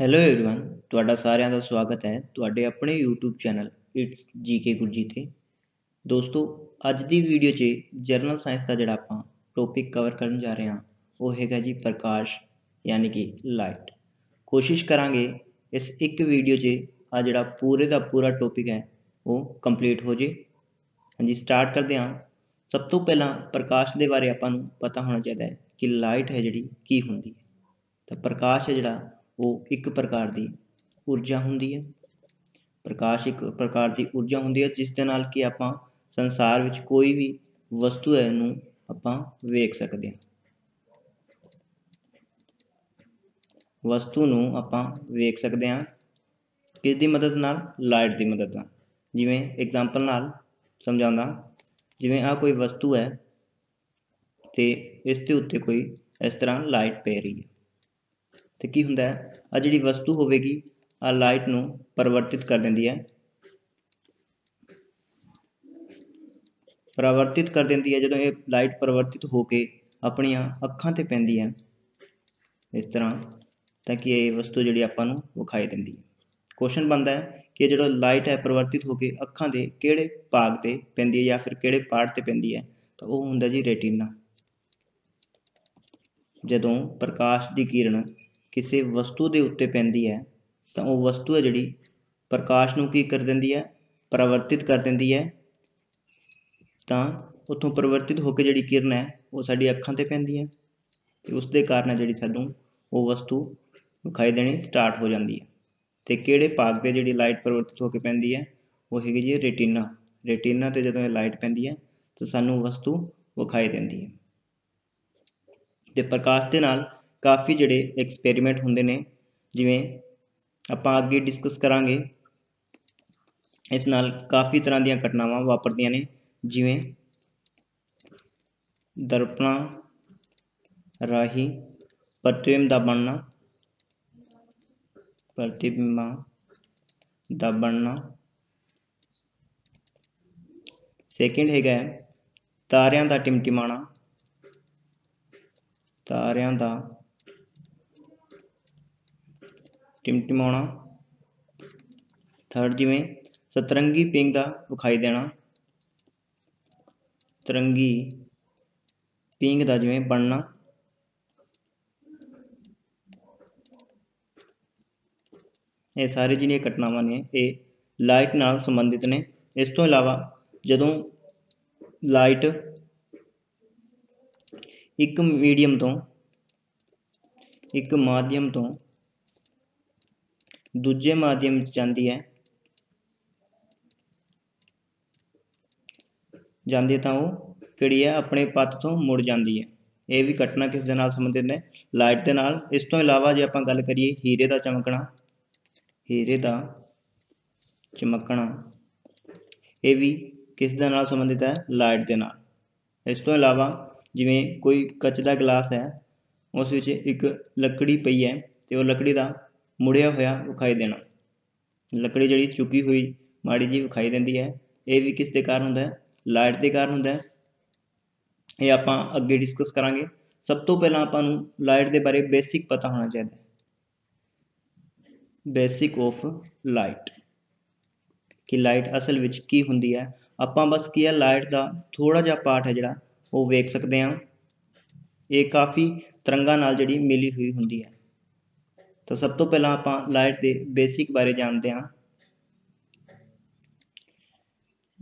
Hello everyone ਤੁਹਾਡਾ ਸਾਰਿਆਂ ਦਾ ਸਵਾਗਤ ਹੈ ਤੁਹਾਡੇ ਆਪਣੇ YouTube channel it's GK Gurjeet ਤੇ ਦੋਸਤੋ ਅੱਜ ਦੀ ਵੀਡੀਓ 'ਚ ਜਰਨਲ ਸਾਇੰਸ ਦਾ ਜਿਹੜਾ ਆਪਾਂ ਟੌਪਿਕ ਕਵਰ ਕਰਨ ਜਾ ਰਹੇ ਹਾਂ ਉਹ ਹੈਗਾ ਜੀ ਪ੍ਰਕਾਸ਼ ਯਾਨੀ ਕਿ ਲਾਈਟ ਕੋਸ਼ਿਸ਼ ਕਰਾਂਗੇ ਇਸ ਇੱਕ ਵੀਡੀਓ 'ਚ ਆ ਜਿਹੜਾ ਪੂਰੇ ਦਾ ਪੂਰਾ ਟੌਪਿਕ ਹੈ ਉਹ ਕੰਪਲੀਟ ਹੋ ਜੇ ਹਾਂਜੀ ਸਟਾਰਟ ਕਰਦੇ ਹਾਂ ਸਭ ਤੋਂ ਪਹਿਲਾਂ ਪ੍ਰਕਾਸ਼ ਦੇ ਬਾਰੇ ਆਪਾਂ ਨੂੰ ਪਤਾ ਹੋਣਾ ਚਾਹੀਦਾ ਹੈ ਕਿ ਲਾਈਟ ਹੈ ਜਿਹੜੀ ਕੀ ਹੁੰਦੀ ਹੈ ਤਾਂ ਪ੍ਰਕਾਸ਼ ਹੈ ਜਿਹੜਾ ਉਹ ਇੱਕ ਪ੍ਰਕਾਰ ਦੀ ਊਰਜਾ ਹੁੰਦੀ ਹੈ। ਪ੍ਰਕਾਸ਼ ਇੱਕ ਪ੍ਰਕਾਰ ਦੀ ਊਰਜਾ ਹੁੰਦੀ ਹੈ, ਜਿਸ ਦੇ ਨਾਲ ਕਿ ਆਪਾਂ ਸੰਸਾਰ ਵਿੱਚ ਕੋਈ ਵੀ ਵਸਤੂ ਹੈ ਨੂੰ ਆਪਾਂ ਵੇਖ ਸਕਦੇ ਹਾਂ। ਵਸਤੂ ਨੂੰ ਆਪਾਂ ਵੇਖ ਸਕਦੇ ਹਾਂ ਕਿਸ ਦੀ ਮਦਦ ਨਾਲ? ਲਾਈਟ ਦੀ ਮਦਦ ਨਾਲ। ਜਿਵੇਂ ਐਗਜ਼ਾਮਪਲ ਨਾਲ ਸਮਝਾਉਂਦਾ ਜਿਵੇਂ ਆ ਕੋਈ ਵਸਤੂ ਹੈ ਤੇ ਇਸ ਦੇ ਉੱਤੇ ਕੋਈ ਇਸ ਤਰ੍ਹਾਂ ਲਾਈਟ ਪੈ ਰਹੀ ਹੈ। ਤੇ ਕੀ ਹੁੰਦਾ ਹੈ? ਆ ਜਿਹੜੀ ਵਸਤੂ ਹੋਵੇਗੀ ਆ ਲਾਈਟ ਨੂੰ ਪਰਿਵਰਤਿਤ ਕਰ ਦਿੰਦੀ ਹੈ। ਪਰਿਵਰਤਿਤ ਕਰ ਦਿੰਦੀ ਹੈ, ਜਦੋਂ ਇਹ ਲਾਈਟ ਪਰਿਵਰਤਿਤ ਹੋ ਕੇ ਆਪਣੀਆਂ ਅੱਖਾਂ ਤੇ ਪੈਂਦੀ ਹੈ। ਇਸ ਤਰ੍ਹਾਂ ਤਾਂ ਕਿ ਇਹ ਵਸਤੂ ਜਿਹੜੀ ਆਪਾਂ ਨੂੰ ਵਿਖਾਈ ਦਿੰਦੀ ਹੈ। ਕੁਐਸਚਨ ਬਣਦਾ ਹੈ ਕਿ ਜਿਹੜਾ ਲਾਈਟ ਹੈ ਪਰਿਵਰਤਿਤ ਹੋ ਕੇ ਅੱਖਾਂ ਦੇ ਕਿਹੜੇ ਭਾਗ ਤੇ ਪੈਂਦੀ ਹੈ ਜਾਂ ਫਿਰ ਕਿਹੜੇ ਪਾਰਟ ਤੇ ਪੈਂਦੀ ਹੈ, ਤਾਂ ਉਹ ਹੁੰਦਾ ਜੀ ਰੈਟੀਨਾ। ਜਦੋਂ ਪ੍ਰਕਾਸ਼ ਦੀ ਕਿਰਨ ਕਿਸੇ ਵਸਤੂ ਦੇ ਉੱਤੇ ਪੈਂਦੀ ਹੈ, ਤਾਂ ਉਹ ਵਸਤੂ ਹੈ ਜਿਹੜੀ ਪ੍ਰਕਾਸ਼ ਨੂੰ ਕੀ ਕਰ ਦਿੰਦੀ ਹੈ, ਪਰਿਵਰਤਿਤ ਕਰ ਦਿੰਦੀ ਹੈ। ਤਾਂ ਉੱਥੋਂ ਪਰਿਵਰਤਿਤ ਹੋ ਕੇ ਜਿਹੜੀ ਕਿਰਨ ਹੈ, ਉਹ ਸਾਡੀ ਅੱਖਾਂ ਤੇ ਪੈਂਦੀ ਹੈ ਤੇ ਉਸ ਦੇ ਕਾਰਨ ਜਿਹੜੀ ਸਾਨੂੰ ਉਹ ਵਸਤੂ ਵਿਖਾਈ ਦੇਣੀ ਸਟਾਰਟ ਹੋ ਜਾਂਦੀ ਹੈ। ਤੇ ਕਿਹੜੇ ਭਾਗ ਤੇ ਜਿਹੜੀ ਲਾਈਟ ਪਰਿਵਰਤਿਤ ਹੋ ਕੇ ਪੈਂਦੀ ਹੈ, ਉਹ ਹੈਗੀ ਜੀ ਰੈਟੀਨਾ। ਰੈਟੀਨਾ ਤੇ ਜਦੋਂ ਇਹ ਲਾਈਟ ਪੈਂਦੀ ਹੈ, ਤਾਂ ਸਾਨੂੰ ਵਸਤੂ ਵਿਖਾਈ ਦਿੰਦੀ ਹੈ। ਤੇ ਪ੍ਰਕਾਸ਼ ਦੇ ਨਾਲ ਕਾਫੀ ਜਿਹੜੇ ਐਕਸਪੈਰੀਮੈਂਟ ਹੁੰਦੇ ਨੇ, ਜਿਵੇਂ ਆਪਾਂ ਅੱਗੇ ਡਿਸਕਸ ਕਰਾਂਗੇ, ਇਸ ਨਾਲ ਕਾਫੀ ਤਰ੍ਹਾਂ ਦੀਆਂ ਘਟਨਾਵਾਂ ਵਾਪਰਦੀਆਂ ਨੇ, ਜਿਵੇਂ ਦਰਪਣਾ ਰਾਹੀ ਪ੍ਰਤੀਬਿੰਬ ਦਾ ਬਣਨਾ, ਪ੍ਰਤੀਬਿੰਬਾਂ ਦਾ ਬਣਨਾ। ਸੈਕਿੰਡ ਹੈਗਾ ਤਾਰਿਆਂ ਦਾ ਟਿਮਟਿਮਾਣਾ, ਤਾਰਿਆਂ ਦਾ ਟਿਮਟਿਮਾਉਣਾ ਥਰਡ ਜਿਵੇਂ ਸਤਰੰਗੀ ਪਿੰਗ ਦਾ ਵਿਖਾਈ ਦੇਣਾ ਤਰੰਗੀ ਪਿੰਗ ਦਾ ਜਿਵੇਂ ਬਣਨਾ ਇਹ ਸਾਰੇ ਜਿਹੜੀਆਂ ਘਟਨਾਵਾਂ ਨੇ ਇਹ ਲਾਈਟ ਨਾਲ ਸੰਬੰਧਿਤ ਨੇ ਇਸ ਤੋਂ ਇਲਾਵਾ ਜਦੋਂ ਲਾਈਟ ਇੱਕ ਮੀਡੀਅਮ ਤੋਂ ਇੱਕ ਮਾਧਿਅਮ ਤੋਂ ਦੂਜੇ ਮਾਧਿਅਮ ਵਿੱਚ ਜਾਂਦੀ ਹੈ ਜਾਂਦੀ ਤਾਂ ਉਹ ਕਿਹੜੀ ਹੈ ਆਪਣੇ ਪੱਥ ਤੋਂ ਮੁੜ ਜਾਂਦੀ ਹੈ ਇਹ ਵੀ ਘਟਨਾ ਕਿਸ ਦੇ ਨਾਲ ਸੰਬੰਧਿਤ ਨੇ ਲਾਈਟ ਦੇ ਨਾਲ ਇਸ ਤੋਂ ਇਲਾਵਾ ਜੇ ਆਪਾਂ ਗੱਲ ਕਰੀਏ ਹੀਰੇ ਦਾ ਚਮਕਣਾ ਹੀਰੇ ਦਾ ਚਮਕਣਾ ਇਹ ਵੀ ਕਿਸ ਦੇ ਨਾਲ ਸੰਬੰਧਿਤ ਹੈ ਲਾਈਟ ਦੇ ਨਾਲ ਇਸ ਤੋਂ ਇਲਾਵਾ ਜਿਵੇਂ ਕੋਈ ਕੱਚ ਦਾ ਗਲਾਸ ਹੈ ਉਸ ਵਿੱਚ ਇੱਕ ਲੱਕੜੀ ਪਈ ਹੈ ਤੇ ਉਹ ਲੱਕੜੀ ਦਾ ਮੁੜਿਆ ਹੋਇਆ ਵਿਖਾਈ ਦੇਣਾ। ਲੱਕੜੀ ਜਿਹੜੀ ਚੁੱਕੀ ਹੋਈ ਮਾੜੀ ਜੀ ਵਿਖਾਈ ਦਿੰਦੀ ਹੈ। ਇਹ ਵੀ ਕਿਸ ਦੇ ਕਾਰਨ ਹੁੰਦਾ ਹੈ? ਲਾਈਟ ਦੇ ਕਾਰਨ ਹੁੰਦਾ ਹੈ। ਇਹ ਆਪਾਂ ਅੱਗੇ ਡਿਸਕਸ ਕਰਾਂਗੇ। ਸਭ ਤੋਂ ਪਹਿਲਾਂ ਆਪਾਂ ਨੂੰ ਲਾਈਟ ਦੇ ਬਾਰੇ ਬੇਸਿਕ ਪਤਾ ਹੋਣਾ ਚਾਹੀਦਾ ਹੈ। ਬੇਸਿਕ ਆਫ ਲਾਈਟ ਕਿ ਲਾਈਟ ਅਸਲ ਵਿੱਚ ਕੀ ਹੁੰਦੀ ਹੈ। ਆਪਾਂ ਬਸ ਕੀ ਹੈ? ਲਾਈਟ ਦਾ ਥੋੜਾ ਜਿਹਾ ਪਾਰਟ ਹੈ ਜਿਹੜਾ, ਉਹ ਵੇਖ ਸਕਦੇ ਹਾਂ। ਇਹ ਕਾਫੀ ਤਰੰਗਾਂ ਨਾਲ ਜਿਹੜੀ ਮਿਲੀ ਹੋਈ ਹੁੰਦੀ ਹੈ। ਤਾਂ ਸਭ ਤੋਂ ਪਹਿਲਾਂ ਆਪਾਂ ਲਾਈਟ ਦੇ ਬੇਸਿਕ ਬਾਰੇ ਜਾਣਦੇ ਹਾਂ।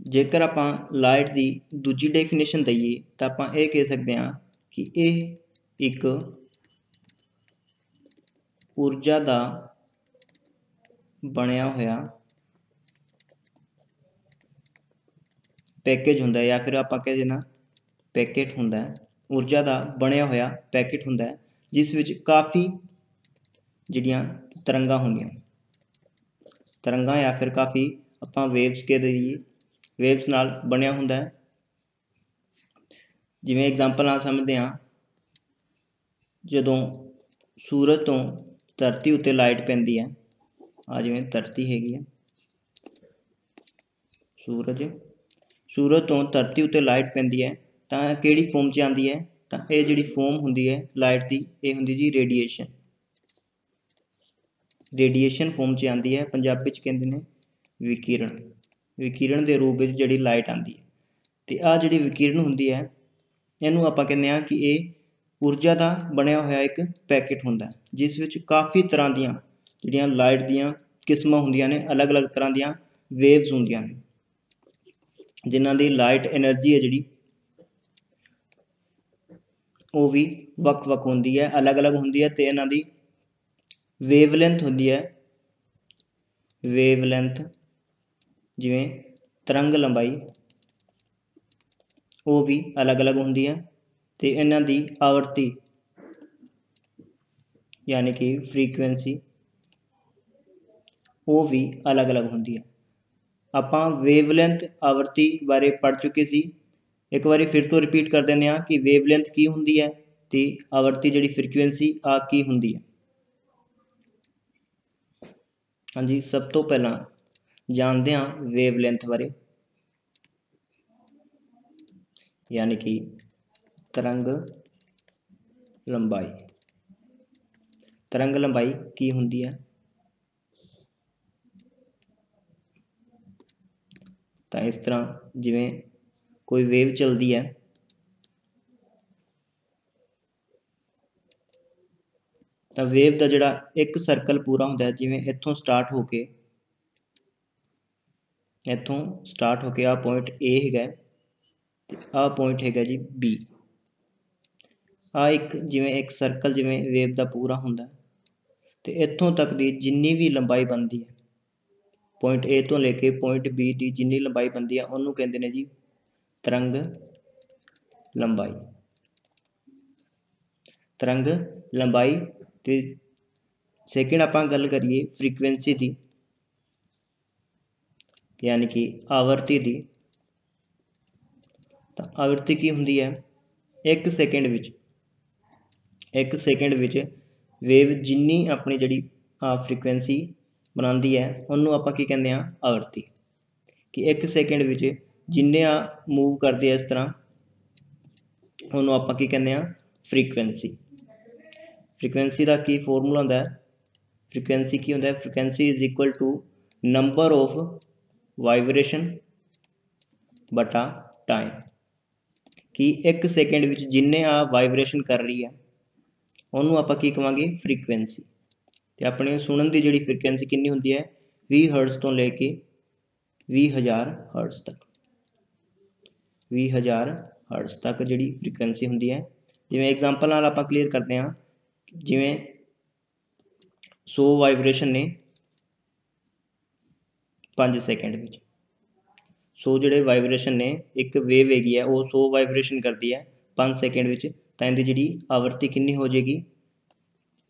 ਜੇਕਰ ਆਪਾਂ ਲਾਈਟ ਦੀ ਦੂਜੀ ਡੈਫੀਨੇਸ਼ਨ ਦਈਏ, ਤਾਂ ਆਪਾਂ ਇਹ ਕਹਿ ਸਕਦੇ ਹਾਂ ਕਿ ਇਹ ਇੱਕ ਊਰਜਾ ਦਾ ਬਣਿਆ ਹੋਇਆ ਪੈਕੇਜ ਹੁੰਦਾ ਹੈ ਜਾਂ ਫਿਰ ਆਪਾਂ ਕਹਿ ਦੇਣਾ ਪੈਕੇਟ ਹੁੰਦਾ ਹੈ। ਊਰਜਾ ਦਾ ਬਣਿਆ ਹੋਇਆ ਪੈਕੇਟ ਹੁੰਦਾ ਹੈ, ਜਿਸ ਵਿੱਚ ਕਾਫੀ ਜਿਹੜੀਆਂ ਤਰੰਗਾਂ ਹੁੰਦੀਆਂ। ਤਰੰਗਾਂ ਜਾਂ ਫਿਰ ਕਾਫੀ ਆਪਾਂ ਵੇਵਸ ਕੇ ਦਈਏ। ਵੇਵਸ ਨਾਲ ਬਣਿਆ ਹੁੰਦਾ ਹੈ। ਜਿਵੇਂ ਐਗਜ਼ਾਮਪਲ ਨਾਲ ਸਮਝਦੇ ਹਾਂ। ਜਦੋਂ ਸੂਰਜ ਤੋਂ ਧਰਤੀ ਉੱਤੇ ਲਾਈਟ ਪੈਂਦੀ ਹੈ। ਆ ਜਿਵੇਂ ਧਰਤੀ ਹੈਗੀ ਹੈ ਸੂਰਜ। ਸੂਰਜ ਤੋਂ ਧਰਤੀ ਉੱਤੇ ਲਾਈਟ ਪੈਂਦੀ ਹੈ। ਤਾਂ ਕਿਹੜੀ ਫੋਮ 'ਚ ਆਉਂਦੀ ਹੈ? ਤਾਂ ਇਹ ਜਿਹੜੀ ਫੋਮ ਹੁੰਦੀ ਹੈ ਲਾਈਟ ਦੀ, ਇਹ ਹੁੰਦੀ ਜੀ ਰੇਡੀਏਸ਼ਨ ਰੇਡੀਏਸ਼ਨ ਫਾਰਮ 'ਚ ਆਉਂਦੀ ਹੈ, ਪੰਜਾਬੀ 'ਚ ਕਹਿੰਦੇ ਨੇ ਵਿਕਿਰਣ ਵਿਕਿਰਣ ਦੇ ਰੂਪ ਵਿੱਚ ਜਿਹੜੀ ਲਾਈਟ ਆਉਂਦੀ ਹੈ। ਤੇ ਆ ਜਿਹੜੀ ਵਿਕਿਰਣ ਹੁੰਦੀ ਹੈ, ਇਹਨੂੰ ਆਪਾਂ ਕਹਿੰਦੇ ਆ ਕਿ ਇਹ ਊਰਜਾ ਦਾ ਬਣਿਆ ਹੋਇਆ ਇੱਕ ਪੈਕੇਟ ਹੁੰਦਾ ਜਿਸ ਵਿੱਚ ਕਾਫੀ ਤਰ੍ਹਾਂ ਦੀਆਂ ਜਿਹੜੀਆਂ ਲਾਈਟ ਦੀਆਂ ਕਿਸਮਾਂ ਹੁੰਦੀਆਂ ਨੇ, ਅਲੱਗ-ਅਲੱਗ ਤਰ੍ਹਾਂ ਦੀਆਂ ਵੇਵਸ ਹੁੰਦੀਆਂ ਨੇ, ਜਿਨ੍ਹਾਂ ਦੀ ਲਾਈਟ એનર્ਜੀ ਹੈ ਜਿਹੜੀ, ਉਹ ਵੀ ਵੱਖ-ਵੱਖ ਹੁੰਦੀ ਹੈ, ਅਲੱਗ-ਅਲੱਗ ਹੁੰਦੀ ਹੈ ਤੇ ਇਹਨਾਂ ਦੀ ਵੇਵਲੈਂਥ ਹੁੰਦੀ ਹੈ। ਵੇਵਲੈਂਥ ਜਿਵੇਂ ਤਰੰਗ ਲੰਬਾਈ, ਉਹ ਵੀ ਅਲੱਗ-ਅਲੱਗ ਹੁੰਦੀ ਹੈ ਤੇ ਇਹਨਾਂ ਦੀ ਆਵਰਤੀ ਯਾਨੀ ਕਿ ਫ੍ਰੀਕੁਐਂਸੀ ਉਹ ਵੀ ਅਲੱਗ-ਅਲੱਗ ਹੁੰਦੀ ਹੈ। ਆਪਾਂ ਵੇਵਲੈਂਥ ਆਵਰਤੀ ਬਾਰੇ ਪੜ ਚੁੱਕੇ ਸੀ। ਇੱਕ ਵਾਰੀ ਫਿਰ ਤੋਂ ਰਿਪੀਟ ਕਰ ਦਿੰਦੇ ਹਾਂ ਕਿ ਵੇਵਲੈਂਥ ਕੀ ਹੁੰਦੀ ਹੈ ਤੇ ਆਵਰਤੀ ਜਿਹੜੀ ਫ੍ਰੀਕੁਐਂਸੀ ਆ ਕੀ ਹੁੰਦੀ ਹੈ। ਹਾਂਜੀ, ਸਭ ਤੋਂ ਪਹਿਲਾਂ ਜਾਣਦੇ ਹਾਂ ਵੇਵਲੈਂਥ ਬਾਰੇ। ਯਾਨੀ ਕਿ ਤਰੰਗ ਲੰਬਾਈ। ਤਰੰਗ ਲੰਬਾਈ ਕੀ ਹੁੰਦੀ ਹੈ? ਤਾਂ ਇਸ ਤਰ੍ਹਾਂ ਜਿਵੇਂ ਕੋਈ ਵੇਵ ਚੱਲਦੀ ਹੈ ਤਾਂ ਵੇਵ ਦਾ ਜਿਹੜਾ ਇੱਕ ਸਰਕਲ ਪੂਰਾ ਹੁੰਦਾ ਜਿਵੇਂ ਇੱਥੋਂ ਸਟਾਰਟ ਹੋ ਕੇ, ਇੱਥੋਂ ਸਟਾਰਟ ਹੋ ਕੇ ਆ ਪੁਆਇੰਟ A ਹੈਗਾ ਤੇ ਆ ਪੁਆਇੰਟ ਹੈਗਾ ਜੀ B ਆ ਇੱਕ ਜਿਵੇਂ ਇੱਕ ਸਰਕਲ ਜਿਵੇਂ ਵੇਵ ਦਾ ਪੂਰਾ ਹੁੰਦਾ ਤੇ ਇੱਥੋਂ ਤੱਕ ਦੀ ਜਿੰਨੀ ਵੀ ਲੰਬਾਈ ਬਣਦੀ ਹੈ ਪੁਆਇੰਟ A ਤੋਂ ਲੈ ਕੇ ਪੁਆਇੰਟ B ਦੀ ਜਿੰਨੀ ਲੰਬਾਈ ਬਣਦੀ ਹੈ, ਉਹਨੂੰ ਕਹਿੰਦੇ ਨੇ ਜੀ ਤਰੰਗ ਲੰਬਾਈ। ਤਰੰਗ ਲੰਬਾਈ ਤੇ ਸੈਕਿੰਡ ਆਪਾਂ ਗੱਲ ਕਰੀਏ ਫ੍ਰੀਕੁਐਂਸੀ ਦੀ, ਯਾਨੀ ਕਿ ਆਵਰਤੀ ਦੀ, ਤਾਂ ਆਵਰਤੀ ਕੀ ਹੁੰਦੀ ਹੈ? 1 ਸੈਕਿੰਡ ਵਿੱਚ 1 ਸੈਕਿੰਡ ਵਿੱਚ ਵੇਵ ਜਿੰਨੀ ਆਪਣੀ ਜਿਹੜੀ ਆ ਫ੍ਰੀਕੁਐਂਸੀ ਬਣਾਉਂਦੀ ਹੈ, ਉਹਨੂੰ ਆਪਾਂ ਕੀ ਕਹਿੰਦੇ ਆ ਆਵਰਤੀ, ਕਿ 1 ਸੈਕਿੰਡ ਵਿੱਚ ਜਿੰਨੇ ਆ ਮੂਵ ਕਰਦੇ ਆ ਇਸ ਤਰ੍ਹਾਂ, ਉਹਨੂੰ ਆਪਾਂ ਕੀ ਕਹਿੰਦੇ ਆ ਫ੍ਰੀਕੁਐਂਸੀ ਫ੍ਰੀਕੁਐਂਸੀ ਦਾ ਕੀ ਫਾਰਮੂਲਾ ਹੁੰਦਾ ਹੈ? ਫ੍ਰੀਕੁਐਂਸੀ ਕੀ ਹੁੰਦਾ ਹੈ? Frequency is equal to number of vibration ਬਟਾ time ਕਿ 1 ਸੈਕਿੰਡ ਵਿੱਚ ਜਿੰਨੇ ਆ ਵਾਈਬ੍ਰੇਸ਼ਨ ਕਰ ਰਹੀ ਹੈ, ਉਹਨੂੰ ਆਪਾਂ ਕੀ ਕਵਾਂਗੇ? ਫ੍ਰੀਕੁਐਂਸੀ ਤੇ ਆਪਣੇ ਸੁਣਨ ਦੀ ਜਿਹੜੀ ਫ੍ਰੀਕੁਐਂਸੀ ਕਿੰਨੀ ਹੁੰਦੀ ਹੈ? 20 ਹਰਟਜ਼ ਤੋਂ ਲੈ ਕੇ 20000 ਹਰਟਜ਼ ਤੱਕ। 20000 ਹਰਟਜ਼ ਤੱਕ ਜਿਹੜੀ ਫ੍ਰੀਕੁਐਂਸੀ ਹੁੰਦੀ ਹੈ। ਜਿਵੇਂ ਐਗਜ਼ਾਮਪਲ ਨਾਲ ਆਪਾਂ ਕਲੀਅਰ ਕਰਦੇ ਹਾਂ। ਜਿਵੇਂ 100 ਵਾਈਬ੍ਰੇਸ਼ਨ ਨੇ 5 ਸੈਕਿੰਡ ਵਿੱਚ। 100 ਜਿਹੜੇ ਵਾਈਬ੍ਰੇਸ਼ਨ ਨੇ, ਇੱਕ ਵੇਵ ਹੈਗੀ ਹੈ ਉਹ 100 ਵਾਈਬ੍ਰੇਸ਼ਨ ਕਰਦੀ ਹੈ 5 ਸੈਕਿੰਡ ਵਿੱਚ, ਤਾਂ ਇਹਦੀ ਜਿਹੜੀ ਆਵਰਤੀ ਕਿੰਨੀ ਹੋ ਜਾਏਗੀ?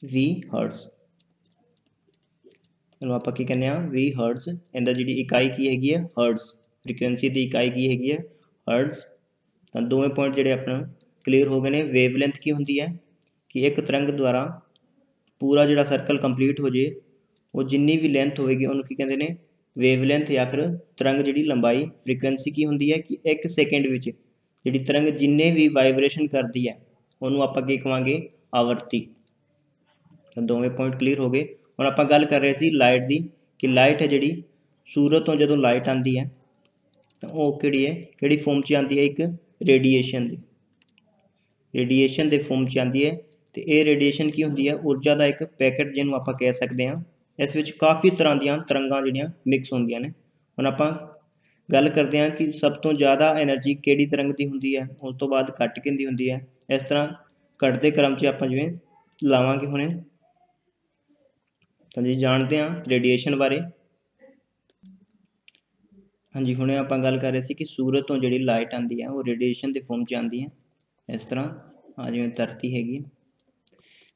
20 ਹਰਟਜ਼। ਇਹਨੂੰ ਆਪਾਂ ਕੀ ਕਹਿੰਦੇ ਆ? 20 ਹਰਟਜ਼। ਇਹਦਾ ਜਿਹੜੀ ਇਕਾਈ ਕੀ ਹੈਗੀ ਹੈ ਹਰਟਜ਼। ਫ੍ਰੀਕੁਐਂਸੀ ਦੀ ਇਕਾਈ ਕੀ ਹੈਗੀ ਹੈ ਹਰਟਜ਼। ਤਾਂ ਦੋਵੇਂ ਪੁਆਇੰਟ ਜਿਹੜੇ ਆਪਣਾ ਕਲੀਅਰ ਹੋ ਗਏ ਨੇ ਵੇਵਲੈਂਥ ਕੀ ਹੁੰਦੀ ਹੈ ਕਿ ਇੱਕ ਤਰੰਗ ਦੁਆਰਾ ਪੂਰਾ ਜਿਹੜਾ ਸਰਕਲ ਕੰਪਲੀਟ ਹੋ ਜੇ, ਉਹ ਜਿੰਨੀ ਵੀ ਲੈਂਥ ਹੋਵੇਗੀ, ਉਹਨੂੰ ਕੀ ਕਹਿੰਦੇ ਨੇ ਵੇਵਲੈਂਥ ਜਾਂ ਫਿਰ ਤਰੰਗ ਜਿਹੜੀ ਲੰਬਾਈ ਫ੍ਰੀਕੁਐਂਸੀ ਕੀ ਹੁੰਦੀ ਹੈ ਕਿ 1 ਸੈਕਿੰਡ ਵਿੱਚ ਜਿਹੜੀ ਤਰੰਗ ਜਿੰਨੇ ਵੀ ਵਾਈਬ੍ਰੇਸ਼ਨ ਕਰਦੀ ਹੈ, ਉਹਨੂੰ ਆਪਾਂ ਕੀ ਕਵਾਂਗੇ, ਆਵਰਤੀ। ਤਾਂ ਦੋਵੇਂ ਪੁਆਇੰਟ ਕਲੀਅਰ ਹੋ ਗਏ। ਹੁਣ ਆਪਾਂ ਗੱਲ ਕਰ ਰਹੇ ਸੀ ਲਾਈਟ ਦੀ, ਕਿ ਲਾਈਟ ਹੈ ਜਿਹੜੀ ਸੂਰਜ ਤੋਂ ਜਦੋਂ ਲਾਈਟ ਆਂਦੀ ਹੈ, ਤਾਂ ਉਹ ਕਿਹੜੀ ਹੈ, ਕਿਹੜੀ ਫਾਰਮ 'ਚ ਆਂਦੀ ਹੈ? ਇੱਕ ਰੇਡੀਏਸ਼ਨ ਦੀ। ਰੇਡੀਏਸ਼ਨ ਦੇ ਫਾਰਮ 'ਚ ਆਂਦੀ ਹੈ ਤੇ ਇਹ ਰੇਡੀਏਸ਼ਨ ਕੀ ਹੁੰਦੀ ਹੈ ਊਰਜਾ ਦਾ ਇੱਕ ਪੈਕੇਟ ਜਿਹਨੂੰ ਆਪਾਂ ਕਹਿ ਸਕਦੇ ਹਾਂ। ਇਸ ਵਿੱਚ ਕਾਫੀ ਤਰ੍ਹਾਂ ਦੀਆਂ ਤਰੰਗਾਂ ਜਿਹੜੀਆਂ ਮਿਕਸ ਹੁੰਦੀਆਂ ਨੇ। ਹੁਣ ਆਪਾਂ ਗੱਲ ਕਰਦੇ ਹਾਂ ਕਿ ਸਭ ਤੋਂ ਜ਼ਿਆਦਾ એનર્ਜੀ ਕਿਹੜੀ ਤਰੰਗ ਦੀ ਹੁੰਦੀ ਹੈ ਉਸ ਤੋਂ ਬਾਅਦ ਕੱਟ ਕਿੰਦੀ ਹੁੰਦੀ ਹੈ ਇਸ ਤਰ੍ਹਾਂ ਕੱਟਦੇ ਕ੍ਰਮ 'ਚ ਆਪਾਂ ਜਿਵੇਂ ਲਾਵਾਂਗੇ ਹੁਣੇ। ਤਾਂ ਜੀ ਜਾਣਦੇ ਹਾਂ ਰੇਡੀਏਸ਼ਨ ਬਾਰੇ। ਹਾਂਜੀ, ਹੁਣੇ ਆਪਾਂ ਗੱਲ ਕਰ ਰਹੇ ਸੀ ਕਿ ਸੂਰਜ ਤੋਂ ਜਿਹੜੀ ਲਾਈਟ ਆਂਦੀ ਹੈ ਉਹ ਰੇਡੀਏਸ਼ਨ ਦੇ ਫਾਰਮ 'ਚ ਆਂਦੀ ਹੈ ਇਸ ਤਰ੍ਹਾਂ ਆ ਜਿਵੇਂ ਧਰਤੀ ਹੈਗੀ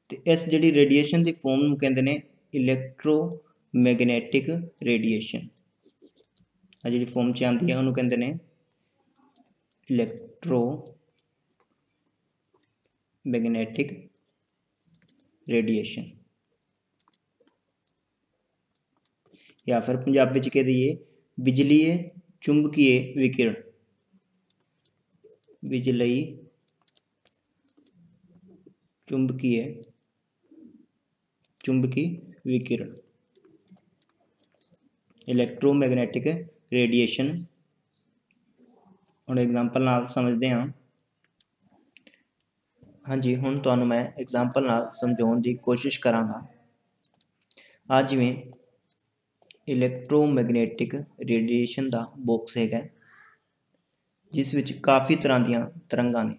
ਤੇ ਇਸ ਜਿਹੜੀ ਰੇਡੀਏਸ਼ਨ ਦੀ ਫਾਰਮ ਨੂੰ ਕਹਿੰਦੇ ਨੇ ਇਲੈਕਟ੍ਰੋਮੈਗਨੈਟਿਕ ਰੇਡੀਏਸ਼ਨ ਆ ਜਿਹੜੀ ਫਾਰਮ 'ਚ ਆਂਦੀ ਹੈ ਉਹਨੂੰ ਕਹਿੰਦੇ ਨੇ ਇਲੈਕਟ੍ਰੋ ਮੈਗਨੈਟਿਕ ਰੇਡੀਏਸ਼ਨ ਜਾਂ ਫਿਰ ਪੰਜਾਬੀ ਚ ਕਹਿ ਦਈਏ, ਬਿਜਲੀਏ ਚੁੰਬਕੀਏ ਵਿਕਿਰਣ। ਬਿਜਲਈ ਚੁੰਬਕੀਏ ਚੁੰਬਕੀ ਵਿਕਿਰਣ ਇਲੈਕਟ੍ਰੋਮੈਗਨੈਟਿਕ ਰੇਡੀਏਸ਼ਨ ਹੁਣ ਐਗਜ਼ਾਮਪਲ ਨਾਲ ਸਮਝਦੇ ਹਾਂ ਹਾਂਜੀ ਹੁਣ ਤੁਹਾਨੂੰ ਮੈਂ ਐਗਜ਼ਾਮਪਲ ਨਾਲ ਸਮਝਾਉਣ ਦੀ ਕੋਸ਼ਿਸ਼ ਕਰਾਂਗਾ ਆ ਜਿਵੇਂ ਇਲੈਕਟ੍ਰੋਮੈਗਨੈਟਿਕ ਰੇਡੀਏਸ਼ਨ ਦਾ ਬਾਕਸ ਹੈਗਾ ਜਿਸ ਵਿੱਚ ਕਾਫੀ ਤਰ੍ਹਾਂ ਦੀਆਂ ਤਰੰਗਾਂ ਨੇ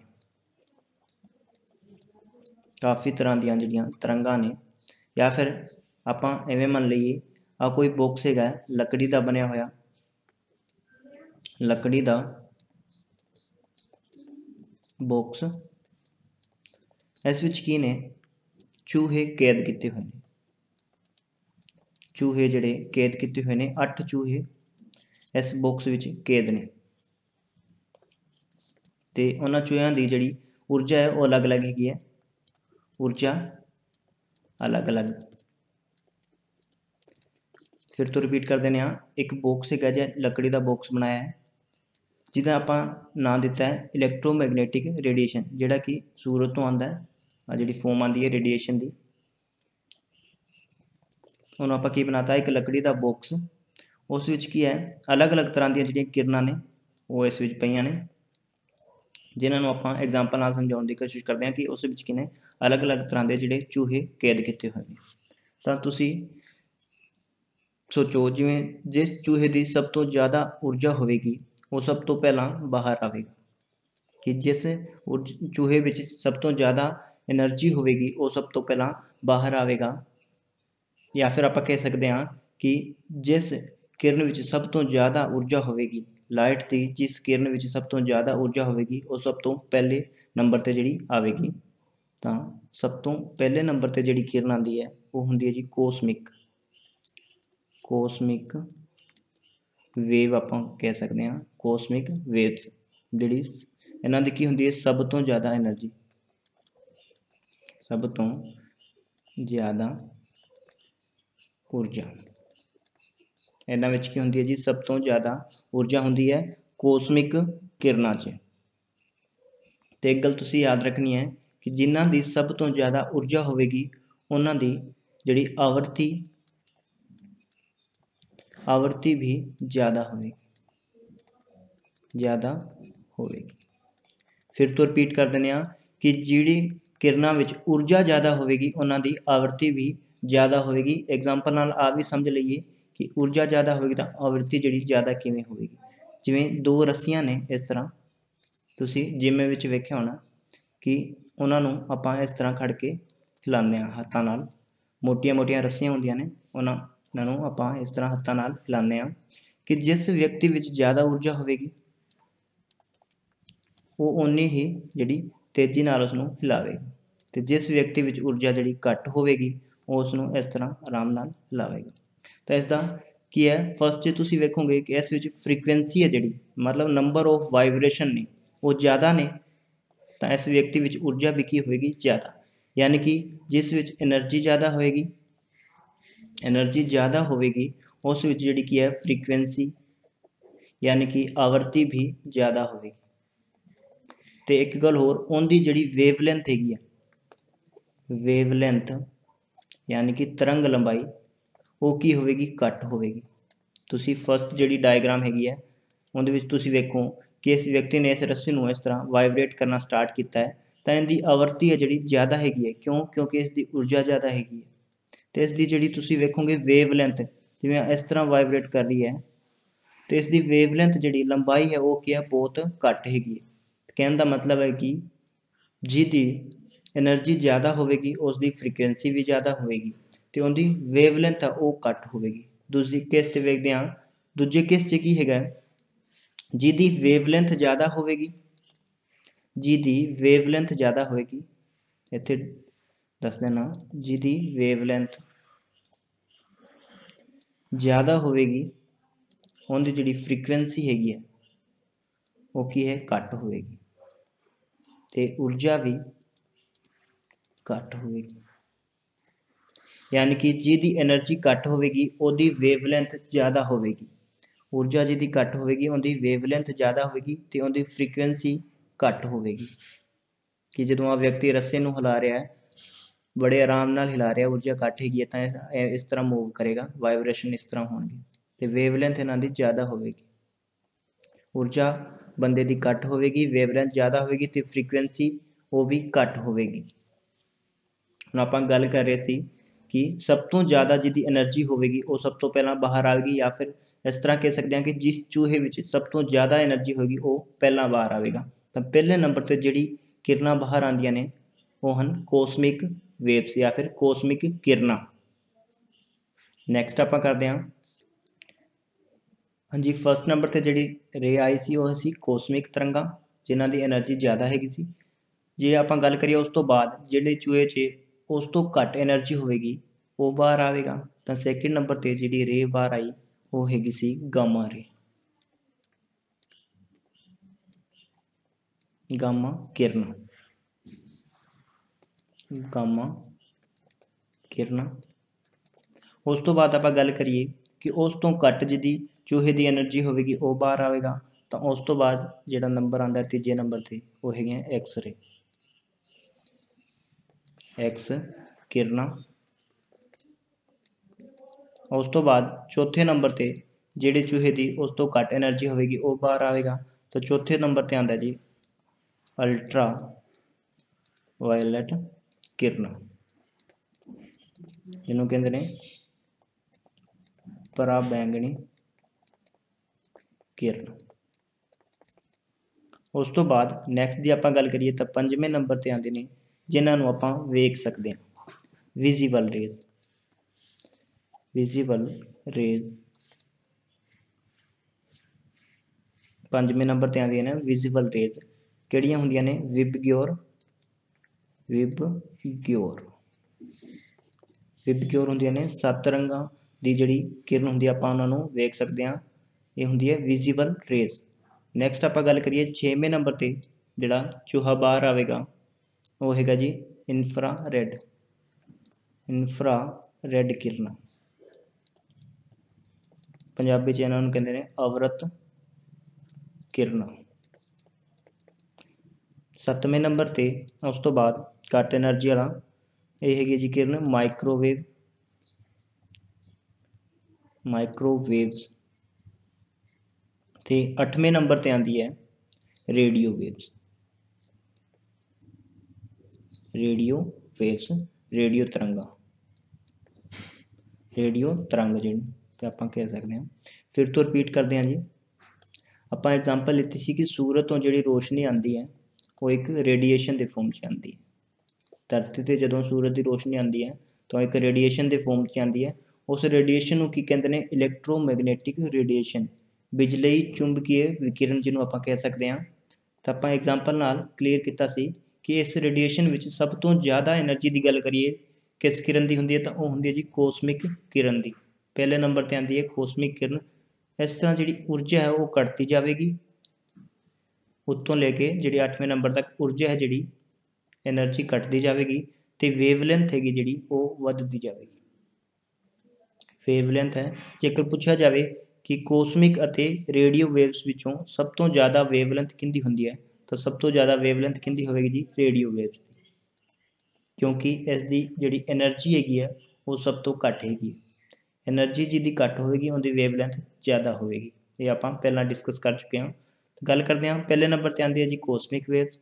ਕਾਫੀ ਤਰ੍ਹਾਂ ਦੀਆਂ ਜਿਹੜੀਆਂ ਤਰੰਗਾਂ ਨੇ ਜਾਂ ਫਿਰ ਆਪਾਂ ਐਵੇਂ ਮੰਨ ਲਈਏ ਆ ਕੋਈ ਬਾਕਸ ਹੈਗਾ, ਲੱਕੜੀ ਦਾ ਬਣਿਆ ਹੋਇਆ। ਲੱਕੜੀ ਦਾ ਬਾਕਸ ਇਸ ਵਿੱਚ ਕੀ ਨੇ? ਚੂਹੇ ਕੈਦ ਕੀਤੇ ਹੋਏ ਨੇ। ਚੂਹੇ ਜਿਹੜੇ ਕੈਦ ਕੀਤੇ ਹੋਏ ਨੇ 8 ਚੂਹੇ ਇਸ ਬਾਕਸ ਵਿੱਚ ਕੈਦ ਨੇ। ਤੇ ਉਹਨਾਂ ਚੂਹਿਆਂ ਦੀ ਜਿਹੜੀ ਊਰਜਾ ਹੈ, ਉਹ ਅਲੱਗ-ਅਲੱਗ ਹੈਗੀ ਹੈ। ਊਰਜਾ ਅਲੱਗ-ਅਲੱਗ। ਫਿਰ ਤੋਂ ਰਿਪੀਟ ਕਰ ਦਿੰਦੇ ਹਾਂ। ਇੱਕ ਬਾਕਸ ਹੈਗਾ ਜੇ ਲੱਕੜੀ ਦਾ ਬਾਕਸ ਬਣਾਇਆ ਹੈ, ਜਿਹਦਾ ਆਪਾਂ ਨਾਂ ਦਿੱਤਾ ਹੈ ਇਲੈਕਟ੍ਰੋਮੈਗਨੈਟਿਕ ਰੇਡੀਏਸ਼ਨ ਜਿਹੜਾ ਕਿ ਸੂਰਜ ਤੋਂ ਆਉਂਦਾ ਹੈ। ਆ ਜਿਹੜੀ ਫੋਮ ਆਉਂਦੀ ਹੈ ਰੇਡੀਏਸ਼ਨ ਦੀ। ਉਹਨੂੰ ਆਪਾਂ ਕੀ ਬਣਾਤਾ? ਇੱਕ ਲੱਕੜੀ ਦਾ ਬਾਕਸ ਉਸ ਵਿੱਚ ਕੀ ਹੈ? ਅਲੱਗ-ਅਲੱਗ ਤਰ੍ਹਾਂ ਦੀਆਂ ਜਿਹੜੀਆਂ ਕਿਰਨਾਂ ਨੇ, ਉਹ ਇਸ ਵਿੱਚ ਪਈਆਂ ਨੇ। ਜਿਨ੍ਹਾਂ ਨੂੰ ਆਪਾਂ ਐਗਜ਼ਾਮਪਲ ਨਾਲ ਸਮਝਾਉਣ ਦੀ ਕੋਸ਼ਿਸ਼ ਕਰਦੇ ਹਾਂ ਕਿ ਉਸ ਵਿੱਚ ਕਿਨੇ ਅਲੱਗ-ਅਲੱਗ ਤਰ੍ਹਾਂ ਦੇ ਜਿਹੜੇ ਚੂਹੇ ਕੈਦ ਕੀਤੇ ਹੋਏ ਨੇ। ਤਾਂ ਤੁਸੀਂ ਸੋਚੋ ਜਿਵੇਂ ਜਿਸ ਚੂਹੇ ਦੀ ਸਭ ਤੋਂ ਜ਼ਿਆਦਾ ਊਰਜਾ ਹੋਵੇਗੀ, ਉਹ ਸਭ ਤੋਂ ਪਹਿਲਾਂ ਬਾਹਰ ਆਵੇਗਾ। ਕਿ ਜਿਸ ਚੂਹੇ ਵਿੱਚ ਸਭ ਤੋਂ ਜ਼ਿਆਦਾ એનર્ਜੀ ਹੋਵੇਗੀ, ਉਹ ਸਭ ਤੋਂ ਪਹਿਲਾਂ ਬਾਹਰ ਆਵੇਗਾ। ਜਾਂ ਫਿਰ ਆਪਾਂ ਕਹਿ ਸਕਦੇ ਹਾਂ ਕਿ ਜਿਸ ਕਿਰਨ ਵਿੱਚ ਸਭ ਤੋਂ ਜ਼ਿਆਦਾ ਊਰਜਾ ਹੋਵੇਗੀ, ਲਾਈਟ ਦੀ ਜਿਸ ਕਿਰਨ ਵਿੱਚ ਸਭ ਤੋਂ ਜ਼ਿਆਦਾ ਊਰਜਾ ਹੋਵੇਗੀ, ਉਹ ਸਭ ਤੋਂ ਪਹਿਲੇ ਨੰਬਰ ਤੇ ਜਿਹੜੀ ਆਵੇਗੀ। ਤਾਂ ਸਭ ਤੋਂ ਪਹਿਲੇ ਨੰਬਰ ਤੇ ਜਿਹੜੀ ਕਿਰਨ ਆਉਂਦੀ ਹੈ, ਉਹ ਹੁੰਦੀ ਹੈ ਜੀ ਕੋਸਮਿਕ। ਕੋਸਮਿਕ ਵੇਵ ਆਪਾਂ ਕਹਿ ਸਕਦੇ ਹਾਂ, ਕੋਸਮਿਕ ਵੇਵਸ। ਜਿਹੜੀ ਇਹਨਾਂ ਦੀ ਕੀ ਹੁੰਦੀ ਹੈ? ਸਭ ਤੋਂ ਜ਼ਿਆਦਾ એનર્ਜੀ ਸਭ ਤੋਂ ਜ਼ਿਆਦਾ ਊਰਜਾ। ਇਹਨਾਂ ਵਿੱਚ ਕੀ ਹੁੰਦੀ ਹੈ ਜੀ? ਸਭ ਤੋਂ ਜ਼ਿਆਦਾ ਊਰਜਾ ਹੁੰਦੀ ਹੈ ਕੋਸਮਿਕ ਕਿਰਨਾਂ 'ਚ। ਤੇ ਇੱਕ ਗੱਲ ਤੁਸੀਂ ਯਾਦ ਰੱਖਣੀ ਹੈ ਕਿ ਜਿਨ੍ਹਾਂ ਦੀ ਸਭ ਤੋਂ ਜ਼ਿਆਦਾ ਊਰਜਾ ਹੋਵੇਗੀ, ਉਹਨਾਂ ਦੀ ਜਿਹੜੀ ਆਵਰਤੀ ਆਵਰਤੀ ਵੀ ਜ਼ਿਆਦਾ ਹੋਵੇਗੀ। ਜ਼ਿਆਦਾ ਹੋਵੇਗੀ। ਫਿਰ ਤੋਂ ਰਿਪੀਟ ਕਰ ਦਿੰਦੇ ਆ ਕਿ ਜਿਹੜੀ ਕਿਰਨਾਂ ਵਿੱਚ ਊਰਜਾ ਜ਼ਿਆਦਾ ਹੋਵੇਗੀ, ਉਹਨਾਂ ਦੀ ਆਵਰਤੀ ਵੀ ਜ਼ਿਆਦਾ ਹੋਵੇਗੀ। ਐਗਜ਼ਾਮਪਲ ਨਾਲ ਆ ਵੀ ਸਮਝ ਲਈਏ ਕਿ ਊਰਜਾ ਜ਼ਿਆਦਾ ਹੋਵੇਗੀ ਤਾਂ ਆਵਰਤੀ ਜਿਹੜੀ ਜ਼ਿਆਦਾ ਕਿਵੇਂ ਹੋਵੇਗੀ। ਜਿਵੇਂ ਦੋ ਰੱਸੀਆਂ ਨੇ ਇਸ ਤਰ੍ਹਾਂ। ਤੁਸੀਂ ਜਿਵੇਂ ਵਿੱਚ ਵੇਖਿਆ ਹੋਣਾ ਕਿ ਉਹਨਾਂ ਨੂੰ ਆਪਾਂ ਇਸ ਤਰ੍ਹਾਂ ਖੜ ਕੇ ਹਿਲਾਉਂਦੇ ਹਾਂ ਹੱਥਾਂ ਨਾਲ। ਮੋਟੀਆਂ-ਮੋਟੀਆਂ ਰੱਸੀਆਂ ਹੁੰਦੀਆਂ ਨੇ, ਉਹਨਾਂ ਨੂੰ ਆਪਾਂ ਇਸ ਤਰ੍ਹਾਂ ਹੱਥਾਂ ਨਾਲ ਹਿਲਾਉਂਦੇ ਹਾਂ ਕਿ ਜਿਸ ਵਿਅਕਤੀ ਵਿੱਚ ਜ਼ਿਆਦਾ ਊਰਜਾ ਹੋਵੇਗੀ, ਉਹ ਓਨੀ ਹੀ ਜਿਹੜੀ ਤੇਜ਼ੀ ਨਾਲ ਉਸ ਨੂੰ ਹਿਲਾਵੇਗਾ ਤੇ ਜਿਸ ਵਿਅਕਤੀ ਵਿੱਚ ਊਰਜਾ ਜਿਹੜੀ ਘੱਟ ਹੋਵੇਗੀ, ਉਹ ਉਸ ਨੂੰ ਇਸ ਤਰ੍ਹਾਂ ਆਰਾਮ ਨਾਲ ਹਿਲਾਵੇਗਾ। ਤਾਂ ਇਸ ਦਾ ਕੀ ਹੈ? ਫਸਟ ਜੇ ਤੁਸੀਂ ਵੇਖੋਗੇ ਕਿ ਇਸ ਵਿੱਚ ਫ੍ਰੀਕੁਐਂਸੀ ਹੈ ਜਿਹੜੀ, ਮਤਲਬ ਨੰਬਰ ਆਫ ਵਾਈਬ੍ਰੇਸ਼ਨ ਨੇ, ਉਹ ਜ਼ਿਆਦਾ ਨੇ ਤਾਂ ਇਸ ਵਿਅਕਤੀ ਵਿੱਚ ਊਰਜਾ ਵੀ ਕੀ ਹੋਏਗੀ? ਜ਼ਿਆਦਾ। ਯਾਨੀ ਕਿ ਜਿਸ ਵਿੱਚ એનર્ਜੀ ਜ਼ਿਆਦਾ ਹੋਏਗੀ એનર્ਜੀ ਜ਼ਿਆਦਾ ਹੋਵੇਗੀ, ਉਸ ਵਿੱਚ ਜਿਹੜੀ ਕੀ ਹੈ ਫ੍ਰੀਕੁਐਂਸੀ ਯਾਨੀ ਕਿ ਆਵਰਤੀ ਵੀ ਜ਼ਿਆਦਾ ਹੋਵੇਗੀ। ਤੇ ਇੱਕ ਗੱਲ ਹੋਰ, ਉਹਦੀ ਜਿਹੜੀ ਵੇਵਲੈਂਥ ਹੈਗੀ ਆ ਵੇਵਲੈਂਥ ਯਾਨੀ ਕਿ ਤਰੰਗ ਲੰਬਾਈ, ਉਹ ਕੀ ਹੋਵੇਗੀ? ਘੱਟ ਹੋਵੇਗੀ। ਤੁਸੀਂ ਫਸਟ ਜਿਹੜੀ ਡਾਇਗ੍ਰਾਮ ਹੈਗੀ ਹੈ ਉਹਦੇ ਵਿੱਚ ਤੁਸੀਂ ਵੇਖੋ ਕਿ ਇਸ ਵਿਅਕਤੀ ਨੇ ਇਸ ਰੱਸੀ ਨੂੰ ਇਸ ਤਰ੍ਹਾਂ ਵਾਈਬ੍ਰੇਟ ਕਰਨਾ ਸਟਾਰਟ ਕੀਤਾ ਹੈ, ਤਾਂ ਇਹਦੀ ਆਵਰਤੀ ਹੈ ਜਿਹੜੀ ਜ਼ਿਆਦਾ ਹੈਗੀ ਹੈ। ਕਿਉਂ? ਕਿਉਂਕਿ ਇਸ ਦੀ ਊਰਜਾ ਜ਼ਿਆਦਾ ਹੈਗੀ ਹੈ। ਤੇ ਇਸ ਦੀ ਜਿਹੜੀ ਤੁਸੀਂ ਵੇਖੋਗੇ ਵੇਵ ਲੈਂਥ ਜਿਵੇਂ ਇਸ ਤਰ੍ਹਾਂ ਵਾਈਬ੍ਰੇਟ ਕਰ ਰਹੀ ਹੈ, ਤੇ ਇਸ ਦੀ ਵੇਵ ਲੈਂਥ ਜਿਹੜੀ ਲੰਬਾਈ ਹੈ ਉਹ ਕੀ ਹੈ? ਬਹੁਤ ਘੱਟ ਹੈਗੀ ਹੈ। ਕਹਿਣ ਦਾ ਮਤਲਬ ਹੈ ਕਿ ਜਿਹਦੀ એનર્ਜੀ ਜ਼ਿਆਦਾ ਹੋਵੇਗੀ ਉਸ ਦੀ ਫ੍ਰੀਕੁਐਂਸੀ ਵੀ ਜ਼ਿਆਦਾ ਹੋਵੇਗੀ ਤੇ ਉਹਦੀ ਵੇਵਲੈਂਥ ਆ ਉਹ ਘੱਟ ਹੋਵੇਗੀ। ਦੂਜੀ ਕੇਸ ਤੇ ਵੇਖਦੇ ਹਾਂ। ਦੂਜੇ ਕੇਸ 'ਚ ਕੀ ਹੈਗਾ ਜਿਹਦੀ ਵੇਵਲੈਂਥ ਜ਼ਿਆਦਾ ਹੋਵੇਗੀ, ਜਿਹਦੀ ਵੇਵਲੈਂਥ ਜ਼ਿਆਦਾ ਹੋਵੇਗੀ, ਇੱਥੇ ਦੱਸ ਦੇਣਾ ਜਿਹਦੀ ਵੇਵਲੈਂਥ ਜ਼ਿਆਦਾ ਹੋਵੇਗੀ, ਉਹਦੀ ਜਿਹੜੀ ਫ੍ਰੀਕੁਐਂਸੀ ਹੈਗੀ ਹੈ ਉਹ ਕੀ ਹੈ? ਘੱਟ ਹੋਵੇਗੀ। ਤੇ ਊਰਜਾ ਵੀ ਘੱਟ ਹੋਵੇਗੀ। ਯਾਨੀ ਕਿ ਜਿਹਦੀ એનર્ਜੀ ਘੱਟ ਹੋਵੇਗੀ, ਉਹਦੀ ਵੇਵਲੈਂਥ ਜ਼ਿਆਦਾ ਹੋਵੇਗੀ। ਊਰਜਾ ਜਿਹਦੀ ਘੱਟ ਹੋਵੇਗੀ, ਉਹਦੀ ਵੇਵਲੈਂਥ ਜ਼ਿਆਦਾ ਹੋਵੇਗੀ ਤੇ ਉਹਦੀ ਫ੍ਰੀਕੁਐਂਸੀ ਘੱਟ ਹੋਵੇਗੀ। ਕਿ ਜਦੋਂ ਆ ਵਿਅਕਤੀ ਰੱਸੇ ਨੂੰ ਹਿਲਾ ਰਿਹਾ ਹੈ, ਬੜੇ ਆਰਾਮ ਨਾਲ ਹਿਲਾ ਰਿਹਾ, ਊਰਜਾ ਘੱਟ ਹੈਗੀ ਤਾਂ ਇਸ ਤਰ੍ਹਾਂ ਮੂਵ ਕਰੇਗਾ ਵਾਈਬ੍ਰੇਸ਼ਨ ਇਸ ਤਰ੍ਹਾਂ ਹੋਣਗੇ ਤੇ ਵੇਵਲੈਂਥ ਇਹਨਾਂ ਦੀ ਜ਼ਿਆਦਾ ਹੋਵੇਗੀ। ਊਰਜਾ ਬੰਦੇ ਦੀ ਘੱਟ ਹੋਵੇਗੀ ਵੇਵਲੈਂਥ ਜ਼ਿਆਦਾ ਹੋਵੇਗੀ ਤੇ ਫ੍ਰੀਕੁਐਂਸੀ ਉਹ ਵੀ ਘੱਟ ਹੋਵੇਗੀ। ਹੁਣ ਆਪਾਂ ਗੱਲ ਕਰ ਰਹੇ ਸੀ ਕਿ ਸਭ ਤੋਂ ਜ਼ਿਆਦਾ ਜਿਹਦੀ એનર્ਜੀ ਹੋਵੇਗੀ, ਉਹ ਸਭ ਤੋਂ ਪਹਿਲਾਂ ਬਾਹਰ ਆਵੇਗੀ ਜਾਂ ਫਿਰ ਇਸ ਤਰ੍ਹਾਂ ਕਹਿ ਸਕਦੇ ਹਾਂ ਕਿ ਜਿਸ ਚੂਹੇ ਵਿੱਚ ਸਭ ਤੋਂ ਜ਼ਿਆਦਾ એનર્ਜੀ ਹੋਏਗੀ, ਉਹ ਪਹਿਲਾਂ ਬਾਹਰ ਆਵੇਗਾ। ਤਾਂ ਪਹਿਲੇ ਨੰਬਰ ਤੇ ਜਿਹੜੀ ਕਿਰਨਾਂ ਬਾਹਰ ਆਉਂਦੀਆਂ ਨੇ, ਉਹ ਹਨ ਕੋਸਮਿਕ ਵੇਵਸ ਜਾਂ ਫਿਰ ਕੋਸਮਿਕ ਕਿਰਨਾਂ। ਨੈਕਸਟ ਆਪਾਂ ਕਰਦੇ ਹਾਂ। ਹਾਂਜੀ ਫਰਸਟ ਨੰਬਰ ਤੇ ਜਿਹੜੀ ਰੇ ਆਈ ਸੀ, ਉਹ ਸੀ ਕੋਸਮਿਕ ਤਰੰਗਾਂ, ਜਿਨ੍ਹਾਂ ਦੀ એનર્ਜੀ ਜ਼ਿਆਦਾ ਹੈਗੀ ਸੀ। ਜੇ ਆਪਾਂ ਗੱਲ ਕਰੀਏ ਉਸ ਤੋਂ ਬਾਅਦ, ਜਿਹੜੇ ਚੂਹੇ 'ਚ ਉਸ ਤੋਂ ਘੱਟ એનર્ਜੀ ਹੋਵੇਗੀ, ਉਹ ਬਾਹਰ ਆਵੇਗਾ। ਤਾਂ ਸੈਕਿੰਡ ਨੰਬਰ ਤੇ ਜਿਹੜੀ ਰੇ ਬਾਹਰ ਆਈ ਉਹ ਹੈਗੀ ਸੀ ਗਾਮਾ ਰੇ। ਗਾਮਾ ਕਿਰਨ। ਗਾਮਾ ਕਿਰਨਾ। ਉਸ ਤੋਂ ਬਾਅਦ ਆਪਾਂ ਗੱਲ ਕਰੀਏ ਕਿ ਉਸ ਤੋਂ ਘੱਟ ਜਿਹਦੀ ਚੂਹੇ ਦੀ એનર્ਜੀ ਹੋਵੇਗੀ, ਉਹ ਬਾਹਰ ਆਵੇਗਾ, ਤਾਂ ਉਸ ਤੋਂ ਬਾਅਦ ਜਿਹੜਾ ਨੰਬਰ ਆਂਦਾ ਤੀਜੇ ਨੰਬਰ ਤੇ, ਉਹ ਹੈਗੇ ਐਕਸ-ਰੇ ਐਕਸ ਕਿਰਨਾਂ ਉਸ ਤੋਂ ਬਾਅਦ ਚੌਥੇ ਨੰਬਰ ਤੇ ਜਿਹੜੇ ਚੂਹੇ ਦੀ ਉਸ ਤੋਂ ਘੱਟ એનર્ਜੀ ਹੋਵੇਗੀ, ਉਹ ਬਾਹਰ ਆਵੇਗਾ। ਤਾਂ ਚੌਥੇ ਨੰਬਰ ਤੇ ਆਂਦਾ ਜੀ ਅਲਟਰਾ ਵਾਇਲਟ ਕਿਰਨ। ਇਹਨੂੰ ਕਹਿੰਦੇ ਨੇ ਪਰਾ ਬੈਂਗਣੀ ਕਿਰਨ। ਉਸ ਤੋਂ ਬਾਅਦ ਨੈਕਸਟ ਦੀ ਆਪਾਂ ਗੱਲ ਕਰੀਏ ਤਾਂ ਪੰਜਵੇਂ ਨੰਬਰ ਤੇ ਆਉਂਦੇ ਨੇ, ਜਿਨ੍ਹਾਂ ਨੂੰ ਆਪਾਂ ਵੇਖ ਸਕਦੇ ਹਾਂ। ਵਿਜ਼ੀਬਲ ਰੇਜ਼ ਵਿਜ਼ੀਬਲ ਰੇਜ਼ ਪੰਜਵੇਂ ਨੰਬਰ ਤੇ ਆਉਂਦੀਆਂ ਨੇ ਵਿਜ਼ੀਬਲ ਰੇਜ਼ ਕਿਹੜੀਆਂ ਹੁੰਦੀਆਂ ਨੇ? ਵਿਬਗਿਓਰ ਵਿਬਗਿਓਰ ਵਿਬਗਿਓਰ ਹੁੰਦੀਆਂ ਨੇ ਸੱਤ ਰੰਗਾਂ ਦੀ ਜਿਹੜੀ ਕਿਰਨ ਹੁੰਦੀ ਆਪਾਂ ਉਹਨਾਂ ਨੂੰ ਵੇਖ ਸਕਦੇ ਹਾਂ। ਇਹ ਹੁੰਦੀ ਹੈ ਵਿਜ਼ੀਬਲ ਰੇਜ਼ ਨੈਕਸਟ ਆਪਾਂ ਗੱਲ ਕਰੀਏ 6ਵੇਂ ਨੰਬਰ ਤੇ, ਜਿਹੜਾ ਚੂਹਾ ਬਾਹਰ ਆਵੇਗਾ, ਉਹ ਹੈਗਾ ਜੀ ਇਨਫਰਾ ਰੈੱਡ ਇਨਫਰਾ ਰੈੱਡ ਕਿਰਨਾਂ। ਪੰਜਾਬੀ ਚ ਇਹਨਾਂ ਨੂੰ ਕਹਿੰਦੇ ਨੇ ਅਵਰਤ ਕਿਰਨ। ਸੱਤਵੇਂ ਨੰਬਰ ਤੇ ਉਸ ਤੋਂ ਬਾਅਦ ਘੱਟ એનર્ਜੀ ਵਾਲਾ ਇਹ ਹੈਗੀ ਜੀ ਕਿਰਨ ਮਾਈਕ੍ਰੋਵੇਵ ਮਾਈਕ੍ਰੋਵੇਵਸ ਤੇ 8ਵੇਂ ਨੰਬਰ ਤੇ ਆਂਦੀ ਹੈ radio waves radio waves radio ਤਰੰਗਾ। ਰੇਡੀਓ ਤਰੰਗ ਜਿਹੜੀ ਤੇ ਆਪਾਂ ਕਹਿ ਸਕਦੇ ਹਾਂ। ਫਿਰ ਤੋਂ ਰਿਪੀਟ ਕਰਦੇ ਹਾਂ ਜੀ। ਆਪਾਂ ਐਗਜ਼ਾਮਪਲ ਲਿੱਤੀ ਸੀ ਕਿ ਸੂਰਜ ਤੋਂ ਜਿਹੜੀ ਰੋਸ਼ਨੀ ਆਉਂਦੀ ਹੈ, ਉਹ ਇੱਕ ਰੇਡੀਏਸ਼ਨ ਦੇ ਫਾਰਮ 'ਚ ਆਉਂਦੀ ਹੈ। ਧਰਤੀ ਤੇ ਜਦੋਂ ਸੂਰਜ ਦੀ ਰੋਸ਼ਨੀ ਆਉਂਦੀ ਹੈ, ਤਾਂ ਇੱਕ ਰੇਡੀਏਸ਼ਨ ਦੇ ਫਾਰਮ 'ਚ ਆਉਂਦੀ ਹੈ। ਉਸ ਰੇਡੀਏਸ਼ਨ ਨੂੰ ਕੀ ਕਹਿੰਦੇ ਨੇ? ਇਲੈਕਟ੍ਰੋਮੈਗਨੈਟਿਕ ਰੇਡੀਏਸ਼ਨ ਬਿਜਲਈ ਚੁੰਬਕੀਏ ਵਿਕਿਰਨ ਜਿਹਨੂੰ ਆਪਾਂ ਕਹਿ ਸਕਦੇ ਹਾਂ। ਤਾਂ ਆਪਾਂ ਐਗਜ਼ਾਮਪਲ ਨਾਲ ਕਲੀਅਰ ਕੀਤਾ ਸੀ ਕਿ ਇਸ ਰੇਡੀਏਸ਼ਨ ਵਿੱਚ ਸਭ ਤੋਂ ਜ਼ਿਆਦਾ એનર્ਜੀ ਦੀ ਗੱਲ ਕਰੀਏ, ਕਿਸ ਕਿਰਨ ਦੀ ਹੁੰਦੀ ਹੈ? ਤਾਂ ਉਹ ਹੁੰਦੀ ਹੈ ਜੀ ਕੋਸਮਿਕ ਕਿਰਨ ਦੀ। ਪਹਿਲੇ ਨੰਬਰ ਤੇ ਆਂਦੀ ਹੈ ਕੋਸਮਿਕ ਕਿਰਨ। ਇਸ ਤਰ੍ਹਾਂ ਜਿਹੜੀ ਊਰਜਾ ਹੈ ਉਹ ਘਟਦੀ ਜਾਵੇਗੀ। ਉੱਤੋਂ ਲੈ ਕੇ ਜਿਹੜੀ 8ਵੇਂ ਨੰਬਰ ਤੱਕ ਊਰਜਾ ਹੈ ਜਿਹੜੀ એનર્ਜੀ ਘਟਦੀ ਜਾਵੇਗੀ ਤੇ ਵੇਵਲੈਂਥ ਹੈਗੀ ਜਿਹੜੀ ਉਹ ਵੱਧਦੀ ਜਾਵੇਗੀ। ਵੇਵਲੈਂਥ ਹੈ। ਜੇਕਰ ਪੁੱਛਿਆ ਜਾਵੇ ਕਿ ਕੋਸਮਿਕ ਅਤੇ ਰੇਡੀਓ ਵੇਵਸ ਵਿੱਚੋਂ ਸਭ ਤੋਂ ਜ਼ਿਆਦਾ ਵੇਵਲੈਂਥ ਕਿੰਦੀ ਹੁੰਦੀ ਹੈ, ਤਾਂ ਸਭ ਤੋਂ ਜ਼ਿਆਦਾ ਵੇਵਲੈਂਥ ਕਿੰਦੀ ਹੋਵੇਗੀ ਜੀ? ਰੇਡੀਓ ਵੇਵਸ ਦੀ। ਕਿਉਂਕਿ ਇਸ ਦੀ ਜਿਹੜੀ એનર્ਜੀ ਹੈਗੀ ਹੈ, ਉਹ ਸਭ ਤੋਂ ਘੱਟ ਹੈਗੀ ਹੈ। ਐਨਰਜੀ ਜਿਹਦੀ ਘੱਟ ਹੋਵੇਗੀ, ਉਹਦੀ ਵੇਵਲੈਂਥ ਜ਼ਿਆਦਾ ਹੋਵੇਗੀ। ਇਹ ਆਪਾਂ ਪਹਿਲਾਂ ਡਿਸਕਸ ਕਰ ਚੁੱਕੇ ਹਾਂ। ਗੱਲ ਕਰਦੇ ਹਾਂ, ਪਹਿਲੇ ਨੰਬਰ ਤੇ ਆਉਂਦੀ ਹੈ ਜੀ ਕੋਸਮਿਕ ਵੇਵਸ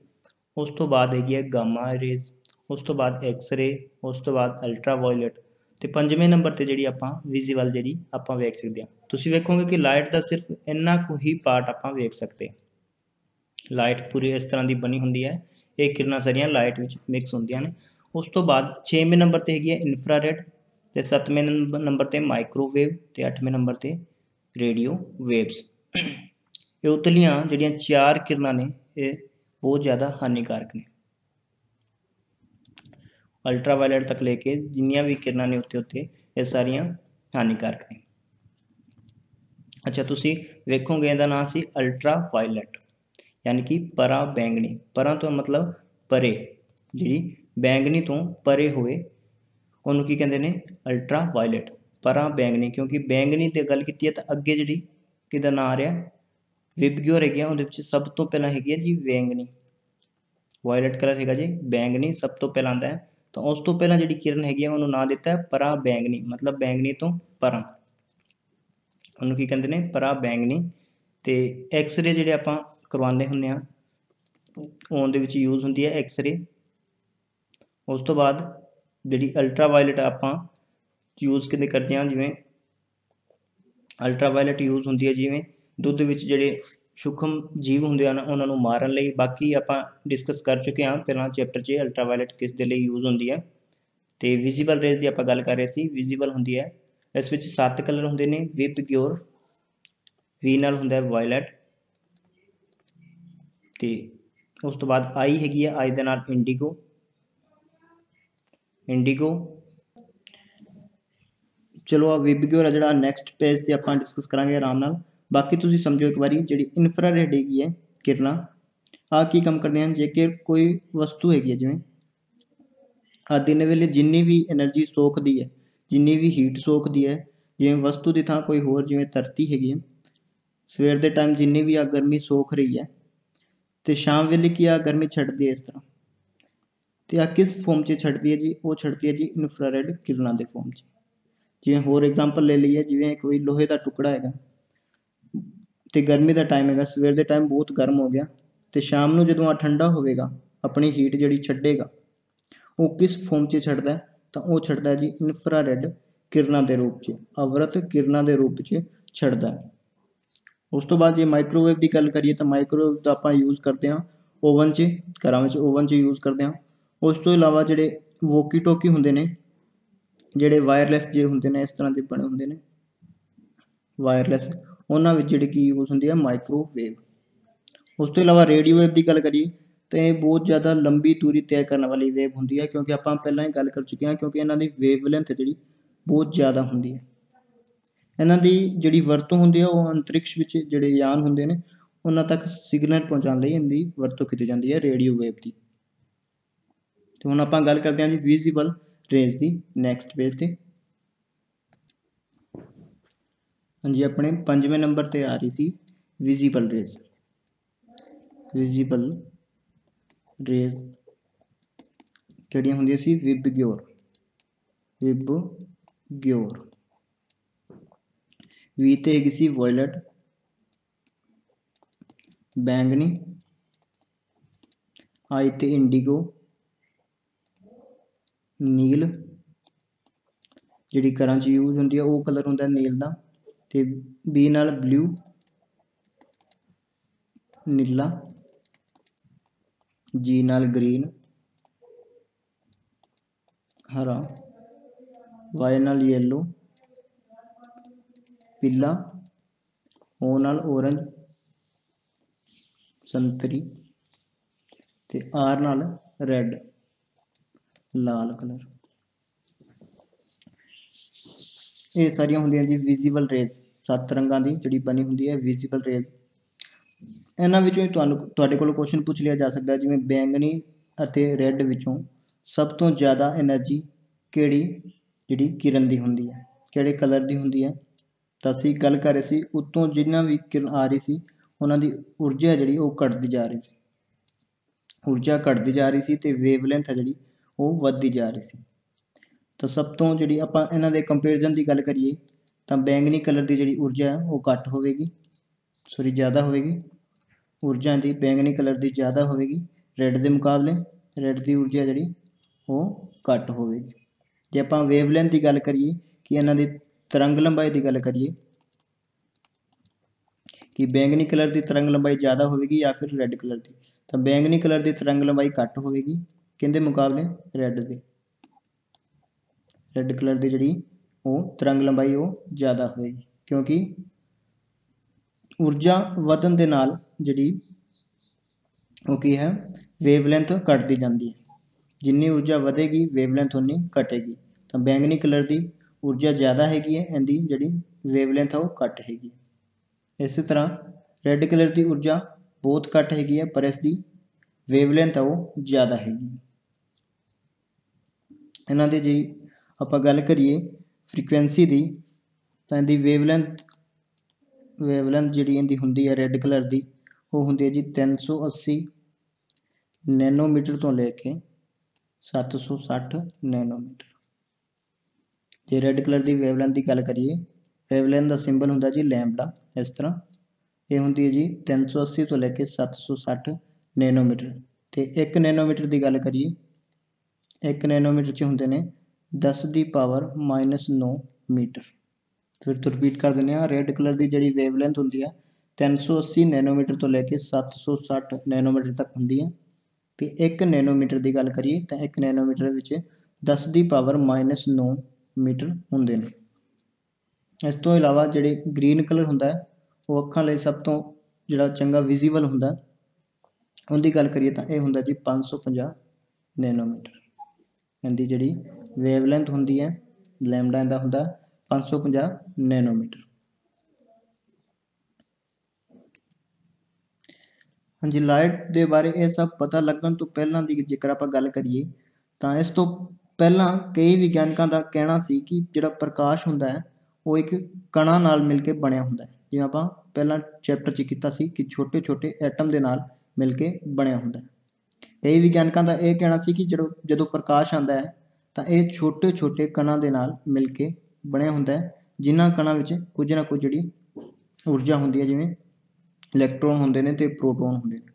ਉਸ ਤੋਂ ਬਾਅਦ ਹੈਗੀ ਹੈ ਗਾਮਾ ਰੇਜ਼ ਉਸ ਤੋਂ ਬਾਅਦ ਐਕਸ-ਰੇ ਉਸ ਤੋਂ ਬਾਅਦ ਅਲਟਰਾਵਾਇਲਟ ਤੇ ਪੰਜਵੇਂ ਨੰਬਰ ਤੇ ਜਿਹੜੀ ਆਪਾਂ ਵਿਜ਼ੀਬਲ ਜਿਹੜੀ ਆਪਾਂ ਵੇਖ ਸਕਦੇ ਹਾਂ। ਤੁਸੀਂ ਵੇਖੋਗੇ ਕਿ ਲਾਈਟ ਦਾ ਸਿਰਫ ਇੰਨਾ ਕੁ ਹੀ ਪਾਰਟ ਆਪਾਂ ਵੇਖ ਸਕਦੇ ਲਾਈਟ ਪੂਰੀ ਇਸ ਤਰ੍ਹਾਂ ਦੀ ਬਣੀ ਹੁੰਦੀ ਹੈ। ਇਹ ਕਿਰਨਾਂ ਸਾਰੀਆਂ ਲਾਈਟ ਵਿੱਚ ਮਿਕਸ ਹੁੰਦੀਆਂ ਨੇ। ਉਸ ਤੋਂ ਬਾਅਦ 6ਵੇਂ ਨੰਬਰ ਤੇ ਹੈਗੀ ਹੈ ਇਨਫਰਾਰੈਡ ਤੇ 7ਵੇਂ ਨੰਬਰ ਤੇ ਮਾਈਕ੍ਰੋਵੇਵ ਤੇ 8ਵੇਂ ਨੰਬਰ ਤੇ ਰੇਡੀਓ ਵੇਵਸ ਇਹ ਉਤਲੀਆਂ ਜਿਹੜੀਆਂ ਚਾਰ ਕਿਰਨਾਂ ਨੇ ਇਹ ਬਹੁਤ ਜ਼ਿਆਦਾ ਹਾਨੀਕਾਰਕ ਨੇ ਅਲਟਰਾਵਾਇਲਟ ਤੱਕ ਲੈ ਕੇ ਜਿੰਨੀਆਂ ਵੀ ਕਿਰਨਾਂ ਨੇ ਉੱਤੇ ਉੱਤੇ ਇਹ ਸਾਰੀਆਂ ਹਾਨੀਕਾਰਕ ਨੇ ਅੱਛਾ ਤੁਸੀਂ ਵੇਖੋਗੇ ਇਹਦਾ ਨਾਮ ਸੀ ਅਲਟਰਾ ਵਾਇਲਟ ਯਾਨੀ ਕਿ ਪਰਾ ਬੈਂਗਣੀ ਪਰਾਂ ਤੋਂ ਮਤਲਬ ਪਰੇ ਜਿਹੜੀ ਬੈਂਗਣੀ ਤੋਂ ਪਰੇ ਹੋਵੇ ਉਹਨੂੰ ਕੀ ਕਹਿੰਦੇ ਨੇ? ਅਲਟਰਾ ਵਾਇਲਟ ਪਰਾਂ ਬੈਂਗਣੀ ਕਿਉਂਕਿ ਬੈਂਗਣੀ ਤੇ ਗੱਲ ਕੀਤੀ ਹੈ ਤਾਂ ਅੱਗੇ ਜਿਹੜੀ ਕਿਹਦਾ ਨਾਂ ਆ ਰਿਹਾ? ਵਿਬਗਿਓਰ ਹੈਗੀ ਉਹਦੇ ਵਿੱਚ ਸਭ ਤੋਂ ਪਹਿਲਾਂ ਹੈਗੀ ਹੈ ਜੀ ਬੈਂਗਣੀ ਵਾਇਲਟ ਕਲਰ ਹੈਗਾ ਜੀ ਬੈਂਗਣੀ ਸਭ ਤੋਂ ਪਹਿਲਾਂ ਆਂਦਾ ਹੈ। ਤਾਂ ਉਸ ਤੋਂ ਪਹਿਲਾਂ ਜਿਹੜੀ ਕਿਰਨ ਹੈਗੀ ਹੈ, ਉਹਨੂੰ ਨਾਂ ਦਿੱਤਾ ਹੈ ਪਰਾ ਬੈਂਗਣੀ ਮਤਲਬ ਬੈਂਗਣੀ ਤੋਂ ਪਰਾਂ। ਉਹਨੂੰ ਕੀ ਕਹਿੰਦੇ ਨੇ? ਪਰਾ ਬੈਂਗਣੀ ਤੇ ਐਕਸ-ਰੇ ਜਿਹੜੇ ਆਪਾਂ ਕਰਵਾਉਂਦੇ ਹੁੰਦੇ ਆ ਉਹਦੇ ਵਿੱਚ ਯੂਜ਼ ਹੁੰਦੀ ਹੈ ਐਕਸ-ਰੇ ਉਸ ਤੋਂ ਬਾਅਦ ਜਿਹੜੀ ਅਲਟਰਾਵਾਇਲਟ ਆਪਾਂ ਯੂਜ਼ ਕਿੰਨੇ ਕਰਦੇ ਹਾਂ, ਜਿਵੇਂ ਅਲਟਰਾਵਾਇਲਟ ਯੂਜ਼ ਹੁੰਦੀ ਹੈ, ਜਿਵੇਂ ਦੁੱਧ ਵਿੱਚ ਜਿਹੜੇ ਸੂਖਮ ਜੀਵ ਹੁੰਦੇ ਹਨ, ਉਹਨਾਂ ਨੂੰ ਮਾਰਨ ਲਈ ਬਾਕੀ ਆਪਾਂ ਡਿਸਕਸ ਕਰ ਚੁੱਕੇ ਹਾਂ, ਪਹਿਲਾਂ ਚੈਪਟਰ 'ਚ ਅਲਟਰਾਵਾਇਲਟ ਕਿਸ ਦੇ ਲਈ ਯੂਜ਼ ਹੁੰਦੀ ਹੈ। ਤੇ ਵਿਜ਼ੀਬਲ ਰੇਜ਼ ਦੀ ਆਪਾਂ ਗੱਲ ਕਰ ਰਹੇ ਸੀ ਵਿਜ਼ੀਬਲ ਹੁੰਦੀ ਹੈ, ਇਸ ਵਿੱਚ ਸੱਤ ਕਲਰ ਹੁੰਦੇ ਨੇ ਵਿਪ ਗਿਓਰ ਵੀ ਨਾਲ ਹੁੰਦਾ ਹੈ ਵਾਇਲਟ ਤੇ ਉਸ ਤੋਂ ਬਾਅਦ ਆਈ ਹੈਗੀ ਹੈ ਆਈ ਦੇ ਨਾਲ ਇੰਡੀਗੋ ਇੰਡੀਗੋ। ਚਲੋ ਆ ਵੇਬਗਿਓਰ ਆ ਜਿਹੜਾ ਨੈਕਸਟ ਪੇਜ ਤੇ ਆਪਾਂ ਡਿਸਕਸ ਕਰਾਂਗੇ ਆਰਾਮ ਨਾਲ। ਬਾਕੀ ਤੁਸੀਂ ਸਮਝੋ ਇੱਕ ਵਾਰੀ ਜਿਹੜੀ ਇਨਫਰਾਰੈਡ ਹੈਗੀ ਹੈ ਕਿਰਨਾਂ ਆ ਕੀ ਕੰਮ ਕਰਦੇ ਹਨ? ਜੇਕਰ ਕੋਈ ਵਸਤੂ ਹੈਗੀ ਹੈ ਜਿਵੇਂ ਆ ਦਿਨ ਵੇਲੇ ਜਿੰਨੀ ਵੀ એનર્ਜੀ ਸੋਖਦੀ ਹੈ, ਜਿੰਨੀ ਵੀ ਹੀਟ ਸੋਖਦੀ ਹੈ, ਜਿਵੇਂ ਵਸਤੂ ਦੀ ਥਾਂ ਕੋਈ ਹੋਰ ਜਿਵੇਂ ਧਰਤੀ ਹੈਗੀ ਹੈ, ਸਵੇਰ ਦੇ ਟਾਈਮ ਜਿੰਨੀ ਵੀ ਆ ਗਰਮੀ ਸੋਖ ਰਹੀ ਹੈ, ਤੇ ਸ਼ਾਮ ਵੇਲੇ ਕੀ ਆ ਗਰਮੀ ਛੱਡਦੀ ਹੈ ਇਸ ਤਰ੍ਹਾਂ? ਤੇ ਆ ਕਿਸ ਫਾਰਮ 'ਚ ਛੱਡਦੀ ਹੈ ਜੀ? ਉਹ ਛੱਡਦੀ ਹੈ ਜੀ ਇਨਫਰਾਰੈਡ ਕਿਰਨਾਂ ਦੇ ਫਾਰਮ 'ਚ। ਜਿਵੇਂ ਹੋਰ ਐਗਜ਼ਾਮਪਲ ਲੈ ਲਈਏ, ਜਿਵੇਂ ਕੋਈ ਲੋਹੇ ਦਾ ਟੁਕੜਾ ਹੈਗਾ। ਤੇ ਗਰਮੀ ਦਾ ਟਾਈਮ ਹੈਗਾ, ਸਵੇਰ ਦੇ ਟਾਈਮ ਬਹੁਤ ਗਰਮ ਹੋ ਗਿਆ ਤੇ ਸ਼ਾਮ ਨੂੰ ਜਦੋਂ ਆ ਠੰਡਾ ਹੋਵੇਗਾ, ਆਪਣੀ ਹੀਟ ਜਿਹੜੀ ਛੱਡੇਗਾ, ਉਹ ਕਿਸ ਫਾਰਮ 'ਚ ਛੱਡਦਾ ਤਾਂ ਉਹ ਛੱਡਦਾ ਜੀ ਇਨਫਰਾਰੈੱਡ ਕਿਰਨਾਂ ਦੇ ਰੂਪ 'ਚ ਅਵਰਤ ਕਿਰਨਾਂ ਦੇ ਰੂਪ 'ਚ ਛੱਡਦਾ ਉਸ ਤੋਂ ਬਾਅਦ ਜੇ ਮਾਈਕ੍ਰੋਵੇਵ ਦੀ ਗੱਲ ਕਰੀਏ ਤਾਂ ਮਾਈਕ੍ਰੋਵੇਵ ਦਾ ਆਪਾਂ ਯੂਜ਼ ਕਰਦੇ ਹਾਂ ਓਵਨ 'ਚ, ਘਰਾਂ ਵਿੱਚ ਓਵਨ 'ਚ ਯੂਜ਼ ਕਰਦੇ ਹਾਂ। ਉਸ ਤੋਂ ਇਲਾਵਾ ਜਿਹੜੇ ਵੋਕੀ ਟੋਕੀ ਹੁੰਦੇ ਨੇ, ਜਿਹੜੇ ਵਾਇਰਲੈਸ ਜੇ ਹੁੰਦੇ ਨੇ, ਇਸ ਤਰ੍ਹਾਂ ਦੇ ਬਣੇ ਹੁੰਦੇ ਨੇ ਵਾਇਰਲੈਸ ਉਹਨਾਂ ਵਿੱਚ ਜਿਹੜੀ ਕੀ ਯੂਜ਼ ਹੁੰਦੀ ਹੈ ਮਾਈਕ੍ਰੋਵੇਵ ਉਸ ਤੋਂ ਇਲਾਵਾ ਰੇਡੀਓ ਵੇਵ ਦੀ ਗੱਲ ਕਰੀਏ, ਤਾਂ ਇਹ ਬਹੁਤ ਜ਼ਿਆਦਾ ਲੰਬੀ ਦੂਰੀ ਤੈਅ ਕਰਨ ਵਾਲੀ ਵੇਵ ਹੁੰਦੀ ਹੈ, ਕਿਉਂਕਿ ਆਪਾਂ ਪਹਿਲਾਂ ਹੀ ਗੱਲ ਕਰ ਚੁੱਕੇ ਹਾਂ, ਕਿਉਂਕਿ ਇਹਨਾਂ ਦੀ ਵੇਵਲੈਂਥ ਜਿਹੜੀ ਬਹੁਤ ਜ਼ਿਆਦਾ ਹੁੰਦੀ ਹੈ। ਇਹਨਾਂ ਦੀ ਜਿਹੜੀ ਵਰਤੋਂ ਹੁੰਦੀ ਹੈ, ਉਹ ਅੰਤਰਿਕਸ਼ ਵਿੱਚ ਜਿਹੜੇ ਯਾਨ ਹੁੰਦੇ ਨੇ, ਉਹਨਾਂ ਤੱਕ ਸਿਗਨਲ ਪਹੁੰਚਾਉਣ ਲਈ ਇਹਦੀ ਵਰਤੋਂ ਕੀਤੀ ਜਾਂਦੀ ਹੈ ਰੇਡੀਓ ਵੇਵ ਦੀ। ਤੇ ਹੁਣ ਆਪਾਂ ਗੱਲ ਕਰਦੇ ਹਾਂ ਜੀ ਵਿਜ਼ੀਬਲ ਰੇਜ਼ ਦੀ ਨੈਕਸਟ ਪੇਜ ਤੇ ਹਾਂਜੀ ਆਪਣੇ ਪੰਜਵੇਂ ਨੰਬਰ ਤੇ ਆ ਰਹੀ ਸੀ ਵਿਜ਼ੀਬਲ ਰੇਜ਼ ਵਿਜ਼ੀਬਲ ਰੇਜ਼ ਕਿਹੜੀਆਂ ਹੁੰਦੀਆਂ ਸੀ ਵਿਬਗਿਓਰ ਵਿਬਗਿਓਰ ਵੀ ਤੇ ਹੈਗੀ ਸੀ ਵਾਇਲਟ ਬੈਂਗਨੀ ਆਈ ਤੇ ਇੰਡੀਗੋ ਨੀਲ, ਜਿਹੜੀ ਘਰਾਂ 'ਚ ਯੂਜ਼ ਹੁੰਦੀ ਹੈ ਉਹ ਕਲਰ ਹੁੰਦਾ ਨੀਲ ਦਾ, ਤੇ ਬੀ ਨਾਲ ਬਲੂ ਨੀਲਾ ਜੀ ਨਾਲ ਗ੍ਰੀਨ ਹਰਾ ਵਾਈ ਨਾਲ ਯੈਲੋ ਪੀਲਾ ਓ ਨਾਲ ਔਰੰਜ ਸੰਤਰੀ, ਤੇ ਆਰ ਨਾਲ ਰੈੱਡ ਲਾਲ ਕਲਰ। ਇਹ ਸਾਰੀਆਂ ਹੁੰਦੀਆਂ ਜੀ ਵਿਜ਼ੀਬਲ ਰੇਜ਼ ਸੱਤ ਰੰਗਾਂ ਦੀ ਜਿਹੜੀ ਬਣੀ ਹੁੰਦੀ ਹੈ ਵਿਜ਼ੀਬਲ ਰੇਜ਼ ਇਹਨਾਂ ਵਿੱਚੋਂ ਹੀ ਤੁਹਾਨੂੰ, ਤੁਹਾਡੇ ਕੋਲ ਕੁਐਸਚਨ ਪੁੱਛ ਲਿਆ ਜਾ ਸਕਦਾ ਜਿਵੇਂ ਬੈਂਗਣੀ ਅਤੇ ਰੈੱਡ ਵਿੱਚੋਂ ਸਭ ਤੋਂ ਜ਼ਿਆਦਾ એનર્ਜੀ ਕਿਹੜੀ, ਜਿਹੜੀ ਕਿਰਨ ਦੀ ਹੁੰਦੀ ਹੈ, ਕਿਹੜੇ ਕਲਰ ਦੀ ਹੁੰਦੀ ਹੈ। ਤਾਂ ਅਸੀਂ ਗੱਲ ਕਰ ਰਹੇ ਸੀ, ਉਤੋਂ ਜਿੰਨਾ ਵੀ ਕਿਰਨ ਆ ਰਹੀ ਸੀ, ਉਹਨਾਂ ਦੀ ਊਰਜਾ ਜਿਹੜੀ ਉਹ ਘਟਦੀ ਜਾ ਰਹੀ ਸੀ। ਊਰਜਾ ਘਟਦੀ ਜਾ ਰਹੀ ਸੀ ਤੇ ਵੇਵਲੈਂਥ ਹੈ ਜਿਹੜੀ ਉਹ ਵੱਧਦੀ ਜਾ ਰਹੀ ਸੀ। ਤਾਂ ਸਭ ਤੋਂ ਜਿਹੜੀ ਆਪਾਂ ਇਹਨਾਂ ਦੇ ਕੰਪੈਰੀਜ਼ਨ ਦੀ ਗੱਲ ਕਰੀਏ, ਤਾਂ ਬੈਂਗਨੀ ਕਲਰ ਦੀ ਜਿਹੜੀ ਊਰਜਾ ਹੈ, ਉਹ ਘੱਟ ਹੋਵੇਗੀ। ਸੋਰੀ ਜ਼ਿਆਦਾ ਹੋਵੇਗੀ। ਊਰਜਾ ਦੀ ਬੈਂਗਨੀ ਕਲਰ ਦੀ ਜ਼ਿਆਦਾ ਹੋਵੇਗੀ। ਰੈੱਡ ਦੇ ਮੁਕਾਬਲੇ ਰੈੱਡ ਦੀ ਊਰਜਾ ਜਿਹੜੀ, ਉਹ ਘੱਟ ਹੋਵੇਗੀ। ਜੇ ਆਪਾਂ ਵੇਵਲੈਂਥ ਦੀ ਗੱਲ ਕਰੀਏ, ਕਿ ਇਹਨਾਂ ਦੀ ਤਰੰਗ ਲੰਬਾਈ ਦੀ ਗੱਲ ਕਰੀਏ, ਕਿ ਬੈਂਗਨੀ ਕਲਰ ਦੀ ਤਰੰਗ ਲੰਬਾਈ ਜ਼ਿਆਦਾ ਹੋਵੇਗੀ ਜਾਂ ਫਿਰ ਰੈੱਡ ਕਲਰ ਦੀ, ਤਾਂ ਬੈਂਗਨੀ ਕਲਰ ਦੀ ਤਰੰਗ ਲੰਬਾਈ ਘੱਟ ਹੋਵੇਗੀ। ਕਿੰਦੇ ਮੁਕਾਬਲੇ? ਰੈੱਡ ਦੇ। ਰੈੱਡ ਕਲਰ ਦੀ ਜਿਹੜੀ ਉਹ ਤਰੰਗ ਲੰਬਾਈ ਉਹ ਜ਼ਿਆਦਾ ਹੋਵੇਗੀ ਕਿਉਂਕਿ ਊਰਜਾ ਵਧਣ ਦੇ ਨਾਲ ਜਿਹੜੀ ਉਹ ਕੀ ਹੈ? ਵੇਵਲੈਂਥ ਘਟਦੀ ਜਾਂਦੀ ਹੈ। ਜਿੰਨੀ ਊਰਜਾ ਵਧੇਗੀ ਵੇਵਲੈਂਥ ਉਨੀ ਘਟੇਗੀ। ਤਾਂ ਬੈਂਗਨੀ ਕਲਰ ਦੀ ਊਰਜਾ ਜ਼ਿਆਦਾ ਹੈਗੀ ਹੈ, ਇਹਦੀ ਜਿਹੜੀ ਵੇਵਲੈਂਥ ਆ ਉਹ ਘੱਟ ਹੈਗੀ ਇਸੇ ਤਰ੍ਹਾਂ ਰੈੱਡ ਕਲਰ ਦੀ ਊਰਜਾ ਬਹੁਤ ਘੱਟ ਹੈਗੀ ਹੈ, ਪਰ ਇਸ ਦੀ ਵੇਵਲੈਂਥ ਆ ਉਹ ਜ਼ਿਆਦਾ ਹੈਗੀ ਇਹਨਾਂ ਦੇ ਜੀ ਆਪਾਂ ਗੱਲ ਕਰੀਏ ਫ੍ਰੀਕੁਐਂਸੀ ਦੀ, ਤਾਂ ਇਹਦੀ ਵੇਵਲੈਂਥ ਵੇਵਲੈਂਥ ਜਿਹੜੀ ਇਹਦੀ ਹੁੰਦੀ ਹੈ ਰੈੱਡ ਕਲਰ ਦੀ, ਉਹ ਹੁੰਦੀ ਹੈ ਜੀ 380 ਨੈਨੋਮੀਟਰ ਤੋਂ ਲੈ ਕੇ 760 ਨੈਨੋਮੀਟਰ ਜੇ ਰੈੱਡ ਕਲਰ ਦੀ ਵੇਵਲੈਂਥ ਦੀ ਗੱਲ ਕਰੀਏ ਵੇਵਲੈਂਥ ਦਾ ਸਿੰਬਲ ਹੁੰਦਾ ਜੀ ਲੈਂਬਡਾ ਇਸ ਤਰ੍ਹਾਂ। ਇਹ ਹੁੰਦੀ ਹੈ ਜੀ 380 ਤੋਂ ਲੈ ਕੇ 760 ਨੈਨੋਮੀਟਰ ਤੇ 1 ਨੈਨੋਮੀਟਰ ਦੀ ਗੱਲ ਕਰੀਏ 1 ਨੈਨੋਮੀਟਰ 'ਚ ਹੁੰਦੇ ਨੇ 10 ਦੀ ਪਾਵਰ -9 ਮੀਟਰ। ਫਿਰ ਤੋਂ ਰਿਪੀਟ ਕਰ ਦਿੰਦੇ ਆ ਰੈੱਡ ਕਲਰ ਦੀ ਜਿਹੜੀ ਵੇਵਲੈਂਥ ਹੁੰਦੀ ਆ 380 ਨੈਨੋਮੀਟਰ ਤੋਂ ਲੈ ਕੇ 760 ਨੈਨੋਮੀਟਰ ਤੱਕ ਹੁੰਦੀ ਹੈ ਤੇ 1 ਨੈਨੋਮੀਟਰ ਦੀ ਗੱਲ ਕਰੀਏ ਤਾਂ 1 ਨੈਨੋਮੀਟਰ ਵਿੱਚ 10 ਦੀ ਪਾਵਰ -9 ਮੀਟਰ ਹੁੰਦੇ ਨੇ। ਇਸ ਤੋਂ ਇਲਾਵਾ ਜਿਹੜੇ ਗ੍ਰੀਨ ਕਲਰ ਹੁੰਦਾ ਹੈ, ਉਹ ਅੱਖਾਂ ਲਈ ਸਭ ਤੋਂ ਜਿਹੜਾ ਚੰਗਾ ਵਿਜ਼ੀਬਲ ਹੁੰਦਾ ਉਹਦੀ ਗੱਲ ਕਰੀਏ ਤਾਂ ਇਹ ਹੁੰਦਾ ਜੀ 550 ਨੈਨੋਮੀਟਰ। ਇਹਦੀ ਜਿਹੜੀ ਵੇਵਲੈਂਥ ਹੁੰਦੀ ਹੈ ਲੈਮਡਾ ਦਾ ਹੁੰਦਾ 550 ਨੈਨੋਮੀਟਰ ਹਾਂਜੀ ਲਾਈਟ ਦੇ ਬਾਰੇ ਇਹ ਸਭ ਪਤਾ ਲੱਗਣ ਤੋਂ ਪਹਿਲਾਂ ਦੀ ਜੇਕਰ ਆਪਾਂ ਗੱਲ ਕਰੀਏ, ਤਾਂ ਇਸ ਤੋਂ ਪਹਿਲਾਂ ਕਈ ਵਿਗਿਆਨਕਾਂ ਦਾ ਕਹਿਣਾ ਸੀ ਕਿ ਜਿਹੜਾ ਪ੍ਰਕਾਸ਼ ਹੁੰਦਾ ਹੈ, ਉਹ ਇੱਕ ਕਣਾਂ ਨਾਲ ਮਿਲ ਕੇ ਬਣਿਆ ਹੁੰਦਾ ਹੈ। ਜਿਵੇਂ ਆਪਾਂ ਪਹਿਲਾਂ ਚੈਪਟਰ 'ਚ ਕੀਤਾ ਸੀ ਕਿ ਛੋਟੇ-ਛੋਟੇ ਐਟਮ ਦੇ ਨਾਲ ਮਿਲ ਕੇ ਬਣਿਆ ਹੁੰਦਾ ਹੈ। ਕਈ ਵਿਗਿਆਨਕਾਂ ਦਾ ਇਹ ਕਹਿਣਾ ਸੀ ਕਿ ਜਦੋਂ ਜਦੋਂ ਪ੍ਰਕਾਸ਼ ਆਉਂਦਾ ਹੈ, ਤਾਂ ਇਹ ਛੋਟੇ-ਛੋਟੇ ਕਣਾਂ ਦੇ ਨਾਲ ਮਿਲ ਕੇ ਬਣਿਆ ਹੁੰਦਾ ਹੈ, ਜਿਨ੍ਹਾਂ ਕਣਾਂ ਵਿੱਚ ਕੁਝ ਨਾ ਕੁਝ ਜਿਹੜੀ ਊਰਜਾ ਹੁੰਦੀ ਹੈ, ਜਿਵੇਂ ਇਲੈਕਟ੍ਰੋਨ ਹੁੰਦੇ ਨੇ ਤੇ ਪ੍ਰੋਟੋਨ ਹੁੰਦੇ ਨੇ।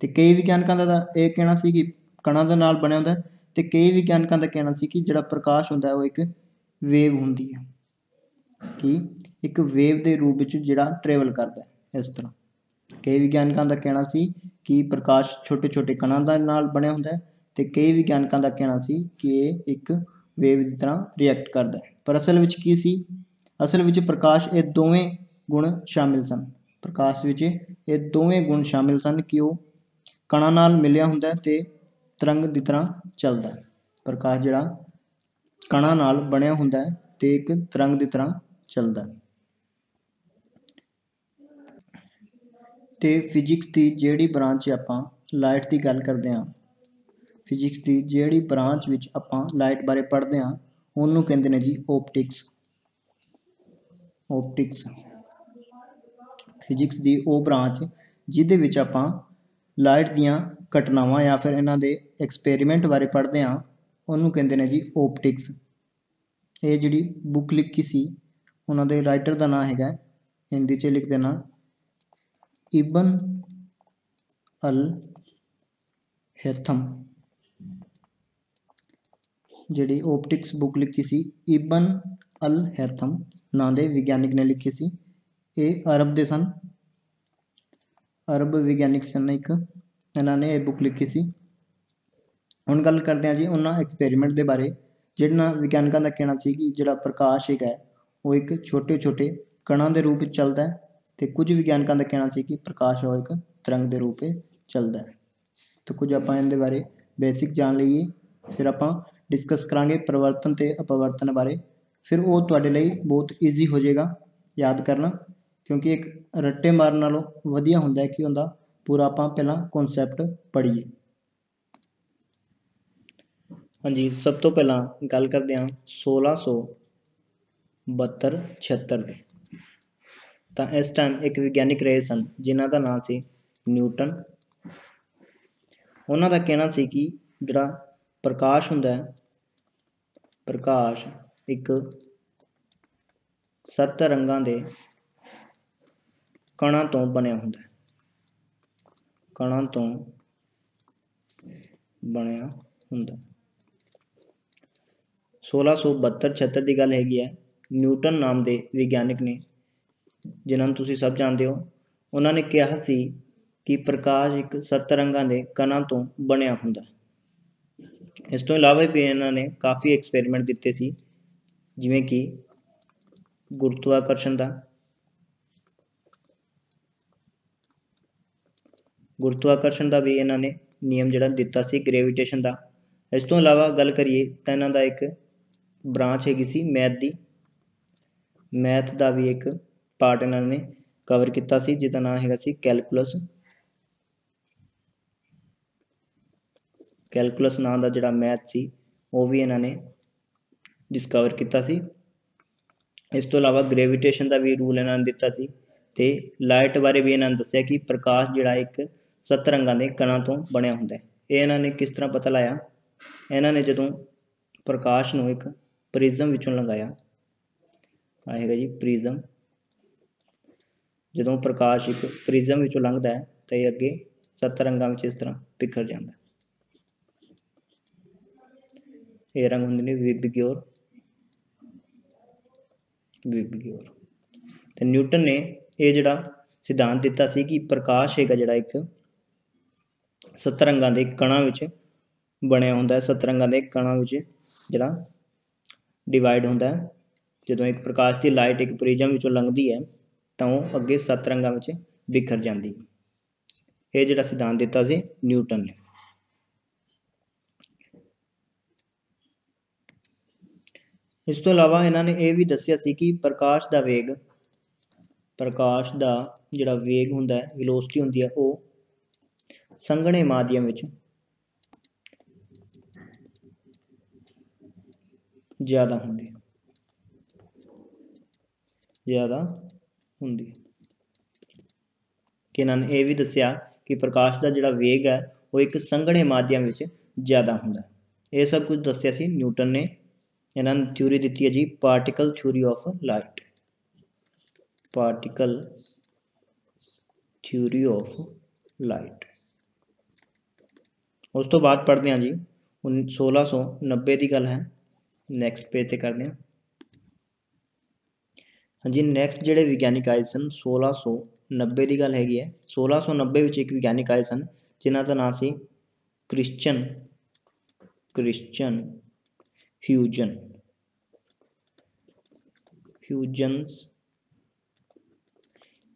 ਤੇ ਕਈ ਵਿਗਿਆਨਕਾਂ ਦਾ ਇਹ ਕਹਿਣਾ ਸੀ ਕਿ ਕਣਾਂ ਦੇ ਨਾਲ ਬਣਿਆ ਹੁੰਦਾ ਤੇ ਕਈ ਵਿਗਿਆਨਕਾਂ ਦਾ ਕਹਿਣਾ ਸੀ ਕਿ ਜਿਹੜਾ ਪ੍ਰਕਾਸ਼ ਹੁੰਦਾ ਉਹ ਇੱਕ ਵੇਵ ਹੁੰਦੀ ਹੈ, ਕਿ ਇੱਕ ਵੇਵ ਦੇ ਰੂਪ ਵਿੱਚ ਜਿਹੜਾ ਟਰੈਵਲ ਕਰਦਾ ਇਸ ਤਰ੍ਹਾਂ। ਕਈ ਵਿਗਿਆਨਕਾਂ ਦਾ ਕਹਿਣਾ ਸੀ ਕਿ ਪ੍ਰਕਾਸ਼ ਛੋਟੇ-ਛੋਟੇ ਕਣਾਂ ਦਾ ਨਾਲ ਬਣਿਆ ਹੁੰਦਾ ਹੈ ਤੇ ਕਈ ਵਿਗਿਆਨਕਾਂ ਦਾ ਕਹਿਣਾ ਸੀ ਕਿ ਇਹ ਇੱਕ ਵੇਵ ਦੀ ਤਰ੍ਹਾਂ ਰਿਐਕਟ ਕਰਦਾ ਹੈ। ਪਰ ਅਸਲ ਵਿੱਚ ਕੀ ਸੀ? ਅਸਲ ਵਿੱਚ ਪ੍ਰਕਾਸ਼ ਇਹ ਦੋਵੇਂ ਗੁਣ ਸ਼ਾਮਿਲ ਸਨ। ਪ੍ਰਕਾਸ਼ ਵਿੱਚ ਇਹ ਦੋਵੇਂ ਗੁਣ ਸ਼ਾਮਿਲ ਸਨ ਕਿ ਉਹ ਕਣਾਂ ਨਾਲ ਮਿਲਿਆ ਹੁੰਦਾ ਤੇ ਤਰੰਗ ਦੀ ਤਰ੍ਹਾਂ ਚੱਲਦਾ ਪ੍ਰਕਾਸ਼ ਜਿਹੜਾ ਕਣਾਂ ਨਾਲ ਬਣਿਆ ਹੁੰਦਾ ਤੇ ਇੱਕ ਤਰੰਗ ਦੀ ਤਰ੍ਹਾਂ ਚੱਲਦਾ ਤੇ ਫਿਜ਼ਿਕਸ ਦੀ ਜਿਹੜੀ ਬ੍ਰਾਂਚ ਆਪਾਂ ਲਾਈਟ ਦੀ ਗੱਲ ਕਰਦੇ ਹਾਂ। ਫਿਜ਼ਿਕਸ ਦੀ ਜਿਹੜੀ ਬ੍ਰਾਂਚ ਵਿੱਚ ਆਪਾਂ ਲਾਈਟ ਬਾਰੇ ਪੜ੍ਹਦੇ ਹਾਂ, ਉਹਨੂੰ ਕਹਿੰਦੇ ਨੇ ਜੀ ਓਪਟਿਕਸ ਓਪਟਿਕਸ ਫਿਜ਼ਿਕਸ ਦੀ ਉਹ ਬ੍ਰਾਂਚ ਜਿਹਦੇ ਵਿੱਚ ਆਪਾਂ ਲਾਈਟ ਦੀਆਂ ਘਟਨਾਵਾਂ ਜਾਂ ਫਿਰ ਇਹਨਾਂ ਦੇ ਐਕਸਪੈਰੀਮੈਂਟ ਬਾਰੇ ਪੜ੍ਹਦੇ ਹਾਂ, ਉਹਨੂੰ ਕਹਿੰਦੇ ਨੇ ਜੀ ਓਪਟਿਕਸ ਇਹ ਜਿਹੜੀ ਬੁੱਕ ਲਿਖੀ ਸੀ, ਉਹਨਾਂ ਦੇ ਰਾਈਟਰ ਦਾ ਨਾਮ ਹੈਗਾ, ਹਿੰਦੀ 'ਚ ਲਿਖ ਦੇਣਾ ਇਬਨ ਅਲ ਹੈਥਮ, ਜਿਹੜੀ ਓਪਟਿਕਸ ਬੁੱਕ ਲਿਖੀ ਸੀ, ਇਬਨ ਅਲ ਹੈਥਮ, ਨਾਂ ਦੇ ਵਿਗਿਆਨਿਕ ਨੇ ਲਿਖੀ ਸੀ। ਇਹ ਅਰਬ ਦੇ ਸਨ। ਅਰਬ ਵਿਗਿਆਨਿਕ ਸਨ ਇੱਕ, ਇਹਨਾਂ ਨੇ ਇਹ ਬੁੱਕ ਲਿਖੀ ਸੀ। ਹੁਣ ਗੱਲ ਕਰਦੇ ਹਾਂ ਜੀ ਉਹਨਾਂ ਐਕਸਪੈਰੀਮੈਂਟ ਦੇ ਬਾਰੇ, ਜਿਹਨਾਂ ਵਿਗਿਆਨਕਾਂ ਦਾ ਕਹਿਣਾ ਸੀ ਕਿ ਜਿਹੜਾ ਪ੍ਰਕਾਸ਼ ਹੈਗਾ, ਉਹ ਇੱਕ ਛੋਟੇ-ਛੋਟੇ ਕਣਾਂ ਦੇ ਰੂਪ ਵਿੱਚ ਚੱਲਦਾ ਹੈ। ਤੇ ਕੁਝ ਵਿਗਿਆਨਕਾਂ ਦਾ ਕਹਿਣਾ ਸੀ ਕਿ ਪ੍ਰਕਾਸ਼ ਉਹ ਇੱਕ ਤਰੰਗ ਦੇ ਰੂਪ ਵਿੱਚ ਚੱਲਦਾ ਹੈ। ਤਾਂ ਕੁਝ ਆਪਾਂ ਇਹਦੇ ਬਾਰੇ ਬੇਸਿਕ ਜਾਣ ਲਈਏ, ਫਿਰ ਆਪਾਂ ਡਿਸਕਸ ਕਰਾਂਗੇ ਪਰਿਵਰਤਨ ਤੇ ਅਪਵਰਤਨ ਬਾਰੇ। ਫਿਰ ਉਹ ਤੁਹਾਡੇ ਲਈ ਬਹੁਤ ਈਜ਼ੀ ਹੋ ਜਾਏਗਾ, ਯਾਦ ਕਰਨਾ, ਕਿਉਂਕਿ ਇੱਕ ਰੱਟੇ ਮਾਰਨ ਨਾਲੋਂ ਵਧੀਆ ਹੁੰਦਾ ਹੈ ਕਿ ਉਹਦਾ ਪੂਰਾ ਆਪਾਂ ਪਹਿਲਾਂ ਕਨਸੈਪਟ ਪੜ੍ਹੀਏ। ਹਾਂਜੀ, ਸਭ ਤੋਂ ਪਹਿਲਾਂ ਗੱਲ ਕਰਦੇ ਹਾਂ 1672 76 ਦੀ। ਤਾਂ ਇਸ ਟਾਈਮ ਇੱਕ ਵਿਗਿਆਨਿਕ ਰਹੇ ਸਨ ਜਿਨ੍ਹਾਂ ਦਾ ਨਾਮ ਸੀ ਨਿਊਟਨ। ਉਹਨਾਂ ਦਾ ਕਹਿਣਾ ਸੀ ਕਿ ਜਿਹੜਾ ਪ੍ਰਕਾਸ਼ ਹੁੰਦਾ ਹੈ, ਪ੍ਰਕਾਸ਼ ਇੱਕ ਸੱਤ ਰੰਗਾਂ ਦੇ ਕਣਾਂ ਤੋਂ ਬਣਿਆ ਹੁੰਦਾ ਹੈ। ਕਣਾਂ ਤੋਂ ਬਣਿਆ ਹੁੰਦਾ 1672 76 ਦੀ ਗੱਲ ਹੈਗੀ ਹੈ। ਨਿਊਟਨ ਨਾਮ ਦੇ ਵਿਗਿਆਨਿਕ ਨੇ ਜਿਨ੍ਹਾਂ ਨੂੰ ਤੁਸੀਂ ਸਭ ਜਾਣਦੇ ਹੋ, ਉਹਨਾਂ ਨੇ ਕਿਹਾ ਸੀ ਕਿ ਪ੍ਰਕਾਸ਼ ਇੱਕ ਸੱਤ ਰੰਗਾਂ ਦੇ ਕਣਾਂ ਤੋਂ ਬਣਿਆ ਹੁੰਦਾ ਇਸ ਤੋਂ ਇਲਾਵਾ ਵੀ ਇਹਨਾਂ ਨੇ ਕਾਫੀ ਐਕਸਪੈਰੀਮੈਂਟ ਦਿੱਤੇ ਸੀ, ਜਿਵੇਂ ਕਿ ਗੁਰਤਵਾਕਰਸ਼ਣ ਦਾ ਗੁਰਤਵਾਕਰਸ਼ਣ ਦਾ ਵੀ ਇਹਨਾਂ ਨੇ ਨਿਯਮ ਜਿਹੜਾ ਦਿੱਤਾ ਸੀ ਗ੍ਰੈਵਿਟੇਸ਼ਨ ਦਾ। ਇਸ ਤੋਂ ਇਲਾਵਾ ਗੱਲ ਕਰੀਏ ਤਾਂ ਇਹਨਾਂ ਦਾ ਇੱਕ ਬ੍ਰਾਂਚ ਹੈਗੀ ਸੀ ਮੈਥ ਦੀ। ਮੈਥ ਦਾ ਵੀ ਇੱਕ ਪਾਰਟ ਇਹਨਾਂ ਨੇ ਕਵਰ ਕੀਤਾ ਸੀ, ਜਿਹਦਾ ਨਾਮ ਹੈਗਾ ਸੀ ਕੈਲਕੂਲਸ ਕੈਲਕੂਲਸ ਨਾਂ ਦਾ ਜਿਹੜਾ ਮੈਥ ਸੀ, ਉਹ ਵੀ ਇਹਨਾਂ ਨੇ ਡਿਸਕਵਰ ਕੀਤਾ ਸੀ। ਇਸ ਤੋਂ ਇਲਾਵਾ ਗ੍ਰੈਵਿਟੇਸ਼ਨ ਦਾ ਵੀ ਰੂਲ ਇਹਨਾਂ ਨੇ ਦਿੱਤਾ ਸੀ ਤੇ ਲਾਈਟ ਬਾਰੇ ਵੀ ਇਹਨਾਂ ਨੇ ਦੱਸਿਆ ਕਿ ਪ੍ਰਕਾਸ਼ ਜਿਹੜਾ ਇੱਕ ਸੱਤ ਰੰਗਾਂ ਦੇ ਕਣਾਂ ਤੋਂ ਬਣਿਆ ਹੁੰਦਾ ਹੈ। ਇਹ ਇਹਨਾਂ ਨੇ ਕਿਸ ਤਰ੍ਹਾਂ ਪਤਾ ਲਾਇਆ? ਇਹਨਾਂ ਨੇ ਜਦੋਂ ਪ੍ਰਕਾਸ਼ ਨੂੰ ਇੱਕ ਪ੍ਰਿਜ਼ਮ ਵਿੱਚੋਂ ਲੰਘਾਇਆ ਆਏਗਾ ਜੀ ਪ੍ਰਿਜ਼ਮ ਜਦੋਂ ਪ੍ਰਕਾਸ਼ ਇੱਕ ਪ੍ਰਿਜ਼ਮ ਵਿੱਚੋਂ ਲੰਘਦਾ ਹੈ ਤਾਂ ਇਹ ਅੱਗੇ ਸੱਤ ਰੰਗਾਂ ਵਿੱਚ ਇਸ ਤਰ੍ਹਾਂ ਬਿਖਰ ਜਾਂਦਾ ਇਹ ਰੰਗ ਹੁੰਦੇ ਨੇ ਵਿਬਗਿਓਰ ਵਿਬਗਿਓਰ ਤੇ ਨਿਊਟਨ ਨੇ ਇਹ ਜਿਹੜਾ ਸਿਧਾਂਤ ਦਿੱਤਾ ਸੀ ਕਿ ਪ੍ਰਕਾਸ਼ ਹੈਗਾ ਜਿਹੜਾ ਇੱਕ ਸੱਤ ਰੰਗਾਂ ਦੇ ਕਣਾਂ ਵਿੱਚ ਬਣਿਆ ਹੁੰਦਾ ਹੈ। ਸੱਤ ਰੰਗਾਂ ਦੇ ਕਣਾਂ ਵਿੱਚ ਜਿਹੜਾ ਡਿਵਾਈਡ ਹੁੰਦਾ ਹੈ। ਜਦੋਂ ਇੱਕ ਪ੍ਰਕਾਸ਼ ਦੀ ਲਾਈਟ ਇੱਕ ਪ੍ਰਿਜ਼ਮ ਵਿੱਚੋਂ ਲੰਘਦੀ ਹੈ ਤਾਂ ਉਹ ਅੱਗੇ ਸੱਤ ਰੰਗਾਂ ਵਿੱਚ ਬਿਖਰ ਜਾਂਦੀ। ਹੈ ਇਹ ਜਿਹੜਾ ਸਿਧਾਂਤ ਦਿੱਤਾ ਸੀ, ਨਿਊਟਨ ਨੇ। ਇਸ ਤੋਂ ਇਲਾਵਾ ਇਹਨਾਂ ਨੇ ਇਹ ਵੀ ਦੱਸਿਆ ਸੀ ਕਿ ਪ੍ਰਕਾਸ਼ ਦਾ ਵੇਗ, ਪ੍ਰਕਾਸ਼ ਦਾ ਜਿਹੜਾ ਵੇਗ ਹੁੰਦਾ ਹੈ ਵੈਲੋਸਿਟੀ ਹੁੰਦੀ ਹੈ, ਉਹ ਸੰਘਣੇ ਮਾਧਿਅਮ ਵਿੱਚ ਜ਼ਿਆਦਾ ਹੁੰਦੀ ਹੈ। ਜ਼ਿਆਦਾ ਹੁੰਦੀ ਕਿ ਇਹਨਾਂ ਨੇ ਇਹ ਵੀ ਦੱਸਿਆ ਕਿ ਪ੍ਰਕਾਸ਼ ਦਾ ਜਿਹੜਾ ਵੇਗ ਹੈ, ਉਹ ਇੱਕ ਸੰਘਣੇ ਮਾਧਿਅਮ ਵਿੱਚ ਜ਼ਿਆਦਾ ਹੁੰਦਾ ਇਹ ਸਭ ਕੁਝ ਦੱਸਿਆ ਸੀ ਨਿਊਟਨ ਨੇ। ਇਹਨਾਂ ਨੂੰ ਥਿਊਰੀ ਦਿੱਤੀ ਹੈ ਜੀ particle theory of light particle theory of light ਉਸ ਤੋਂ ਬਾਅਦ ਪੜ੍ਹਦੇ ਹਾਂ ਜੀ 1690 ਦੀ ਗੱਲ ਹੈ। ਨੈਕਸਟ ਪੇਜ ਤੇ ਕਰਦੇ ਹਾਂ। ਹਾਂਜੀ ਨੈਕਸਟ ਜਿਹੜੇ ਵਿਗਿਆਨਿਕ ਆਏ ਸਨ 1690 ਦੀ ਗੱਲ ਹੈਗੀ ਹੈ। 1690 ਵਿੱਚ ਇੱਕ ਵਿਗਿਆਨਿਕ ਆਏ ਸਨ, ਜਿਨ੍ਹਾਂ ਦਾ ਨਾਮ ਸੀ Christian Christian Huygens. Huygens,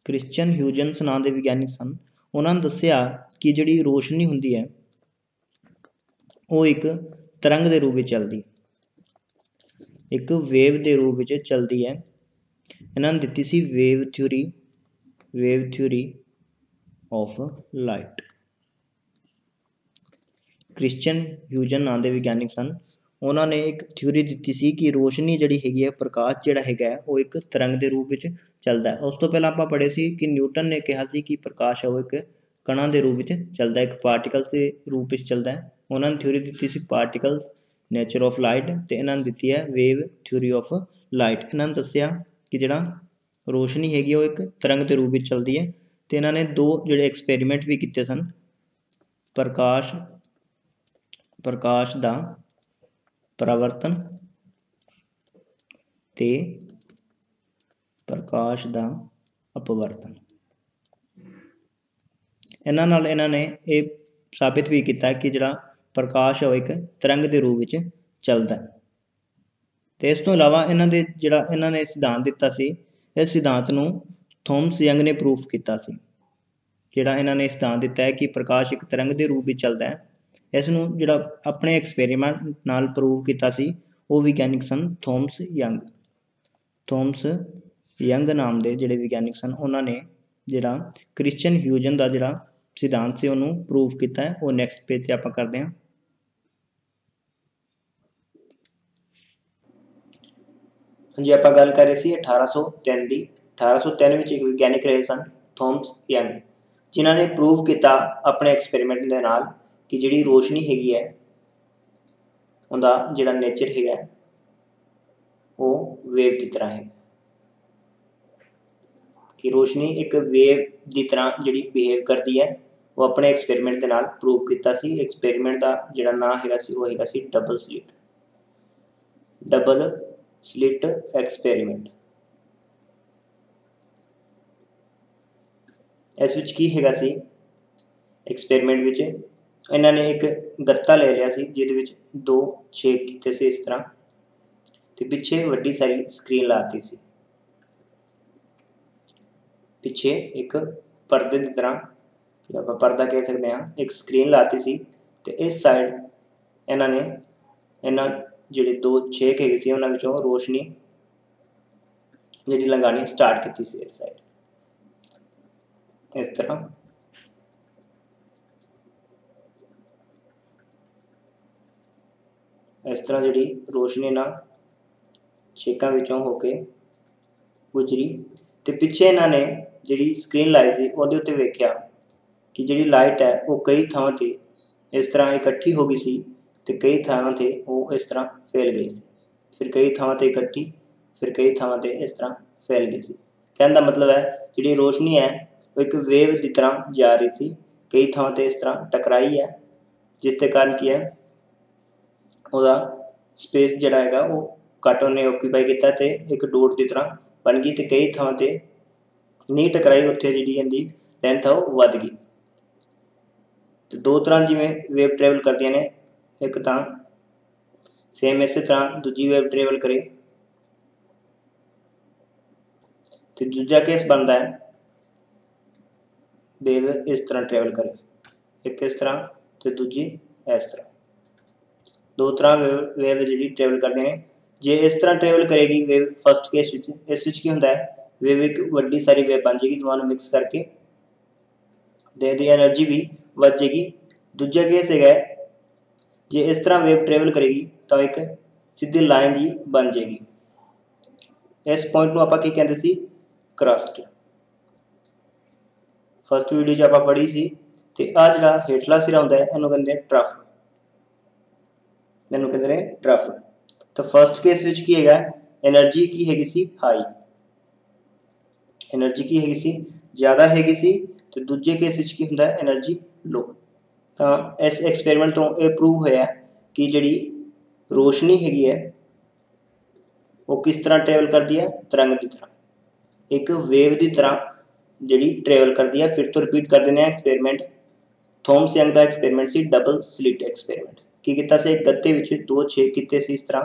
Christian Huygens ਨਾਂ ਦੇ ਵਿਗਿਆਨਿਕ ਸਨ। ਉਹਨਾਂ ਨੇ ਦੱਸਿਆ ਕਿ ਜਿਹੜੀ ਰੋਸ਼ਨੀ ਹੁੰਦੀ ਹੈ, ਉਹ ਇੱਕ ਤਰੰਗ ਦੇ ਰੂਪ ਵਿੱਚ ਚੱਲਦੀ ਇੱਕ ਵੇਵ ਦੇ ਰੂਪ ਵਿੱਚ ਚੱਲਦੀ ਹੈ। ਇਹਨਾਂ ਨੇ ਦਿੱਤੀ ਸੀ wave theory wave theory of light Christian Huygens ਨਾਂ ਦੇ ਵਿਗਿਆਨਿਕ ਸਨ। ਉਹਨਾਂ ਨੇ ਇੱਕ ਥਿਊਰੀ ਦਿੱਤੀ ਸੀ ਕਿ ਰੋਸ਼ਨੀ ਜਿਹੜੀ ਹੈਗੀ ਹੈ, ਪ੍ਰਕਾਸ਼ ਜਿਹੜਾ ਹੈਗਾ ਉਹ ਇੱਕ ਤਰੰਗ ਦੇ ਰੂਪ ਵਿੱਚ ਚੱਲਦਾ ਹੈ। ਉਸ ਤੋਂ ਪਹਿਲਾਂ ਆਪਾਂ ਪੜ੍ਹੇ ਸੀ ਕਿ ਨਿਊਟਨ ਨੇ ਕਿਹਾ ਸੀ ਕਿ ਪ੍ਰਕਾਸ਼ ਉਹ ਇੱਕ ਕਣਾਂ ਦੇ ਰੂਪ ਵਿੱਚ ਚੱਲਦਾ ਹੈ, ਇੱਕ ਪਾਰਟੀਕਲ ਦੇ ਰੂਪ ਵਿੱਚ ਚੱਲਦਾ ਹੈ। ਉਹਨਾਂ ਨੇ ਥਿਊਰੀ ਦਿੱਤੀ ਸੀ ਪਾਰਟੀਕਲਸ ਨੇਚਰ ਆਫ ਲਾਈਟ ਤੇ ਇਹਨਾਂ ਨੇ ਦਿੱਤੀ ਹੈ ਵੇਵ ਥਿਊਰੀ ਆਫ ਲਾਈਟ ਇਹਨਾਂ ਨੇ ਦੱਸਿਆ ਕਿ ਜਿਹੜਾ ਰੋਸ਼ਨੀ ਹੈਗੀ ਉਹ ਇੱਕ ਤਰੰਗ ਦੇ ਰੂਪ ਵਿੱਚ ਚੱਲਦੀ ਹੈ ਤੇ ਇਹਨਾਂ ਨੇ ਦੋ ਜਿਹੜੇ ਐਕਸਪੈਰੀਮੈਂਟ ਵੀ ਕੀਤੇ ਸਨ, ਪ੍ਰਕਾਸ਼ ਪ੍ਰਕਾਸ਼ ਦਾ ਪਰਾਵਰਤਨ ਤੇ ਪ੍ਰਕਾਸ਼ ਦਾ ਅਪਵਰਤਨ। ਇਹਨਾਂ ਨਾਲ ਇਹਨਾਂ ਨੇ ਇਹ ਸਾਬਿਤ ਵੀ ਕੀਤਾ ਕਿ ਜਿਹੜਾ ਪ੍ਰਕਾਸ਼ ਹੈ ਉਹ ਇੱਕ ਤਰੰਗ ਦੇ ਰੂਪ ਵਿੱਚ ਚੱਲਦਾ ਹੈ। ਤੇ ਇਸ ਤੋਂ ਇਲਾਵਾ ਇਹਨਾਂ ਦੇ ਜਿਹੜਾ ਇਹਨਾਂ ਨੇ ਸਿਧਾਂਤ ਦਿੱਤਾ ਸੀ, ਇਸ ਸਿਧਾਂਤ ਨੂੰ ਥੋਮਸ ਯੰਗ ਨੇ ਪ੍ਰੂਫ ਕੀਤਾ ਸੀ। ਜਿਹੜਾ ਇਹਨਾਂ ਨੇ ਸਿਧਾਂਤ ਦਿੱਤਾ ਹੈ ਕਿ ਪ੍ਰਕਾਸ਼ ਇੱਕ ਤਰੰਗ ਦੇ ਰੂਪ ਵਿੱਚ ਚੱਲਦਾ ਹੈ। ਇਸ ਨੂੰ ਜਿਹੜਾ ਆਪਣੇ ਐਕਸਪੈਰੀਮੈਂਟ ਨਾਲ ਪ੍ਰੂਵ ਕੀਤਾ ਸੀ, ਉਹ ਵਿਗਿਆਨਿਕ ਸਨ ਥੋਮਸ ਯੰਗ। ਥੋਮਸ ਯੰਗ ਨਾਮ ਦੇ ਜਿਹੜੇ ਵਿਗਿਆਨਿਕ ਸਨ, ਉਹਨਾਂ ਨੇ ਜਿਹੜਾ ਕ੍ਰਿਸਚੀਅਨ ਹਿਊਜਨ ਦਾ ਜਿਹੜਾ ਸਿਧਾਂਤ ਸੀ, ਉਹਨੂੰ ਪ੍ਰੂਵ ਕੀਤਾ ਉਹ ਨੈਕਸਟ ਪੇਜ ਤੇ ਆਪਾਂ ਕਰਦੇ ਹਾਂ। ਹਾਂਜੀ, ਆਪਾਂ ਗੱਲ ਕਰ ਰਹੇ ਸੀ 1803 ਦੀ। 1803 ਵਿੱਚ ਇੱਕ ਵਿਗਿਆਨਿਕ ਰਹੇ ਸਨ, ਥੋਮਸ ਯੰਗ, ਜਿਨ੍ਹਾਂ ਨੇ ਪ੍ਰੂਵ ਕੀਤਾ ਆਪਣੇ ਐਕਸਪੈਰੀਮੈਂਟ ਦੇ ਨਾਲ ਕਿ ਜਿਹੜੀ ਰੋਸ਼ਨੀ ਹੈਗੀ ਹੈ, ਉਹਦਾ ਜਿਹੜਾ ਨੇਚਰ ਹੈਗਾ, ਉਹ ਵੇਵ ਦੀ ਤਰ੍ਹਾਂ ਹੈ ਕਿ ਰੋਸ਼ਨੀ ਇੱਕ ਵੇਵ ਦੀ ਤਰ੍ਹਾਂ ਜਿਹੜੀ ਬਿਹੇਵ ਕਰਦੀ ਹੈ, ਉਹ ਆਪਣੇ ਐਕਸਪੈਰੀਮੈਂਟ ਦੇ ਨਾਲ ਪ੍ਰੂਵ ਕੀਤਾ ਸੀ। ਐਕਸਪੈਰੀਮੈਂਟ ਦਾ ਜਿਹੜਾ ਨਾਮ ਹੈਗਾ ਸੀ, ਉਹ ਹੈਗਾ ਸੀ double slit double slit experiment ਇਸ ਵਿੱਚ ਕੀ ਹੈਗਾ ਸੀ? ਐਕਸਪੈਰੀਮੈਂਟ ਵਿੱਚ ਇਹਨਾਂ ਨੇ ਇੱਕ ਗੱਤਾ ਲੈ ਲਿਆ ਸੀ, ਜਿਹਦੇ ਵਿੱਚ ਦੋ ਛੇਕ ਕੀਤੇ ਸੀ ਇਸ ਤਰ੍ਹਾਂ ਤੇ ਪਿੱਛੇ ਵੱਡੀ ਸਾਰੀ ਸਕਰੀਨ ਲਾਤੀ ਸੀ। ਪਿੱਛੇ ਇੱਕ ਪਰਦੇ ਦੀ ਤਰ੍ਹਾਂ ਜਿਹੜਾ ਆਪਾਂ ਪਰਦਾ ਕਹਿ ਸਕਦੇ ਹਾਂ, ਇੱਕ ਸਕਰੀਨ ਲਾਤੀ ਸੀ ਤੇ ਇਸ ਸਾਈਡ ਇਹਨਾਂ ਨੇ ਇਹਨਾਂ ਜਿਹੜੇ ਦੋ ਛੇਕ ਹੈਗੇ ਸੀ, ਉਹਨਾਂ ਵਿੱਚੋਂ ਰੋਸ਼ਨੀ ਜਿਹੜੀ ਲੰਗਾਣੀ ਸਟਾਰਟ ਕੀਤੀ ਸੀ ਇਸ ਸਾਈਡ ਇਸ ਤਰ੍ਹਾਂ। ਇਸ ਤਰ੍ਹਾਂ ਜਿਹੜੀ ਰੋਸ਼ਨੀ ਨਾਲ ਛੇਕਾਂ ਵਿੱਚੋਂ ਹੋ ਕੇ ਗੁਜ਼ਰੀ। ਤੇ ਪਿੱਛੇ ਇਹਨਾਂ ਨੇ ਜਿਹੜੀ ਸਕਰੀਨ ਲਾਈ ਸੀ, ਉਹਦੇ ਉੱਤੇ ਵੇਖਿਆ ਕਿ ਜਿਹੜੀ ਲਾਈਟ ਹੈ, ਉਹ ਕਈ ਥਾਵਾਂ ਤੇ ਇਸ ਤਰ੍ਹਾਂ ਇਕੱਠੀ ਹੋ ਗਈ ਸੀ। ਤੇ ਕਈ ਥਾਵਾਂ ਤੇ ਉਹ ਇਸ ਤਰ੍ਹਾਂ ਫੈਲ ਗਈ ਸੀ। ਫਿਰ ਕਈ ਥਾਵਾਂ ਤੇ ਇਕੱਠੀ, ਫਿਰ ਕਈ ਥਾਵਾਂ ਤੇ ਇਸ ਤਰ੍ਹਾਂ ਫੈਲ ਗਈ ਸੀ। ਕਹਿਣ ਦਾ ਮਤਲਬ ਹੈ, ਜਿਹੜੀ ਰੋਸ਼ਨੀ ਹੈ, ਉਹ ਇੱਕ ਵੇਵ ਦੀ ਤਰ੍ਹਾਂ ਜਾ ਰਹੀ ਸੀ। ਕਈ ਥਾਵਾਂ ਤੇ ਇਸ ਤਰ੍ਹਾਂ ਟਕਰਾਈ ਹੈ, ਜਿਸ ਦੇ ਕਾਰਨ ਕੀ ਹੈ, ਉਹਦਾ ਸਪੇਸ ਜਿਹੜਾ ਹੈਗਾ, ਉਹ ਘੱਟ ਉਹਨੇ ਓਕੂਪਾਈ ਕੀਤਾ ਤੇ ਇੱਕ ਡੋਟ ਦੀ ਤਰ੍ਹਾਂ ਬਣ ਗਈ ਤੇ ਕਈ ਥਾਵਾਂ ਤੇ ਨਹੀਂ ਟਕਰਾਈ, ਉੱਥੇ ਜਿਹੜੀ ਇਹਦੀ ਲੈਂਥ ਆ, ਉਹ ਵੱਧ ਗਈ। ਤੇ ਦੋ ਤਰ੍ਹਾਂ ਜਿਵੇਂ ਵੇਵ ਟਰੈਵਲ ਕਰਦੀਆਂ ਨੇ ਇੱਕ ਤਾਂ ਸੇਮ ਇਸੇ ਤਰ੍ਹਾਂ ਦੂਜੀ ਵੇਵ ਟਰੈਵਲ ਕਰੇ। ਤੇ ਦੂਜਾ ਕੇਸ ਬਣਦਾ ਹੈ ਵੇਵ ਇਸ ਤਰ੍ਹਾਂ ਟਰੈਵਲ ਕਰੇ। ਇੱਕ ਇਸ ਤਰ੍ਹਾਂ ਤੇ ਦੂਜੀ ਇਸ ਤਰ੍ਹਾਂ। ਦੋ ਤਰ੍ਹਾਂ ਵੇਵ ਜਿਹੜੀ ਟਰੈਵਲ ਕਰਦੇ ਨੇ। ਜੇ ਇਸ ਤਰ੍ਹਾਂ ਟਰੈਵਲ ਕਰੇਗੀ ਵੇਵ ਫਸਟ ਕੇਸ ਵਿੱਚ, ਇਸ ਵਿੱਚ ਕੀ ਹੁੰਦਾ ਹੈ? ਵੇਵ ਇੱਕ ਵੱਡੀ ਸਾਰੀ ਵੇਵ ਬਣ ਜੇਗੀ ਦੋਵਾਂ ਨੂੰ ਮਿਕਸ ਕਰਕੇ। ਦੇ ਦੀ એનર્ਜੀ ਵੀ ਵੱਧ ਜੇਗੀ ਦੂਜਾ ਕੇਸ ਹੈਗਾ ਜੇ ਇਸ ਤਰ੍ਹਾਂ ਵੇਵ ਟਰੈਵਲ ਕਰੇਗੀ, ਤਾਂ ਇੱਕ ਸਿੱਧੀ ਲਾਈਨ ਦੀ ਬਣ ਜਾਏਗੀ। ਇਸ ਪੁਆਇੰਟ ਨੂੰ ਆਪਾਂ ਕੀ ਕਹਿੰਦੇ ਸੀ? ਕਰਸਟ ਫਸਟ ਵੀਡੀਓ 'ਚ ਆਪਾਂ ਪੜ੍ਹੀ ਸੀ ਤੇ ਆ ਜਿਹੜਾ ਹੇਠਲਾ ਸਿਰਾ ਹੁੰਦਾ ਹੈ, ਇਹਨੂੰ ਕਹਿੰਦੇ ਟਰਫ ਇਹਨੂੰ ਕਹਿੰਦੇ ਨੇ ਟਰਫ ਤਾਂ ਫਸਟ ਕੇਸ ਵਿੱਚ ਕੀ ਹੈਗਾ? એનર્ਜੀ ਕੀ ਹੈਗੀ ਸੀ? ਹਾਈ એનર્ਜੀ ਕੀ ਹੈਗੀ ਸੀ? ਜ਼ਿਆਦਾ ਹੈਗੀ ਸੀ। ਤੇ ਦੂਜੇ ਕੇਸ ਵਿੱਚ ਕੀ ਹੁੰਦਾ? ਹੈ એનર્ਜੀ ਲੋ ਤਾਂ ਇਸ ਐਕਸਪੈਰੀਮੈਂਟ ਤੋਂ ਇਹ ਪ੍ਰੂਵ ਹੋਇਆ ਕਿ ਜਿਹੜੀ ਰੋਸ਼ਨੀ ਹੈਗੀ ਹੈ, ਉਹ ਕਿਸ ਤਰ੍ਹਾਂ ਟਰੈਵਲ ਕਰਦੀ ਹੈ? ਤਰੰਗ ਦੀ ਤਰ੍ਹਾਂ। ਇੱਕ ਵੇਵ ਦੀ ਤਰ੍ਹਾਂ ਜਿਹੜੀ ਟਰੈਵਲ ਕਰਦੀ ਹੈ, ਫਿਰ ਤੋਂ ਰਿਪੀਟ ਕਰ ਦਿੰਦੇ ਆ ਐਕਸਪੈਰੀਮੈਂਟ ਥੋਮਸ ਯੰਗ ਦਾ ਐਕਸਪੈਰੀਮੈਂਟ ਸੀ ਡਬਲ ਸਲਿਟ ਐਕਸਪੈਰੀਮੈਂਟ ਕੀ ਕੀਤਾ ਸੀ? ਇੱਕ ਗੱਤੇ ਵਿੱਚ ਦੋ ਛੇਕ ਕੀਤੇ ਸੀ ਇਸ ਤਰ੍ਹਾਂ।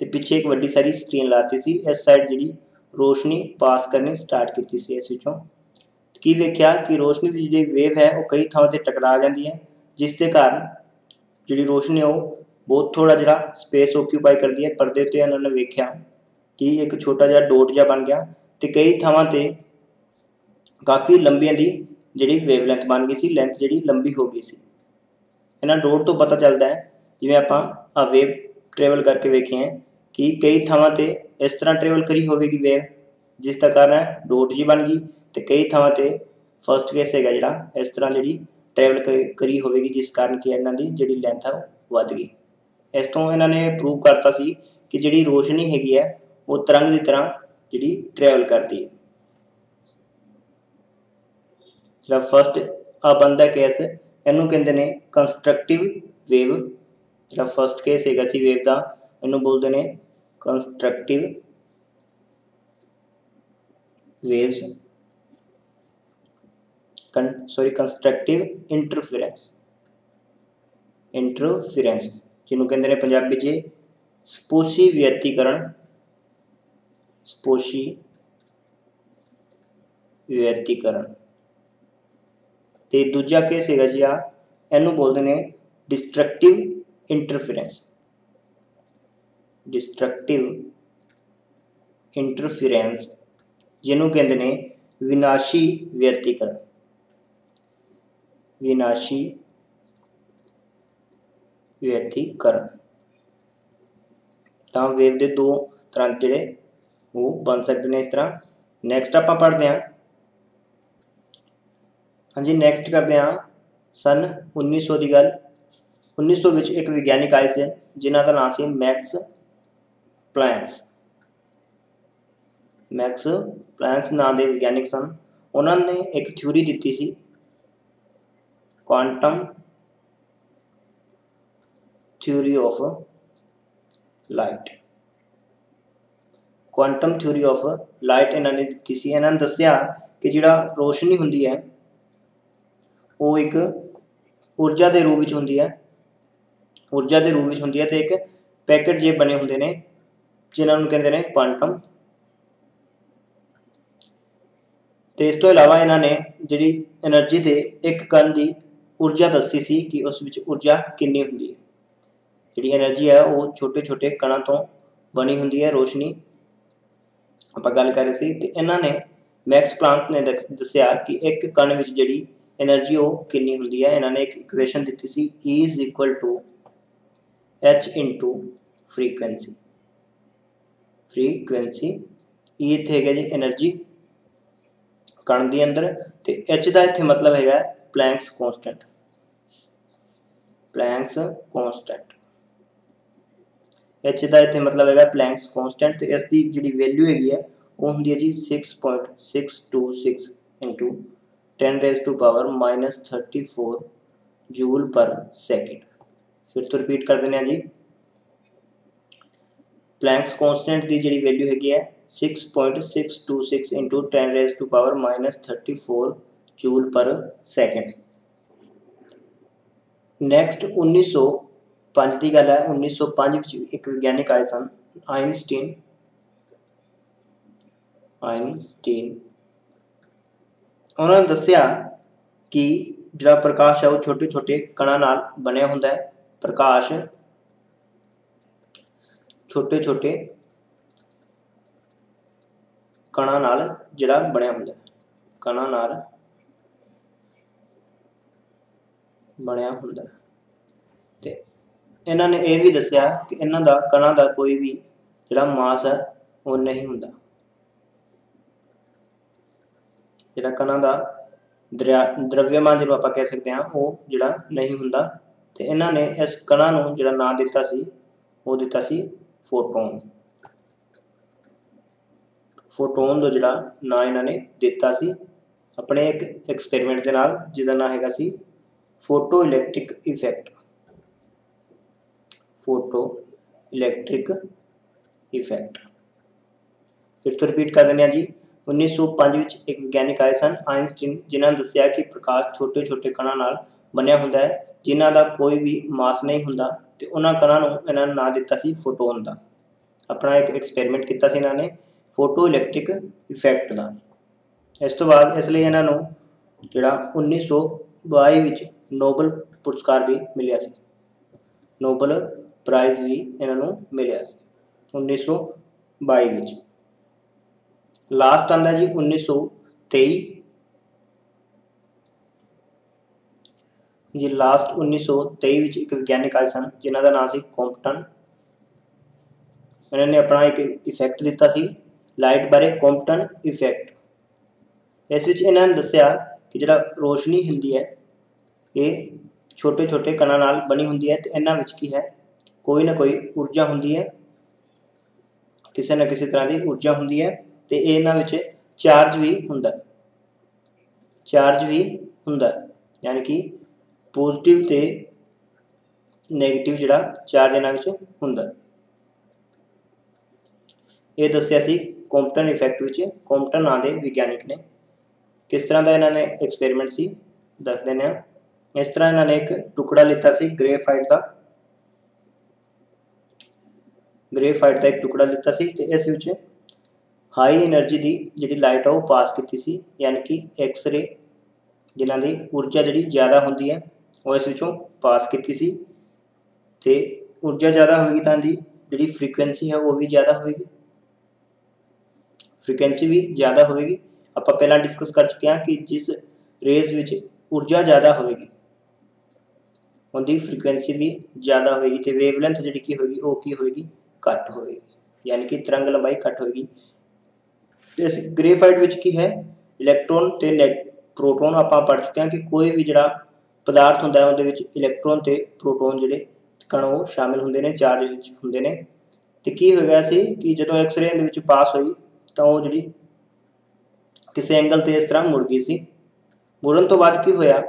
ਤੇ ਪਿੱਛੇ ਇੱਕ ਵੱਡੀ ਸਾਰੀ ਸਕਰੀਨ ਲਾਤੀ ਸੀ। ਇਸ ਸਾਈਡ ਜਿਹੜੀ ਰੋਸ਼ਨੀ ਪਾਸ ਕਰਨੀ ਸਟਾਰਟ ਕੀਤੀ ਸੀ ਇਸ ਵਿੱਚੋਂ। ਕੀ ਵੇਖਿਆ ਕਿ ਰੋਸ਼ਨੀ ਦੀ ਜਿਹੜੀ ਵੇਵ ਹੈ, ਉਹ ਕਈ ਥਾਵਾਂ ਤੇ ਟਕਰਾ ਜਾਂਦੀ ਹੈ, ਜਿਸ ਦੇ ਕਾਰਨ ਜਿਹੜੀ ਰੋਸ਼ਨੀ ਉਹ ਬਹੁਤ ਥੋੜਾ ਜਿਹੜਾ ਸਪੇਸ ਓਕਿਊਪਾਈ ਕਰਦੀ ਹੈ। ਪਰਦੇ ਉੱਤੇ ਇਹਨਾਂ ਨੇ ਵੇਖਿਆ ਕਿ ਇੱਕ ਛੋਟਾ ਜਿਹਾ ਡੋਟ ਜਿਹਾ ਬਣ ਗਿਆ ਤੇ ਕਈ ਥਾਵਾਂ ਤੇ ਕਾਫੀ ਲੰਬੀਆਂ ਦੀ ਜਿਹੜੀ ਵੇਵਲੈਂਥ ਬਣ ਗਈ ਸੀ ਲੈਂਥ ਜਿਹੜੀ ਲੰਬੀ ਹੋ ਗਈ ਸੀ। ਇਹਨਾਂ ਡੋਟ ਤੋਂ ਪਤਾ ਚੱਲਦਾ ਹੈ, ਜਿਵੇਂ ਆਪਾਂ ਆ ਵੇਵ ਟਰੈਵਲ ਕਰਕੇ ਵੇਖੇ ਹੈ ਕਿ ਕਈ ਥਾਵਾਂ ਤੇ ਇਸ ਤਰ੍ਹਾਂ ਟਰੈਵਲ ਕਰੀ ਹੋਵੇਗੀ ਵੇਵ ਜਿਸ ਦਾ ਕਾਰਨ ਡੋਟ ਜੀ ਬਣ ਗਈ ਤੇ ਕਈ ਥਾਵਾਂ ਤੇ ਫਸਟ ਕੇਸ ਹੈਗਾ ਜਿਹੜਾ, ਇਸ ਤਰ੍ਹਾਂ ਜਿਹੜੀ ਟਰੈਵਲ ਕਰੀ ਹੋਵੇਗੀ, ਜਿਸ ਕਾਰਨ ਕਿ ਇਹਨਾਂ ਦੀ ਜਿਹੜੀ ਲੈਂਥ ਆ ਵੱਧ ਗਈ। ਇਸ ਤੋਂ ਇਹਨਾਂ ਨੇ ਪ੍ਰੂਵ ਕਰਤਾ ਸੀ ਕਿ ਜਿਹੜੀ ਰੋਸ਼ਨੀ ਹੈਗੀ ਹੈ, ਉਹ ਤਰੰਗ ਦੀ ਤਰ੍ਹਾਂ ਜਿਹੜੀ ਟਰੈਵਲ ਕਰਦੀ ਹੈ। ਜਿਹੜਾ ਫਸਟ ਆ ਬੰਦਾ ਕੇਸ ਇਹਨੂੰ ਕਹਿੰਦੇ ਨੇ ਕੰਸਟਰਕਟਿਵ ਵੇਵ ਜਿਹੜਾ ਫਸਟ ਕੇਸ ਹੈਗਾ ਸੀ ਵੇਵ ਦਾ, ਇਹਨੂੰ ਬੋਲਦੇ ਨੇ constructive waves con sorry constructive interference interference ਜਿਹਨੂੰ ਕਹਿੰਦੇ ਨੇ ਪੰਜਾਬੀ 'ਚ ਸਪੋਸ਼ੀ ਵਿਅਤੀਕਰਨ ਸਪੋਸ਼ੀ ਵਿਅਤੀਕਰਨ। ਤੇ ਦੂਜਾ ਕੇਸ ਹੈਗਾ ਜੀ ਆ, ਇਹਨੂੰ ਬੋਲਦੇ ਨੇ ਡਿਸਟਰਕਟਿਵ ਇੰਟਰਫੀਰੈਂਸ ਡਿਸਟਰਕਟਿਵ ਇੰਟਰਫੀਰੈਂਸ ਜਿਹਨੂੰ ਕਹਿੰਦੇ ਨੇ ਵਿਨਾਸ਼ੀ ਵਿਅਤੀਕਰਨ। ਵਿਨਾਸ਼ੀ ਵਿਅਤੀਕਰਨ। ਤਾਂ ਵੇਵ ਦੇ ਦੋ ਤਰ੍ਹਾਂ ਜਿਹੜੇ ਉਹ ਬਣ ਸਕਦੇ ਨੇ ਇਸ ਤਰ੍ਹਾਂ। ਨੈਕਸਟ ਆਪਾਂ ਪੜ੍ਹਦੇ ਹਾਂ। ਹਾਂਜੀ ਨੈਕਸਟ ਕਰਦੇ ਹਾਂ। ਸਨ 1900 ਦੀ ਗੱਲ। 1900 ਵਿੱਚ ਇੱਕ ਵਿਗਿਆਨਿਕ ਆਏ ਸੀ, ਜਿਨ੍ਹਾਂ ਦਾ ਨਾਮ ਸੀ ਮੈਕਸ ਪਲੈਂਕਸ। ਮੈਕਸ ਪਲੈਂਕਸ ਨਾਂ ਦੇ ਵਿਗਿਆਨਿਕ ਸਨ। ਉਹਨਾਂ ਨੇ ਇੱਕ ਥਿਊਰੀ ਦਿੱਤੀ ਸੀ। quantum theory of light. Quantum theory of light ਇਹਨਾਂ ਨੇ ਦਿੱਤੀ ਸੀ। ਇਹਨਾਂ ਨੇ ਦੱਸਿਆ ਕਿ ਜਿਹੜਾ ਰੋਸ਼ਨੀ ਹੁੰਦੀ ਹੈ, ਉਹ ਇੱਕ ਊਰਜਾ ਦੇ ਰੂਪ ਵਿੱਚ ਹੁੰਦੀ ਹੈ। ਊਰਜਾ ਦੇ ਰੂਪ ਵਿੱਚ ਹੁੰਦੀ ਹੈ ਤੇ ਇੱਕ ਪੈਕੇਟ ਜੇ ਬਣੇ ਹੁੰਦੇ ਨੇ ਜਿਨ੍ਹਾਂ ਨੂੰ ਕਹਿੰਦੇ ਨੇ ਕੁਆਂਟਮ ਤੇ ਇਸ ਤੋਂ ਇਲਾਵਾ ਇਹਨਾਂ ਨੇ ਜਿਹੜੀ એનર્ਜੀ ਦੇ ਇੱਕ ਕਣ ਦੀ ਊਰਜਾ ਦੱਸੀ ਸੀ ਕਿ ਉਸ ਵਿੱਚ ਊਰਜਾ ਕਿੰਨੀ ਹੁੰਦੀ ਹੈ। ਜਿਹੜੀ એનર્ਜੀ ਹੈ, ਉਹ ਛੋਟੇ-ਛੋਟੇ ਕਣਾਂ ਤੋਂ ਬਣੀ ਹੁੰਦੀ ਹੈ, ਰੋਸ਼ਨੀ। ਆਪਾਂ ਗੱਲ ਕਰ ਰਹੇ ਸੀ ਤੇ ਇਹਨਾਂ ਨੇ ਮੈਕਸ ਪਲਾਂਕ ਨੇ ਦੱਸਿਆ ਕਿ ਇੱਕ ਕਣ ਵਿੱਚ ਜਿਹੜੀ એનર્ਜੀ ਉਹ ਕਿੰਨੀ ਹੁੰਦੀ ਹੈ। ਇਹਨਾਂ ਨੇ ਇੱਕ ਇਕੁਏਸ਼ਨ ਦਿੱਤੀ ਸੀ E is equal to H into frequency frequency E ਇੱਥੇ ਹੈਗਾ ਜੀ એનર્ਜੀ ਕਣ ਦੇ ਅੰਦਰ ਤੇ H ਦਾ ਇੱਥੇ ਮਤਲਬ ਹੈਗਾ Planck's constant Planck's constant h ਦਾ ਇੱਥੇ ਮਤਲਬ ਹੈਗਾ ਪਲੈਂਕਸ ਕਨਸਟੈਂਟ ਤੇ ਇਸ ਦੀ ਜਿਹੜੀ ਵੈਲਿਊ ਹੈਗੀ ਹੈ ਉਹ ਹੁੰਦੀ ਹੈ ਜੀ 6.626 into 10 raised to power minus 34 joule per second ਫਿਰ ਤੋਂ ਰਿਪੀਟ ਕਰ ਦਿੰਦੇ ਹਾਂ ਜੀ ਪਲੈਂਕਸ ਕਨਸਟੈਂਟ ਦੀ ਜਿਹੜੀ ਵੈਲਿਊ ਹੈਗੀ ਹੈ 6.626 into 10 raised to power minus 34 joule per second next 1905 ਦੀ ਗੱਲ ਹੈ 1905 ਵਿੱਚ ਇੱਕ ਵਿਗਿਆਨਕ ਆਏ ਸਨ ਆਇਨਸਟੀਨ ਆਇਨਸਟੀਨ ਉਹਨਾਂ ਨੇ ਦੱਸਿਆ ਕਿ ਜਿਹੜਾ ਪ੍ਰਕਾਸ਼ ਹੈ ਉਹ ਛੋਟੇ ਛੋਟੇ ਕਣਾਂ ਨਾਲ ਬਣਿਆ ਹੁੰਦਾ ਹੈ ਪ੍ਰਕਾਸ਼ ਛੋਟੇ ਛੋਟੇ ਕਣਾਂ ਨਾਲ ਜਿਹੜਾ ਬਣਿਆ ਹੁੰਦਾ ਕਣਾਂ ਨਾਲ ਬਣਿਆ ਹੁੰਦਾ ਹੈ। ਤੇ ਇਹਨਾਂ ਨੇ ਇਹ ਵੀ ਦੱਸਿਆ ਕਿ ਇਹਨਾਂ ਦਾ, ਕਣਾਂ ਦਾ ਕੋਈ ਵੀ ਜਿਹੜਾ ਮਾਸ ਹੈ, ਉਹ ਨਹੀਂ ਹੁੰਦਾ। ਜਿਹੜਾ ਕਣਾਂ ਦਾ ਦਰਵਯਮਾਨ ਜਿਹਨੂੰ ਆਪਾਂ ਕਹਿ ਸਕਦੇ ਹਾਂ, ਉਹ ਜਿਹੜਾ ਨਹੀਂ ਹੁੰਦਾ। ਤੇ ਇਹਨਾਂ ਨੇ ਇਸ ਕਣਾਂ ਨੂੰ ਜਿਹੜਾ ਨਾਂ ਦਿੱਤਾ ਸੀ, ਉਹ ਦਿੱਤਾ ਸੀ ਫੋਟੋਨ। ਫੋਟੋਨ ਦਾ ਜਿਹੜਾ ਨਾਂ ਇਹਨਾਂ ਨੇ ਦਿੱਤਾ ਸੀ, ਆਪਣੇ ਇੱਕ ਐਕਸਪੈਰੀਮੈਂਟ ਦੇ ਨਾਲ, ਜਿਹਦਾ ਨਾਂ ਹੈਗਾ ਸੀ photoelectric effect photoelectric effect ਫਿਰ ਤੋਂ ਰਿਪੀਟ ਕਰ ਦਿੰਦੇ ਹਾਂ ਜੀ। 1905 ਵਿੱਚ ਇੱਕ ਵਿਗਿਆਨਕ ਆਏ ਸਨ, ਆਇਨਸਟੀਨ, ਜਿਨ੍ਹਾਂ ਨੇ ਦੱਸਿਆ ਕਿ ਪ੍ਰਕਾਸ਼ ਛੋਟੇ-ਛੋਟੇ ਕਣਾਂ ਨਾਲ ਬਣਿਆ ਹੁੰਦਾ ਹੈ, ਜਿਨ੍ਹਾਂ ਦਾ ਕੋਈ ਵੀ ਮਾਸ ਨਹੀਂ ਹੁੰਦਾ ਤੇ ਉਹਨਾਂ ਕਣਾਂ ਨੂੰ ਇਹਨਾਂ ਨੇ ਨਾਂ ਦਿੱਤਾ ਸੀ ਫੋਟੋਨ ਦਾ। ਆਪਣਾ ਇੱਕ ਐਕਸਪੈਰੀਮੈਂਟ ਕੀਤਾ ਸੀ ਇਹਨਾਂ ਨੇ ਫੋਟੋ ਇਲੈਕਟ੍ਰਿਕ ਇਫੈਕਟ ਦਾ। ਇਸ ਤੋਂ ਬਾਅਦ ਇਸ ਲਈ ਇਹਨਾਂ ਨੂੰ ਜਿਹੜਾ 1922 ਵਿੱਚ ਨੋਬਲ ਪੁਰਸਕਾਰ ਵੀ ਮਿਲਿਆ ਸੀ। ਨੋਬਲ ਪ੍ਰਾਈਜ਼ ਵੀ ਇਹਨਾਂ ਨੂੰ ਮਿਲਿਆ ਸੀ 1922 ਵਿੱਚ। ਲਾਸਟ ਆਂਦਾ ਜੀ 1923 ਜੀ ਲਾਸਟ 1923 ਵਿੱਚ ਇੱਕ ਵਿਗਿਆਨਕ ਆਏ ਸਨ ਜਿਨ੍ਹਾਂ ਦਾ ਨਾਮ ਸੀ ਕੰਪਟਨ। ਇਹਨਾਂ ਨੇ ਆਪਣਾ ਇੱਕ ਇਫੈਕਟ ਦਿੱਤਾ ਸੀ ਲਾਈਟ ਬਾਰੇ ਕੰਪਟਨ ਇਫੈਕਟ ਇਸ ਵਿੱਚ ਇਹਨਾਂ ਨੇ ਦੱਸਿਆ ਕਿ ਜਿਹੜਾ ਰੋਸ਼ਨੀ ਹੁੰਦੀ ਹੈ ਇਹ ਛੋਟੇ ਛੋਟੇ ਕਣਾਂ ਨਾਲ ਬਣੀ ਹੁੰਦੀ ਹੈ ਤੇ ਇਹਨਾਂ ਵਿੱਚ ਕੀ ਹੈ? ਕੋਈ ਨਾ ਕੋਈ ਊਰਜਾ ਹੁੰਦੀ ਹੈ। ਕਿਸੇ ਨਾ ਕਿਸੇ ਤਰ੍ਹਾਂ ਦੀ ਊਰਜਾ ਹੁੰਦੀ ਹੈ ਤੇ ਇਹਨਾਂ ਵਿੱਚ ਚਾਰਜ ਵੀ ਹੁੰਦਾ ਚਾਰਜ ਵੀ ਹੁੰਦਾ ਯਾਨੀ ਕਿ ਪੋਜ਼ਿਟਿਵ ਤੇ 네ਗੇਟਿਵ ਜਿਹੜਾ ਚਾਰਜ ਇਹਨਾਂ ਵਿੱਚ ਹੁੰਦਾ ਇਹ ਦੱਸਿਆ ਸੀ ਕੋਮਟਨ ਇਫੈਕਟ ਵਿੱਚ। ਕੰਪਟਨ ਨਾਂ ਦੇ ਵਿਗਿਆਨਿਕ ਨੇ। ਕਿਸ ਤਰ੍ਹਾਂ ਦਾ ਇਹਨਾਂ ਨੇ ਐਕਸਪੈਰੀਮੈਂਟ ਸੀ? ਦੱਸ ਦਿੰਦੇ ਆ ਇਸ ਤਰ੍ਹਾਂ ਇਹਨਾਂ ਨੇ ਇੱਕ ਟੁਕੜਾ ਲਿੱਤਾ ਸੀ ਗ੍ਰੇਫਾਈਟ ਦਾ। ਗ੍ਰੇਫਾਈਟ ਦਾ ਇੱਕ ਟੁਕੜਾ ਲਿੱਤਾ ਸੀ ਤੇ ਇਸ ਵਿੱਚ ਹਾਈ એનર્ਜੀ ਦੀ ਜਿਹੜੀ ਲਾਈਟ ਆ ਉਹ ਪਾਸ ਕੀਤੀ ਸੀ, ਯਾਨੀ ਕਿ ਐਕਸ-ਰੇ ਜਿਨ੍ਹਾਂ ਦੀ ਊਰਜਾ ਜਿਹੜੀ ਜ਼ਿਆਦਾ ਹੁੰਦੀ ਹੈ, ਉਹ ਇਸ ਵਿੱਚੋਂ ਪਾਸ ਕੀਤੀ ਸੀ। ਤੇ ਊਰਜਾ ਜ਼ਿਆਦਾ ਹੋਏਗੀ ਤਾਂ ਦੀ ਜਿਹੜੀ ਫ੍ਰੀਕੁਐਂਸੀ ਹੈ ਉਹ ਵੀ ਜ਼ਿਆਦਾ ਹੋਵੇਗੀ। ਫ੍ਰੀਕੁਐਂਸੀ ਵੀ ਜ਼ਿਆਦਾ ਹੋਵੇਗੀ। ਆਪਾਂ ਪਹਿਲਾਂ ਡਿਸਕਸ ਕਰ ਚੁੱਕੇ ਹਾਂ ਕਿ ਜਿਸ ਰੇਜ਼ ਵਿੱਚ ਊਰਜਾ ਜ਼ਿਆਦਾ ਹੋਵੇਗੀ ਉਹਦੀ ਫ੍ਰੀਕੁਐਂਸੀ ਵੀ ਜ਼ਿਆਦਾ ਹੋਏਗੀ ਤੇ ਵੇਵਲੈਂਥ ਜਿਹੜੀ ਕੀ ਹੋਏਗੀ, ਉਹ ਕੀ ਹੋਏਗੀ? ਘੱਟ ਹੋਵੇਗੀ ਯਾਨੀ ਕਿ ਤਰੰਗ ਲੰਬਾਈ ਘੱਟ ਹੋਏਗੀ। ਇਸ ਗ੍ਰੇਫਾਈਟ ਵਿੱਚ ਕੀ ਹੈ? ਇਲੈਕਟ੍ਰੋਨ ਤੇ ਪ੍ਰੋਟੋਨ ਆਪਾਂ ਪੜ ਚੁੱਕੇ ਹਾਂ ਕਿ ਕੋਈ ਵੀ ਜਿਹੜਾ ਪਦਾਰਥ ਹੁੰਦਾ ਹੈ, ਉਹਦੇ ਵਿੱਚ ਇਲੈਕਟ੍ਰੋਨ ਤੇ ਪ੍ਰੋਟੋਨ ਜਿਹੜੇ ਕਣ ਉਹ ਸ਼ਾਮਿਲ ਹੁੰਦੇ ਨੇ ਚਾਰਜ ਵਿੱਚ ਹੁੰਦੇ ਨੇ। ਤੇ ਕੀ ਹੋ ਗਿਆ ਸੀ ਕਿ ਜਦੋਂ ਐਕਸ-ਰੇ ਦੇ ਵਿੱਚ ਪਾਸ ਹੋਈ, ਤਾਂ ਉਹ ਜਿਹੜੀ ਕਿਸੇ ਐਂਗਲ ਤੇ ਇਸ ਤਰ੍ਹਾਂ ਮੁੜ ਗਈ ਸੀ। ਮੁੜਨ ਤੋਂ ਬਾਅਦ ਕੀ ਹੋਇਆ?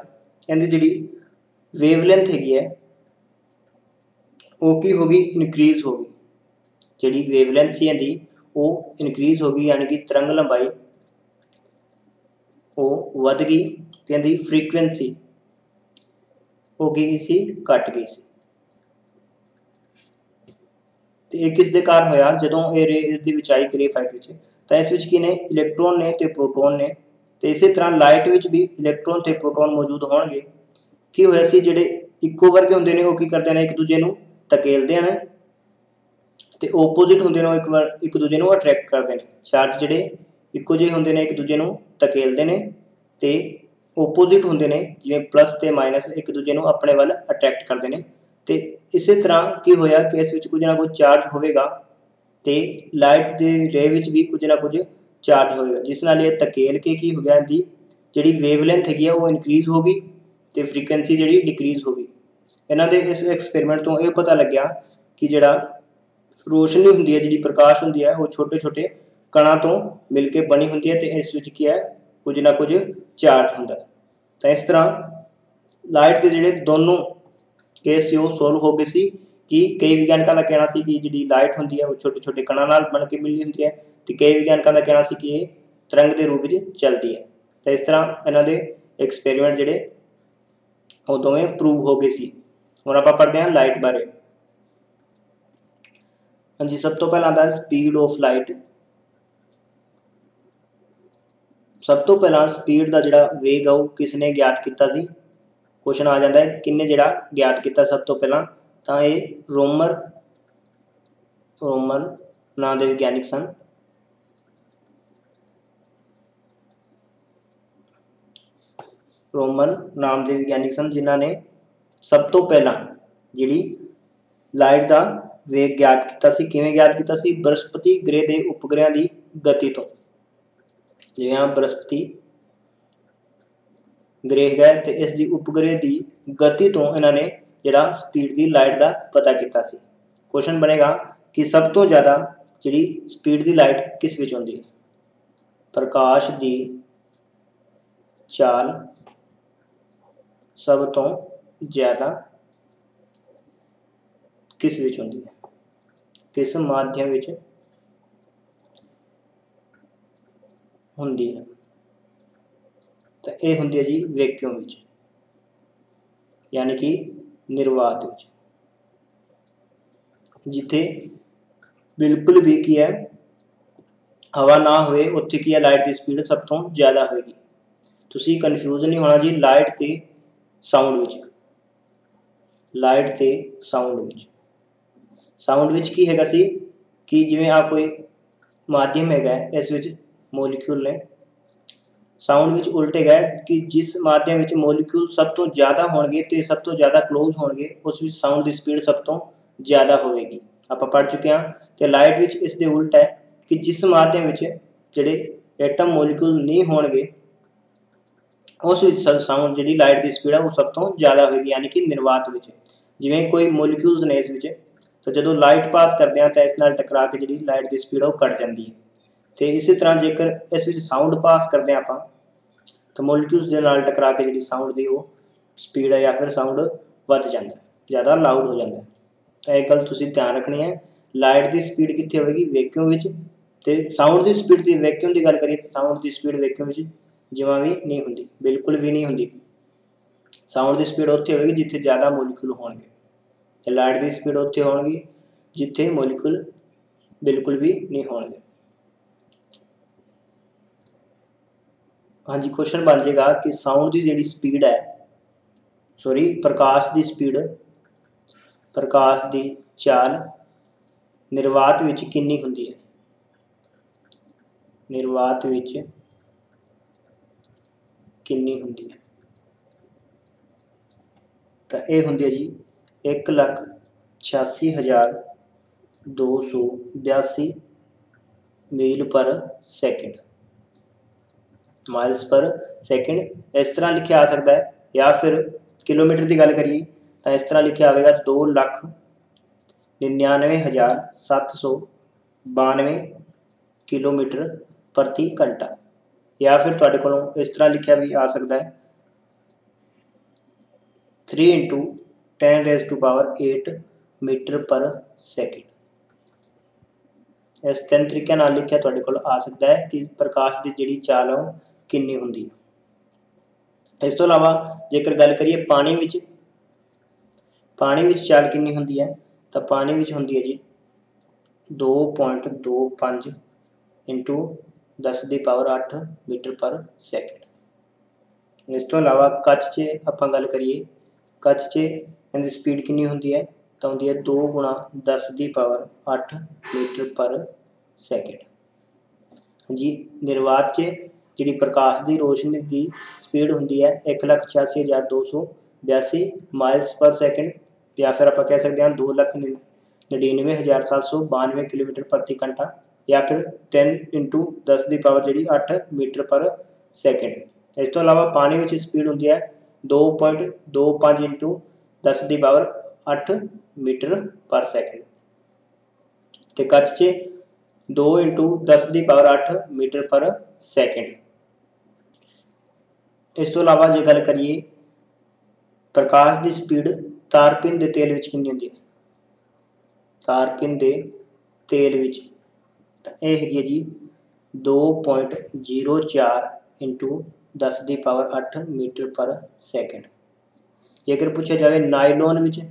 ਇਹਦੀ ਜਿਹੜੀ ਵੇਵਲੈਂਥ ਹੈਗੀ ਹੈ, ਉਹ ਕੀ ਹੋ ਗਈ? ਇਨਕਰੀਜ਼ ਹੋ ਗਈ। ਜਿਹੜੀ ਵੇਵਲੈਂਥ ਸੀ ਇਹਦੀ, ਉਹ ਇਨਕਰੀਜ਼ ਹੋ ਗਈ, ਯਾਨੀ ਕਿ ਤਰੰਗ ਲੰਬਾਈ, ਉਹ ਵੱਧ ਗਈ ਤੇ ਇਹਦੀ ਫ੍ਰੀਕੁਐਂਸੀ ਉਹ ਕੀ ਸੀ? ਘਟ ਗਈ ਸੀ। ਤੇ ਇਹ ਕਿਸ ਦੇ ਕਾਰਨ ਹੋਇਆ? ਜਦੋਂ ਇਹ ਰੇ, ਇਸ ਦੀ ਵਿਚਾਈ ਫਾਈਟ ਵਿੱਚ, ਤਾਂ ਇਸ ਵਿੱਚ ਕੀ ਨੇ? ਇਲੈਕਟ੍ਰੋਨ ਨੇ ਤੇ ਪ੍ਰੋਟੋਨ ਨੇ। ਤੇ ਇਸੇ ਤਰ੍ਹਾਂ ਲਾਈਟ ਵਿੱਚ ਵੀ ਇਲੈਕਟ੍ਰੋਨ ਤੇ ਪ੍ਰੋਟੋਨ ਮੌਜੂਦ ਹੋਣਗੇ। ਕੀ ਹੋਇਆ ਸੀ ਜਿਹੜੇ ਇੱਕੋ ਵਰਗੇ ਹੁੰਦੇ ਨੇ, ਉਹ ਕੀ ਕਰਦੇ ਨੇ, ਇੱਕ ਦੂਜੇ ਨੂੰ ਧਕੇਲਦੇ ਹਨ ਤੇ ਆਪੋਜ਼ਿਟ ਹੁੰਦੇ ਨੇ, ਉਹ ਇੱਕ ਵਾਰ ਇੱਕ ਦੂਜੇ ਨੂੰ ਅਟਰੈਕਟ ਕਰਦੇ ਨੇ। ਚਾਰਜ ਜਿਹੜੇ ਇੱਕੋ ਜਿਹੇ ਹੁੰਦੇ ਨੇ, ਇੱਕ ਦੂਜੇ ਨੂੰ ਧਕੇਲਦੇ ਨੇ ਤੇ ਆਪੋਜ਼ਿਟ ਹੁੰਦੇ ਨੇ, ਜਿਵੇਂ ਪਲੱਸ ਤੇ ਮਾਈਨਸ ਇੱਕ ਦੂਜੇ ਨੂੰ ਆਪਣੇ ਵੱਲ ਅਟਰੈਕਟ ਕਰਦੇ ਨੇ। ਤੇ ਇਸੇ ਤਰ੍ਹਾਂ ਕੀ ਹੋਇਆ ਕਿ ਇਸ ਵਿੱਚ ਕੁਝ ਨਾ ਕੁਝ ਚਾਰਜ ਹੋਵੇਗਾ ਤੇ ਲਾਈਟ ਦੇ ਰੇ ਵਿੱਚ ਵੀ ਕੁਝ ਨਾ ਕੁਝ ਚਾਰਜ ਹੋਵੇਗਾ। ਜਿਸ ਨਾਲ ਇਹ ਧਕੇਲ ਕੇ ਕੀ ਹੋ ਗਿਆ ਦੀ ਜਿਹੜੀ ਵੇਵਲੈਂਥ ਹੈਗੀ ਆ, ਉਹ ਇਨਕਰੀਜ਼ ਹੋ ਗਈ। ਤੇ ਫ੍ਰੀਕੁਐਂਸੀ ਜਿਹੜੀ ਡਿਕਰੀਜ਼ ਹੋ ਗਈ। ਇਹਨਾਂ ਦੇ ਇਸ ਐਕਸਪੈਰੀਮੈਂਟ ਤੋਂ ਇਹ ਪਤਾ ਲੱਗਿਆ ਕਿ ਜਿਹੜਾ ਰੋਸ਼ਨੀ ਹੁੰਦੀ ਹੈ, ਜਿਹੜੀ ਪ੍ਰਕਾਸ਼ ਹੁੰਦੀ ਹੈ, ਉਹ ਛੋਟੇ ਛੋਟੇ ਕਣਾਂ ਤੋਂ ਮਿਲ ਕੇ ਬਣੀ ਹੁੰਦੀ ਹੈ ਤੇ ਇਸ ਵਿੱਚ ਕੀ ਹੈ, ਕੁਝ ਨਾ ਕੁਝ ਚਾਰਜ ਹੁੰਦਾ ਤਾਂ ਇਸ ਤਰ੍ਹਾਂ ਲਾਈਟ ਦੇ ਜਿਹੜੇ ਦੋਨੋਂ ਕੇਸ ਸੀ, ਉਹ ਸੋਲਵ ਹੋ ਗਏ ਸੀ ਕਿ ਕਈ ਵਿਗਿਆਨਕਾਂ ਦਾ ਕਹਿਣਾ ਸੀ ਕਿ ਜਿਹੜੀ ਲਾਈਟ ਹੁੰਦੀ ਹੈ, ਉਹ ਛੋਟੇ ਛੋਟੇ ਕਣਾਂ ਨਾਲ ਬਣ ਕੇ ਮਿਲੀ ਹੁੰਦੀ ਹੈ ਤੇ ਕਈ ਵਿਗਿਆਨਕਾਂ ਦਾ ਕਹਿਣਾ ਸੀ ਕਿ ਇਹ ਤਰੰਗ ਦੇ ਰੂਪ ਵਿੱਚ ਚੱਲਦੀ ਹੈ। ਤਾਂ ਇਸ ਤਰ੍ਹਾਂ ਇਹਨਾਂ ਦੇ ਐਕਸਪੈਰੀਮੈਂਟ ਜਿਹੜੇ ਉਹ ਦੋਵੇਂ ਪ੍ਰੂਵ ਹੋ ਗਏ ਸੀ। ਹੁਣ ਆਪਾਂ ਪੜ੍ਹਦੇ ਹਾਂ ਲਾਈਟ ਬਾਰੇ। ਹਾਂਜੀ, ਸਭ ਤੋਂ ਪਹਿਲਾਂ ਆਉਂਦਾ ਸਪੀਡ ਆਫ ਲਾਈਟ ਸਭ ਤੋਂ ਪਹਿਲਾਂ ਸਪੀਡ ਦਾ ਜਿਹੜਾ ਵੇਗ ਆ, ਉਹ ਕਿਸ ਨੇ ਗਿਆਤ ਕੀਤਾ ਸੀ? ਕੁਐਸਚਨ ਆ ਜਾਂਦਾ ਹੈ ਕਿੰਨੇ ਜਿਹੜਾ ਗਿਆਤ ਕੀਤਾ ਸਭ ਤੋਂ ਪਹਿਲਾਂ? ਤਾਂ ਇਹ ਰੋਮਰ ਰੋਮਰ, ਨਾਂ ਦੇ ਵਿਗਿਆਨਿਕ ਸਨ। ਰੋਮਨ ਨਾਮ ਦੇ ਵਿਗਿਆਨਿਕ ਸਨ, ਜਿਨ੍ਹਾਂ ਨੇ ਸਭ ਤੋਂ ਪਹਿਲਾਂ ਜਿਹੜੀ ਲਾਈਟ ਦਾ ਵੇਗ ਗਿਆਤ ਕੀਤਾ ਸੀ, ਕਿਵੇਂ ਗਿਆਤ ਕੀਤਾ ਸੀ? ਬ੍ਰਹਸਪਤੀ ਗ੍ਰਹਿ ਦੇ ਉਪਗ੍ਰਹਿਾਂ ਦੀ ਗਤੀ ਤੋਂ। ਜਿਵੇਂ ਆ ਬ੍ਰਹਸਪਤੀ ਗ੍ਰਹਿ ਹੈ ਤੇ ਇਸ ਦੀ ਉਪਗ੍ਰਹਿ ਦੀ ਗਤੀ ਤੋਂ ਇਹਨਾਂ ਨੇ ਜਿਹੜਾ ਸਪੀਡ ਦੀ ਲਾਈਟ ਦਾ ਪਤਾ ਕੀਤਾ ਸੀ। ਕੁਐਸਚਨ ਬਣੇਗਾ ਕਿ ਸਭ ਤੋਂ ਜ਼ਿਆਦਾ ਜਿਹੜੀ ਸਪੀਡ ਦੀ ਲਾਈਟ ਕਿਸ ਵਿੱਚ ਹੁੰਦੀ ਹੈ? ਪ੍ਰਕਾਸ਼ ਦੀ ਚਾਲ ਸਭ ਤੋਂ ਜ਼ਿਆਦਾ ਕਿਸ ਵਿੱਚ ਹੁੰਦੀ ਹੈ? ਕਿਸ ਮਾਧਿਅਮ ਵਿੱਚ ਹੁੰਦੀ ਹੈ? ਤਾਂ ਇਹ ਹੁੰਦੀ ਹੈ ਜੀ ਵੈਕਿਊਮ ਵਿੱਚ, ਯਾਨੀ ਕਿ ਨਿਰਵਾਤ ਵਿੱਚ, ਜਿੱਥੇ ਬਿਲਕੁਲ ਵੀ ਕੀ ਹੈ, ਹਵਾ ਨਾ ਹੋਵੇ, ਉੱਥੇ ਕੀ ਹੈ ਲਾਈਟ ਦੀ ਸਪੀਡ ਸਭ ਤੋਂ ਜ਼ਿਆਦਾ ਹੋਏਗੀ। ਤੁਸੀਂ ਕਨਫਿਊਜ਼ ਨਹੀਂ ਹੋਣਾ ਜੀ ਲਾਈਟ ਤੇ ਸਾਊਂਡ ਵਿੱਚ। ਲਾਈਟ ਤੇ ਸਾਊਂਡ ਵਿੱਚ। ਸਾਊਂਡ ਵਿੱਚ ਕੀ ਹੈਗਾ ਸੀ? ਕਿ ਜਿਵੇਂ ਆ ਕੋਈ ਮਾਧਿਅਮ ਹੈਗਾ, ਇਸ ਵਿੱਚ ਮੋਲੀਕਿਊਲ ਨੇ। ਸਾਊਂਡ ਵਿੱਚ ਉਲਟ ਹੈਗਾ ਕਿ ਜਿਸ ਮਾਧਿਅਮ ਵਿੱਚ ਮੋਲੀਕਿਊਲ ਸਭ ਤੋਂ ਜ਼ਿਆਦਾ ਹੋਣਗੇ ਤੇ ਸਭ ਤੋਂ ਜ਼ਿਆਦਾ ক্লোਜ਼ ਹੋਣਗੇ, ਉਸ ਵਿੱਚ ਸਾਊਂਡ ਦੀ ਸਪੀਡ ਸਭ ਤੋਂ ਜ਼ਿਆਦਾ ਹੋਵੇਗੀ। ਆਪਾਂ ਪੜ ਚੁੱਕੇ ਹਾਂ ਤੇ ਲਾਈਟ ਵਿੱਚ ਇਸ ਦੇ ਉਲਟ ਹੈ ਕਿ ਜਿਸ ਮਾਧਿਅਮ ਵਿੱਚ ਜਿਹੜੇ ਐਟਮ ਮੋਲੀਕਿਊਲ ਨਹੀਂ ਹੋਣਗੇ ਉਸ ਵਿੱਚ ਸਾਊਂਡ ਜਿਹੜੀ ਲਾਈਟ ਦੀ ਸਪੀਡ ਆ ਉਹ ਸਭ ਤੋਂ ਜ਼ਿਆਦਾ ਹੋਏਗੀ ਯਾਨੀ ਕਿ ਨਿਰਵਾਤ ਵਿੱਚ। ਜਿਵੇਂ ਕੋਈ ਮੋਲੀਕਿਊਲਸ ਨੇ ਇਸ ਵਿੱਚ, ਤਾਂ ਜਦੋਂ ਲਾਈਟ ਪਾਸ ਕਰਦੇ ਆ ਤਾਂ ਇਸ ਨਾਲ ਟਕਰਾ ਕੇ ਜਿਹੜੀ ਲਾਈਟ ਦੀ ਸਪੀਡ ਉਹ ਘਟ ਜਾਂਦੀ ਹੈ। ਤੇ ਇਸੇ ਤਰ੍ਹਾਂ ਜੇਕਰ ਇਸ ਵਿੱਚ ਸਾਊਂਡ ਪਾਸ ਕਰਦੇ ਆ ਆਪਾਂ, ਤਾਂ ਮੋਲੀਕਿਊਲਸ ਦੇ ਨਾਲ ਟਕਰਾ ਕੇ ਜਿਹੜੀ ਸਾਊਂਡ ਦੀ ਉਹ ਸਪੀਡ ਹੈ ਜਾਂ ਫਿਰ ਸਾਊਂਡ ਵੱਧ ਜਾਂਦਾ, ਜ਼ਿਆਦਾ ਲਾਊਡ ਹੋ ਜਾਂਦਾ। ਤਾਂ ਇਹ ਗੱਲ ਤੁਸੀਂ ਧਿਆਨ ਰੱਖਣੀ ਹੈ ਲਾਈਟ ਦੀ ਸਪੀਡ ਕਿੱਥੇ ਹੋਵੇਗੀ? ਵੈਕਿਊਮ ਵਿੱਚ। ਤੇ ਸਾਊਂਡ ਦੀ ਸਪੀਡ ਦੀ ਵੈਕਿਊਮ ਦੀ ਗੱਲ ਕਰੀਏ ਤਾਂ ਸਾਊਂਡ ਦੀ ਸਪੀਡ ਵੈਕਿਊਮ ਵਿੱਚ ਜਿਵੇਂ ਵੀ ਨਹੀਂ ਹੁੰਦੀ, ਬਿਲਕੁਲ ਵੀ ਨਹੀਂ ਹੁੰਦੀ। ਸਾਊਂਡ ਦੀ ਸਪੀਡ ਉੱਥੇ ਹੋਵੇਗੀ ਜਿੱਥੇ ਜ਼ਿਆਦਾ ਮੋਲੀਕੂਲ ਹੋਣਗੇ। ਤੇ ਲਾਈਟ ਦੀ ਸਪੀਡ ਉੱਥੇ ਹੋਣਗੀ ਜਿੱਥੇ ਮੋਲੀਕੂਲ ਬਿਲਕੁਲ ਵੀ ਨਹੀਂ ਹੋਣਗੇ। ਹਾਂਜੀ ਕੁਐਸਚਨ ਬਣ ਜਾਏਗਾ ਕਿ ਸਾਊਂਡ ਦੀ ਜਿਹੜੀ ਸਪੀਡ ਹੈ ਸੌਰੀ ਪ੍ਰਕਾਸ਼ ਦੀ ਸਪੀਡ ਪ੍ਰਕਾਸ਼ ਦੀ ਚਾਲ ਨਿਰਵਾਤ ਵਿੱਚ ਕਿੰਨੀ ਹੁੰਦੀ ਹੈ? ਨਿਰਵਾਤ ਵਿੱਚ ਕਿੰਨੀ ਹੁੰਦੀ ਹੈ? ਤਾਂ ਇਹ ਹੁੰਦੀ ਹੈ ਜੀ 1 ਲੱਖ 86282 ਮੀਲ ਪਰ ਸੈਕਿੰਡ। ਮਾਈਲਸ ਪਰ ਸੈਕਿੰਡ ਇਸ ਤਰ੍ਹਾਂ ਲਿਖਿਆ ਆ ਸਕਦਾ ਹੈ ਜਾਂ ਫਿਰ ਕਿਲੋਮੀਟਰ ਦੀ ਗੱਲ ਕਰੀਏ ਤਾਂ ਇਸ ਤਰ੍ਹਾਂ ਲਿਖਿਆ ਆਵੇਗਾ 2 ਲੱਖ 99792 ਕਿਲੋਮੀਟਰ ਪ੍ਰਤੀ ਘੰਟਾ। ਜਾਂ ਫਿਰ ਤੁਹਾਡੇ ਕੋਲੋਂ ਇਸ ਤਰ੍ਹਾਂ ਲਿਖਿਆ ਵੀ ਆ ਸਕਦਾ ਹੈ। 3 into 10 raised to power 8 metre per second ਇਸ ਤਿੰਨ ਤਰੀਕਿਆਂ ਨਾਲ ਲਿਖਿਆ ਤੁਹਾਡੇ ਕੋਲ ਆ ਸਕਦਾ ਹੈ ਕਿ ਪ੍ਰਕਾਸ਼ ਦੀ ਜਿਹੜੀ ਚਾਲ ਹੈ ਉਹ ਕਿੰਨੀ ਹੁੰਦੀ ਹੈ। ਇਸ ਤੋਂ ਇਲਾਵਾ ਜੇਕਰ ਗੱਲ ਕਰੀਏ ਪਾਣੀ ਵਿੱਚ ਪਾਣੀ ਵਿੱਚ ਚਾਲ ਕਿੰਨੀ ਹੁੰਦੀ ਹੈ, ਤਾਂ ਪਾਣੀ ਵਿੱਚ ਹੁੰਦੀ ਹੈ ਜੀ 2.25 into 10 ਦੀ ਪਾਵਰ 8 ਮੀਟਰ ਪਰ ਸੈਕਿੰਡ ਇਸ ਤੋਂ ਇਲਾਵਾ ਕੱਚ 'ਚ ਆਪਾਂ ਗੱਲ ਕਰੀਏ, ਕੱਚ 'ਚ ਇਹਦੀ ਸਪੀਡ ਕਿੰਨੀ ਹੁੰਦੀ ਹੈ? ਤਾਂ ਹੁੰਦੀ ਹੈ 2 ਗੁਣਾ 10 ਦੀ ਪਾਵਰ 8 ਮੀਟਰ ਪਰ ਸੈਕਿੰਡ ਹਾਂਜੀ, ਨਿਰਵਾਤ 'ਚ ਜਿਹੜੀ ਪ੍ਰਕਾਸ਼ ਦੀ ਰੋਸ਼ਨੀ ਦੀ ਸਪੀਡ ਹੁੰਦੀ ਹੈ 186282 ਮਾਈਲਸ ਪਰ ਸੈਕਿੰਡ ਜਾਂ ਫਿਰ ਆਪਾਂ ਕਹਿ ਸਕਦੇ ਹਾਂ 299792 ਕਿਲੋਮੀਟਰ ਪ੍ਰਤੀ ਘੰਟਾ ਜਾਂ ਫਿਰ 10 into 10 ਦੀ ਪਾਵਰ ਜਿਹੜੀ 8 ਮੀਟਰ ਪਰ ਸੈਕਿੰਡ ਇਸ ਤੋਂ ਇਲਾਵਾ ਪਾਣੀ ਵਿੱਚ ਸਪੀਡ ਹੁੰਦੀ ਹੈ 2.25 into 10 ਦੀ ਪਾਵਰ 8 ਮੀਟਰ ਪਰ ਸੈਕਿੰਡ ਤੇ ਕੱਚ 'ਚ 2 10 ਦੀ ਪਾਵਰ 8 ਮੀਟਰ ਪਰ ਸੈਕਿੰਡ ਇਸ ਤੋਂ ਇਲਾਵਾ ਜੇ ਗੱਲ ਕਰੀਏ ਪ੍ਰਕਾਸ਼ ਦੀ ਸਪੀਡ ਤਾਰਪਿਨ ਦੇ ਤੇਲ ਵਿੱਚ ਕਿੰਨੀ ਹੁੰਦੀ ਹੈ? ਤਾਰਪਿਨ ਦੇ ਤੇਲ ਵਿੱਚ ਤਾਂ ਇਹ ਹੈਗੀ ਹੈ ਜੀ 2.04 ਇਨਟੂ 10 ਦੀ ਪਾਵਰ 8 ਮੀਟਰ ਪਰ ਸੈਕਿੰਡ ਜੇਕਰ ਪੁੱਛਿਆ ਜਾਵੇ ਨਾਈਲੋਨ ਵਿੱਚ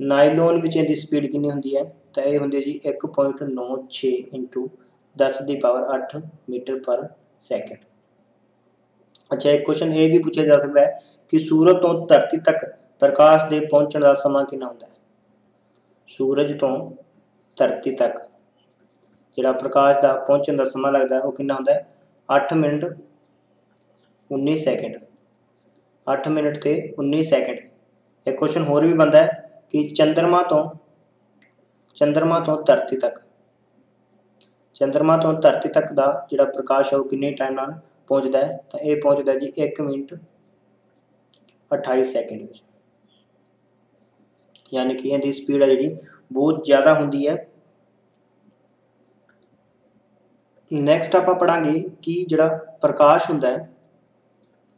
ਨਾਈਲੋਨ ਵਿੱਚ ਇਹਦੀ ਸਪੀਡ ਕਿੰਨੀ ਹੁੰਦੀ ਹੈ? ਤਾਂ ਇਹ ਹੁੰਦੀ ਹੈ ਜੀ 1.96 ਇਨਟੂ 10 ਦੀ ਪਾਵਰ 8 ਮੀਟਰ ਪਰ ਸੈਕਿੰਡ ਅੱਛਾ, ਇੱਕ ਕੁਐਸਚਨ ਇਹ ਵੀ ਪੁੱਛਿਆ ਜਾ ਸਕਦਾ ਹੈ ਕਿ ਸੂਰਜ ਤੋਂ ਧਰਤੀ ਤੱਕ ਪ੍ਰਕਾਸ਼ ਦੇ ਪਹੁੰਚਣ ਦਾ ਸਮਾਂ ਕਿੰਨਾ ਹੁੰਦਾ ਹੈ? ਸੂਰਜ ਤੋਂ ਧਰਤੀ ਤੱਕ। ਜਿਹੜਾ ਪ੍ਰਕਾਸ਼ ਦਾ ਪਹੁੰਚਣ ਦਾ ਸਮਾਂ ਲੱਗਦਾ ਉਹ ਕਿੰਨਾ ਹੁੰਦਾ ਹੈ? 8 ਮਿੰਟ 19 ਸੈਕਿੰਡ। 8 ਮਿੰਟ ਤੇ 19 ਸੈਕਿੰਡ। ਇਹ ਕੁਐਸਚਨ ਹੋਰ ਵੀ ਬੰਦਾ ਹੈ ਕਿ ਚੰਦਰਮਾ ਤੋਂ ਚੰਦਰਮਾ ਤੋਂ ਧਰਤੀ ਤੱਕ, ਚੰਦਰਮਾ ਤੋਂ ਧਰਤੀ ਤੱਕ ਦਾ ਜਿਹੜਾ ਪ੍ਰਕਾਸ਼ ਹੈ, ਉਹ ਕਿੰਨੇ ਟਾਈਮ ਨਾਲ ਪਹੁੰਚਦਾ ਹੈ? ਤਾਂ ਇਹ ਪਹੁੰਚਦਾ ਜੀ 1 ਮਿੰਟ 28 ਸੈਕਿੰਡ ਵਿੱਚ। ਯਾਨੀ ਕਿ ਇਹਦੀ ਸਪੀਡ ਹੈ ਜਿਹੜੀ ਬਹੁਤ ਜ਼ਿਆਦਾ ਹੁੰਦੀ ਹੈ। ਨੈਕਸਟ ਆਪਾਂ ਪੜਾਂਗੇ ਕਿ ਜਿਹੜਾ ਪ੍ਰਕਾਸ਼ ਹੁੰਦਾ ਹੈ,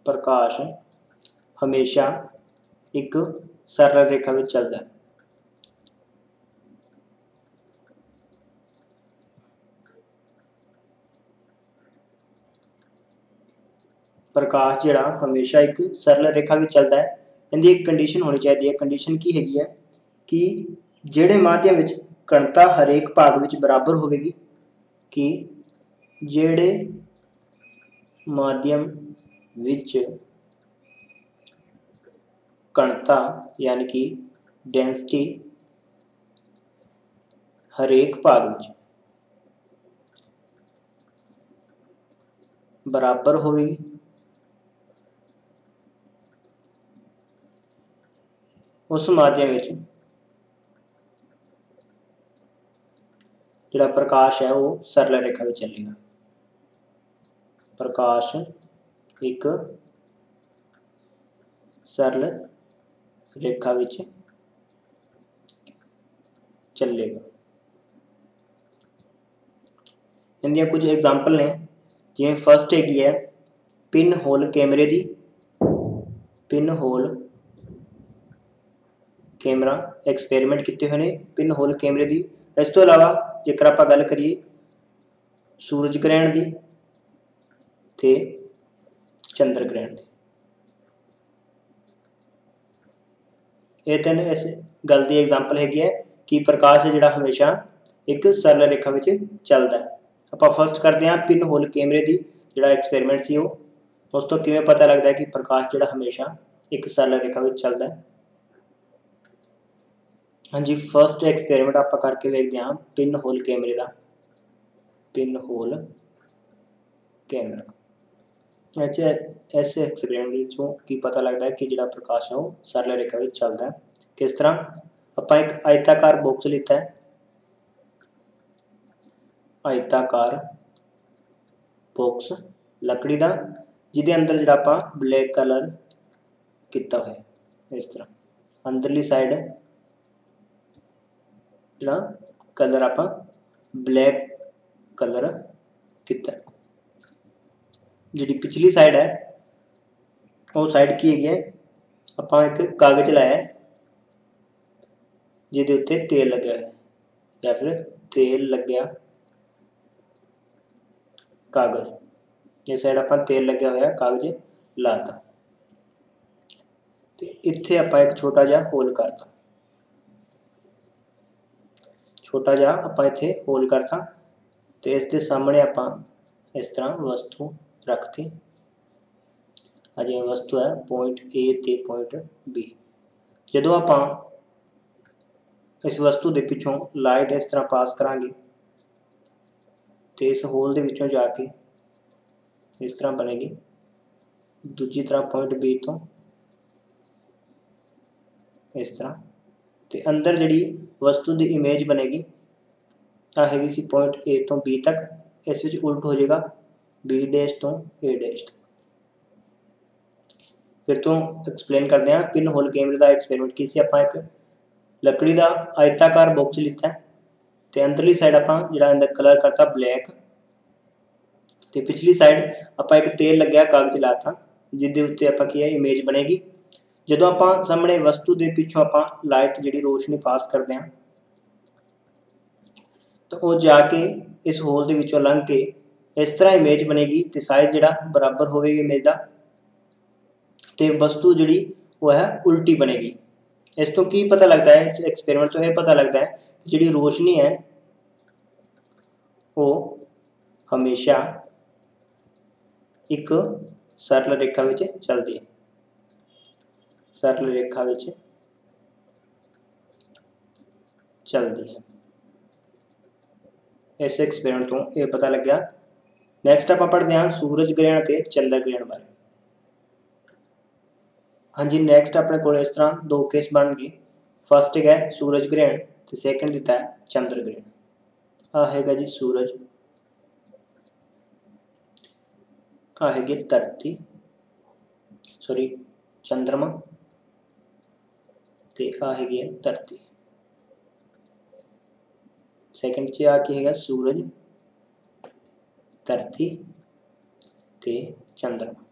ਪ੍ਰਕਾਸ਼ ਹਮੇਸ਼ਾ ਇੱਕ ਸਰਲ ਰੇਖਾ ਵਿੱਚ ਚੱਲਦਾ ਹੈ। ਪ੍ਰਕਾਸ਼ ਜਿਹੜਾ ਹਮੇਸ਼ਾ ਇੱਕ ਸਰਲ ਰੇਖਾ ਵਿੱਚ ਚੱਲਦਾ ਹੈ। ਇਹਦੀ ਇੱਕ ਕੰਡੀਸ਼ਨ ਹੋਣੀ ਚਾਹੀਦੀ ਹੈ। ਕੰਡੀਸ਼ਨ ਕੀ ਹੈਗੀ ਹੈ? ਕਿ ਜਿਹੜੇ ਮਾਧਿਅਮ ਵਿੱਚ ਕਣਤਾ ਹਰੇਕ ਭਾਗ ਵਿੱਚ ਬਰਾਬਰ ਹੋਵੇਗੀ, ਕਿ ਜਿਹੜੇ ਮਾਧਿਅਮ ਵਿੱਚ ਘਣਤਾ ਯਾਨੀ ਕਿ ਡੈਂਸਿਟੀ ਹਰੇਕ ਭਾਗ ਵਿੱਚ ਬਰਾਬਰ ਹੋਵੇਗੀ, ਉਸ ਮਾਧਿਅਮ ਵਿੱਚ ਜਿਹੜਾ ਪ੍ਰਕਾਸ਼ ਹੈ ਉਹ ਸਰਲ ਰੇਖਾ ਵਿੱਚ ਚੱਲੇਗਾ। ਪ੍ਰਕਾਸ਼ ਇੱਕ ਸਰਲ ਰੇਖਾ ਵਿੱਚ ਚੱਲੇਗਾ। ਇਹਦੀਆਂ ਕੁਝ ਐਗਜ਼ਾਮਪਲ ਨੇ, ਜਿਵੇਂ ਫਰਸਟ ਹੈਗੀ ਹੈ ਪਿਨ ਹੋਲ ਕੈਮਰੇ ਦੀ। ਪਿਨ ਹੋਲ ਕੈਮਰਾ ਐਕਸਪੈਰੀਮੈਂਟ ਕੀਤੇ ਹੋਏ ਨੇ ਪਿਨ ਹੋਲ ਕੈਮਰੇ ਦੀ। ਇਸ ਤੋਂ ਇਲਾਵਾ ਜੇਕਰ ਆਪਾਂ ਗੱਲ ਕਰੀਏ ਸੂਰਜ ਗ੍ਰਹਿਣ ਦੀ ਤੇ ਚੰਦਰ ਗ੍ਰਹਿਣ ਦੀ। ਇਹ ਤਿੰਨ ਇਸ ਗੱਲ ਦੀ ਐਗਜ਼ਾਮਪਲ ਹੈਗੀ ਹੈ ਕਿ ਪ੍ਰਕਾਸ਼ ਜਿਹੜਾ ਹਮੇਸ਼ਾ ਇੱਕ ਸਰਲ ਰੇਖਾ ਵਿੱਚ ਚੱਲਦਾ ਹੈ। ਆਪਾਂ ਫਸਟ ਕਰਦੇ ਹਾਂ ਪਿਨ ਹੋਲ ਕੈਮਰੇ ਦੀ ਜਿਹੜਾ ਐਕਸਪੈਰੀਮੈਂਟ ਸੀ ਉਹ। ਉਸ ਤੋਂ ਕਿਵੇਂ ਪਤਾ ਲੱਗਦਾ ਹੈ ਕਿ ਪ੍ਰਕਾਸ਼ ਜਿਹੜਾ ਹਮੇਸ਼ਾ ਇੱਕ ਸਰਲ ਰੇਖਾ ਵਿੱਚ ਚੱਲਦਾ ਹੈ? ਹਾਂਜੀ ਫਸਟ ਐਕਸਪੈਰੀਮੈਂਟ ਆਪਾਂ ਕਰਕੇ ਵੇਖਦੇ ਹਾਂ ਪਿਨ ਹੋਲ ਕੈਮਰੇ ਦਾ। ਪਿਨ ਹੋਲ ਕੈਮਰਾ ਅੱਛਾ ਇਸ ਐਕਸਪੈਰੀਮੈਂਟ ਵਿੱਚੋਂ ਕੀ ਪਤਾ ਲੱਗਦਾ ਹੈ ਕਿ ਜਿਹੜਾ ਪ੍ਰਕਾਸ਼ ਹੈ ਉਹ ਸਰਲ ਰੇਖਾ ਵਿੱਚ ਚੱਲਦਾ ਹੈ। ਕਿਸ ਤਰ੍ਹਾਂ? ਆਪਾਂ ਇੱਕ ਆਇਤਾਕਾਰ ਬਾਕਸ ਲਿੱਤਾ ਹੈ। ਆਇਤਾਕਾਰ ਬਾਕਸ ਲੱਕੜੀ ਦਾ, ਜਿਹਦੇ ਅੰਦਰ ਜਿਹੜਾ ਆਪਾਂ ਬਲੈਕ ਕਲਰ ਕੀਤਾ ਹੋਇਆ ਇਸ ਤਰ੍ਹਾਂ। ਅੰਦਰਲੀ ਸਾਈਡ ਜਿਹੜਾ ਕਲਰ ਆਪਾਂ ਬਲੈਕ ਕਲਰ ਕੀਤਾ ਜਿਹੜੀ ਪਿਛਲੀ ਸਾਈਡ ਹੈ, ਉਹ ਸਾਈਡ ਕੀ ਹੈਗੀ ਹੈ? ਆਪਾਂ ਇੱਕ ਕਾਗਜ਼ ਲਾਇਆ ਜਿਹਦੇ ਉੱਤੇ ਤੇਲ ਲੱਗਿਆ ਹੈ। ਜਾਂ ਫਿਰ ਤੇਲ ਲੱਗਿਆ ਕਾਗਜ਼। ਇਹ ਸਾਈਡ ਆਪਾਂ ਤੇਲ ਲੱਗਿਆ ਹੋਇਆ, ਕਾਗਜ਼ ਲਾਤਾ। ਤੇ ਇੱਥੇ ਆਪਾਂ ਇੱਕ ਛੋਟਾ ਜਿਹਾ ਹੋਲ ਕਰਤਾ। ਛੋਟਾ ਜਿਹਾ ਆਪਾਂ ਇੱਥੇ ਹੋਲ ਕਰਤਾ। ਤੇ ਇਸ ਦੇ ਸਾਹਮਣੇ ਆਪਾਂ ਇਸ ਤਰ੍ਹਾਂ ਵਸਤੂ ਰੱਖਤੀ। ਆ ਜਿਵੇਂ ਵਸਤੂ ਹੈ ਪੁਆਇੰਟ A ਤੇ ਪੁਆਇੰਟ B ਜਦੋਂ ਆਪਾਂ ਇਸ ਵਸਤੂ ਦੇ ਪਿੱਛੋਂ ਲਾਈਟ ਇਸ ਤਰ੍ਹਾਂ ਪਾਸ ਕਰਾਂਗੇ ਤੇ ਇਸ ਹੋਲ ਦੇ ਵਿੱਚੋਂ ਜਾ ਕੇ ਇਸ ਤਰ੍ਹਾਂ ਬਣੇਗੀ। ਦੂਜੀ ਤਰ੍ਹਾਂ ਪੁਆਇੰਟ B ਤੋਂ ਇਸ ਤਰ੍ਹਾਂ। ਤੇ ਅੰਦਰ ਜਿਹੜੀ ਵਸਤੂ ਦੀ ਇਮੇਜ ਬਣੇਗੀ ਆ ਹੈਗੀ ਸੀ ਪੁਆਇੰਟ A ਤੋਂ B ਤੱਕ। ਇਸ ਵਿੱਚ ਉਲਟ ਹੋ ਜਾਏਗਾ। B ਡੈਸ਼ ਤੋਂ A ਡੈਸ਼ ਫਿਰ ਤੋਂ ਐਕਸਪਲੇਨ ਕਰਦੇ ਹਾਂ ਪਿਨ ਹੋਲ ਕੈਮਰੇ ਦਾ ਐਕਸਪੈਰੀਮੈਂਟ ਕੀ ਆਪਾਂ ਇੱਕ ਲੱਕੜੀ ਦਾ ਆਇਤਾਕਾਰ ਬਾਕਸ ਲਿੱਤਾ ਤੇ ਅੰਦਰਲੀ ਸਾਈਡ ਆਪਾਂ ਜਿਹੜਾ ਇਹਦਾ ਕਲਰ ਕਰਤਾ ਬਲੈਕ ਤੇ ਪਿਛਲੀ ਸਾਈਡ ਆਪਾਂ ਇੱਕ ਤੇਲ ਲੱਗਿਆ ਕਾਗਜ਼ ਲਾਤਾ ਜਿਹਦੇ ਉੱਤੇ ਆਪਾਂ ਕੀ ਹੈ ਇਮੇਜ ਬਣੇਗੀ। ਜਦੋਂ ਆਪਾਂ ਸਾਹਮਣੇ ਵਸਤੂ ਦੇ ਪਿੱਛੋਂ ਆਪਾਂ ਲਾਈਟ ਜਿਹੜੀ ਰੋਸ਼ਨੀ ਪਾਸ ਕਰਦੇ ਹਾਂ, ਤਾਂ ਉਹ ਜਾ ਕੇ ਇਸ ਹੋਲ ਦੇ ਵਿੱਚੋਂ ਲੰਘ ਕੇ ਇਸ ਤਰ੍ਹਾਂ ਇਮੇਜ ਬਣੇਗੀ ਤੇ ਸਾਈਜ਼ ਜਿਹੜਾ ਬਰਾਬਰ ਹੋਵੇਗਾ ਇਮੇਜ ਦਾ ਤੇ ਵਸਤੂ ਜਿਹੜੀ ਉਹ ਹੈ ਉਲਟੀ ਬਣੇਗੀ। ਇਸ ਤੋਂ ਕੀ ਪਤਾ ਲੱਗਦਾ ਹੈ? ਇਸ ਐਕਸਪੈਰੀਮੈਂਟ ਤੋਂ ਇਹ ਪਤਾ ਲੱਗਦਾ ਹੈ ਜਿਹੜੀ ਰੋਸ਼ਨੀ ਹੈ, ਉਹ ਹਮੇਸ਼ਾ ਇੱਕ ਸਰਲ ਰੇਖਾ ਵਿੱਚ ਚੱਲਦੀ ਹੈ। ਸਰਲ ਰੇਖਾ ਵਿੱਚ ਚੱਲਦੀ ਹੈ। ਇਸ ਐਕਸਪੈਰੀਮੈਂਟ ਤੋਂ ਇਹ ਪਤਾ ਲੱਗਿਆ ਨੈਕਸਟ ਆਪਾਂ ਪੜ੍ਹਦੇ ਹਾਂ ਸੂਰਜ ਗ੍ਰਹਿਣ ਤੇ ਚੰਦਰ ਗ੍ਰਹਿਣ ਬਾਰੇ ਹਾਂਜੀ ਨੈਕਸਟ ਆਪਣੇ ਕੋਲ ਇਸ ਤਰ੍ਹਾਂ ਦੋ ਕੇਸ ਬਣਨਗੇ ਫਸਟ ਹੈ ਸੂਰਜ ਗ੍ਰਹਿਣ ਤੇ ਸੈਕੰਡ ਦਿੱਤਾ ਹੈ ਚੰਦਰ ਗ੍ਰਹਿਣ ਆ ਹੈਗਾ ਜੀ ਸੂਰਜ ਆ ਹੈਗੀ ਧਰਤੀ ਸੌਰੀ ਚੰ드ਰਮਾ ਤੇ ਆ ਹੈਗੀ ਹੈ ਧਰਤੀ ਸੈਕੰਡ 'ਚ ਆ ਕੀ ਹੈਗਾ ਸੂਰਜ ਧਰਤੀ ਤੇ ਚੰਦਰਮਾ।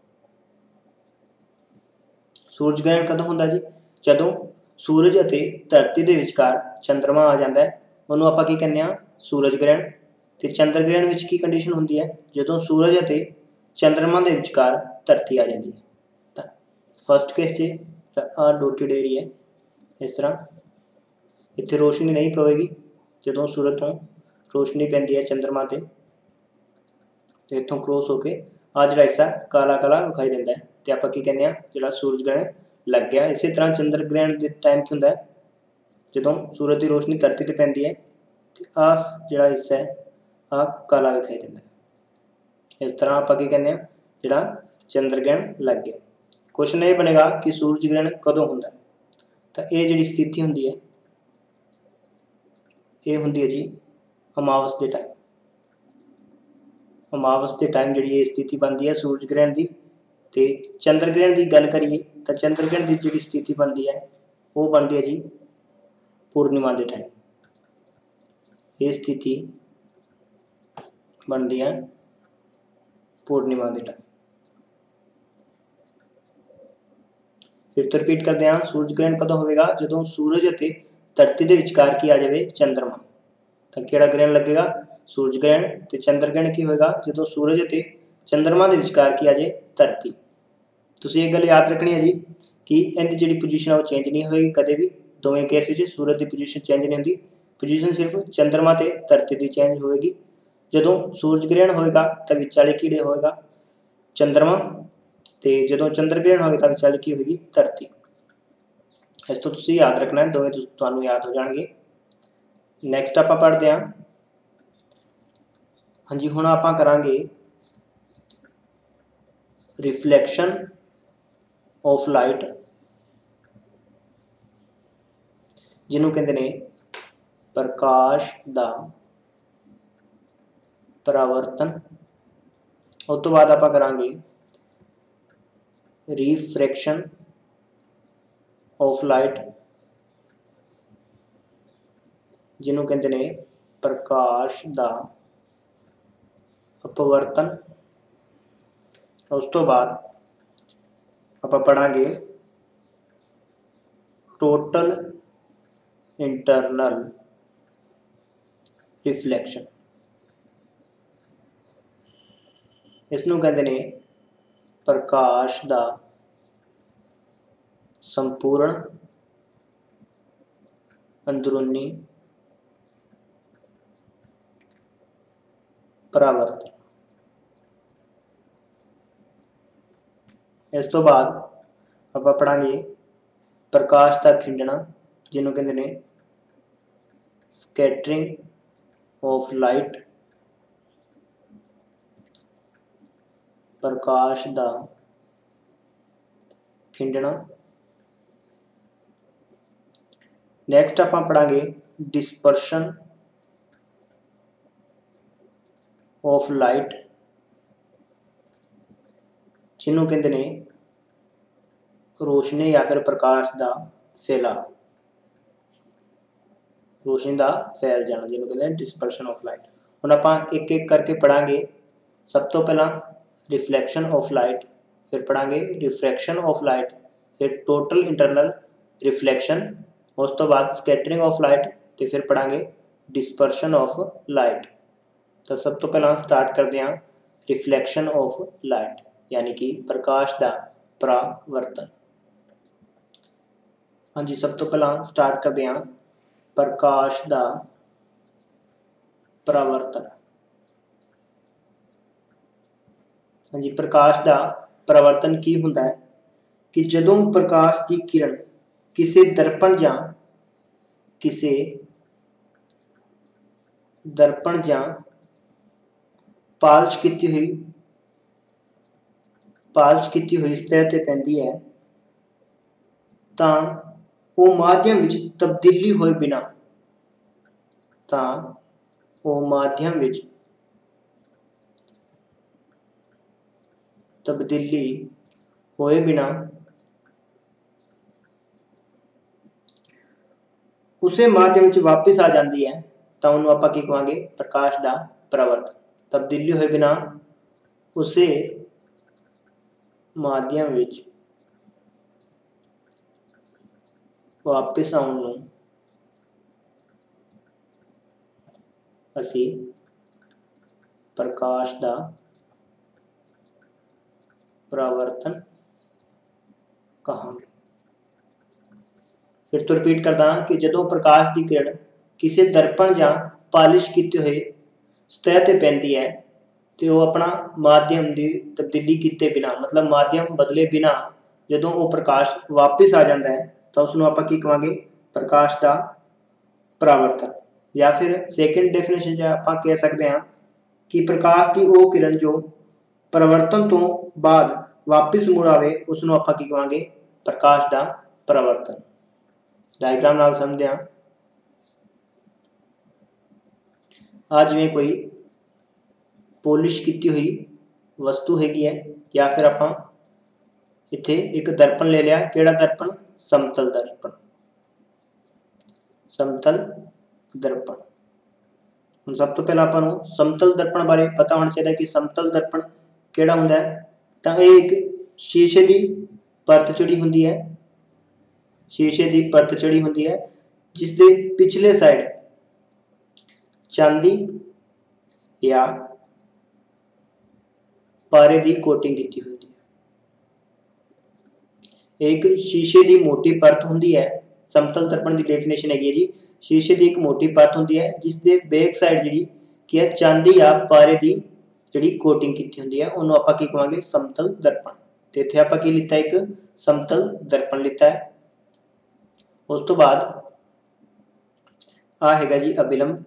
ਸੂਰਜ ਗ੍ਰਹਿਣ ਕਦੋਂ ਹੁੰਦਾ ਜੀ? ਜਦੋਂ ਸੂਰਜ ਅਤੇ ਧਰਤੀ ਦੇ ਵਿਚਕਾਰ ਚੰਦਰਮਾ ਆ ਜਾਂਦਾ ਹੈ। ਉਹਨੂੰ ਆਪਾਂ ਕੀ ਕਹਿੰਦੇ ਆ ਸੂਰਜ ਗ੍ਰਹਿਣ। ਤੇ ਚੰਦਰ ਗ੍ਰਹਿਣ ਵਿੱਚ ਕੀ ਕੰਡੀਸ਼ਨ ਹੁੰਦੀ ਹੈ? ਜਦੋਂ ਸੂਰਜ ਅਤੇ ਚੰਦਰਮਾ ਦੇ ਵਿਚਕਾਰ ਧਰਤੀ ਆ ਜਾਂਦੀ ਹੈ। ਤਾਂ ਫਸਟ ਕੇਸ 'ਚ ਆ ਡੋਟਡ ਏਰੀਆ ਇਸ ਤਰ੍ਹਾਂ ਇੱਥੇ ਰੋਸ਼ਨੀ ਨਹੀਂ ਪਵੇਗੀ। ਜਦੋਂ ਸੂਰਜ ਤੋਂ ਰੋਸ਼ਨੀ ਪੈਂਦੀ ਹੈ ਚੰਦਰਮਾ ਤੇ ਤੇ ਇੱਥੋਂ ਕ੍ਰੋਸ ਹੋ ਕੇ ਆ ਜਿਹੜਾ ਹਿੱਸਾ ਕਾਲਾ ਕਾਲਾ ਵਿਖਾਈ ਦਿੰਦਾ ਹੈ। ਤੇ ਆਪਾਂ ਕੀ ਕਹਿੰਦੇ ਆ ਜਿਹੜਾ ਸੂਰਜ ਗ੍ਰਹਿਣ ਲੱਗ ਗਿਆ, ਇਸੇ ਤਰ੍ਹਾਂ ਚੰਦਰ ਗ੍ਰਹਿਣ ਦੇ ਟਾਈਮ ਕੀ ਹੁੰਦਾ ਹੈ? ਜਦੋਂ ਸੂਰਜ ਦੀ ਰੋਸ਼ਨੀ ਧਰਤੀ ਤੇ ਪੈਂਦੀ ਹੈ, ਤੇ ਆ ਜਿਹੜਾ ਹਿੱਸਾ ਹੈ ਆ ਕਾਲਾ ਵਿਖਾਈ ਦਿੰਦਾ ਹੈ। ਇਸ ਤਰ੍ਹਾਂ ਆਪਾਂ ਕੀ ਕਹਿੰਦੇ ਆ ਜਿਹੜਾ ਚੰਦਰ ਗ੍ਰਹਿਣ ਲੱਗ ਗਿਆ। ਕੁਐਸਚਨ ਇਹ ਬਣੇਗਾ ਕਿ ਸੂਰਜ ਗ੍ਰਹਿਣ ਕਦੋਂ ਹੁੰਦਾ ਤਾਂ ਇਹ ਜਿਹੜੀ ਸਥਿਤੀ ਹੁੰਦੀ ਹੈ, ਇਹ ਹੁੰਦੀ ਹੈ ਜੀ, ਅਮਾਵਸ ਦੇ ਟਾਈਮ ਅਮਾਵਸ ਦੇ ਟਾਈਮ ਜਿਹੜੀ ਇਹ ਸਥਿਤੀ ਬਣਦੀ ਹੈ ਸੂਰਜ ਗ੍ਰਹਿਣ ਦੀ, ਤੇ ਚੰਦਰ ਗ੍ਰਹਿਣ ਦੀ ਗੱਲ ਕਰੀਏ, ਤਾਂ ਚੰਦਰ ਗ੍ਰਹਿਣ ਦੀ ਜਿਹੜੀ ਸਥਿਤੀ ਬਣਦੀ ਹੈ, ਉਹ ਬਣਦੀ ਹੈ ਜੀ ਪੂਰਨਿਮਾ ਦੇ ਟਾਈਮ ਇਹ ਸਥਿਤੀ ਬਣਦੀ ਹੈ ਪੂਰਨਿਮਾ ਦੇ ਟਾਈਮ ਫਿਰ ਤੋਂ ਰਿਪੀਟ ਕਰਦੇ ਹਾਂ, ਸੂਰਜ ਗ੍ਰਹਿਣ ਕਦੋਂ ਹੋਵੇਗਾ? ਜਦੋਂ ਸੂਰਜ ਅਤੇ ਧਰਤੀ ਦੇ ਵਿਚਕਾਰ ਕੀ ਆ ਜਾਵੇ? ਚੰ드ਰਮਾ ਤਾਂ ਕਿਹੜਾ ਗ੍ਰਹਿਣ ਲੱਗੇਗਾ? ਸੂਰਜ ਗ੍ਰਹਿਣ ਤੇ ਚੰਦਰ ਗ੍ਰਹਿਣ ਕੀ ਹੋਏਗਾ? ਜਦੋਂ ਸੂਰਜ ਅਤੇ ਚੰਦਰਮਾ ਦੇ ਵਿਚਕਾਰ ਕੀ ਆ ਜੇ ਧਰਤੀ। ਤੁਸੀਂ ਇਹ ਗੱਲ ਯਾਦ ਰੱਖਣੀ ਹੈ ਜੀ ਕਿ ਇਹਦੀ ਜਿਹੜੀ ਪੋਜੀਸ਼ਨ ਆ ਉਹ ਚੇਂਜ ਨਹੀਂ ਹੋਏਗੀ ਕਦੇ ਵੀ। ਦੋਵੇਂ ਕੇਸ ਵਿੱਚ ਸੂਰਜ ਦੀ ਪੋਜੀਸ਼ਨ ਚੇਂਜ ਨਹੀਂ ਹੁੰਦੀ। ਪੋਜੀਸ਼ਨ ਸਿਰਫ ਚੰਦਰਮਾ ਤੇ ਧਰਤੀ ਦੀ ਚੇਂਜ ਹੋਏਗੀ। ਜਦੋਂ ਸੂਰਜ ਗ੍ਰਹਿਣ ਹੋਏਗਾ ਤਾਂ ਵਿਚਾਲੇ ਕੀੜੇ ਹੋਏਗਾ, ਚੰਦਰਮਾ ਤੇ ਜਦੋਂ ਚੰਦਰ ਗ੍ਰਹਿਣ ਹੋਏਗਾ ਤਾਂ ਵਿਚਾਲੇ ਕੀ ਹੋਏਗੀ? ਧਰਤੀ। ਇਸ ਤੋਂ ਤੁਸੀਂ ਯਾਦ ਰੱਖਣਾ ਹੈ, ਦੋਵੇਂ ਤੁਹਾਨੂੰ ਯਾਦ ਹੋ ਜਾਣਗੇ। ਨੈਕਸਟ ਆਪਾਂ ਪੜ੍ਹਦੇ ਹਾਂ। ਹਾਂਜੀ, ਹੁਣ ਆਪਾਂ ਕਰਾਂਗੇ ਰਿਫਲੈਕਸ਼ਨ ਆਫ ਲਾਈਟ ਜਿਹਨੂੰ ਕਹਿੰਦੇ ਨੇ ਪ੍ਰਕਾਸ਼ ਦਾ ਪਰਾਵਰਤਨ। ਉਸ ਤੋਂ ਬਾਅਦ ਆਪਾਂ ਕਰਾਂਗੇ ਰਿਫ੍ਰੈਕਸ਼ਨ ਆਫ ਲਾਈਟ ਜਿਹਨੂੰ ਕਹਿੰਦੇ ਨੇ ਪ੍ਰਕਾਸ਼ ਦਾ ਅਪਵਰਤਨ ਉਸ ਤੋਂ ਬਾਅਦ ਆਪਾਂ ਪੜਾਂਗੇ ਟੋਟਲ ਇੰਟਰਨਲ ਰਿਫਲੈਕਸ਼ਨ ਇਸ ਨੂੰ ਕਹਿੰਦੇ ਨੇ ਪ੍ਰਕਾਸ਼ ਦਾ ਸੰਪੂਰਨ ਅੰਦਰੂਨੀ ਪਰਾਵਰਤਨ। ਇਸ ਤੋਂ ਬਾਅਦ ਆਪਾਂ ਪੜਾਂਗੇ ਪ੍ਰਕਾਸ਼ ਦਾ ਖਿੰਡਣਾ, ਜਿਹਨੂੰ ਕਹਿੰਦੇ ਨੇ ਸਕੈਟਰਿੰਗ ਆਫ ਲਾਈਟ ਪ੍ਰਕਾਸ਼ ਦਾ ਖਿੰਡਣਾ। ਨੈਕਸਟ ਆਪਾਂ ਪੜਾਂਗੇ ਡਿਸਪਰਸ਼ਨ ਆਫ ਲਾਈਟ ਜਿਹਨੂੰ ਕਹਿੰਦੇ ਨੇ ਰੋਸ਼ਨੀ ਜਾਂ ਫਿਰ ਪ੍ਰਕਾਸ਼ ਦਾ ਫੈਲਾ। ਰੋਸ਼ਨੀ ਦਾ ਫੈਲ ਜਾਣਾ, ਜਿਹਨੂੰ ਕਹਿੰਦੇ ਨੇ ਡਿਸਪਰਸ਼ਨ ਆਫ ਲਾਈਟ ਹੁਣ ਆਪਾਂ ਇੱਕ ਇੱਕ ਕਰਕੇ ਪੜਾਂਗੇ ਸਭ ਤੋਂ ਪਹਿਲਾਂ ਰਿਫਲੈਕਸ਼ਨ ਆਫ ਲਾਈਟ ਫਿਰ ਪੜਾਂਗੇ ਰਿਫਰੈਕਸ਼ਨ ਆਫ ਲਾਈਟ ਫਿਰ ਟੋਟਲ ਇੰਟਰਨਲ ਰਿਫਲੈਕਸ਼ਨ ਉਸ ਤੋਂ ਬਾਅਦ ਸਕੈਟਰਿੰਗ ਆਫ ਲਾਈਟ ਤੇ ਫਿਰ ਪੜਾਂਗੇ ਡਿਸਪਰਸ਼ਨ ਆਫ ਲਾਈਟ ਤਾਂ ਸਭ ਤੋਂ ਪਹਿਲਾਂ ਸਟਾਰਟ ਕਰਦੇ ਹਾਂ ਰਿਫਲੈਕਸ਼ਨ ਆਫ ਲਾਈਟ ਯਾਨੀ ਕਿ ਪ੍ਰਕਾਸ਼ ਦਾ ਪਰਾਵਰਤਨ। ਹਾਂਜੀ, ਸਭ ਤੋਂ ਪਹਿਲਾਂ ਸਟਾਰਟ ਕਰਦੇ ਹਾਂ। ਪ੍ਰਕਾਸ਼ ਦਾ ਪਰਾਵਰਤਨ। ਹਾਂਜੀ, ਪ੍ਰਕਾਸ਼ ਦਾ ਪਰਾਵਰਤਨ ਕੀ ਹੁੰਦਾ ਹੈ? ਕਿ ਜਦੋਂ ਪ੍ਰਕਾਸ਼ ਦੀ ਕਿਰਨ ਕਿਸੇ ਦਰਪਣ ਜਾਂ ਕਿਸੇ ਦਰਪਣ ਜਾਂ ਪਾਲਿਸ਼ ਕੀਤੀ ਹੋਈ ਪਾਲਿਸ਼ ਕੀਤੀ ਹੋਈ ਸਤਹ ਤੇ ਪੈਂਦੀ ਹੈ, ਤਾਂ ਉਹ ਮਾਧਿਅਮ ਵਿੱਚ ਤਬਦੀਲੀ ਹੋਏ ਬਿਨਾ, ਤਾਂ ਉਹ ਮਾਧਿਅਮ ਵਿੱਚ ਤਬਦੀਲੀ ਹੋਏ ਬਿਨਾ ਉਸੇ ਮਾਧਿਅਮ ਵਿੱਚ ਵਾਪਸ ਆ ਜਾਂਦੀ ਹੈ, ਤਾਂ ਉਹਨੂੰ ਆਪਾਂ ਕੀ ਕਵਾਂਗੇ? ਪ੍ਰਕਾਸ਼ ਦਾ ਪ੍ਰਵਰਤਨ ਤਬਦੀਲੀ ਹੋਏ ਬਿਨਾ ਉਸੇ ਮਾਧਿਅਮ ਵਿੱਚ ਵਾਪਸ ਆਉਣ ਨੂੰ ਅਸੀਂ ਪ੍ਰਕਾਸ਼ ਦਾ ਪਰਾਵਰਤਨ ਕਹਾਂਗੇ। ਫਿਰ ਤੋਂ ਰਿਪੀਟ ਕਰਦਾ ਹਾਂ ਕਿ ਜਦੋਂ ਪ੍ਰਕਾਸ਼ ਦੀ ਕਿਰਨ ਕਿਸੇ ਦਰਪਣ ਜਾਂ ਪਾਲਿਸ਼ ਕੀਤੇ ਹੋਏ ਸਤਹ ਤੇ ਪੈਂਦੀ ਹੈ ਤੇ ਉਹ ਆਪਣਾ ਮਾਧਿਅਮ ਦੀ ਤਬਦੀਲੀ ਕੀਤੇ ਬਿਨਾ, ਮਤਲਬ ਮਾਧਿਅਮ ਬਦਲੇ ਬਿਨਾ ਜਦੋਂ ਉਹ ਪ੍ਰਕਾਸ਼ ਵਾਪਸ ਆ ਜਾਂਦਾ ਹੈ, ਤਾਂ ਉਸ ਨੂੰ ਆਪਾਂ ਕੀ ਕਹਾਂਗੇ ਪ੍ਰਕਾਸ਼ ਦਾ ਪਰਾਵਰਤਨ। ਜਾਂ ਫਿਰ ਸੈਕੰਡ ਡੈਫੀਨੇਸ਼ਨ ਜਾਂ ਆਪਾਂ ਕਹਿ ਸਕਦੇ ਹਾਂ ਕਿ ਪ੍ਰਕਾਸ਼ ਦੀ ਉਹ ਕਿਰਨ ਜੋ ਪਰਿਵਰਤਨ ਤੋਂ ਬਾਅਦ ਵਾਪਸ ਮੁੜ ਆਵੇ ਉਸ ਨੂੰ ਆਪਾਂ ਕੀ ਕਹਾਂਗੇ ਪ੍ਰਕਾਸ਼ ਦਾ ਪਰਿਵਰਤਨ। ਡਾਇਗ੍ਰਾਮ ਨਾਲ ਸਮਝਿਆ ਆ ਜਿਵੇਂ ਕੋਈ ਪੋਲਿਸ਼ ਕੀਤੀ ਹੋਈ ਵਸਤੂ ਹੈਗੀ ਹੈ ਜਾਂ ਫਿਰ ਆਪਾਂ ਇੱਥੇ ਇੱਕ ਦਰਪਣ ਲੈ ਲਿਆ। ਕਿਹੜਾ ਦਰਪਣ? ਸਮਤਲ ਦਰਪਣ। ਸਮਤਲ ਦਰਪਣ। ਹੁਣ ਸਭ ਤੋਂ ਪਹਿਲਾਂ ਆਪਾਂ ਨੂੰ ਸਮਤਲ ਦਰਪਣ ਬਾਰੇ ਪਤਾ ਹੋਣਾ ਚਾਹੀਦਾ ਕਿ ਸਮਤਲ ਦਰਪਣ ਕਿਹੜਾ ਹੁੰਦਾ ਹੈ। ਤਾਂ ਇਹ ਇੱਕ ਸ਼ੀਸ਼ੇ ਦੀ ਪਰਤ ਚੜੀ ਹੁੰਦੀ ਹੈ। ਸ਼ੀਸ਼ੇ ਦੀ ਪਰਤ ਚੜੀ ਹੁੰਦੀ ਹੈ ਜਿਸ ਦੇ ਪਿਛਲੇ ਸਾਈਡ ਚਾਂਦੀ ਜਾਂ ਪਾਰੇ ਦੀ ਕੋਟਿੰਗ ਕੀਤੀ ਹੁੰਦੀ ਹੈ। ਇੱਕ ਸ਼ੀਸ਼ੇ ਦੀ ਮੋਟੀ ਪਰਤ ਹੁੰਦੀ ਹੈ। ਸਮਤਲ ਦਰਪਣ ਦੀ ਡੈਫੀਨੇਸ਼ਨ ਹੈਗੀ ਹੈ ਜੀ। ਸ਼ੀਸ਼ੇ ਦੀ ਇੱਕ ਮੋਟੀ ਪਰਤ ਹੁੰਦੀ ਹੈ ਜਿਸ ਦੇ ਬੈਕ ਸਾਈਡ ਜਿਹੜੀ ਕੀ ਹੈ, ਚਾਂਦੀ ਆ ਪਾਰੇ ਦੀ ਜਿਹੜੀ ਕੋਟਿੰਗ ਕੀਤੀ ਹੁੰਦੀ ਹੈ, ਉਹਨੂੰ ਆਪਾਂ ਕੀ ਕਹਾਂਗੇ ਸਮਤਲ ਦਰਪਣ। ਤੇ ਇੱਥੇ ਆਪਾਂ ਕੀ ਲਿੱਤਾ, ਇੱਕ ਸਮਤਲ ਦਰਪਣ ਲਿੱਤਾ ਹੈ। ਉਸ ਤੋਂ ਬਾਅਦ ਆ ਹੈਗਾ ਜੀ ਅਬਿਲੰਬ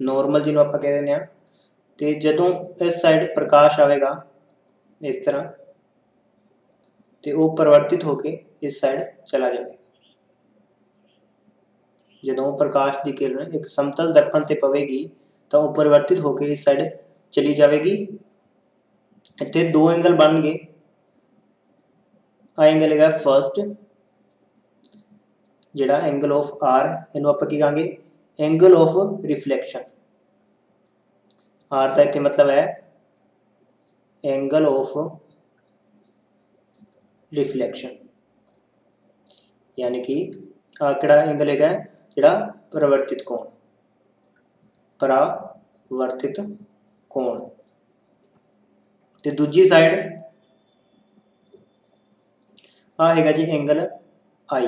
ਨੋਰਮਲ ਜਿਹਨੂੰ ਆਪਾਂ ਕਹਿ ਦਿੰਦੇ ਆ ਤੇ ਜਦੋਂ ਇਸ ਸਾਈਡ ਪ੍ਰਕਾਸ਼ ਆਵੇਗਾ, ਇਸ ਤਰ੍ਹਾਂ, ਤੇ ਉਹ ਪਰਿਵਰਤਿਤ ਹੋ ਕੇ ਇਸ ਸਾਈਡ ਚਲਾ ਜਾਵੇਗਾ। ਜਦੋਂ ਪ੍ਰਕਾਸ਼ ਦੀ ਕਿਰਨ ਇੱਕ ਸਮਤਲ ਦਰਪਣ ਤੇ ਪਵੇਗੀ, ਤਾਂ ਉਹ ਪਰਿਵਰਤਿਤ ਹੋ ਕੇ ਇਸ ਸਾਈਡ ਚਲੀ ਜਾਵੇਗੀ ਇੱਥੇ ਦੋ ਐਂਗਲ ਬਣਨਗੇ। ਆ ਐਂਗਲ ਹੈਗਾ ਫਰਸਟ ਜਿਹੜਾ ਐਂਗਲ ਆਫ ਆਰ ਇਹਨੂੰ ਆਪਾਂ ਕੀ ਕਹਾਂਗੇ? ਐਂਗਲ ਆਫ ਰਿਫਲੈਕਸ਼ਨ ਆਰ ਦਾ ਕੀ ਮਤਲਬ ਹੈ ਐਂਗਲ ਆਫ ਰਿਫਲੈਕਸ਼ਨ ਯਾਨੀ ਕਿ ਆ ਕਿਹੜਾ ਐਂਗਲ ਹੈਗਾ, ਜਿਹੜਾ ਪਰਿਵਰਤਿਤ ਕੋਣ, ਪਰਾਵਰਤਿਤ ਕੋਣ। ਤੇ ਦੂਜੀ ਸਾਈਡ ਆ ਹੈਗਾ ਜੀ ਐਂਗਲ ਆਈ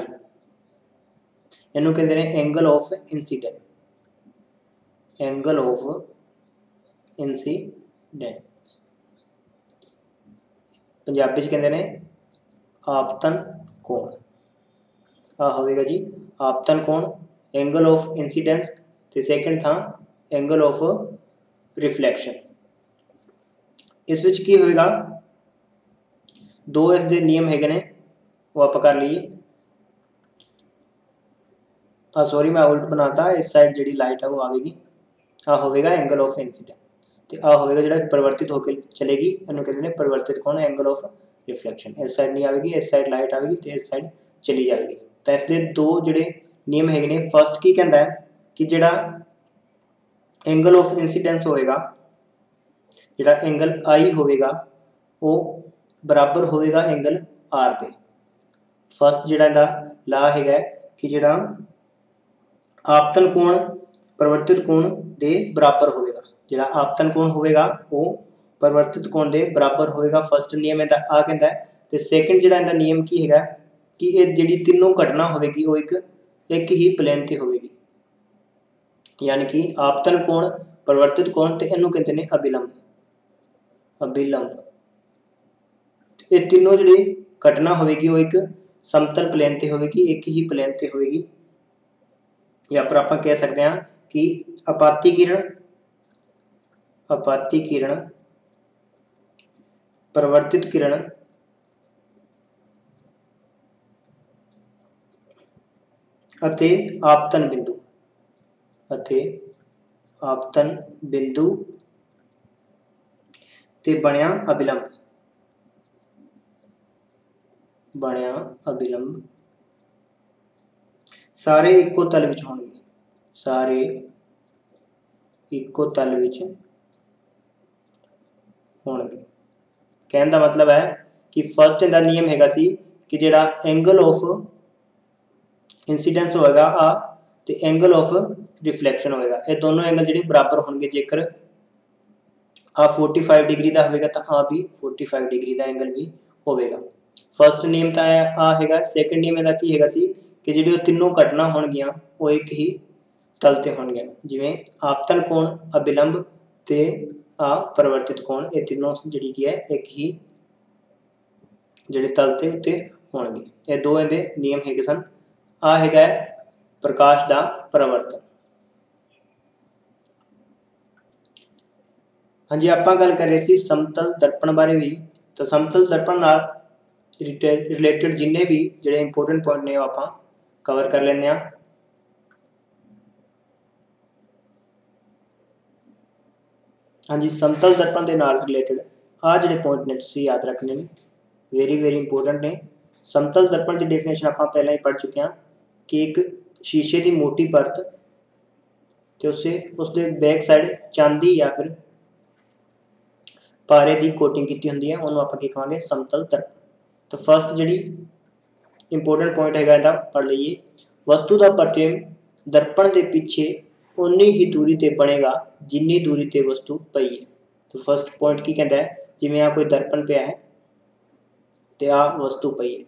ਇਹਨੂੰ ਕਹਿੰਦੇ ਨੇ angle of incident angle of incident Punjabi ਚ ਕਹਿੰਦੇ ਨੇ ਆਪਤਨ ਕੋਣ ਆ ਹੋਵੇਗਾ ਜੀ ਆਪਤਨ ਕੋਣ ਐਂਗਲ ਆਫ ਇਨਸੀਡੈਂਸ ਤੇ ਸੈਕੰਡ ਥਾਂ ਐਂਗਲ ਆਫ ਰਿਫਲੈਕਸ਼ਨ ਇਸ ਵਿੱਚ ਕੀ ਹੋਏਗਾ ਦੋ ਇਸ ਦੇ ਨਿਯਮ ਹੈਗੇ ਨੇ ਉਹ ਆਪਾਂ ਕਰ ਲਈਏ ਆ ਸੌਰੀ ਮੈਂ ਉਲਟ ਬਣਾਤਾ ਇਸ ਸਾਈਡ ਜਿਹੜੀ ਲਾਈਟ ਹੈ ਉਹ ਆਵੇਗੀ ਆ ਹੋਵੇਗਾ ਐਂਗਲ ਆਫ ਇਨਸੀਡੈਂਟ ਤੇ ਆ ਹੋਵੇਗਾ ਜਿਹੜਾ ਪਰਿਵਰਤਿਤ ਹੋ ਕੇ ਚਲੇਗੀ, ਇਹਨੂੰ ਕਹਿੰਦੇ ਨੇ ਪਰਿਵਰਤਿਤ ਕੋਣ ਐਂਗਲ ਆਫ ਰਿਫਲੈਕਸ਼ਨ ਇਸ ਸਾਈਡ ਨਹੀਂ ਆਵੇਗੀ, ਇਸ ਸਾਈਡ ਲਾਈਟ ਆਵੇਗੀ ਤੇ ਇਸ ਸਾਈਡ ਚਲੀ ਜਾਵੇਗੀ। ਤਾਂ ਇਸ ਦੇ ਦੋ ਜਿਹੜੇ ਨਿਯਮ ਹੈਗੇ ਨੇ ਫਰਸਟ ਕੀ ਕਹਿੰਦਾ ਹੈ? ਕਿ ਜਿਹੜਾ ਐਂਗਲ ਆਫ ਇਨਸੀਡੈਂਸ ਹੋਵੇਗਾ, ਜਿਹੜਾ ਐਂਗਲ ਆਈ ਹੋਵੇਗਾ, ਉਹ ਬਰਾਬਰ ਹੋਵੇਗਾ ਐਂਗਲ ਆਰ ਦੇ। ਫਸਟ ਜਿਹੜਾ ਇਹਦਾ ਲਾ ਹੈਗਾ ਕਿ ਜਿਹੜਾ ਆਪਤਨ ਕੋਣ, ਪਰਿਵਰਤਿਤ ਕੋਣ ਦੇ ਬਰਾਬਰ ਹੋਵੇਗਾ। ਜਿਹੜਾ ਆਪਤਨ ਕੋਣ ਹੋਵੇਗਾ, ਉਹ ਪਰਿਵਰਤਿਤ ਕੋਣ ਦੇ ਬਰਾਬਰ ਹੋਵੇਗਾ। ਫਸਟ ਨਿਯਮ ਇਹਦਾ ਆ ਕਹਿੰਦਾ ਤੇ ਸੈਕੰਡ ਜਿਹੜਾ ਇਹਦਾ ਨਿਯਮ ਕੀ ਹੈਗਾ, ਕਿ ਇਹ ਜਿਹੜੀ ਤਿੰਨੋਂ ਘਟਨਾ ਹੋਵੇਗੀ, ਉਹ ਇੱਕ ਇੱਕ ਹੀ ਪਲੇਨ ਤੇ ਹੋਵੇਗੀ। ਯਾਨੀ ਕਿ ਆਪਤਨ ਕੋਣ, ਪਰਿਵਰਤਿਤ ਕੋਣ ਤੇ ਇਹਨੂੰ ਕਹਿੰਦੇ ਨੇ ਅਭਿਲੰਬ। ਅਭਿਲੰਬ। ਇਹ ਤਿੰਨੋਂ ਜਿਹੜੀ ਘਟਨਾ ਹੋਵੇਗੀ, ਉਹ ਇੱਕ ਸਮਤਲ ਪਲੇਨ ਤੇ ਹੋਵੇਗੀ, ਇੱਕ ਹੀ ਪਲੇਨ ਤੇ ਹੋਵੇਗੀ। ਜਾਂ ਪਰ ਆਪਾਂ ਕਹਿ ਸਕਦੇ ਹਾਂ ਕਿ ਆਪਾਤੀ ਕਿਰਨ ਆਪਾਤੀ ਕਿਰਣ, ਪਰਿਵਰਤਿਤ ਕਿਰਣ, ਅਤੇ ਆਪਤਨ ਬਿੰਦੂ, ਅਤੇ ਆਪਤਨ ਬਿੰਦੂ ਤੇ ਬਣਿਆ ਅਭਿਲੰਬ ਬਣਿਆ ਅਭਿਲੰਬ ਸਾਰੇ ਇੱਕੋ ਤਲ ਵਿੱਚ ਹੋਣਗੇ। ਸਾਰੇ ਇੱਕੋ ਤਲ ਵਿੱਚ ਹੋਣਗੇ। ਕਹਿਣ ਦਾ ਮਤਲਬ ਹੈ ਕਿ ਫਰਸਟ ਇਹਦਾ ਨਿਯਮ ਹੈਗਾ ਸੀ ਕਿ ਜਿਹੜਾ ਐਂਗਲ ਆਫ ਇਨਸੀਡੈਂਸ ਹੋਏਗਾ ਆ ਤੇ ਐਂਗਲ ਆਫ ਰਿਫਲੈਕਸ਼ਨ ਹੋਏਗਾ। ਇਹ ਦੋਨੋਂ ਐਂਗਲ ਜਿਹੜੇ ਬਰਾਬਰ ਹੋਣਗੇ। ਜੇਕਰ ਆ 45 ਡਿਗਰੀ ਦਾ ਹੋਵੇਗਾ ਤਾਂ ਆ ਵੀ 45 ਡਿਗਰੀ ਦਾ ਐਂਗਲ ਵੀ ਹੋਵੇਗਾ। ਫਰਸਟ ਨਿਯਮ ਤਾਂ ਆ ਹੈਗਾ। ਸੈਕੰਡ ਨਿਯਮ ਇਹਦਾ ਕੀ ਹੈਗਾ ਸੀ ਕਿ ਜਿਹੜੇ ਉਹ ਤਿੰਨੋਂ ਘਟਨਾ ਹੋਣਗੀਆਂ, ਉਹ ਇੱਕ ਹੀ ਤਲ ਤੇ ਹੋਣਗੀਆਂ। ਜਿਵੇਂ ਆਪਤਲ ਕੋਣ ਅਭਿਲੰਬ ਤੇ ਆ ਪਰਿਵਰਤਿਤ ਕੋਣ ਇਹ ਤਿੰਨੋਂ ਜਿਹੜੀ ਕੀ ਹੈ, ਇੱਕ ਹੀ ਜਿਹੜੇ ਤਲ ਤੇ ਉੱਤੇ ਹੋਣਗੇ। ਇਹ ਦੋ ਇਹਦੇ ਨਿਯਮ ਹੈਗੇ ਸਨ। ਆ ਹੈਗਾ ਪ੍ਰਕਾਸ਼ ਦਾ ਪਰਿਵਰਤਨ। ਹਾਂਜੀ, ਆਪਾਂ ਗੱਲ ਕਰ ਰਹੇ ਸੀ ਸਮਤਲ ਦਰਪਣ ਬਾਰੇ ਵੀ। ਤਾਂ ਸਮਤਲ ਦਰਪਣ ਨਾਲ ਰਿਲੇਟਡ ਜਿੰਨੇ ਵੀ ਜਿਹੜੇ ਇੰਪੋਰਟੈਂਟ ਪੁਆਇੰਟ ਨੇ ਉਹ ਆਪਾਂ ਕਵਰ ਕਰ ਲੈਂਦੇ ਆ ਹਾਂਜੀ, ਸਮਤਲ ਦਰਪਣ ਦੇ ਨਾਲ ਰਿਲੇਟਡ ਆ ਜਿਹੜੇ ਪੁਆਇੰਟ ਨੇ ਤੁਸੀਂ ਯਾਦ ਰੱਖਣੇ ਨੇ। ਵੈਰੀ ਵੈਰੀ ਇੰਪੋਰਟੈਂਟ ਨੇ। ਸਮਤਲ ਦਰਪਣ ਦੀ ਡੈਫੀਨੇਸ਼ਨ ਆਪਾਂ ਪਹਿਲਾਂ ਹੀ ਪੜ ਚੁੱਕੇ ਹਾਂ ਕਿ ਇੱਕ ਸ਼ੀਸ਼ੇ ਦੀ ਮੋਟੀ ਪਰਤ ਤੇ ਉਸੇ, ਉਸਦੇ ਬੈਕ ਸਾਈਡ ਚਾਂਦੀ ਜਾਂ ਫਿਰ ਪਾਰੇ ਦੀ ਕੋਟਿੰਗ ਕੀਤੀ ਹੁੰਦੀ ਹੈ, ਉਹਨੂੰ ਆਪਾਂ ਕੀ ਕਹਾਂਗੇ? ਸਮਤਲ ਦਰਪਣ। ਤਾਂ ਫਸਟ ਜਿਹੜੀ ਇੰਪੋਰਟੈਂਟ ਪੁਆਇੰਟ ਹੈਗਾ ਇਹਦਾ ਪੜ ਲਈਏ। ਵਸਤੂ ਦਾ ਪ੍ਰਤਿਬਿੰਬ ਦਰਪਣ ਦੇ ਪਿੱਛੇ ਉਨੀ ਹੀ ਦੂਰੀ ਤੇ ਬਣੇਗਾ ਜਿੰਨੀ ਦੂਰੀ ਤੇ ਵਸਤੂ ਪਈ ਹੈ। ਤਾਂ ਫਰਸਟ ਪੁਆਇੰਟ ਕੀ ਕਹਿੰਦਾ ਹੈ? ਜਿਵੇਂ ਆ ਕੋਈ ਦਰਪਣ ਪਿਆ ਹੈ ਤੇ ਆ ਵਸਤੂ ਪਈ ਹੈ।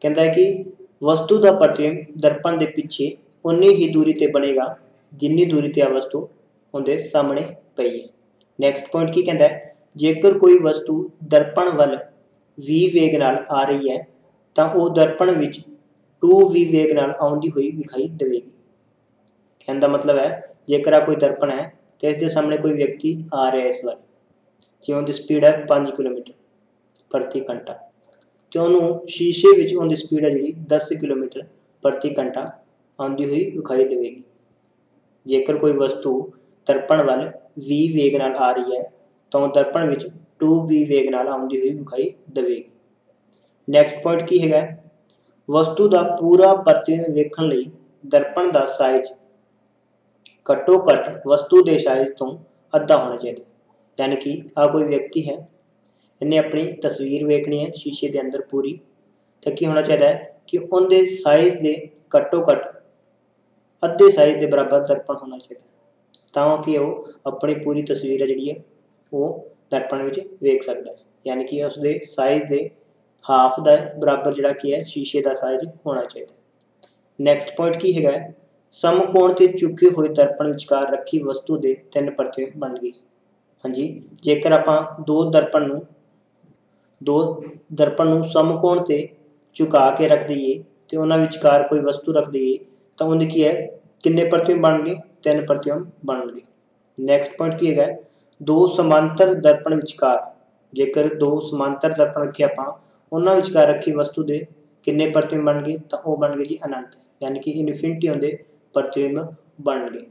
ਕਹਿੰਦਾ ਹੈ ਕਿ ਵਸਤੂ ਦਾ ਪ੍ਰਤਿਬਿੰਬ ਦਰਪਣ ਦੇ ਪਿੱਛੇ ਉਨੀ ਹੀ ਦੂਰੀ ਤੇ ਬਣੇਗਾ ਜਿੰਨੀ ਦੂਰੀ ਤੇ ਆ ਵਸਤੂ ਉਹਦੇ ਸਾਹਮਣੇ ਪਈ ਹੈ। ਨੈਕਸਟ ਪੁਆਇੰਟ ਕੀ ਕਹਿੰਦਾ ਹੈ? ਜੇਕਰ ਕੋਈ ਵਸਤੂ ਦਰਪਣ ਵੱਲ v ਵੇਗ ਨਾਲ ਆ ਰਹੀ ਹੈ ਤਾਂ ਉਹ ਦਰਪਣ ਵਿੱਚ 2v ਵੇਗ ਨਾਲ ਆਉਂਦੀ ਹੋਈ ਵਿਖਾਈ ਦੇਵੇਗੀ। ਕਹਿਣ ਦਾ ਮਤਲਬ ਹੈ, ਜੇਕਰ ਆ ਕੋਈ ਦਰਪਣ ਹੈ ਤੇ ਇਸ ਦੇ ਸਾਹਮਣੇ ਕੋਈ ਵਿਅਕਤੀ ਆ ਰਿਹਾ ਇਸ ਵਾਰ। ਜਿਵੇਂ ਦੀ ਸਪੀਡ ਹੈ 5 ਕਿਲੋਮੀਟਰ ਪ੍ਰਤੀ ਘੰਟਾ। ਤੇ ਉਹਨੂੰ ਸ਼ੀਸ਼ੇ ਵਿੱਚ ਉਹਦੀ ਸਪੀਡ ਹੈ ਜਿਹੜੀ 10 ਕਿਲੋਮੀਟਰ ਪ੍ਰਤੀ ਘੰਟਾ ਆਉਂਦੀ ਹੋਈ ਵਿਖਾਈ ਦੇਵੇਗੀ। ਜੇਕਰ ਕੋਈ ਵਸਤੂ ਦਰਪਣ ਵੱਲ v ਵੇਗ ਨਾਲ ਆ ਰਹੀ ਹੈ, ਤਾਂ ਦਰਪਣ ਵਿੱਚ 2v ਵੇਗ ਨਾਲ ਆਉਂਦੀ ਹੋਈ ਵਿਖਾਈ ਦੇਵੇਗੀ। ਨੈਕਸਟ ਪੁਆਇੰਟ ਕੀ ਹੈਗਾ? ਵਸਤੂ ਦਾ ਪੂਰਾ ਪ੍ਰਤੀਬਿੰਬ ਵੇਖਣ ਲਈ ਦਰਪਣ ਦਾ ਸਾਈਜ਼ ਘੱਟੋ ਘੱਟ ਵਸਤੂ ਦੇ ਸਾਈਜ਼ ਤੋਂ ਅੱਧਾ ਹੋਣਾ ਚਾਹੀਦਾ ਯਾਨੀ ਕਿ ਆ ਕੋਈ ਵਿਅਕਤੀ ਹੈ, ਇਹਨੇ ਆਪਣੀ ਤਸਵੀਰ ਵੇਖਣੀ ਹੈ ਸ਼ੀਸ਼ੇ ਦੇ ਅੰਦਰ ਪੂਰੀ, ਤਾਂ ਕੀ ਹੋਣਾ ਚਾਹੀਦਾ ਹੈ ਕਿ ਉਹਦੇ ਸਾਈਜ਼ ਦੇ ਘੱਟੋ ਘੱਟ ਅੱਧੇ ਸਾਈਜ਼ ਦੇ ਬਰਾਬਰ ਦਰਪਣ ਹੋਣਾ ਚਾਹੀਦਾ ਤਾਂ ਕਿ ਉਹ ਆਪਣੀ ਪੂਰੀ ਤਸਵੀਰ ਹੈ ਜਿਹੜੀ ਹੈ, ਉਹ ਦਰਪਣ ਵਿੱਚ ਵੇਖ ਸਕਦਾ ਹੈ। ਯਾਨੀ ਕਿ ਉਸ ਦੇ ਸਾਈਜ਼ ਦੇ ਹਾਫ ਦਾ ਬਰਾਬਰ ਜਿਹੜਾ ਕੀ ਹੈ, ਸ਼ੀਸ਼ੇ ਦਾ ਸਾਈਜ਼ ਹੋਣਾ ਚਾਹੀਦਾ ਨੈਕਸਟ ਪੁਆਇੰਟ ਕੀ ਹੈਗਾ ਸਮਕੋਣ ਤੇ ਝੁਕੇ ਹੋਏ ਦਰਪਣ ਵਿਚਕਾਰ ਰੱਖੀ ਵਸਤੂ ਦੇ ਤਿੰਨ ਪਰਤੇ ਬਣ ਗਏ। ਹਾਂਜੀ, ਜੇਕਰ ਆਪਾਂ ਦੋ ਦਰਪਣ ਨੂੰ ਦੋ ਦਰਪਣ ਨੂੰ ਸਮਕੋਣ ਤੇ ਝੁਕਾ ਕੇ ਰੱਖ ਦਈਏ ਤੇ ਉਹਨਾਂ ਵਿਚਕਾਰ ਕੋਈ ਵਸਤੂ ਰੱਖ ਦਈਏ, ਤਾਂ ਉਹਦੇ ਕੀ ਹੈ? ਕਿੰਨੇ ਪ੍ਰਤੀਬਿੰਬ ਬਣਨਗੇ ਤਿੰਨ ਪ੍ਰਤੀਬਿੰਬ ਬਣਨਗੇ ਨੈਕਸਟ ਪੁਆਇੰਟ ਕੀ ਹੈਗਾ? ਦੋ ਸਮਾਂਤਰ ਦਰਪਣ ਵਿਚਕਾਰ, ਜੇਕਰ ਦੋ ਸਮਾਂਤਰ ਦਰਪਣ ਰੱਖੇ ਆਪਾਂ, ਉਹਨਾਂ ਵਿਚਕਾਰ ਰੱਖੀ ਵਸਤੂ ਦੇ ਕਿੰਨੇ ਪ੍ਰਤੀਬਿੰਬ ਬਣਨਗੇ ਤਾਂ ਉਹ ਬਣਨਗੇ ਜੀ ਅਨੰਤ, ਯਾਨੀ ਕਿ ਇਨਫਿਨਿਟੀ ਹੁੰਦੇ ਪ੍ਰਤੀਬਿੰਬ ਗਏ।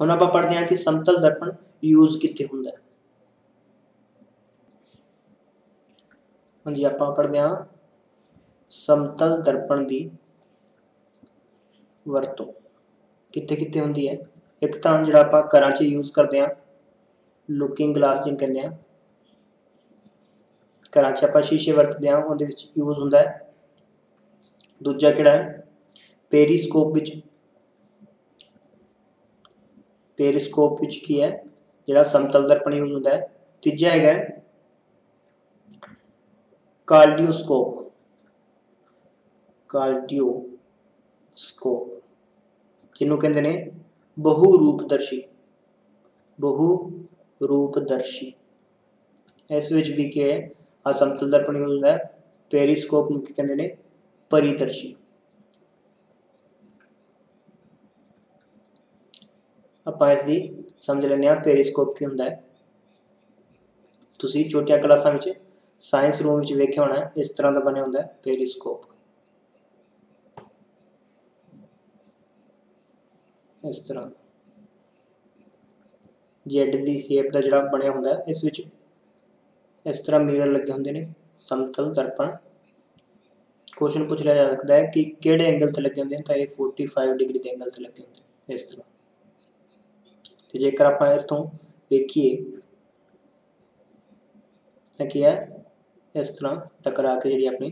ਹੁਣ ਆਪਾਂ ਪੜ੍ਹਦੇ ਹਾਂ ਕਿ ਸਮਤਲ ਦਰਪਣ ਯੂਜ਼ ਕਿੱਥੇ ਹੁੰਦਾ ਹੈ। ਹਾਂਜੀ, ਆਪਾਂ ਪੜ੍ਹਦੇ ਹਾਂ ਸਮਤਲ ਦਰਪਣ ਦੀ ਵਰਤੋਂ ਕਿੱਥੇ ਕਿੱਥੇ ਹੁੰਦੀ ਹੈ। ਇੱਕ ਤਾਂ ਜਿਹੜਾ ਆਪਾਂ ਘਰਾਂ 'ਚ ਯੂਜ਼ ਕਰਦੇ ਹਾਂ ਲੁਕਿੰਗ ਗਲਾਸ ਜਿਹਨੂੰ ਕਹਿੰਦੇ ਆ ਘਰਾਂ 'ਚ ਆਪਾਂ ਸ਼ੀਸ਼ੇ ਵਰਤਦੇ ਹਾਂ, ਉਹਦੇ ਵਿੱਚ ਯੂਜ਼ ਹੁੰਦਾ ਹੈ। ਦੂਜਾ ਕਿਹੜਾ ਹੈ? ਪੇਰੀਸਕੋਪ ਵਿੱਚ ਪੇਰੀਸਕੋਪ ਵਿੱਚ ਕੀ ਹੈ? ਜਿਹੜਾ ਸਮਤਲ ਦਰਪਣ ਯੂਜ਼ ਹੁੰਦਾ ਹੈ। ਤੀਜਾ ਹੈਗਾ ਕਾਰਡੀਓਸਕੋਪ। ਕਾਰਡੀਓਸਕੋਪ, ਜਿਹਨੂੰ ਕਹਿੰਦੇ ਨੇ ਬਹੁ ਰੂਪਦਰਸ਼ੀ ਬਹੁ ਰੂਪਦਰਸ਼ੀ ਇਸ ਵਿੱਚ ਵੀ ਕੀ ਹੈ? ਆ ਸਮਤਲ ਦਰਪਣ ਯੂਜ਼ ਹੁੰਦਾ ਹੈ। ਪੇਰੀਸਕੋਪ ਨੂੰ ਕੀ ਕਹਿੰਦੇ ਨੇ? ਪਰਿਦਰਸ਼ੀ। ਆਪਾਂ ਇਸ ਦੀ ਸਮਝ ਲੈਂਦੇ ਹਾਂ ਪੇਰੀਸਕੋਪ ਕੀ ਹੁੰਦਾ ਹੈ। ਤੁਸੀਂ ਛੋਟੀਆਂ ਕਲਾਸਾਂ ਵਿੱਚ ਸਾਇੰਸ ਰੂਮ ਵਿੱਚ ਵੇਖਿਆ ਹੋਣਾ ਇਸ ਤਰ੍ਹਾਂ ਦਾ ਬਣਿਆ ਹੁੰਦਾ ਹੈ ਪੇਰੀਸਕੋਪ ਇਸ ਤਰ੍ਹਾਂ। ਜੈਡ ਦੀ ਸ਼ੇਪ ਦਾ ਜਿਹੜਾ ਬਣਿਆ ਹੁੰਦਾ ਇਸ ਵਿੱਚ ਇਸ ਤਰ੍ਹਾਂ ਮਿਰਰ ਲੱਗੇ ਹੁੰਦੇ ਨੇ, ਸਮਤਲ ਦਰਪਣ। ਕੁਐਸਚਨ ਪੁੱਛ ਲਿਆ ਜਾ ਸਕਦਾ ਹੈ ਕਿ ਕਿਹੜੇ ਐਂਗਲ ਤੇ ਲੱਗੇ ਹੁੰਦੇ ਨੇ, ਤਾਂ ਇਹ 45 ਡਿਗਰੀ ਦੇ ਐਂਗਲ ਤੇ ਲੱਗੇ ਹੁੰਦੇ ਨੇ, ਇਸ ਤਰ੍ਹਾਂ। ਤੇ ਜੇਕਰ ਆਪਾਂ ਇੱਥੋਂ ਵੇਖੀਏ, ਤਾਂ ਕੀ ਹੈ? ਇਸ ਤਰ੍ਹਾਂ ਟਕਰਾ ਕੇ ਜਿਹੜੀ ਆਪਣੀ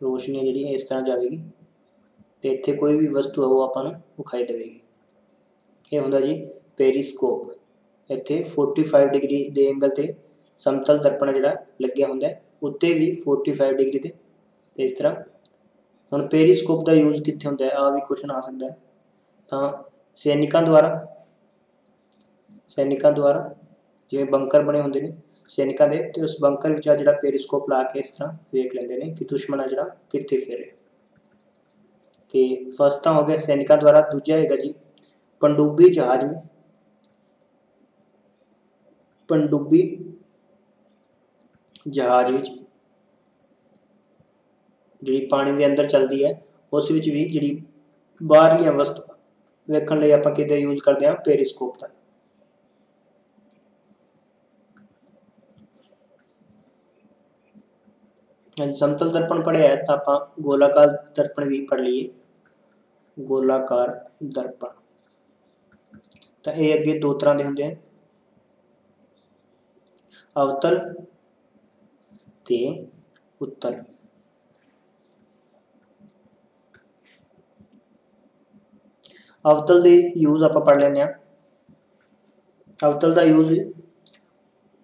ਰੋਸ਼ਨੀ ਜਿਹੜੀ ਇਸ ਤਰ੍ਹਾਂ ਜਾਵੇਗੀ ਤੇ ਇੱਥੇ ਕੋਈ ਵੀ ਵਸਤੂ ਹੈ ਉਹ ਆਪਾਂ ਨੂੰ ਵਿਖਾਈ ਦੇਵੇਗੀ। ਇਹ ਹੁੰਦਾ ਜੀ ਪੇਰੀਸਕੋਪ ਇੱਥੇ 45 ਡਿਗਰੀ ਦੇ ਐਂਗਲ ਤੇ ਸਮਤਲ ਦਰਪਣ ਜਿਹੜਾ ਲੱਗਿਆ ਹੁੰਦਾ ਉੱਤੇ ਵੀ 45 ਡਿਗਰੀ ਤੇ। ਇਸ ਤਰ੍ਹਾਂ ਹੁਣ ਪੇਰੀਸਕੋਪ ਦਾ ਯੂਜ਼ ਕਿੱਥੇ ਹੁੰਦਾ ਹੈ? ਆ ਵੀ ਕੁਐਸਚਨ ਆ ਸਕਦਾ ਹੈ। ਤਾਂ ਸੈਨਿਕਾਂ ਦੁਆਰਾ ਸੈਨਿਕਾਂ ਦੁਆਰਾ ਜਿਵੇਂ ਬੰਕਰ ਬਣੇ ਹੁੰਦੇ ਨੇ, ਸੈਨਿਕਾਂ ਦੇ ਤੇ ਉਸ ਬੰਕਰ ਵਿੱਚ ਜਿਹੜਾ ਪੇਰੀਸਕੋਪ ਲਾ ਕੇ ਇਸ ਤਰ੍ਹਾਂ ਵੇਖ ਲੈਂਦੇ ਨੇ ਕਿ ਦੁਸ਼ਮਣ ਆ ਜਿਹੜਾ ਕਿੱਥੇ ਫੇਰੇ ਤੇ ਫਸਟ ਤਾਂ ਹੋ ਗਿਆ ਸੈਨਿਕਾਂ ਦੁਆਰਾ, ਦੂਜਾ ਹੈਗਾ ਜੀ ਪੰਡੂਬੀ ਜਹਾਜ਼ ਵਿੱਚ ਪੰਡੂਬੀ ਜਹਾਜ਼ ਵਿੱਚ ਜਿਹੜੀ ਪਾਣੀ ਦੇ ਅੰਦਰ ਚੱਲਦੀ ਹੈ, ਉਸ ਵਿੱਚ ਵੀ ਜਿਹੜੀ ਬਾਹਰਲੀਆਂ ਵਸਤੂ ਵੇਖਣ ਲਈ ਆਪਾਂ ਕਿਤੇ ਯੂਜ਼ ਕਰਦੇ ਹਾਂ ਪੇਰੀਸਕੋਪ ਦਾ। ਹਾਂਜੀ, ਸਮਤਲ ਦਰਪਣ ਪੜਿਆ ਹੈ ਤਾਂ ਆਪਾਂ ਗੋਲਾਕਾਰ ਦਰਪਣ ਵੀ ਪੜ ਲਈਏ। ਗੋਲਾਕਾਰ ਦਰਪਣ। ਤਾਂ ਇਹ ਅੱਗੇ ਦੋ ਤਰ੍ਹਾਂ ਦੇ ਹੁੰਦੇ ਹਨ ਅਵਤਲ ਤੇ ਉੱਤਲ। ਅਵਤਲ ਦੇ ਯੂਜ਼ ਆਪਾਂ ਪੜ ਲੈਂਦੇ ਆ ਅਵਤਲ ਦਾ ਯੂਜ਼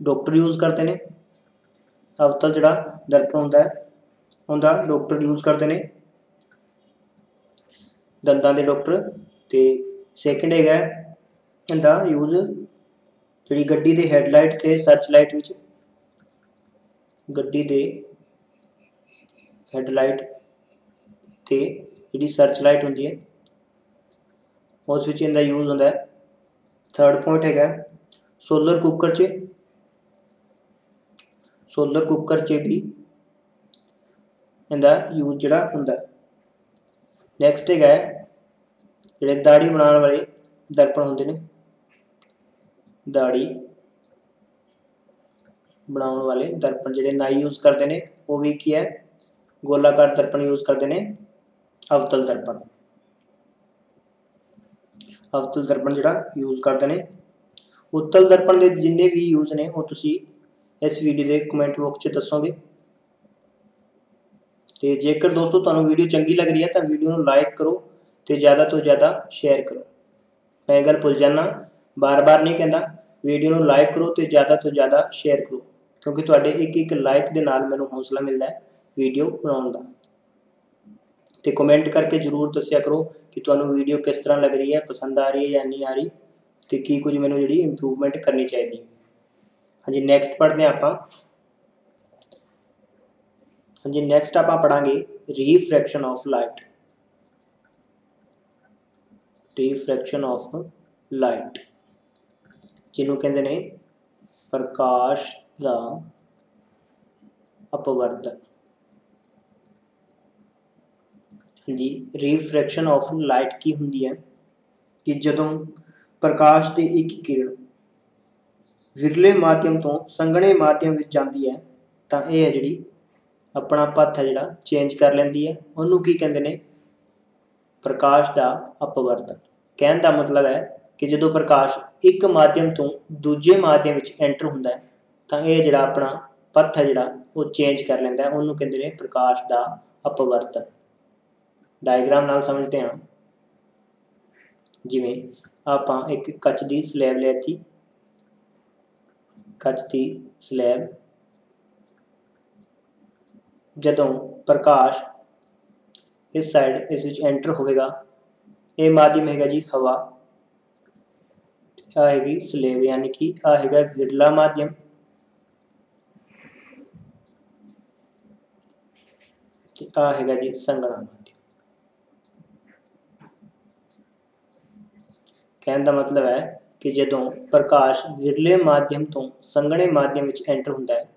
ਡਾਕਟਰ ਯੂਜ਼ ਕਰਦੇ ਨੇ। ਅਵਤਲ ਜਿਹੜਾ ਦਰਪਣ ਹੁੰਦਾ ਹੈ, ਉਹਦਾ ਡਾਕਟਰ ਯੂਜ਼ ਕਰਦੇ ਨੇ। ਦੰਦਾਂ ਦੇ ਡਾਕਟਰ ਤੇ ਸੈਕਿੰਡ ਹੈਗਾ ਇਹਦਾ ਯੂਜ਼ ਜਿਹੜੀ ਗੱਡੀ ਦੇ ਹੈਡਲਾਈਟ ਤੇ ਸਰਚ ਲਾਈਟ ਵਿੱਚ। ਗੱਡੀ ਦੇ ਹੈਡਲਾਈਟ ਤੇ ਜਿਹੜੀ ਸਰਚ ਲਾਈਟ ਹੁੰਦੀ ਹੈ ਉਸ ਵਿੱਚ ਇਹਦਾ ਯੂਜ਼ ਹੁੰਦਾ ਹੈ। ਥਰਡ ਪੁਆਇੰਟ ਹੈਗਾ ਸੋਲਰ ਕੁੱਕਰ 'ਚ। ਸੋਲਰ ਕੁੱਕਰ 'ਚ ਵੀ ਇਹਦਾ ਯੂਜ਼ ਜਿਹੜਾ ਹੁੰਦਾ ਨੈਕਸਟ ਹੈਗਾ ਜਿਹੜੇ ਦਾੜੀ ਬਣਾਉਣ ਵਾਲੇ ਦਰਪਣ ਹੁੰਦੇ ਨੇ ਦਾੜੀ ਬਣਾਉਣ ਵਾਲੇ ਦਰਪਣ ਜਿਹੜੇ ਨਾਈ ਯੂਜ਼ ਕਰਦੇ ਨੇ, ਉਹ ਵੀ ਕੀ ਹੈ, ਗੋਲਾਕਾਰ ਦਰਪਣ ਯੂਜ਼ ਕਰਦੇ ਨੇ, ਅਵਤਲ ਦਰਪਣ। ਅਵਤਲ ਦਰਪਣ ਜਿਹੜਾ ਯੂਜ਼ ਕਰਦੇ ਨੇ। ਉੱਤਲ ਦਰਪਣ ਦੇ ਜਿੰਨੇ ਵੀ ਯੂਜ਼ ਨੇ, ਉਹ ਤੁਸੀਂ ਇਸ ਵੀਡੀਓ ਦੇ ਕਮੈਂਟ ਬਾਕਸ 'ਚ ਦੱਸੋਗੇ। ਤੇ ਜੇਕਰ ਦੋਸਤੋ ਤੁਹਾਨੂੰ ਵੀਡੀਓ ਚੰਗੀ ਲੱਗ ਰਹੀ ਹੈ, ਤਾਂ ਵੀਡੀਓ ਨੂੰ ਲਾਈਕ ਕਰੋ ਤੇ ਜ਼ਿਆਦਾ ਤੋਂ ਜ਼ਿਆਦਾ ਸ਼ੇਅਰ ਕਰੋ। ਮੈਂ ਇਹ ਗੱਲ ਭੁੱਲ ਜਾਣਾ ਬਾਰ-ਬਾਰ ਨਹੀਂ ਕਹਿੰਦਾ ਵੀਡੀਓ ਨੂੰ ਲਾਈਕ ਕਰੋ ਤੇ ਜ਼ਿਆਦਾ ਤੋਂ ਜ਼ਿਆਦਾ ਸ਼ੇਅਰ ਕਰੋ। ਕਿਉਂਕਿ ਤੁਹਾਡੇ ਇੱਕ ਇੱਕ ਲਾਈਕ ਦੇ ਨਾਲ ਮੈਨੂੰ ਹੌਸਲਾ ਮਿਲਦਾ ਹੈ ਵੀਡੀਓ ਬਣਾਉਣ ਦਾ। ਤੇ ਕਮੈਂਟ ਕਰਕੇ ਜਰੂਰ ਦੱਸਿਆ ਕਰੋ ਕਿ ਤੁਹਾਨੂੰ ਵੀਡੀਓ ਕਿਸ ਤਰ੍ਹਾਂ ਲੱਗ ਰਹੀ ਹੈ, ਪਸੰਦ ਆ ਰਹੀ ਹੈ ਜਾਂ ਨਹੀਂ ਆ ਰਹੀ ਤੇ ਕੀ ਕੁਝ ਮੈਨੂੰ ਜਿਹੜੀ ਇੰਪਰੂਵਮੈਂਟ ਕਰਨੀ ਚਾਹੀਦੀ ਹਾਂਜੀ ਨੈਕਸਟ ਪੜ੍ਹਦੇ ਆਪਾਂ। ਹਾਂਜੀ ਨੈਕਸਟ ਆਪਾਂ ਪੜਾਂਗੇ refraction of light refraction of light ਜਿਹਨੂੰ ਕਹਿੰਦੇ ਨੇ ਪ੍ਰਕਾਸ਼ ਦਾ ਅਪਵਰਤਨ ਹਾਂਜੀ ਰੀਫ੍ਰੈਕਸ਼ਨ ਆਫ ਲਾਈਟ ਕੀ ਹੁੰਦੀ ਹੈ? ਕਿ ਜਦੋਂ ਪ੍ਰਕਾਸ਼ ਦੀ ਇੱਕ ਕਿਰਨ ਵਿਰਲੇ ਮਾਧਿਅਮ ਤੋਂ ਸੰਘਣੇ ਮਾਧਿਅਮ ਵਿੱਚ ਜਾਂਦੀ ਹੈ, ਤਾਂ ਇਹ ਹੈ ਜਿਹੜੀ ਆਪਣਾ ਪਥ ਹੈ ਜਿਹੜਾ ਚੇਂਜ ਕਰ ਲੈਂਦੀ ਹੈ। ਉਹਨੂੰ ਕੀ ਕਹਿੰਦੇ ਨੇ? ਪ੍ਰਕਾਸ਼ ਦਾ ਅਪਵਰਤਨ। ਕਹਿਣ ਦਾ ਮਤਲਬ ਹੈ ਕਿ ਜਦੋਂ ਪ੍ਰਕਾਸ਼ ਇੱਕ ਮਾਧਿਅਮ ਤੋਂ ਦੂਜੇ ਮਾਧਿਅਮ ਵਿੱਚ ਐਂਟਰ ਹੁੰਦਾ ਹੈ, ਤਾਂ ਇਹ ਜਿਹੜਾ ਆਪਣਾ ਪਥ ਹੈ ਜਿਹੜਾ ਉਹ ਚੇਂਜ ਕਰ ਲੈਂਦਾ ਉਹਨੂੰ ਕਹਿੰਦੇ ਨੇ ਪ੍ਰਕਾਸ਼ ਦਾ ਅਪਵਰਤਨ। ਡਾਇਗਰਾਮ ਨਾਲ ਸਮਝਦੇ ਹਾਂ। ਜਿਵੇਂ ਆਪਾਂ ਇੱਕ ਕੱਚ ਦੀ ਸਲੈਬ ਲੈਤੀ। ਕੱਚ ਦੀ ਸਲੈਬ ਜਦੋਂ ਪ੍ਰਕਾਸ਼ ਇਸ ਸਾਈਡ ਇਸ ਵਿੱਚ ਐਂਟਰ ਹੋਵੇਗਾ, ਇਹ ਮਾਧਿਅਮ ਹੈਗਾ ਜੀ ਹਵਾ। ਆ ਹੈਗੀ ਸਲੇਬ ਯਾਨੀ ਕਿ ਆ ਹੈਗਾ ਵਿਰਲਾ ਮਾਧਿਅਮ। ਤੇ ਆ ਹੈਗਾ ਜੀ ਸੰਗਣਾ ਮਾਧਿਅਮ ਕਹਿਣ ਦਾ ਮਤਲਬ ਹੈ ਕਿ ਜਦੋਂ ਪ੍ਰਕਾਸ਼ ਵਿਰਲੇ ਮਾਧਿਅਮ ਤੋਂ ਸੰਘਣੇ ਮਾਧਿਅਮ ਵਿੱਚ ਐਂਟਰ ਹੁੰਦਾ ਹੈ,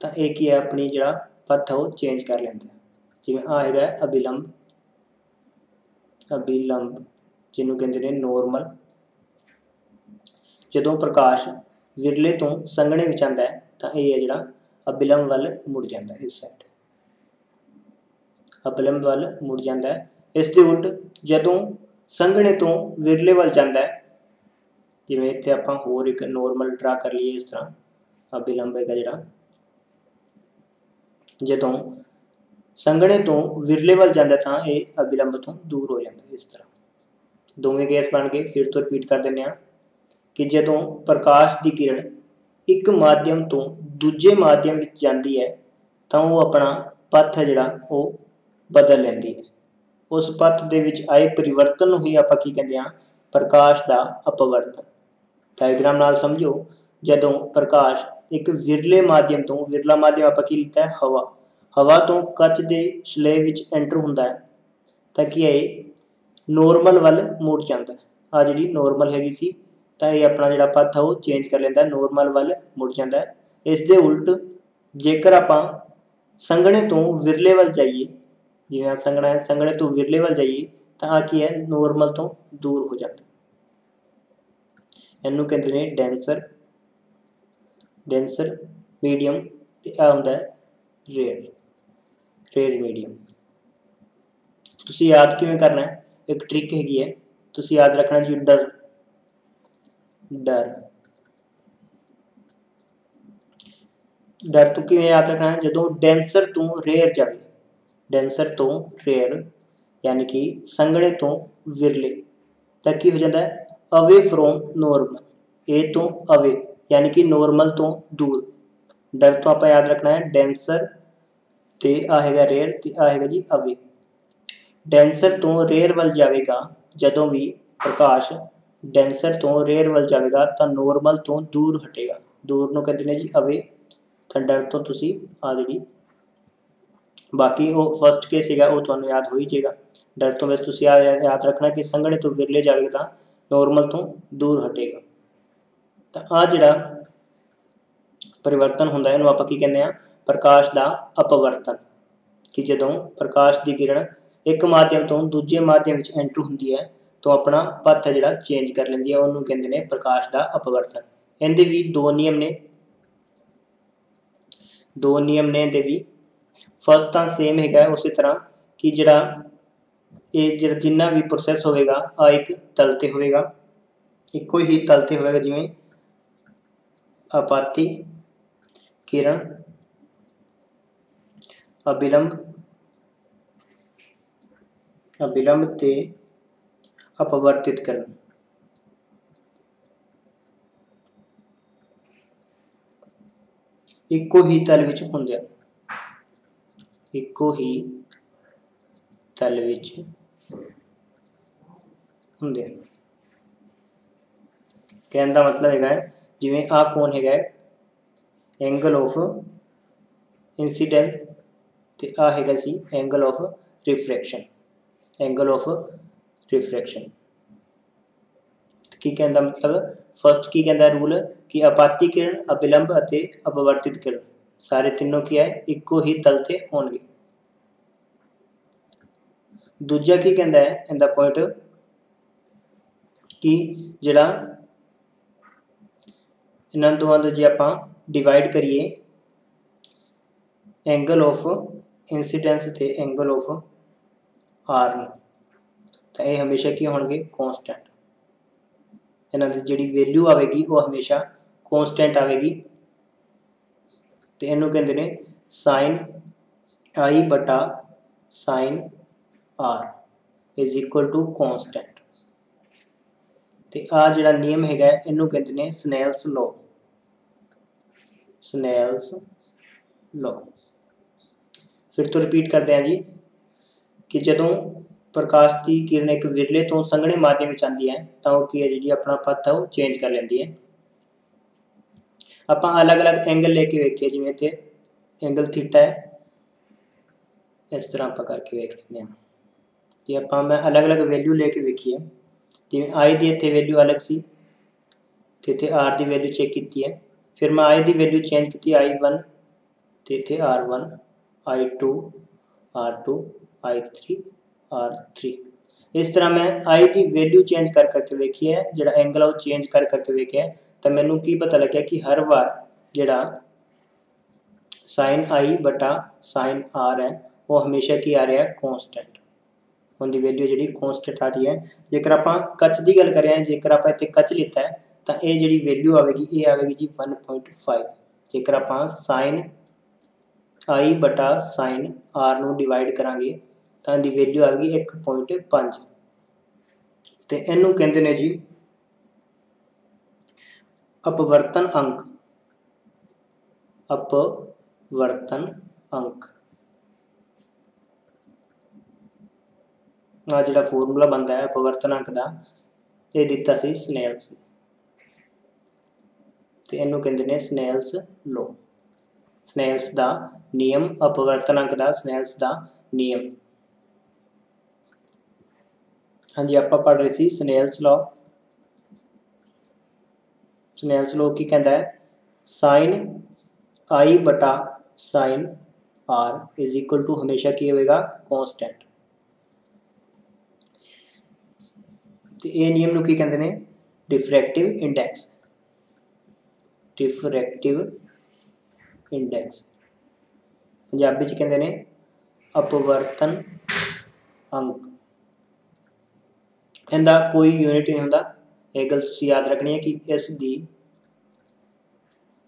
ਤਾਂ ਇਹ ਕੀ ਹੈ? ਆਪਣੀ ਜਿਹੜਾ ਪਥ ਉਹ ਚੇਂਜ ਕਰ ਲੈਂਦਾ ਹੈ। ਜਿਵੇਂ ਆ ਹੈਗਾ ਅਬਿਲੰਬ ਅਬਿਲੰਬ ਜਿਹਨੂੰ ਕਹਿੰਦੇ ਨੇ ਨੋਰਮਲ ਜਦੋਂ ਪ੍ਰਕਾਸ਼ ਵਿਰਲੇ ਤੋਂ ਸੰਘਣੇ ਵਿੱਚ ਆਉਂਦਾ ਹੈ, ਤਾਂ ਇਹ ਹੈ ਜਿਹੜਾ ਅਬਿਲੰਬ ਵੱਲ ਮੁੜ ਜਾਂਦਾ ਹੈ, ਇਸ ਸਾਈਡ ਅਬਿਲੰਬ ਵੱਲ ਮੁੜ ਜਾਂਦਾ ਹੈ। ਇਸ ਦੇ ਉਲਟ ਜਦੋਂ ਸੰਘਣੇ ਤੋਂ ਵਿਰਲੇ ਵੱਲ ਜਾਂਦਾ ਹੈ। ਜਿਵੇਂ ਇੱਥੇ ਆਪਾਂ ਹੋਰ ਇੱਕ ਨੋਰਮਲ ਡਰਾ ਕਰ ਲਈਏ ਇਸ ਤਰ੍ਹਾਂ ਅਬਿਲੰਬ ਹੈਗਾ ਜਿਹੜਾ। ਜਦੋਂ ਸੰਘਣੇ ਤੋਂ ਵਿਰਲੇ ਵੱਲ ਜਾਂਦਾ ਤਾਂ ਇਹ ਅਬਿਲੰਬ ਤੋਂ ਦੂਰ ਹੋ ਜਾਂਦਾ ਇਸ ਤਰ੍ਹਾਂ। ਦੋਵੇਂ ਕੇਸ ਬਣ ਕੇ ਫਿਰ ਤੋਂ ਰਿਪੀਟ ਕਰ ਦਿੰਦੇ ਆ ਕਿ ਜਦੋਂ ਪ੍ਰਕਾਸ਼ ਦੀ ਕਿਰਨ ਇੱਕ ਮਾਧਿਅਮ ਤੋਂ ਦੂਜੇ ਮਾਧਿਅਮ ਵਿੱਚ ਜਾਂਦੀ ਹੈ ਤਾਂ ਉਹ ਆਪਣਾ ਪੱਥ ਹੈ ਜਿਹੜਾ, ਉਹ ਬਦਲ ਲੈਂਦੀ ਹੈ। ਉਸ ਪਥ ਦੇ ਵਿੱਚ ਆਏ ਪਰਿਵਰਤਨ ਨੂੰ ਹੀ ਆਪਾਂ ਕੀ ਕਹਿੰਦੇ ਆ ਪ੍ਰਕਾਸ਼ ਦਾ ਅਪਵਰਤਨ। ਡਾਇਗ੍ਰਾਮ ਨਾਲ ਸਮਝੋ, ਜਦੋਂ ਪ੍ਰਕਾਸ਼ ਇੱਕ ਵਿਰਲੇ ਮਾਧਿਅਮ ਤੋਂ, ਵਿਰਲਾ ਮਾਧਿਅਮ ਆਪਾਂ ਕੀ ਲਿੱਤਾ ਹੈ? ਹਵਾ। ਹਵਾ ਤੋਂ ਕੱਚ ਦੇ ਸਲੇਬ ਵਿੱਚ ਐਂਟਰ ਹੁੰਦਾ ਹੈ। ਤਾਂ ਕੀ ਇਹ? ਨੋਰਮਲ ਵੱਲ ਮੁੜ ਜਾਂਦਾ ਹੈ। ਆ ਜਿਹੜੀ ਨੋਰਮਲ ਹੈਗੀ ਸੀ, ਤਾਂ ਇਹ ਆਪਣਾ ਜਿਹੜਾ ਪੱਥ ਹੈ ਉਹ ਚੇਂਜ ਕਰ ਲੈਂਦਾ ਨੋਰਮਲ ਵੱਲ ਮੁੜ ਜਾਂਦਾ ਹੈ। ਇਸ ਦੇ ਉਲਟ ਜੇਕਰ ਆਪਾਂ ਸੰਘਣੇ ਤੋਂ ਵਿਰਲੇ ਵੱਲ ਜਾਈਏ ਜਿਵੇਂ ਆ ਸੰਘਣਾ ਹੈ, ਸੰਘਣੇ ਤੋਂ ਵਿਰਲੇ ਵੱਲ ਜਾਈਏ, ਤਾਂ ਆ ਕੀ ਹੈ ਨੋਰਮਲ ਤੋਂ ਦੂਰ ਹੋ ਜਾਂਦਾ। ਇਹਨੂੰ ਕਹਿੰਦੇ ਨੇ ਡੈਂਸਰ ਡੈਂਸਰ ਮੀਡੀਅਮ ਤੇ ਆ ਹੁੰਦਾ ਹੈ ਰੇਅਰ ਰੇਅਰ ਮੀਡੀਅਮ ਤੁਸੀਂ ਯਾਦ ਕਿਵੇਂ ਕਰਨਾ ਹੈ? ਇੱਕ ਟ੍ਰਿਕ ਹੈਗੀ ਹੈ, ਤੁਸੀਂ ਯਾਦ ਰੱਖਣਾ ਜੀ, ਡਰ। ਡਰ। ਡਰ ਤੋਂ ਕਿਵੇਂ ਯਾਦ ਰੱਖਣਾ ਜਦੋਂ ਡੈਂਸਰ ਤੋਂ ਰੇਅਰ ਜਾਵੇ। ਡੈਂਸਰ ਤੋਂ ਰੇਅਰ ਯਾਨੀ ਕਿ ਸੰਘਣੇ ਤੋਂ ਵਿਰਲੇ, ਤਾਂ ਕੀ ਹੋ ਜਾਂਦਾ ਹੈ? ਅਵੇ ਫਰੋਮ ਨੋਰਮਲ ਇਹ ਤੋਂ ਅਵੇ ਯਾਨੀ ਕਿ ਨੋਰਮਲ ਤੋਂ ਦੂਰ। ਡਰ ਤੋਂ ਆਪਾਂ ਯਾਦ ਰੱਖਣਾ ਹੈ, ਡੈਂਸਰ ਤੇ ਆ ਹੈਗਾ ਰੇਅਰ ਤੇ ਆ ਹੈਗਾ ਜੀ ਅਵੇ ਡੈਂਸਰ ਤੋਂ ਰੇਅਰ ਵੱਲ ਜਾਵੇਗਾ, ਜਦੋਂ ਵੀ ਪ੍ਰਕਾਸ਼ ਡੈਂਸਰ ਤੋਂ ਰੇਅਰ ਵੱਲ ਜਾਵੇਗਾ, ਤਾਂ ਨੋਰਮਲ ਤੋਂ ਦੂਰ ਹਟੇਗਾ। ਦੂਰ ਨੂੰ ਕਹਿੰਦੇ ਨੇ ਜੀ ਅਵੇ ਤਾਂ ਡਰ ਤੋਂ ਤੁਸੀਂ ਆ ਜਿਹੜੀ ਬਾਕੀ ਉਹ ਫਸਟ ਕੇਸ ਸੀਗਾ, ਉਹ ਤੁਹਾਨੂੰ ਯਾਦ ਹੋ ਹੀ ਜਾਏਗਾ। ਡਰ ਤੋਂ ਬਸ ਤੁਸੀਂ ਆ ਯਾਦ ਰੱਖਣਾ ਕਿ ਸੰਘਣੇ ਤੋਂ ਵਿਰਲੇ ਜਾਵੇਗਾ ਤਾਂ ਨੋਰਮਲ ਤੋਂ ਦੂਰ ਹਟੇਗਾ। ਤਾਂ ਆ ਜਿਹੜਾ ਪਰਿਵਰਤਨ ਹੁੰਦਾ, ਇਹਨੂੰ ਆਪਾਂ ਕੀ ਕਹਿੰਦੇ ਆ ਪ੍ਰਕਾਸ਼ ਦਾ ਅਪਵਰਤਨ। ਕਿ ਜਦੋਂ ਪ੍ਰਕਾਸ਼ ਦੀ ਕਿਰਨ ਇੱਕ ਮਾਧਿਅਮ ਤੋਂ ਦੂਜੇ ਮਾਧਿਅਮ ਵਿੱਚ ਐਂਟਰ ਹੁੰਦੀ ਹੈ, ਤਾਂ ਆਪਣਾ ਪਥ ਜਿਹੜਾ ਚੇਂਜ ਕਰ ਲੈਂਦੀ ਹੈ, ਉਹਨੂੰ ਕਹਿੰਦੇ ਨੇ ਪ੍ਰਕਾਸ਼ ਦਾ ਅਪਵਰਤਨ। ਇਹਦੇ ਵੀ ਦੋ ਨਿਯਮ ਨੇ। ਦੋ ਨਿਯਮ ਨੇ ਇਹਦੇ ਵੀ। ਫਸਟ ਤਾਂ ਸੇਮ ਹੈਗਾ ਉਸੇ ਤਰ੍ਹਾਂ ਕਿ ਜਿਹੜਾ ਇਹ ਜਿਹੜਾ ਜਿੰਨਾ ਵੀ ਪ੍ਰੋਸੈਸ ਹੋਵੇਗਾ ਆ ਇੱਕ ਤਲ ਤੇ ਹੋਵੇਗਾ। ਇੱਕੋ ਹੀ ਤਲ ਤੇ ਹੋਵੇਗਾ ਜਿਵੇਂ ਆਪਾਤੀ ਕਿਰਨ ਅਬਿਲੰਬ ਅਬਿਲੰਬ ਤੇ ਅਪਵਰਤਿਤ ਕਰਨ। ਇੱਕੋ ਹੀ ਤਲ ਵਿੱਚ ਹੁੰਦੇ ਹਨ ਇੱਕੋ ਹੀ ਤਲ ਵਿੱਚ ਹੁੰਦੇ ਹਨ। ਕਹਿਣ ਦਾ ਮਤਲਬ ਹੈਗਾ ਜਿਵੇਂ ਆ ਕੋਣ ਹੈਗਾ ਐਂਗਲ ਆਫ ਇਨਸੀਡੈਂਟ ਤੇ ਆ ਹੈਗਾ ਸੀ angle of refraction angle of refraction ਕੀ ਕਹਿੰਦਾ ਮਤਲਬ? ਫਰਸਟ ਕੀ ਕਹਿੰਦਾ ਰੂਲ ਕਿ ਆਪਾਤੀ ਕਿਰਨ ਅਬਿਲੰਬ ਅਤੇ ਅਪਵਰਤਿਤ ਕਿਰਨ ਸਾਰੇ ਤਿੰਨੋਂ ਕੀ ਹੈ, ਇੱਕੋ ਹੀ ਤਲ ਤੇ ਹੋਣਗੇ। ਦੂਜਾ ਕੀ ਕਹਿੰਦਾ ਹੈ, ਇਹਦਾ ਪੁਆਇੰਟ ਕਿ ਜਿਹੜਾ ਇਹਨਾਂ ਦੋਵਾਂ ਦਾ ਜੇ ਆਪਾਂ ਡਿਵਾਈਡ ਕਰੀਏ ਐਂਗਲ ਆਫ ਇਨਸੀਡੈਂਸ ਤੇ ਐਂਗਲ ਆਫ ਆਰ ਨੂੰ, ਤਾਂ ਇਹ ਹਮੇਸ਼ਾ ਕੀ ਹੋਣਗੇ ਕਨਸਟੈਂਟ ਇਹਨਾਂ ਦੀ ਜਿਹੜੀ ਵੈਲਿਊ ਆਵੇਗੀ, ਉਹ ਹਮੇਸ਼ਾ ਕਨਸਟੈਂਟ ਆਵੇਗੀ। ਤੇ ਇਹਨੂੰ ਕਹਿੰਦੇ ਨੇ sin i ਬਟਾ sin r is equal to constant ਤੇ ਆ ਜਿਹੜਾ ਨਿਯਮ ਹੈਗਾ, ਇਹਨੂੰ ਕਹਿੰਦੇ ਨੇ ਸਨੈਲਸ ਲਾਅ ਸਨੈਲਸ ਲਾਅ ਫਿਰ ਤੋਂ ਰਿਪੀਟ ਕਰਦੇ ਹਾਂ ਜੀ, ਕਿ ਜਦੋਂ ਪ੍ਰਕਾਸ਼ ਦੀ ਕਿਰਨ ਇੱਕ ਵਿਰਲੇ ਤੋਂ ਸੰਘਣੇ ਮਾਧਿਅਮ ਵਿੱਚ ਆਉਂਦੀ ਹੈ, ਤਾਂ ਉਹ ਕੀ ਹੈ ਜਿਹੜੀ ਆਪਣਾ ਪੱਥ ਹੈ ਉਹ ਚੇਂਜ ਕਰ ਲੈਂਦੀ ਹੈ। ਆਪਾਂ ਅਲੱਗ-ਅਲੱਗ ਐਂਗਲ ਲੈ ਕੇ ਵੇਖੀਏ, ਜਿਵੇਂ ਇੱਥੇ ਐਂਗਲ ਥੀਟਾ ਹੈ, ਇਸ ਤਰ੍ਹਾਂ ਆਪਾਂ ਕਰਕੇ ਵੇਖ ਲੈਂਦੇ ਹਾਂ। ਜੇ ਆਪਾਂ ਮੈਂ ਅਲੱਗ-ਅਲੱਗ ਵੈਲਿਊ ਲੈ ਕੇ ਵੇਖੀਏ, ਜਿਵੇਂ i ਦੀ ਇੱਥੇ ਵੈਲਿਊ ਅਲੱਗ ਸੀ, ਤੇ ਇੱਥੇ r ਦੀ ਵੈਲਿਊ ਚੈੱਕ ਕੀਤੀ ਹੈ, ਫਿਰ ਮੈਂ i ਦੀ ਵੈਲਿਊ ਚੇਂਜ ਕੀਤੀ i1 ਤੇ ਇੱਥੇ r1 i2 r2 i3 r3 ਇਸ ਤਰ੍ਹਾਂ ਮੈਂ i ਦੀ ਵੈਲਿਊ ਚੇਂਜ ਕਰ ਕਰਕੇ ਵੇਖੀ ਹੈ, ਜਿਹੜਾ ਐਂਗਲ ਆ ਉਹ ਚੇਂਜ ਕਰ ਕਰਕੇ ਵੇਖਿਆ ਤਾਂ ਮੈਨੂੰ ਕੀ ਪਤਾ ਲੱਗਿਆ ਕਿ ਹਰ ਵਾਰ ਜਿਹੜਾ sin i ਬਟਾ sin r ਹੈ, ਉਹ ਹਮੇਸ਼ਾ ਕੀ ਆ ਰਿਹਾ ਹੈ? ਕਨਸਟੈਂਟ ਉਹਦੀ ਵੈਲਿਊ ਜਿਹੜੀ ਕਨਸਟੈਂਟ ਆ ਰਹੀ ਹੈ, ਜੇਕਰ ਆਪਾਂ ਕੱਚ ਦੀ ਗੱਲ ਕਰਿਆ, ਜੇਕਰ ਆਪਾਂ ਇੱਥੇ ਕੱਚ ਲਿੱਤਾ ਹੈ, ਤਾਂ ਇਹ ਜਿਹੜੀ ਵੈਲਿਊ ਆਵੇਗੀ, ਇਹ ਆਵੇਗੀ ਜੀ 1.5 ਜੇਕਰ ਆਪਾਂ sin i ਬਟਾ sin r ਨੂੰ ਡਿਵਾਈਡ ਕਰਾਂਗੇ, ਤਾਂ ਦੀ ਵੈਲਿਊ ਆ ਆਵੇਗੀ 1.5 ਤੇ ਇਹਨੂੰ ਕਹਿੰਦੇ ਨੇ ਜੀ ਅਪਵਰਤਨ ਅੰਕ। ਅਪਵਰਤਨ ਅੰਕ। ਆ ਜਿਹੜਾ ਫਾਰਮੂਲਾ ਬਣਦਾ ਹੈ, ਅਪਵਰਤਨ ਅੰਕ ਦਾ, ਇਹ ਦਿੱਤਾ ਸੀ ਸਨੇਲਸ ਤੇ ਇਹਨੂੰ ਕਹਿੰਦੇ ਨੇ ਸਨੇਲਸ ਲੋ ਸਨੇਲਸ ਦਾ ਨਿਯਮ, ਅਪਵਰਤਨ ਅੰਕ ਦਾ ਸਨੇਲਸ ਦਾ ਨਿਯਮ। ਹਾਂਜੀ, ਆਪਾਂ ਪੜ੍ਹ ਰਹੇ ਸੀ ਸਨੇਲਸ ਲੋ ਸਨੇਲਸ ਲਾ ਕੀ ਕਹਿੰਦਾ ਹੈ? Sin i ਬਟਾ sine r is equal to ਹਮੇਸ਼ਾ ਕੀ ਹੋਵੇਗਾ? Constant. ਤੇ ਇਹ ਨਿਯਮ ਨੂੰ ਕੀ ਕਹਿੰਦੇ ਨੇ? Diffractive index diffractive index Punjabi ਚ ਕਹਿੰਦੇ ਨੇ ਅਪਵਰਤਨ ਅੰਕ। ਇਹਦਾ ਕੋਈ ਯੂਨਿਟ ਨਹੀਂ ਹੁੰਦਾ। ਇਹ ਗੱਲ ਤੁਸੀਂ ਯਾਦ ਰੱਖਣੀ ਹੈ ਕਿ ਇਸ ਦੀ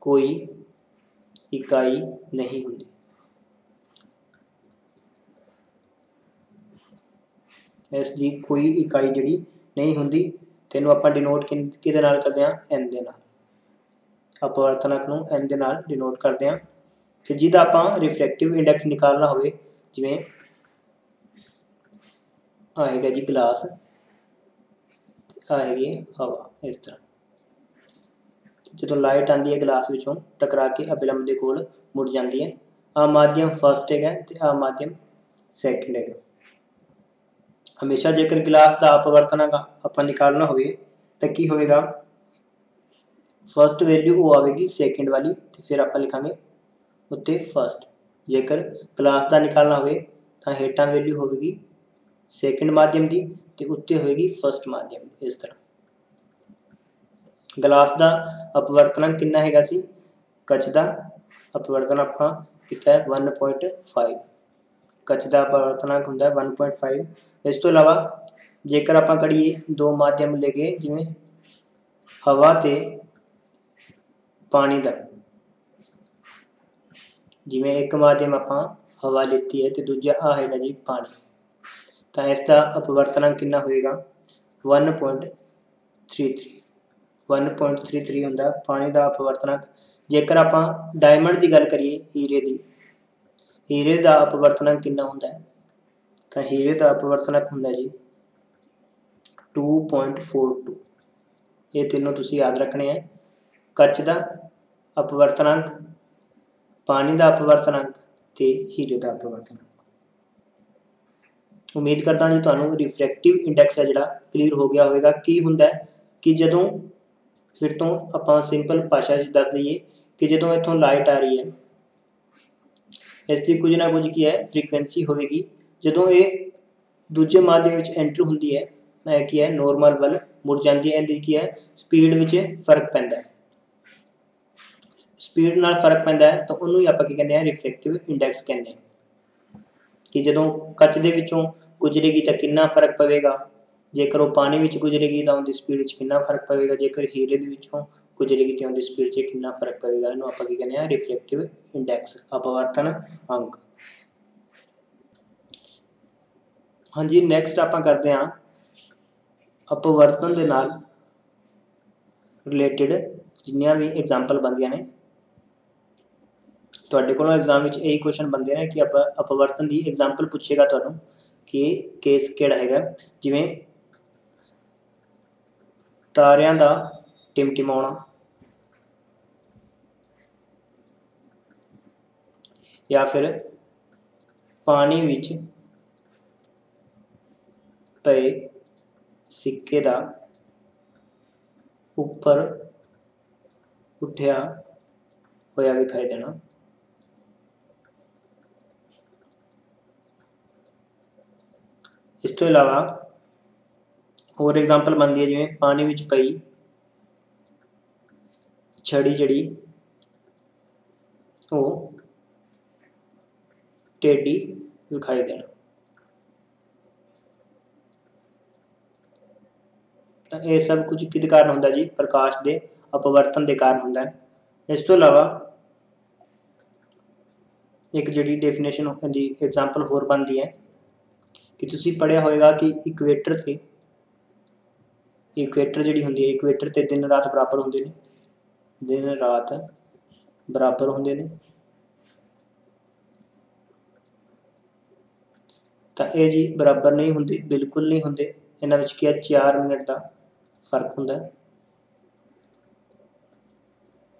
ਕੋਈ ਇਕਾਈ ਨਹੀਂ ਹੁੰਦੀ। ਇਸ ਦੀ ਕੋਈ ਇਕਾਈ ਜਿਹੜੀ ਨਹੀਂ ਹੁੰਦੀ, ਤੈਨੂੰ ਆਪਾਂ ਡਿਨੋਟ ਕਿਹਦੇ ਨਾਲ ਕਰਦੇ ਹਾਂ? N ਦੇ ਨਾਲ। ਅਪਵਰਤਨਕ ਨੂੰ n ਦੇ ਨਾਲ ਡਿਨੋਟ ਕਰਦੇ ਹਾਂ। ਤੇ ਜਿਹਦਾ ਆਪਾਂ ਰਿਫ੍ਰੈਕਟਿਵ ਇੰਡੈਕਸ ਨਿਕਾਲਣਾ ਹੋਵੇ, ਜਿਵੇਂ ਆਏਗਾ ਜੀ ਗਲਾਸ ਆਏਗੀ ਹਵਾ, ਇਸ ਤਰ੍ਹਾਂ। ਜਦੋਂ ਲਾਈਟ ਆਂਦੀ ਹੈ ਗਲਾਸ ਵਿੱਚੋਂ, ਟਕਰਾ ਕੇ ਅਬਿਲੰਬ ਦੇ ਕੋਲ ਮੁੜ ਜਾਂਦੀ ਹੈ। ਆ ਮਾਧਿਅਮ ਫਸਟ ਹੈਗਾ ਤੇ ਆ ਮਾਧਿਅਮ ਸੈਕੰਡ ਹੈਗਾ। ਹਮੇਸ਼ਾ ਜੇਕਰ ਗਲਾਸ ਦਾ ਅਪਵਰਤਨਕ ਆਪਾਂ ਨਿਕਾਲਣਾ ਹੋਵੇ, ਤਾਂ ਕੀ ਹੋਵੇਗਾ? ਫਸਟ ਵੈਲਿਊ ਉਹ ਆਵੇਗੀ ਸੈਕੰਡ ਵਾਲੀ ਤੇ ਫਿਰ ਆਪਾਂ ਲਿਖਾਂਗੇ ਉੱਤੇ ਫਸਟ ਜੇਕਰ ਗਲਾਸ ਦਾ ਨਿਕਾਲਣਾ ਹੋਵੇ, ਤਾਂ ਹੇਠਾਂ ਵੈਲਿਊ ਹੋਵੇਗੀ ਸੈਕੰਡ ਮਾਧਿਅਮ ਦੀ ਤੇ ਉੱਤੇ ਹੋਵੇਗੀ ਫਸਟ ਮਾਧਿਅਮ, ਇਸ ਤਰ੍ਹਾਂ। ਗਲਾਸ ਦਾ ਅਪਵਰਤਨਾਂਕ ਕਿੰਨਾ ਹੈਗਾ ਸੀ? ਕੱਚ ਦਾ ਅਪਵਰਤਨ ਆਪਾਂ ਕੀਤਾ ਹੈ 1.5 ਕੱਚ ਦਾ ਅਪਵਰਤਨਾਂਕ ਹੁੰਦਾ ਹੈ 1.5 ਇਸ ਤੋਂ ਇਲਾਵਾ ਜੇਕਰ ਆਪਾਂ ਕਰੀਏ ਦੋ ਮਾਧਿਅਮ ਲੈ ਕੇ ਜਿਵੇਂ ਹਵਾ ਤੇ ਪਾਣੀ ਦਾ, ਜਿਵੇਂ ਇੱਕ ਮਾਧਿਅਮ ਆਪਾਂ ਹਵਾ ਲਿੱਤੀ ਹੈ ਤੇ ਦੂਜਾ ਆ ਹੈਗਾ ਜੀ ਪਾਣੀ। ਤਾਂ ਇਸ ਦਾ ਅਪਵਰਤਨਾਂਕ ਕਿੰਨਾ ਹੋਏਗਾ? 1.33 1.33 ਹੁੰਦਾ ਪਾਣੀ ਦਾ ਅਪਵਰਤਨਾਂਕ। ਜੇਕਰ ਆਪਾਂ ਡਾਇਮੰਡ ਦੀ ਗੱਲ ਕਰੀਏ, ਹੀਰੇ ਦੀ, ਹੀਰੇ ਦਾ ਅਪਵਰਤਨਾਂਕ ਕਿੰਨਾ ਹੁੰਦਾ ਹੈ? ਤਾਂ ਹੀਰੇ ਦਾ ਅਪਵਰਤਨਾਂਕ ਹੁੰਦਾ ਜੀ 2.42 ਇਹ ਤਿੰਨੋਂ ਤੁਸੀਂ ਯਾਦ ਰੱਖਣੇ ਹੈ। ਕੱਚ ਦਾ ਅਪਵਰਤਨਾਂਕ, ਪਾਣੀ ਦਾ ਅਪਵਰਤਨਾਂਕ ਤੇ ਹੀਰੇ ਦਾ ਅਪਵਰਤਨਾਂਕ। ਉਮੀਦ ਕਰਦਾ ਜੀ ਤੁਹਾਨੂੰ ਰਿਫਰੈਕਟਿਵ ਇੰਡੈਕਸ ਹੈ ਜਿਹੜਾ ਕਲੀਅਰ ਹੋ ਗਿਆ ਹੋਵੇਗਾ। ਕੀ ਹੁੰਦਾ ਹੈ? ਕਿ ਜਦੋਂ ਫਿਰ ਤੋਂ ਆਪਾਂ ਸਿੰਪਲ ਭਾਸ਼ਾ ਵਿੱਚ ਦੱਸ ਦਈਏ ਕਿ ਜਦੋਂ ਇੱਥੋਂ ਲਾਈਟ ਆ ਰਹੀ ਹੈ, ਇਸ ਦੀ ਕੁਝ ਨਾ ਕੁਝ ਕੀ ਹੈ ਫ੍ਰੀਕੁਐਂਸੀ ਹੋਵੇਗੀ। ਜਦੋਂ ਇਹ ਦੂਜੇ ਮਾਧਿਅਮ ਵਿੱਚ ਐਂਟਰ ਹੁੰਦੀ ਹੈ, ਤਾਂ ਇਹ ਕੀ ਹੈ ਨੋਰਮਲ ਵੱਲ ਮੁੜ ਜਾਂਦੀ ਹੈ, ਇਹਦੀ ਕੀ ਹੈ ਸਪੀਡ ਵਿੱਚ ਫ਼ਰਕ ਪੈਂਦਾ ਹੈ। ਸਪੀਡ ਨਾਲ ਫ਼ਰਕ ਪੈਂਦਾ ਹੈ, ਤਾਂ ਉਹਨੂੰ ਹੀ ਆਪਾਂ ਕੀ ਕਹਿੰਦੇ ਆ ਰਿਫ੍ਰੈਕਟਿਵ ਇੰਡੈਕਸ ਕਹਿੰਦੇ ਆ ਕਿ ਜਦੋਂ ਕੱਚ ਦੇ ਵਿੱਚੋਂ ਗੁਜ਼ਰੇਗੀ ਤਾਂ ਕਿੰਨਾ ਫ਼ਰਕ ਪਵੇਗਾ? ਜੇਕਰ ਉਹ ਪਾਣੀ ਵਿੱਚ ਗੁਜ਼ਰੇਗੀ ਤਾਂ ਉਹਦੀ ਸਪੀਡ 'ਚ ਕਿੰਨਾ ਫ਼ਰਕ ਪਵੇਗਾ? ਜੇਕਰ ਹੀਰੇ ਦੇ ਵਿੱਚੋਂ ਗੁਜ਼ਰੇਗੀ ਤਾਂ ਉਹਦੀ ਸਪੀਡ 'ਚ ਕਿੰਨਾ ਫ਼ਰਕ ਪਵੇਗਾ? ਇਹਨੂੰ ਆਪਾਂ ਕੀ ਕਹਿੰਦੇ ਆ ਰਿਫਲੈਕਟਿਵ ਇੰਡੈਕਸ ਅਪਵਰਤਨ ਅੰਕ। ਹਾਂਜੀ ਨੈਕਸਟ ਆਪਾਂ ਕਰਦੇ ਹਾਂ ਅਪਵਰਤਨ ਦੇ ਨਾਲ ਰਿਲੇਟਡ ਜਿੰਨੀਆਂ ਵੀ ਐਗਜ਼ਾਮਪਲ ਬੰਦੀਆਂ ਨੇ। ਤੁਹਾਡੇ ਕੋਲੋਂ ਐਗਜ਼ਾਮ ਵਿੱਚ ਇਹੀ ਕੁਐਸਚਨ ਬੰਦੇ ਨੇ ਕਿ ਆਪਾਂ ਅਪਵਰਤਨ ਦੀ ਐਗਜ਼ਾਮਪਲ ਪੁੱਛੇਗਾ ਤੁਹਾਨੂੰ ਕਿ ਕੇਸ ਕਿਹੜਾ ਹੈਗਾ? ਜਿਵੇਂ ਤਾਰਿਆਂ ਦਾ ਟਿਮਟਿਮਾਉਣਾ। ਜਾਂ ਫਿਰ ਪਾਣੀ ਵਿੱਚ ਪਏ ਸਿੱਕੇ ਦਾ ਉੱਪਰ ਉੱਠਿਆ ਹੋਇਆ ਵਿਖਾਈ ਦੇਣਾ। ਇਸ ਤੋਂ ਇਲਾਵਾ ਹੋਰ ਐਗਜ਼ਾਮਪਲ ਬਣਦੀ ਹੈ ਜਿਵੇਂ ਪਾਣੀ ਵਿੱਚ ਪਈ, ਛੜੀ ਜਿਹੜੀ, ਉਹ ਟੇਡੀ ਵਿਖਾਈ ਦੇਣਾ। ਤਾਂ ਇਹ ਸਭ ਕੁਝ ਕਿਹਦੇ ਕਾਰਨ ਹੁੰਦਾ ਜੀ? ਪ੍ਰਕਾਸ਼ ਦੇ ਅਪਵਰਤਨ ਦੇ ਕਾਰਨ ਹੁੰਦਾ ਹੈ। ਇਸ ਤੋਂ ਇਲਾਵਾ ਇੱਕ ਜਿਹੜੀ ਡੈਫੀਨੇਸ਼ਨ ਦੀ ਐਗਜ਼ਾਮਪਲ ਹੋਰ ਬਣਦੀ ਹੈ ਕਿ ਤੁਸੀਂ ਪੜਿਆ ਹੋਵੇਗਾ ਕਿ ਇਕਵੇਟਰ ਤੇ ਇਕੁਏਟਰ ਜਿਹੜੀ ਹੁੰਦੀ ਹੈ ਇਕੁਏਟਰ ਤੇ ਦਿਨ ਰਾਤ ਬਰਾਬਰ ਹੁੰਦੇ ਨੇ। ਦਿਨ ਰਾਤ ਬਰਾਬਰ ਹੁੰਦੇ ਨੇ। ਤਾਂ ਇਹ ਜੀ ਬਰਾਬਰ ਨਹੀਂ ਹੁੰਦੇ, ਬਿਲਕੁਲ ਨਹੀਂ ਹੁੰਦੇ। ਇਹਨਾਂ ਵਿੱਚ ਕੀ ਹੈ? 4 ਮਿੰਟ ਦਾ ਫ਼ਰਕ ਹੁੰਦਾ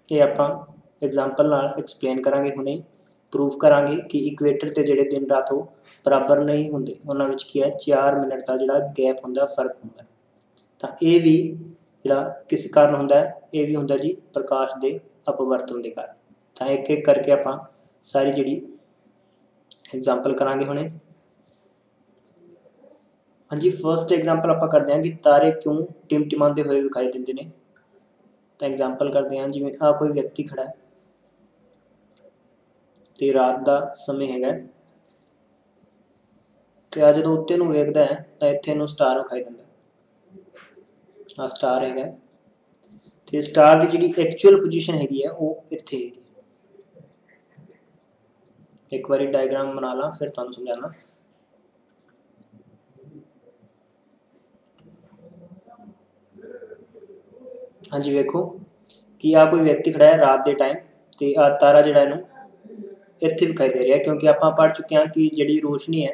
ਇਹ ਆਪਾਂ ਐਗਜ਼ਾਮਪਲ ਨਾਲ ਐਕਸਪਲੇਨ ਕਰਾਂਗੇ ਹੁਣੇ। ਪ੍ਰੂਫ ਕਰਾਂਗੇ ਕਿ ਇਕੁਏਟਰ ਤੇ ਜਿਹੜੇ ਦਿਨ ਰਾਤ ਉਹ ਬਰਾਬਰ ਨਹੀਂ ਹੁੰਦੇ। ਉਹਨਾਂ ਵਿੱਚ ਕੀ ਹੈ? 4 ਮਿੰਟ ਦਾ ਜਿਹੜਾ ਗੈਪ ਹੁੰਦਾ, ਫ਼ਰਕ ਹੁੰਦਾ ਤਾਂ ਇਹ ਵੀ ਜਿਹੜਾ ਕਿਸ ਕਾਰਨ ਹੁੰਦਾ ਹੈ, ਇਹ ਵੀ ਹੁੰਦਾ ਜੀ ਪ੍ਰਕਾਸ਼ ਦੇ ਅਪਵਰਤਨ ਦੇ ਕਾਰਨ। ਤਾਂ ਇੱਕ ਇੱਕ ਕਰਕੇ ਆਪਾਂ ਸਾਰੀ ਜਿਹੜੀ ਐਗਜ਼ਾਮਪਲ ਕਰਾਂਗੇ ਹੁਣੇ। ਹਾਂਜੀ ਫਰਸਟ ਐਗਜ਼ਾਮਪਲ ਆਪਾਂ ਕਰਦੇ ਹਾਂ ਕਿ ਤਾਰੇ ਕਿਉਂ ਟਿਮਟਿਮਾਉਂਦੇ ਹੋਏ ਵਿਖਾਈ ਦਿੰਦੇ ਨੇ। ਤਾਂ ਐਗਜ਼ਾਮਪਲ ਕਰਦੇ ਹਾਂ, ਜਿਵੇਂ ਆ ਕੋਈ ਵਿਅਕਤੀ ਖੜਾ ਹੈ ਤੇ ਰਾਤ ਦਾ ਸਮੇਂ ਹੈਗਾ ਤੇ ਆ ਜਦੋਂ ਉੱਤੇ ਨੂੰ ਵੇਖਦਾ ਹੈ, ਤਾਂ ਇੱਥੇ ਨੂੰ ਸਟਾਰ ਵਿਖਾਈ ਦਿੰਦਾ ਸਟਾਰ ਹੈਗਾ। ਤੇ ਸਟਾਰ ਦੀ ਜਿਹੜੀ ਐਕਚੁਅਲ ਪੋਜੀਸ਼ਨ ਹੈਗੀ ਹੈ ਉਹ ਇੱਥੇ ਹੈਗੀ ਇੱਕ ਵਾਰੀ ਡਾਇਗਰਾਮ ਬਣਾ ਲਾਂ, ਫਿਰ ਤੁਹਾਨੂੰ ਸਮਝਾਣਾ ਹਾਂਜੀ, ਵੇਖੋ। ਕਿ ਆ ਕੋਈ ਵਿਅਕਤੀ ਖੜਾ ਹੈ ਰਾਤ ਦੇ ਟਾਈਮ ਤੇ ਆ ਤਾਰਾ ਜਿਹੜਾ ਇਹਨੂੰ ਇੱਥੇ ਵਿਖਾਈ ਦੇ ਰਿਹਾ ਕਿਉਂਕਿ ਆਪਾਂ ਪੜ ਚੁੱਕੇ ਹਾਂ ਕਿ ਜਿਹੜੀ ਰੋਸ਼ਨੀ ਹੈ,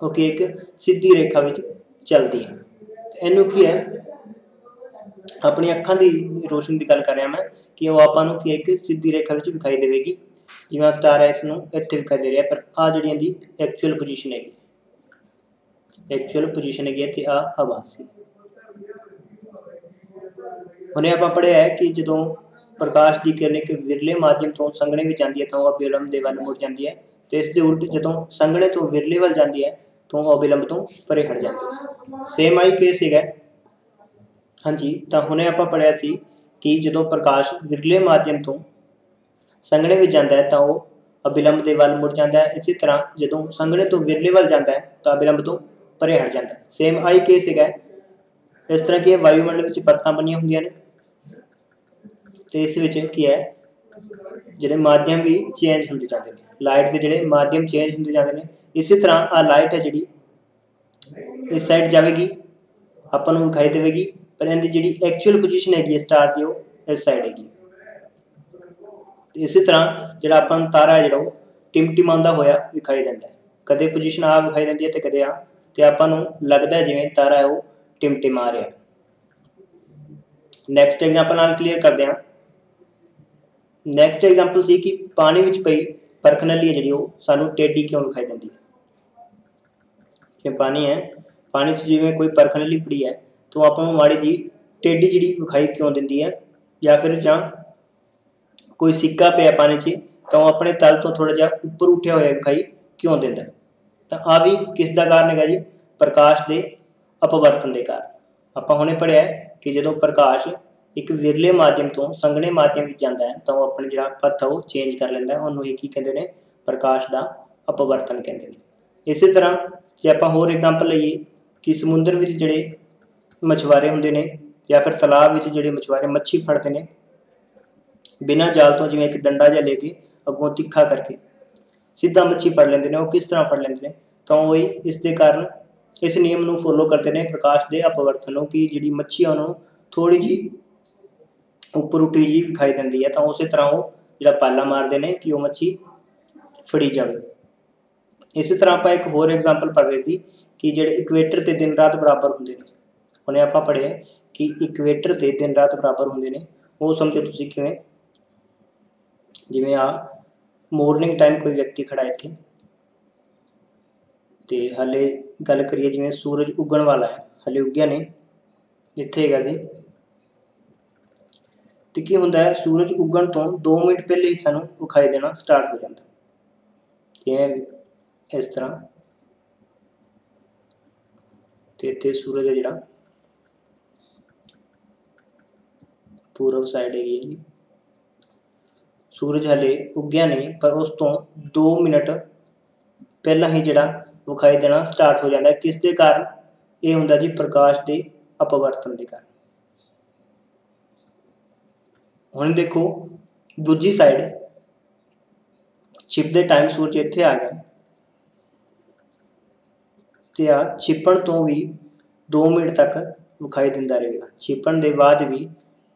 ਉਹ ਕਿ ਇੱਕ ਸਿੱਧੀ ਰੇਖਾ ਵਿੱਚ ਚੱਲਦੀ ਹੈ। ਇਹਨੂੰ ਕੀ ਹੈ? ਆਪਣੀ ਅੱਖਾਂ ਦੀ ਰੋਸ਼ਨੀ ਦੀ ਗੱਲ ਕਰ ਰਿਹਾ ਮੈਂ, ਕਿ ਉਹ ਆਪਾਂ ਨੂੰ ਕੀ ਇੱਕ ਸਿੱਧੀ ਰੇਖਾ ਵਿੱਚ ਵਿਖਾਈ ਦੇਵੇਗੀ। ਜਿਵੇਂ ਸਟਾਰ ਹੈ ਇਸ ਨੂੰ ਇੱਥੇ ਵਿਖਾਈ ਦੇ ਰਿਹਾ, ਪਰ ਆ ਜਿਹੜੀ ਇਹਦੀ ਐਕਚੁਅਲ ਪੋਜੀਸ਼ਨ ਹੈਗੀ। ਐਕਚੁਅਲ ਪੋਜੀਸ਼ਨ ਹੈਗੀ ਤੇ ਆ ਆਵਾਸੀ ਹੁਣੇ ਆਪਾਂ ਪੜਿਆ ਹੈ ਕਿ ਜਦੋਂ ਪ੍ਰਕਾਸ਼ ਦੀ ਕਿਰਨ ਇੱਕ ਵਿਰਲੇ ਮਾਧਿਅਮ ਤੋਂ ਸੰਘਣੇ ਵਿੱਚ ਜਾਂਦੀ ਹੈ, ਤਾਂ ਉਹ ਅਬਿਲੰਬ ਦੇ ਵੱਲ ਮੁੜ ਜਾਂਦੀ ਹੈ। ਤੇ ਇਸ ਦੇ ਉਲਟ ਜਦੋਂ ਸੰਘਣੇ ਤੋਂ ਵਿਰਲੇ ਵੱਲ ਜਾਂਦੀ ਹੈ ਤੋਂ ਉਹ ਤੋਂ ਪਰੇ ਹਟ ਜਾਂਦੀ ਸੇਮ ਆਈ ਕੇਸ ਹੈਗਾ ਹਾਂਜੀ, ਤਾਂ ਹੁਣੇ ਆਪਾਂ ਪੜਿਆ ਸੀ ਕਿ ਜਦੋਂ ਪ੍ਰਕਾਸ਼ ਵਿਰਲੇ ਮਾਧਿਅਮ ਤੋਂ ਸੰਘਣੇ ਵਿੱਚ ਜਾਂਦਾ ਹੈ, ਤਾਂ ਉਹ ਅਬਿਲੰਬ ਦੇ ਵੱਲ ਮੁੜ ਜਾਂਦਾ ਹੈ। ਇਸੇ ਤਰ੍ਹਾਂ ਜਦੋਂ ਸੰਘਣੇ ਤੋਂ ਵਿਰਲੇ ਵੱਲ ਜਾਂਦਾ ਹੈ, ਤਾਂ ਅਬਿਲੰਬ ਤੋਂ ਪਰੇ ਹਟ ਜਾਂਦਾ ਹੈ। ਸੇਮ ਆਈ ਕੇਸ ਹੈਗਾ ਇਸ ਤਰ੍ਹਾਂ ਕਿ ਵਾਯੂਮੰਡਲ ਵਿੱਚ ਪਰਤਾਂ ਬਣੀਆਂ ਹੁੰਦੀਆਂ ਨੇ। ਤੇ ਇਸ ਵਿੱਚ ਕੀ ਹੈ, ਜਿਹੜੇ ਮਾਧਿਅਮ ਵੀ ਚੇਂਜ ਹੁੰਦੇ ਜਾਂਦੇ ਨੇ। ਲਾਈਟ ਦੇ ਜਿਹੜੇ ਮਾਧਿਅਮ ਚੇਂਜ ਹੁੰਦੇ ਜਾਂਦੇ ਨੇ ਇਸੇ ਤਰ੍ਹਾਂ ਆ ਲਾਈਟ ਹੈ ਜਿਹੜੀ, ਇਸ ਸਾਈਡ ਜਾਵੇਗੀ, ਆਪਾਂ ਨੂੰ ਵਿਖਾਈ ਦੇਵੇਗੀ, ਪਰ ਇਹਦੀ ਜਿਹੜੀ ਐਕਚੁਅਲ ਪੋਜੀਸ਼ਨ ਹੈਗੀ ਹੈ ਸਟਾਰ ਦੀ, ਉਹ ਇਸ ਸਾਈਡ ਹੈਗੀ ਤੇ ਇਸੇ ਤਰ੍ਹਾਂ ਜਿਹੜਾ ਆਪਾਂ ਨੂੰ ਤਾਰਾ ਹੈ ਜਿਹੜਾ, ਉਹ ਟਿਮਟਿਮਾਉਂਦਾ ਹੋਇਆ ਵਿਖਾਈ ਦਿੰਦਾ ਕਦੇ ਪੋਜੀਸ਼ਨ ਆ ਵਿਖਾਈ ਦਿੰਦੀ ਹੈ ਤੇ ਕਦੇ ਆ ਤੇ ਆਪਾਂ ਨੂੰ ਲੱਗਦਾ ਜਿਵੇਂ ਤਾਰਾ ਹੈ, ਉਹ ਟਿਮਟਿਮਾ ਰਿਹਾ ਨੈਕਸਟ ਐਗਜ਼ਾਮਪਲ ਨਾਲ ਕਲੀਅਰ ਕਰਦੇ ਹਾਂ। ਨੈਕਸਟ ਐਗਜ਼ਾਮਪਲ ਸੀ ਕਿ ਪਾਣੀ ਵਿੱਚ ਪਈ ਪਰਖਨਲੀ ਹੈ ਜਿਹੜੀ, ਉਹ ਸਾਨੂੰ ਟੇਡੀ ਕਿਉਂ ਵਿਖਾਈ ਦਿੰਦੀ ਹੈ? ਕਿ ਪਾਣੀ ਹੈ, ਪਾਣੀ 'ਚ ਜਿਵੇਂ ਕੋਈ ਪਰਖਣ ਪਰਖਨਲੀ ਪੜੀ ਹੈ, ਤਾਂ ਆਪਾਂ ਨੂੰ ਮਾੜੀ ਜੀ ਟੇਢੀ ਜਿਹੜੀ ਵਿਖਾਈ ਕਿਉਂ ਦਿੰਦੀ ਹੈ? ਜਾਂ ਫਿਰ ਜਾਂ ਕੋਈ ਸਿੱਕਾ ਪਿਆ ਪਾਣੀ 'ਚ, ਤਾਂ ਉਹ ਆਪਣੇ ਤਲ ਤੋਂ ਥੋੜਾ ਜਿਹਾ ਉੱਪਰ ਉੱਠਿਆ ਹੋਇਆ ਵਿਖਾਈ ਕਿਉਂ ਦਿੰਦਾ ਤਾਂ ਆ ਵੀ ਕਿਸ ਦਾ ਕਾਰਨ ਹੈਗਾ ਜੀ? ਪ੍ਰਕਾਸ਼ ਦੇ ਅਪਵਰਤਨ ਦੇ ਕਾਰਨ। ਆਪਾਂ ਹੁਣੇ ਪੜਿਆ ਕਿ ਜਦੋਂ ਪ੍ਰਕਾਸ਼ ਇੱਕ ਵਿਰਲੇ ਮਾਧਿਅਮ ਤੋਂ ਸੰਘਣੇ ਮਾਧਿਅਮ ਵਿੱਚ ਜਾਂਦਾ ਹੈ, ਤਾਂ ਉਹ ਆਪਣਾ ਜਿਹੜਾ ਪੱਥ ਉਹ ਚੇਂਜ ਕਰ ਲੈਂਦਾ ਹੈ, ਉਹਨੂੰ ਹੀ ਕੀ ਕਹਿੰਦੇ ਨੇ? ਪ੍ਰਕਾਸ਼ ਦਾ ਅਪਵਰਤਨ ਕਹਿੰਦੇ ਨੇ। ਇਸੇ ਤਰ੍ਹਾਂ ਜੇ ਆਪਾਂ ਹੋਰ ਐਗਜ਼ਾਮਪਲ ਲਈਏ ਕਿ ਸਮੁੰਦਰ ਵਿੱਚ ਜਿਹੜੇ ਮਛਵਾਰੇ ਹੁੰਦੇ ਨੇ ਜਾਂ ਫਿਰ ਤਲਾਬ ਵਿੱਚ ਜਿਹੜੇ ਮਛਵਾਰੇ ਮੱਛੀ ਫੜਦੇ ਨੇ, ਬਿਨਾਂ ਜਾਲ ਤੋਂ ਜਿਵੇਂ ਇੱਕ ਡੰਡਾ ਜਿਹਾ ਲੈ ਕੇ ਅੱਗੋਂ ਤਿੱਖਾ ਕਰਕੇ ਸਿੱਧਾ ਮੱਛੀ ਫੜ ਲੈਂਦੇ ਨੇ, ਉਹ ਕਿਸ ਤਰ੍ਹਾਂ ਫੜ ਲੈਂਦੇ ਨੇ? ਤਾਂ ਉਹ ਹੀ ਇਸ ਦੇ ਕਾਰਨ ਇਸ ਨਿਯਮ ਨੂੰ ਫੋਲੋ ਕਰਦੇ ਨੇ ਪ੍ਰਕਾਸ਼ ਦੇ ਅਪਵਰਤਨ ਨੂੰ ਕਿ ਜਿਹੜੀ ਮੱਛੀ ਆ ਉਹਨੂੰ ਥੋੜੀ ਜੀ ਉੱਪਰ ਉੱਠੀ ਜੀ ਵਿਖਾਈ ਦਿੰਦੀ ਹੈ, ਤਾਂ ਉਸੇ ਤਰ੍ਹਾਂ ਉਹ ਜਿਹੜਾ ਪਾਲਾ ਮਾਰਦੇ ਨੇ ਕਿ ਉਹ ਮੱਛੀ ਫੜੀ ਜਾਵੇ। ਇਸੇ ਤਰ੍ਹਾਂ ਆਪਾਂ ਇੱਕ ਹੋਰ ਐਗਜ਼ਾਮਪਲ ਪੜ੍ਹ ਰਹੇ ਸੀ ਕਿ ਜਿਹੜੇ ਇਕੁਏਟਰ ਤੇ ਦਿਨ ਰਾਤ ਬਰਾਬਰ ਹੁੰਦੇ ਨੇ। ਉਹਨੇ ਆਪਾਂ ਪੜ੍ਹਿਆ ਕਿ ਇਕਵੇਟਰ ਤੇ ਦਿਨ ਰਾਤ ਬਰਾਬਰ ਹੁੰਦੇ ਨੇ। ਉਹ ਸਮਝੋ ਤੁਸੀਂ ਕਿਵੇਂ? ਜਿਵੇਂ ਆ ਮਾਰਨਿੰਗ ਟਾਈਮ ਕੋਈ ਵਿਅਕਤੀ ਖੜਾ ਇੱਥੇ। ਤੇ ਹਲੇ ਗੱਲ ਕਰੀਏ ਜਿਵੇਂ ਸੂਰਜ ਉੱਗਣ ਵਾਲਾ ਹੈ, ਹਲੇ ਉੱਗਿਆ ਨਹੀਂ। ਇੱਥੇ ਹੈਗਾ ਜੀ। ਤੇ ਕੀ ਹੁੰਦਾ ਹੈ? ਸੂਰਜ ਉੱਗਣ ਤੋਂ 2 ਮਿੰਟ ਪਹਿਲੇ ਹੀ ਸਾਨੂੰ ਵਿਖਾਈ ਦੇਣਾ ਸਟਾਰਟ ਹੋ ਜਾਂਦਾ। ਜਿਵੇਂ ਇਸ ਤਰ੍ਹਾਂ। ਤੇ ਇੱਥੇ ਸੂਰਜ ਹੈ ਜਿਹੜਾ। ਪੂਰਬ ਸਾਈਡ ਹੈਗੀ ਹੈ ਜੀ। ਸੂਰਜ ਹਲੇ ਉੱਗਿਆ ਨਹੀਂ, ਪਰ ਉਸ ਤੋਂ 2 ਮਿੰਟ ਪਹਿਲਾਂ ਹੀ ਜਿਹੜਾ ਵਿਖਾਈ ਦੇਣਾ ਸਟਾਰਟ ਹੋ ਜਾਂਦਾ ਕਿਸ ਦੇ ਕਾਰਨ? ਇਹ ਹੁੰਦਾ ਜੀ ਪ੍ਰਕਾਸ਼ ਦੇ ਅਪਵਰਤਨ ਦੇ ਕਾਰਨ। ਹੁਣ ਦੇਖੋ, ਦੂਜੀ ਸਾਈਡ ਛਿਪ ਦੇ ਟਾਈਮ ਸੂਰਜ ਇੱਥੇ ਆ ਗਿਆ। ਤੇ ਆ ਛਿਪਣ ਤੋਂ ਵੀ 2 ਮਿੰਟ ਤੱਕ ਵਿਖਾਈ ਦਿੰਦਾ ਰਹੇਗਾ। ਛਿਪਣ ਦੇ ਬਾਅਦ ਵੀ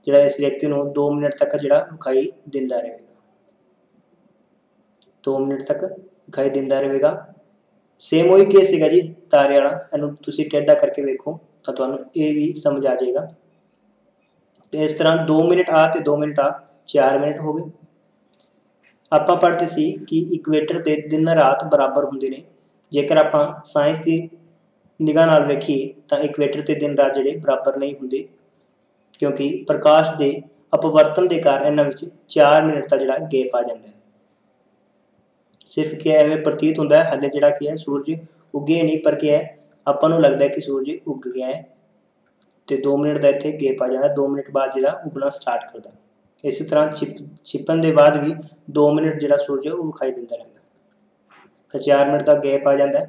ਜਿਹੜਾ ਇਸ ਵਿਅਕਤੀ ਨੂੰ 2 ਮਿੰਟ ਤੱਕ ਜਿਹੜਾ ਵਿਖਾਈ ਦਿੰਦਾ ਰਹੇਗਾ। 2 ਮਿੰਟ ਤੱਕ ਵਿਖਾਈ ਦਿੰਦਾ ਰਹੇਗਾ। ਸੇਮ ਉਹੀ ਕੇਸ ਸੀਗਾ ਜੀ ਤਾਰੇ ਵਾਲਾ। ਇਹਨੂੰ ਤੁਸੀਂ ਟੇਢਾ ਕਰਕੇ ਵੇਖੋ ਤਾਂ ਤੁਹਾਨੂੰ ਇਹ ਵੀ ਸਮਝ ਆ ਜਾਏਗਾ। ਤੇ ਇਸ ਤਰ੍ਹਾਂ 2 ਮਿੰਟ ਆ ਤੇ 2 ਮਿੰਟ ਆ 4 ਮਿੰਟ ਹੋ ਗਏ। ਆਪਾਂ ਪੜ੍ਹਦੇ ਸੀ ਕਿ ਇਕਵੇਟਰ ਤੇ ਦਿਨ ਰਾਤ ਬਰਾਬਰ ਹੁੰਦੇ ਨੇ। ਜੇਕਰ ਆਪਾਂ ਸਾਇੰਸ ਦੀ ਨਿਗਾਹ ਨਾਲ ਵੇਖੀਏ, ਤਾਂ ਇਕਵੇਟਰ ਤੇ ਦਿਨ ਰਾਤ ਜਿਹੜੇ ਬਰਾਬਰ ਨਹੀਂ ਹੁੰਦੇ, ਕਿਉਂਕਿ ਪ੍ਰਕਾਸ਼ ਦੇ ਅਪਵਰਤਨ ਦੇ ਕਾਰਨ ਇਹਨਾਂ ਵਿੱਚ 4 ਮਿੰਟ ਦਾ ਜਿਹੜਾ ਗੈਪ ਆ ਜਾਂਦਾ ਹੈ। ਸਿਰਫ ਕਿ ਐਵੇਂ ਪ੍ਰਤੀਤ ਹੁੰਦਾ ਹੈ, ਹਲੇ ਜਿਹੜਾ ਕੀ ਹੈ ਸੂਰਜ ਉੱਗੇ ਨਹੀਂ, ਪਰ ਕੀ ਹੈ, ਆਪਾਂ ਨੂੰ ਲੱਗਦਾ ਹੈ ਕਿ ਸੂਰਜ ਉੱਗ ਗਿਆ ਹੈ ਤੇ 2 ਮਿੰਟ ਦਾ ਇੱਥੇ ਗੈਪ ਆ ਜਾਂਦਾ 2 ਮਿੰਟ ਬਾਅਦ ਜਿਹੜਾ ਉੱਗਣਾ ਸਟਾਰਟ ਕਰਦਾ ਇਸੇ ਤਰ੍ਹਾਂ ਛਿਪ, ਛਿਪਣ ਦੇ ਬਾਅਦ ਵੀ 2 ਮਿੰਟ ਜਿਹੜਾ ਸੂਰਜ ਉਹ ਵਿਖਾਈ ਦਿੰਦਾ ਰਹਿੰਦਾ ਤਾਂ 4 ਮਿੰਟ ਦਾ ਗੈਪ ਆ ਜਾਂਦਾ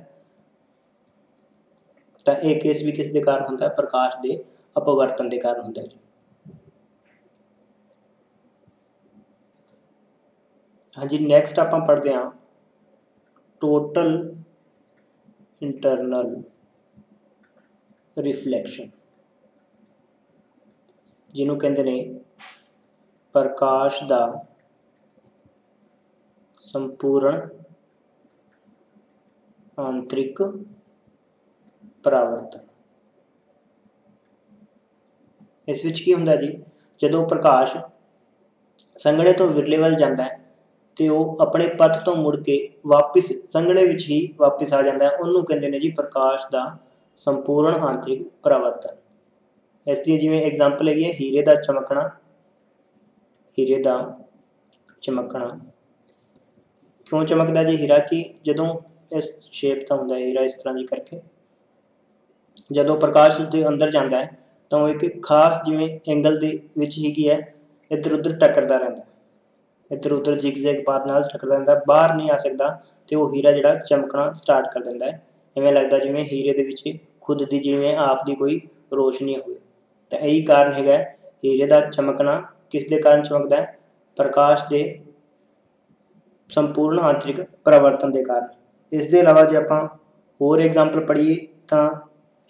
ਤਾਂ ਇਹ ਕੇਸ ਵੀ ਕਿਸ ਦੇ ਕਾਰਨ ਹੁੰਦਾ ਹੈ, ਪ੍ਰਕਾਸ਼ ਦੇ ਅਪਵਰਤਨ ਦੇ ਕਾਰਨ ਹੁੰਦਾ ਹੈ ਹਾਂਜੀ ਨੈਕਸਟ ਆਪਾਂ ਪੜ੍ਹਦੇ ਹਾਂ। ਟੋਟਲ ਇੰਟਰਨਲ ਰਿਫਲੈਕਸ਼ਨ ਜਿਹਨੂੰ ਕਹਿੰਦੇ ਨੇ ਪ੍ਰਕਾਸ਼ ਦਾ ਸੰਪੂਰਨ ਆਂਤਰਿਕ ਪਰਾਵਰਤਨ ਇਸ ਵਿੱਚ ਕੀ ਹੁੰਦਾ ਜੀ? ਜਦੋਂ ਪ੍ਰਕਾਸ਼ ਸੰਘਣੇ ਤੋਂ ਵਿਰਲੇ ਵੱਲ ਜਾਂਦਾ ਹੈ ਤੇ ਉਹ ਆਪਣੇ ਪਥ ਤੋਂ ਮੁੜ ਕੇ ਵਾਪਿਸ ਸੰਘਣੇ ਵਿੱਚ ਹੀ ਵਾਪਿਸ ਆ ਜਾਂਦਾ ਹੈ। ਉਹਨੂੰ ਕਹਿੰਦੇ ਨੇ ਜੀ ਪ੍ਰਕਾਸ਼ ਦਾ ਸੰਪੂਰਨ ਆਂਤਰਿਕ ਪਰਾਵਰਤਨ ਇਸ ਦੀ ਜਿਵੇਂ ਐਗਜ਼ਾਮਪਲ ਹੈਗੀ ਹੈ, ਹੀਰੇ ਦਾ ਚਮਕਣਾ, ਹੀਰੇ ਦਾ ਚਮਕਣਾ। ਕਿਉਂ ਚਮਕਦਾ ਜੀ ਹੀਰਾ? ਕਿ ਜਦੋਂ ਇਸ ਸ਼ੇਪ ਦਾ ਹੁੰਦਾ ਹੈ, ਹੀਰਾ ਇਸ ਤਰ੍ਹਾਂ ਜੀ ਕਰਕੇ। ਜਦੋਂ ਪ੍ਰਕਾਸ਼ ਉਸਦੇ ਅੰਦਰ ਜਾਂਦਾ ਹੈ, ਤਾਂ ਉਹ ਇੱਕ ਖਾਸ ਜਿਵੇਂ ਐਂਗਲ ਦੇ ਵਿੱਚ ਹੀ ਕੀ ਹੈ ਇੱਧਰ ਉੱਧਰ ਟੱਕਰਦਾ ਰਹਿੰਦਾ ਇੱਧਰ ਉੱਧਰ ਜਿਗਜ਼ੈਗ ਪਾਥ ਨਾਲ ਟੱਕਰਦਾ ਰਹਿੰਦਾ ਬਾਹਰ ਨਹੀਂ ਆ ਸਕਦਾ ਤੇ ਉਹ ਹੀਰਾ ਜਿਹੜਾ ਚਮਕਣਾ ਸਟਾਰਟ ਕਰ ਦਿੰਦਾ ਹੈ। ਐਵੇਂ ਲੱਗਦਾ ਜਿਵੇਂ ਹੀਰੇ ਦੇ ਵਿੱਚ ਖੁਦ ਦੀ ਜਿਵੇਂ ਆਪ ਦੀ ਕੋਈ ਰੋਸ਼ਨੀ ਹੋਵੇ। ਤਾਂ ਇਹੀ ਕਾਰਨ ਹੈਗਾ ਹੀਰੇ ਦਾ ਚਮਕਣਾ ਕਿਸ ਦੇ ਕਾਰਨ ਚਮਕਦਾ ਹੈ? ਪ੍ਰਕਾਸ਼ ਦੇ ਸੰਪੂਰਨ ਆਂਤਰਿਕ ਪਰਿਵਰਤਨ ਦੇ ਕਾਰਨ। ਇਸ ਦੇ ਇਲਾਵਾ ਜੇ ਆਪਾਂ ਹੋਰ ਐਗਜ਼ਾਮਪਲ ਪੜ੍ਹੀਏ ਤਾਂ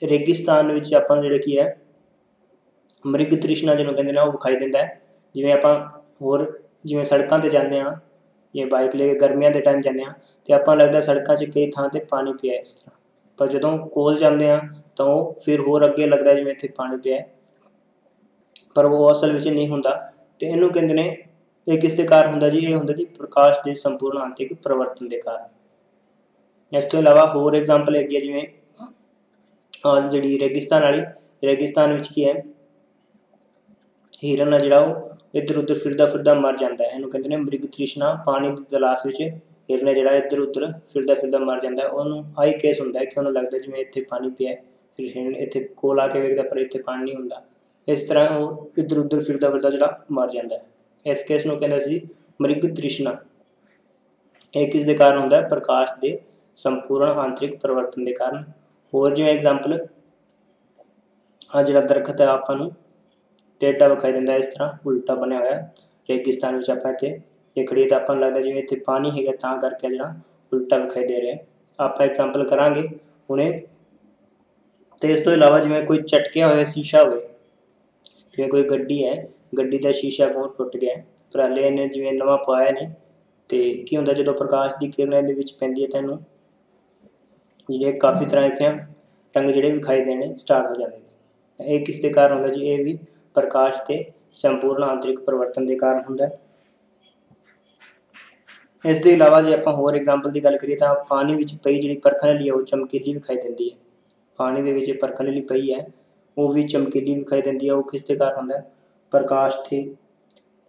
ਰੇਗਿਸਤਾਨ ਵਿੱਚ ਆਪਾਂ ਜਿਹੜਾ ਕੀ ਹੈ, ਮ੍ਰਿਗ ਤ੍ਰਿਸ਼ਨਾ ਜਿਹਨੂੰ ਕਹਿੰਦੇ ਨੇ ਉਹ ਵਿਖਾਈ ਦਿੰਦਾ ਹੈ। ਜਿਵੇਂ ਆਪਾਂ ਹੋਰ ਜਿਵੇਂ ਸੜਕਾਂ ਤੇ ਜਾਂਦੇ ਆ ਜਿਵੇਂ ਬਾਈਕ ਲੈ ਕੇ ਗਰਮੀਆਂ ਦੇ ਟਾਈਮ ਜਾਂਦੇ ਆ ਤੇ ਆਪਾਂ ਲੱਗਦਾ ਸੜਕਾਂ 'ਚ ਕਈ ਥਾਂ ਤੇ ਪਾਣੀ ਪਿਆ ਇਸ ਤਰ੍ਹਾਂ। ਪਰ ਜਦੋਂ ਕੋਲ ਜਾਂਦੇ ਆ ਤਾਂ ਉਹ ਫਿਰ ਹੋਰ ਅੱਗੇ ਲੱਗਦਾ ਜਿਵੇਂ ਇੱਥੇ ਪਾਣੀ ਪਿਆ ਪਰ ਉਹ ਅਸਲ ਵਿੱਚ ਨਹੀਂ ਹੁੰਦਾ ਤੇ ਇਹਨੂੰ ਕਹਿੰਦੇ ਨੇ, ਇਹ ਕਿਸ ਦੇ ਕਾਰਨ ਹੁੰਦਾ ਜੀ? ਇਹ ਹੁੰਦਾ ਜੀ ਪ੍ਰਕਾਸ਼ ਦੇ ਸੰਪੂਰਨ ਆਂਤਿਕ ਪਰਿਵਰਤਨ ਦੇ ਕਾਰਨ। ਇਸ ਤੋਂ ਇਲਾਵਾ ਹੋਰ ਐਗਜ਼ਾਮਪਲ ਹੈਗੀ ਹੈ ਜਿਵੇਂ ਜਿਹੜੀ ਰੇਗਿਸਤਾਨ ਵਾਲੀ, ਰੇਗਿਸਤਾਨ ਵਿੱਚ ਕੀ ਹੈ? ਹਿਰਨ ਆ ਜਿਹੜਾ ਉਹ ਇੱਧਰ ਉੱਧਰ ਫਿਰਦਾ ਫਿਰਦਾ ਮਰ ਜਾਂਦਾ ਹੈ। ਇਹਨੂੰ ਕਹਿੰਦੇ ਨੇ ਮ੍ਰਿਗ ਤ੍ਰਿਸ਼ਨਾ, ਪਾਣੀ ਦੀ ਤਲਾਸ਼ ਵਿੱਚ ਹਿਰਨ ਜਿਹੜਾ ਇੱਧਰ ਉੱਧਰ ਫਿਰਦਾ ਫਿਰਦਾ ਮਰ ਜਾਂਦਾ ਉਹਨੂੰ ਆਈ ਕੇਸ ਹੁੰਦਾ ਹੈ ਕਿ ਉਹਨੂੰ ਲੱਗਦਾ ਜਿਵੇਂ ਇੱਥੇ ਪਾਣੀ ਪਿਆ ਫਿਰ ਹਿਰਨ ਇੱਥੇ ਕੋਲ ਆ ਕੇ ਵੇਖਦਾ ਪਰ ਇੱਥੇ ਪਾਣੀ ਨਹੀਂ ਹੁੰਦਾ। ਇਸ ਤਰ੍ਹਾਂ ਉਹ ਇੱਧਰ ਉੱਧਰ ਫਿਰਦਾ ਫਿਰਦਾ ਜਿਹੜਾ ਮਰ ਜਾਂਦਾ ਹੈ। ਇਸ ਕੇਸ ਨੂੰ ਕਹਿੰਦਾ ਸੀ ਮ੍ਰਿਗ ਤ੍ਰਿਸ਼ਨਾ। ਇਹ ਕਿਸ ਦੇ ਕਾਰਨ ਹੁੰਦਾ ਹੈ? ਪ੍ਰਕਾਸ਼ ਦੇ ਸੰਪੂਰਨ ਆਂਤਰਿਕ ਪਰਿਵਰਤਨ ਦੇ ਕਾਰਨ। ਹੋਰ ਜਿਵੇਂ ਐਗਜ਼ਾਮਪਲ ਆ ਜਿਹੜਾ ਦਰਖਤ ਹੈ, ਆਪਾਂ ਨੂੰ ਟੇਢਾ ਵਿਖਾਈ ਦਿੰਦਾ ਇਸ ਤਰ੍ਹਾਂ ਉਲਟਾ ਬਣਿਆ ਹੋਇਆ ਰੇਗਿਸਤਾਨ ਵਿੱਚ ਆਪਾਂ ਇੱਥੇ ਇਹ ਖੜੀ ਤਾਂ ਆਪਾਂ ਨੂੰ ਲੱਗਦਾ ਜਿਵੇਂ ਇੱਥੇ ਪਾਣੀ ਹੈਗਾ, ਤਾਂ ਕਰਕੇ ਜਿਹੜਾ ਉਲਟਾ ਵਿਖਾਈ ਦੇ ਰਿਹਾ ਆਪਾਂ ਐਗਜ਼ਾਮਪਲ ਕਰਾਂਗੇ ਹੁਣੇ। ਤੇ ਇਸ ਤੋਂ ਇਲਾਵਾ ਜਿਵੇਂ ਕੋਈ ਚਟਕਿਆ ਹੋਇਆ ਸ਼ੀਸ਼ਾ ਹੋਵੇ, ਜਿਵੇਂ ਕੋਈ ਗੱਡੀ ਹੈ, ਗੱਡੀ ਦਾ ਸ਼ੀਸ਼ਾ ਬਹੁਤ ਟੁੱਟ ਗਿਆ ਪਰ ਹਲੇ ਇਹਨੇ ਜਿਵੇਂ ਨਵਾਂ ਪਾਇਆ ਨਹੀਂ। ਤੇ ਕੀ ਹੁੰਦਾ ਜਦੋਂ ਪ੍ਰਕਾਸ਼ ਦੀ ਕਿਰਨ ਇਹਦੇ ਵਿੱਚ ਪੈਂਦੀ ਹੈ ਤਾਂ ਇਹਨੂੰ ਜਿਹੜੇ ਕਾਫੀ ਤਰ੍ਹਾਂ ਇੱਥੇ ਰੰਗ ਜਿਹੜੇ ਵਿਖਾਈ ਦੇਣੇ ਸਟਾਰਟ ਹੋ ਜਾਂਦੇ ਨੇ। ਇਹ ਕਿਸ ਦੇ ਕਾਰਨ ਹੁੰਦਾ ਜੀ? ਇਹ ਵੀ ਪ੍ਰਕਾਸ਼ 'ਤੇ ਸੰਪੂਰਨ ਆਂਤਰਿਕ ਪਰਿਵਰਤਨ ਦੇ ਕਾਰਨ ਹੁੰਦਾ ਇਸ ਤੋਂ ਇਲਾਵਾ ਜੇ ਆਪਾਂ ਹੋਰ ਐਗਜ਼ਾਮਪਲ ਦੀ ਗੱਲ ਕਰੀਏ ਤਾਂ ਪਾਣੀ ਵਿੱਚ ਪਈ ਜਿਹੜੀ ਪਰਖਣ ਲਈ ਉਹ ਚਮਕੀਲੀ ਵਿਖਾਈ ਦਿੰਦੀ ਹੈ। ਪਾਣੀ ਦੇ ਵਿੱਚ ਪਰਖਣ ਲਈ ਪਈ ਹੈ, ਉਹ ਵੀ ਚਮਕੀਲੀ ਵਿਖਾਈ ਦਿੰਦੀ ਹੈ, ਉਹ ਕਿਸ ਦੇ ਕਾਰਨ ਹੁੰਦਾ ਪ੍ਰਕਾਸ਼ 'ਤੇ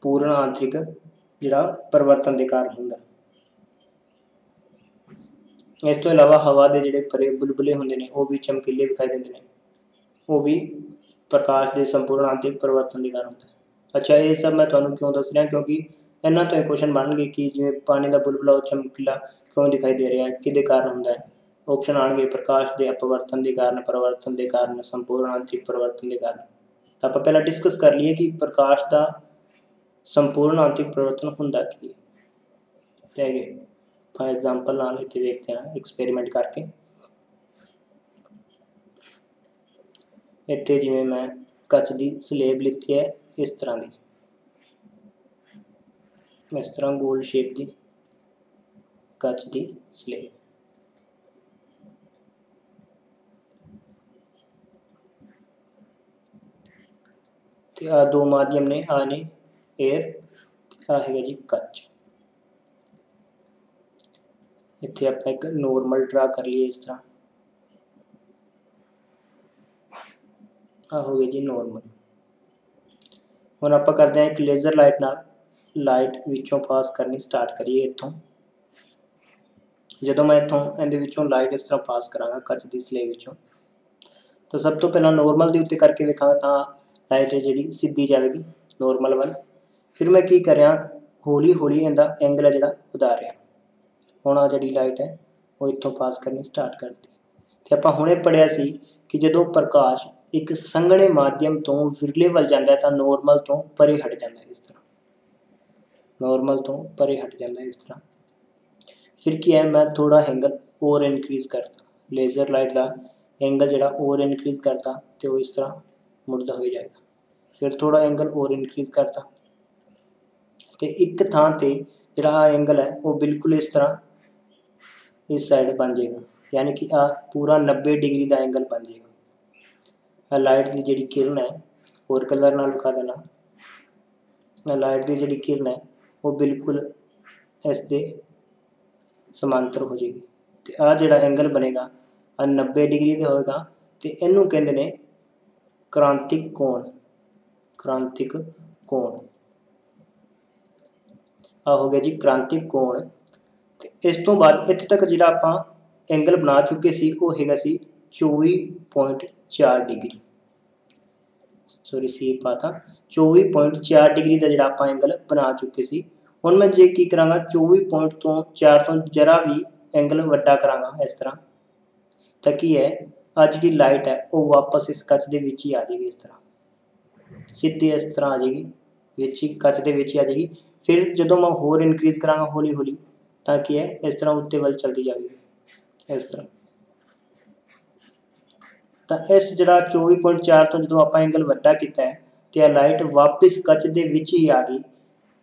ਪੂਰਨ ਆਂਤਰਿਕ ਜਿਹੜਾ ਪਰਿਵਰਤਨ ਦੇ ਕਾਰਨ ਹੁੰਦਾ ਇਸ ਤੋਂ ਇਲਾਵਾ ਹਵਾ ਦੇ ਜਿਹੜੇ ਪਰੇ ਬੁਲਬੁਲੇ ਹੁੰਦੇ ਨੇ, ਉਹ ਵੀ ਚਮਕੀਲੇ ਵਿਖਾਈ ਦਿੰਦੇ ਨੇ। ਉਹ ਵੀ ਪ੍ਰਕਾਸ਼ ਦੇ ਸੰਪੂਰਨ ਆਂਤਰਿਕ ਪਰਿਵਰਤਨ ਦੇ ਕਾਰਨ ਹੁੰਦਾ ਅੱਛਾ, ਇਹ ਸਭ ਮੈਂ ਤੁਹਾਨੂੰ ਕਿਉਂ ਦੱਸ ਰਿਹਾ? ਕਿਉਂਕਿ ਇਹਨਾਂ ਤੋਂ ਇਹ ਕੁਐਸਚਨ ਬਣਨਗੇ ਕਿ ਜਿਵੇਂ ਪਾਣੀ ਦਾ ਬੁਲਬੁਲਾ ਉਹ ਚਮਕੀਲਾ ਕਿਉਂ ਦਿਖਾਈ ਦੇ ਰਿਹਾ? ਹੈ ਕਿਹਦੇ ਕਾਰਨ ਹੁੰਦਾ ਹੈ? ਆਪਸ਼ਨ ਆਣਗੇ ਪ੍ਰਕਾਸ਼ ਦੇ ਅਪਵਰਤਨ ਦੇ ਕਾਰਨ, ਪਰਿਵਰਤਨ ਦੇ ਕਾਰਨ, ਸੰਪੂਰਨ ਆਂਤਰਿਕ ਪਰਿਵਰਤਨ ਦੇ ਕਾਰਨ। ਤਾਂ ਆਪਾਂ ਪਹਿਲਾਂ ਡਿਸਕਸ ਕਰ ਲਈਏ ਕਿ ਪ੍ਰਕਾਸ਼ ਦਾ ਸੰਪੂਰਨ ਆਂਤਰਿਕ ਪਰਿਵਰਤਨ ਹੁੰਦਾ ਕੀ ਹੈ। ਤੇ ਅਗੇ ਫਾਰ ਐਗਜ਼ਾਮਪਲ ਨਾਲ ਇੱਥੇ ਵੇਖਦੇ ਹਾਂ ਐਕਸਪੈਰੀਮੈਂਟ ਕਰਕੇ। ਇੱਥੇ ਜਿਵੇਂ ਮੈਂ ਕੱਚ ਦੀ ਸਲੇਬ ਲਿੱਤੀ ਹੈ, ਇਸ ਤਰ੍ਹਾਂ ਦੀ। ਇਸ ਤਰ੍ਹਾਂ ਗੋਲ ਸ਼ੇਪ ਦੀ ਕੱਚ ਦੀ ਸਲੇਬ ਤੇ ਆ ਦੋ ਮਾਧਿਅਮ ਨੇ ਆ ਨੇ 에ਅਰ ਆ ਹੈਗਾ ਜੀ ਕੱਚ। ਇੱਥੇ ਆਪਾਂ ਇੱਕ ਨੋਰਮਲ ਡਰਾ ਕਰ ਲਈਏ ਇਸ ਤਰ੍ਹਾਂ। ਆ ਹੋ ਗਿਆ ਜੀ ਨੋਰਮਲ ਹੁਣ ਆਪਾਂ ਕਰਦੇ ਹਾਂ ਇੱਕ ਲੇਜ਼ਰ ਲਾਈਟ ਨਾਲ ਲਾਈਟ ਵਿੱਚੋਂ ਪਾਸ ਕਰਨੀ ਸਟਾਰਟ ਕਰੀਏ ਇੱਥੋਂ। ਜਦੋਂ ਮੈਂ ਇੱਥੋਂ ਇਹਦੇ ਵਿੱਚੋਂ ਲਾਈਟ ਇਸ ਤਰ੍ਹਾਂ ਪਾਸ ਕਰਾਂਗਾ ਕੱਚ ਦੀ ਸਲੇਬ ਵਿੱਚੋਂ। ਤਾਂ ਸਭ ਤੋਂ ਪਹਿਲਾਂ ਨੋਰਮਲ ਦੇ ਉੱਤੇ ਕਰਕੇ ਵੇਖਾਂਗਾ ਤਾਂ ਲਾਈਟ ਜਿਹੜੀ ਸਿੱਧੀ ਜਾਵੇਗੀ ਨੋਰਮਲ ਵੱਲ। ਫਿਰ ਮੈਂ ਕੀ ਕਰਿਆ ਹੌਲੀ ਹੌਲੀ ਇਹਦਾ ਐਂਗਲ ਹੈ ਜਿਹੜਾ ਵਧਾ ਰਿਹਾ। ਹੁਣ ਆ ਜਿਹੜੀ ਲਾਈਟ ਹੈ, ਉਹ ਇੱਥੋਂ ਪਾਸ ਕਰਨੀ ਸਟਾਰਟ ਕਰਦੀ ਤੇ ਆਪਾਂ ਹੁਣੇ ਪੜਿਆ ਸੀ ਕਿ ਜਦੋਂ ਪ੍ਰਕਾਸ਼ ਇੱਕ ਸੰਘਣੇ ਮਾਧਿਅਮ ਤੋਂ ਵਿਰਲੇ ਵੱਲ ਜਾਂਦਾ ਤਾਂ ਨੋਰਮਲ ਤੋਂ ਪਰੇ ਹਟ ਜਾਂਦਾ ਇਸ ਤਰ੍ਹਾਂ। ਨੋਰਮਲ ਤੋਂ ਪਰੇ ਹਟ ਜਾਂਦਾ ਇਸ ਤਰ੍ਹਾਂ। ਫਿਰ ਕੀ ਹੈ, ਮੈਂ ਥੋੜਾ ਐਂਗਲ ਹੋਰ ਇਨਕਰੀਜ਼ ਕਰਤਾ। ਲੇਜ਼ਰ ਲਾਈਟ ਦਾ ਐਂਗਲ ਜਿਹੜਾ ਹੋਰ ਇਨਕਰੀਜ਼ ਕਰਤਾ ਤੇ ਉਹ ਇਸ ਤਰ੍ਹਾਂ ਮੁੜਦਾ ਹੋ ਜਾਏਗਾ। ਫਿਰ ਥੋੜਾ ਐਂਗਲ ਹੋਰ ਇਨਕਰੀਜ਼ ਕਰਤਾ। ਤੇ ਇੱਕ ਥਾਂ ਤੇ ਜਿਹੜਾ ਐਂਗਲ ਹੈ, ਉਹ ਬਿਲਕੁਲ ਇਸ ਤਰ੍ਹਾਂ ਇਸ ਸਾਈਡ ਬਣ ਜਾਏਗਾ। ਯਾਨੀ ਕਿ ਆ ਪੂਰਾ 90 ਡਿਗਰੀ ਦਾ ਐਂਗਲ ਬਣ ਜਾਏਗਾ। ਆ ਲਾਈਟ ਦੀ ਜਿਹੜੀ ਕਿਰਨ ਹੈ, ਹੋਰ ਕਲਰ ਨਾਲ ਲਿਖਾ ਦੇਣਾ। ਆ ਲਾਈਟ ਦੀ ਜਿਹੜੀ ਕਿਰਨ ਹੈ, ਉਹ ਬਿਲਕੁਲ ਇਸ ਦੇ ਸਮਾਂਤਰ ਹੋ ਜਾਏਗੀ। ਤੇ ਆ ਜਿਹੜਾ ਐਂਗਲ ਬਣੇਗਾ ਆ 90 ਡਿਗਰੀ ਦਾ ਹੋਏਗਾ। ਤੇ ਇਹਨੂੰ ਕਹਿੰਦੇ ਨੇ ਕ੍ਰਾਂਤਿਕ ਕੋਣ। ਕ੍ਰਾਂਤਿਕ ਕੋਣ। ਆ ਹੋ ਗਿਆ ਜੀ ਕ੍ਰਾਂਤਿਕ ਕੋਣ। ਤੇ ਇਸ ਤੋਂ ਬਾਅਦ ਇੱਥੇ ਤੱਕ ਜਿਹੜਾ ਆਪਾਂ ਐਂਗਲ ਬਣਾ ਚੁੱਕੇ ਸੀ, ਉਹ ਹੈਗਾ ਸੀ 24.4 ਡਿਗਰੀ। ਸੌਰੀ ਸੀ ਪਾਤਾ। 24.4 ਡਿਗਰੀ ਦਾ ਜਿਹੜਾ ਆਪਾਂ ਐਂਗਲ ਬਣਾ ਚੁੱਕੇ ਸੀ। ਹੁਣ ਮੈਂ ਜੇ ਕੀ ਕਰਾਂਗਾ 24 ਪੁਆਇੰਟ ਤੋਂ 4 ਤੋਂ ਜਰਾ ਵੀ ਐਂਗਲ ਵੱਡਾ ਕਰਾਂਗਾ ਇਸ ਤਰ੍ਹਾਂ, ਤਾਂ ਕੀ ਹੈ ਅੱਜ ਜਿਹੜੀ ਲਾਈਟ ਹੈ, ਉਹ ਵਾਪਸ ਇਸ ਕੱਚ ਦੇ ਵਿੱਚ ਹੀ ਆ ਜਾਏਗੀ ਇਸ ਤਰ੍ਹਾਂ। ਸਿੱਧੀ ਇਸ ਤਰ੍ਹਾਂ ਆ ਜਾਏਗੀ, ਵਿੱਚ ਹੀ ਕੱਚ ਦੇ ਵਿੱਚ ਹੀ ਆ ਜਾਏਗੀ। ਫਿਰ ਜਦੋਂ ਮੈਂ ਹੋਰ ਇਨਕਰੀਜ਼ ਕਰਾਂਗਾ ਹੌਲੀ ਹੌਲੀ ਤਾਂ ਕੀ ਹੈ, ਇਸ ਤਰ੍ਹਾਂ ਉੱਤੇ ਵੱਲ ਚਲਦੀ ਜਾਵੇਗੀ ਇਸ ਤਰ੍ਹਾਂ। ਤਾਂ ਇਸ ਜਿਹੜਾ 24.4 ਤੋਂ ਜਦੋਂ ਆਪਾਂ ਐਂਗਲ ਵੱਡਾ ਕੀਤਾ ਹੈ, ਤੇ ਇਹ ਲਾਈਟ ਵਾਪਸ ਕੱਚ ਦੇ ਵਿੱਚ ਹੀ ਆ ਗਈ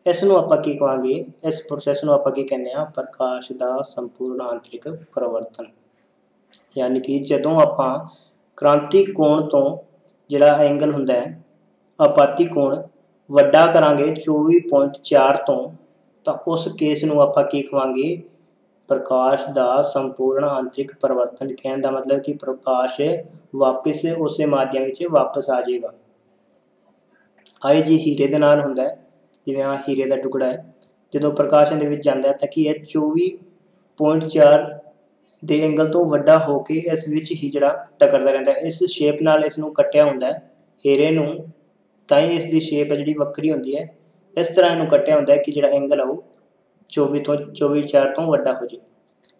ਇਸ ਨੂੰ ਆਪਾਂ ਕੀ ਕਹਾਂਗੇ ਇਸ ਪ੍ਰੋਸੈਸ ਨੂੰ ਆਪਾਂ ਕੀ ਕਹਿੰਦੇ ਆ ਪ੍ਰਕਾਸ਼ ਦਾ ਸੰਪੂਰਨ ਆਂਤਰਿਕ ਪਰਿਵਰਤਨ। ਯਾਨੀ ਕਿ ਜਦੋਂ ਆਪਾਂ ਕ੍ਰਾਂਤੀ ਕੋਣ ਤੋਂ ਜਿਹੜਾ ਐਂਗਲ ਹੁੰਦਾ ਹੈ ਆਪਾਤੀ ਕੋਣ ਵੱਡਾ ਕਰਾਂਗੇ 24.4 ਤੋਂ ਤਾਂ ਉਸ ਕੇਸ ਨੂੰ ਆਪਾਂ ਕੀ ਕਵਾਂਗੇ? ਪ੍ਰਕਾਸ਼ ਦਾ ਸੰਪੂਰਨ ਆਂਤਰਿਕ ਪਰਿਵਰਤਨ ਕਹਿਣ ਦਾ ਮਤਲਬ ਕਿ ਪ੍ਰਕਾਸ਼ ਵਾਪਸ ਉਸੇ ਮਾਧਿਅਮ ਵਿੱਚ ਵਾਪਸ ਆ ਜਾਏਗਾ। ਆਈ ਜੀ ਹੀਰੇ ਦੇ ਨਾਲ ਹੁੰਦਾ ਹੈ, ਜਿਵੇਂ ਆ ਹੀਰੇ ਦਾ ਟੁਕੜਾ ਹੈ। ਜਦੋਂ ਪ੍ਰਕਾਸ਼ ਦੇ ਵਿੱਚ ਜਾਂਦਾ ਹੈ ਤਾਂ ਕਿ ਇਹ 24.4 ਦੇ ਐਂਗਲ ਤੋਂ ਵੱਡਾ ਹੋ ਕੇ ਇਸ ਵਿੱਚ ਹੀ ਜਿਹੜਾ ਟਕਰਦਾ ਰਹਿੰਦਾ ਇਸ ਸ਼ੇਪ ਨਾਲ ਇਸ ਨੂੰ ਕੱਟਿਆ ਹੁੰਦਾ ਹੈ। ਹੀਰੇ ਨੂੰ ਤਾਂ ਹੀ ਇਸ ਦੀ ਸ਼ੇਪ ਜਿਹੜੀ ਵੱਖਰੀ ਹੁੰਦੀ ਹੈ। ਇਸ ਤਰ੍ਹਾਂ ਇਹਨੂੰ ਕੱਟਿਆ ਹੁੰਦਾ ਹੈ ਕਿ ਜਿਹੜਾ ਐਂਗਲ ਆ ਉਹ 24 ਤੋਂ 24 4 ਤੋਂ ਵੱਡਾ ਹੋ ਜੇ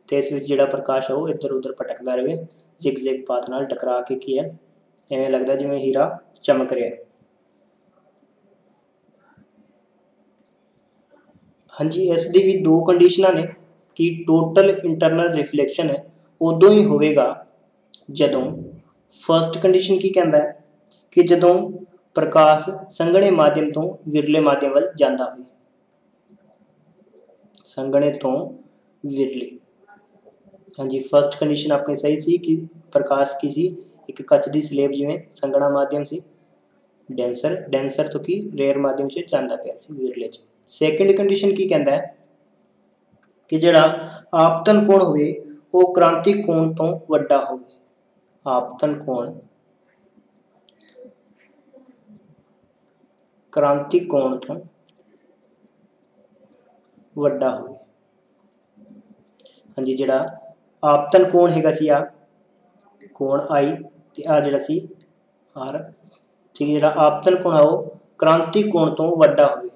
ਤੇ ਇਸ ਵਿੱਚ ਜਿਹੜਾ ਪ੍ਰਕਾਸ਼ ਹੈ ਉਹ ਇੱਧਰ ਉੱਧਰ ਭਟਕਦਾ ਰਹੇ ਜ਼ਿਗਜ਼ੈਗ ਪਾਥ ਨਾਲ ਟਕਰਾ ਕੇ ਕੀ ਹੈ, ਐਵੇਂ ਲੱਗਦਾ ਜਿਵੇਂ ਹੀਰਾ ਚਮਕ ਰਿਹਾ ਹਾਂਜੀ, ਇਸ ਦੀ ਵੀ ਦੋ ਕੰਡੀਸ਼ਨਾਂ ਨੇ ਕਿ ਟੋਟਲ ਇੰਟਰਨਲ ਰਿਫਲੈਕਸ਼ਨ ਹੈ, ਉਦੋਂ ਹੀ ਹੋਵੇਗਾ ਜਦੋਂ ਫਰਸਟ ਕੰਡੀਸ਼ਨ ਕੀ ਕਹਿੰਦਾ ਹੈ, ਕਿ ਜਦੋਂ ਪ੍ਰਕਾਸ਼ ਸੰਘਣੇ ਮਾਧਿਅਮ ਤੋਂ ਵਿਰਲੇ ਮਾਧਿਅਮ ਵੱਲ ਜਾਂਦਾ ਹੋਵੇ। ਸੰਘਣੇ ਤੋਂ ਵਿਰਲੇ। ਹਾਂਜੀ ਫਰਸਟ ਕੰਡੀਸ਼ਨ ਆਪਣੀ ਸਹੀ ਸੀ ਕਿ ਪ੍ਰਕਾਸ਼ ਕੀ ਸੀ? ਇੱਕ ਕੱਚ ਦੀ ਸਲੇਬ ਜਿਵੇਂ ਸੰਘਣਾ ਮਾਧਿਅਮ ਸੀ। ਡੈਂਸਰ ਡੈਂਸਰ ਤੋਂ ਕੀ? ਰੇਅਰ ਮਾਧਿਅਮ 'ਚ ਜਾਂਦਾ ਪਿਆ ਸੀ, ਵਿਰਲੇ 'ਚ। ਸੈਕੰਡ ਕੰਡੀਸ਼ਨ ਕੀ ਕਹਿੰਦਾ ਹੈ? ਕਿ ਜਿਹੜਾ ਆਪਤਨ ਕੋਣ ਹੋਵੇ, ਉਹ ਕ੍ਰਾਂਤੀ ਕੋਣ ਤੋਂ ਵੱਡਾ ਹੋਵੇ। ਆਪਤਨ ਕੋਣ ਕ੍ਰਾਂਤੀ ਕੋਣ ਤੋਂ ਵੱਡਾ ਹੋਵੇ? ਹਾਂਜੀ, ਜਿਹੜਾ ਆਪਤਨ ਕੋਣ ਹੈਗਾ ਸੀ ਆ, ਕੋਣ ਆਈ ਤੇ ਆ ਜਿਹੜਾ ਸੀ ਆਰ, ਠੀਕ ਜਿਹੜਾ ਆਪਤਨ ਕੋਣ ਆ ਉਹ ਕ੍ਰਾਂਤੀ ਕੋਣ ਤੋਂ ਵੱਡਾ ਹੋਵੇ।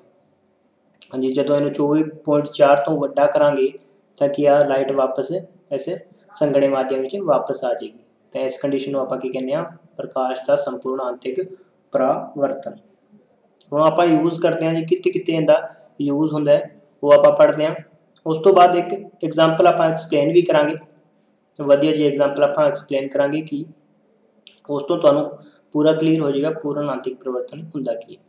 ਹਾਂਜੀ, ਜਦੋਂ ਇਹਨੂੰ 24.4 ਤੋਂ ਵੱਡਾ ਕਰਾਂਗੇ ਤਾਂ ਕੀ ਆ, ਲਾਈਟ ਵਾਪਸ ਇਸ ਸੰਘਣੇ ਮਾਧਿਅਮ ਵਿੱਚ ਵਾਪਸ ਆ ਜਾਏਗੀ। ਤਾਂ ਇਸ ਕੰਡੀਸ਼ਨ ਨੂੰ ਆਪਾਂ ਕੀ ਕਹਿੰਦੇ ਆ, ਪ੍ਰਕਾਸ਼ ਦਾ ਸੰਪੂਰਨ ਆਂਤਿਕ ਪਰਾਵਰਤਨ। ਹੁਣ ਆਪਾਂ ਯੂਜ਼ ਕਰਦੇ ਹਾਂ ਜੀ ਕਿੱਥੇ ਕਿੱਥੇ ਇਹਦਾ ਯੂਜ਼ ਹੁੰਦਾ ਉਹ ਆਪਾਂ ਪੜ੍ਹਦੇ ਹਾਂ। ਉਸ ਤੋਂ ਬਾਅਦ ਇੱਕ ਐਗਜ਼ਾਮਪਲ ਆਪਾਂ ਐਕਸਪਲੇਨ ਵੀ ਕਰਾਂਗੇ। ਵਧੀਆ ਜੀ ਐਗਜ਼ਾਮਪਲ ਆਪਾਂ ਐਕਸਪਲੇਨ ਕਰਾਂਗੇ ਕਿ ਉਸ ਤੋਂ ਤੁਹਾਨੂੰ ਪੂਰਾ ਕਲੀਅਰ ਹੋ ਜਾਏਗਾ ਪੂਰਨ ਆਂਤਿਕ ਪਰਿਵਰਤਨ ਹੁੰਦਾ ਕੀ ਹੈ।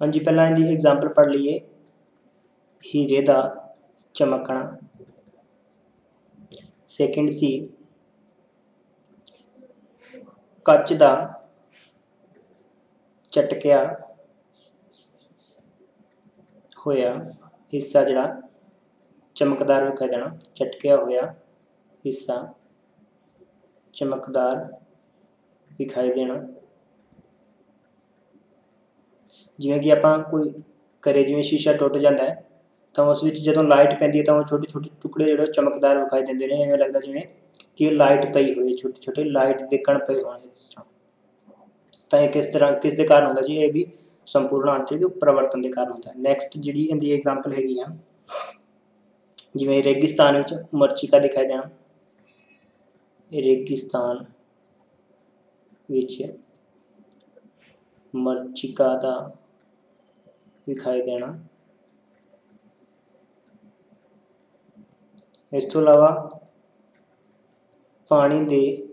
ਹਾਂਜੀ, ਪਹਿਲਾਂ ਇਹਦੀ ਐਗਜ਼ਾਮਪਲ ਪੜ੍ਹ ਲਈਏ। ਹੀਰੇ ਦਾ ਚਮਕਣਾ। ਸੈਕਿੰਡ ਸੀ। ਕੱਚ ਦਾ ਚਟਕਿਆ ਹੋਇਆ ਹਿੱਸਾ ਜਿਹੜਾ ਚਮਕਦਾਰ ਵਿਖਾਈ ਦੇਣਾ ਚਟਕਿਆ ਹੋਇਆ ਹਿੱਸਾ ਚਮਕਦਾਰ ਵਿਖਾਈ ਦੇਣਾ। ਜਿਵੇਂ ਕਿ ਆਪਾਂ ਕੋਈ ਕਰੇ ਜਿਵੇਂ ਸ਼ੀਸ਼ਾ ਟੁੱਟ ਜਾਂਦਾ ਹੈ, ਤਾਂ ਉਸ ਵਿੱਚ ਜਦੋਂ ਲਾਈਟ ਪੈਂਦੀ ਹੈ ਤਾਂ ਉਹ ਛੋਟੇ ਛੋਟੇ ਟੁਕੜੇ ਜਿਹੜੇ ਚਮਕਦਾਰ ਵਿਖਾਈ ਦਿੰਦੇ ਨੇ। ਐਵੇਂ ਲੱਗਦਾ ਜਿਵੇਂ ਕਿ ਲਾਈਟ ਪਈ ਹੋਈ ਹੈ, ਛੋਟੇ ਛੋਟੇ ਲਾਈਟ ਦੇ ਕਣ ਪਏ ਹੋਣ ਇਸ ਤਰ੍ਹਾਂ। ਤਾਂ ਇਹ ਕਿਸ ਤਰ੍ਹਾਂ ਕਿਸ ਦੇ ਕਾਰਨ ਹੁੰਦਾ ਜੀ? ਇਹ ਵੀ ਸੰਪੂਰਨ ਆਂਤਰਿਕ ਪਰਿਵਰਤਨ ਦੇ ਕਾਰਨ ਹੁੰਦਾ ਨੈਕਸਟ ਜਿਹੜੀ ਇਹਦੀ ਐਗਜ਼ਾਮਪਲ ਹੈਗੀ ਆ, ਜਿਵੇਂ ਰੇਗਿਸਤਾਨ ਵਿੱਚ ਮਰਚਿਕਾ ਦਿਖਾਈ ਦੇਣਾ ਰੇਗਿਸਤਾਨ ਵਿੱਚ ਮਰਚਿਕਾ ਦਾ ਵਿਖਾਈ ਦੇਣਾ ਇਸ ਤੋਂ ਇਲਾਵਾ ਪਾਣੀ ਦੇ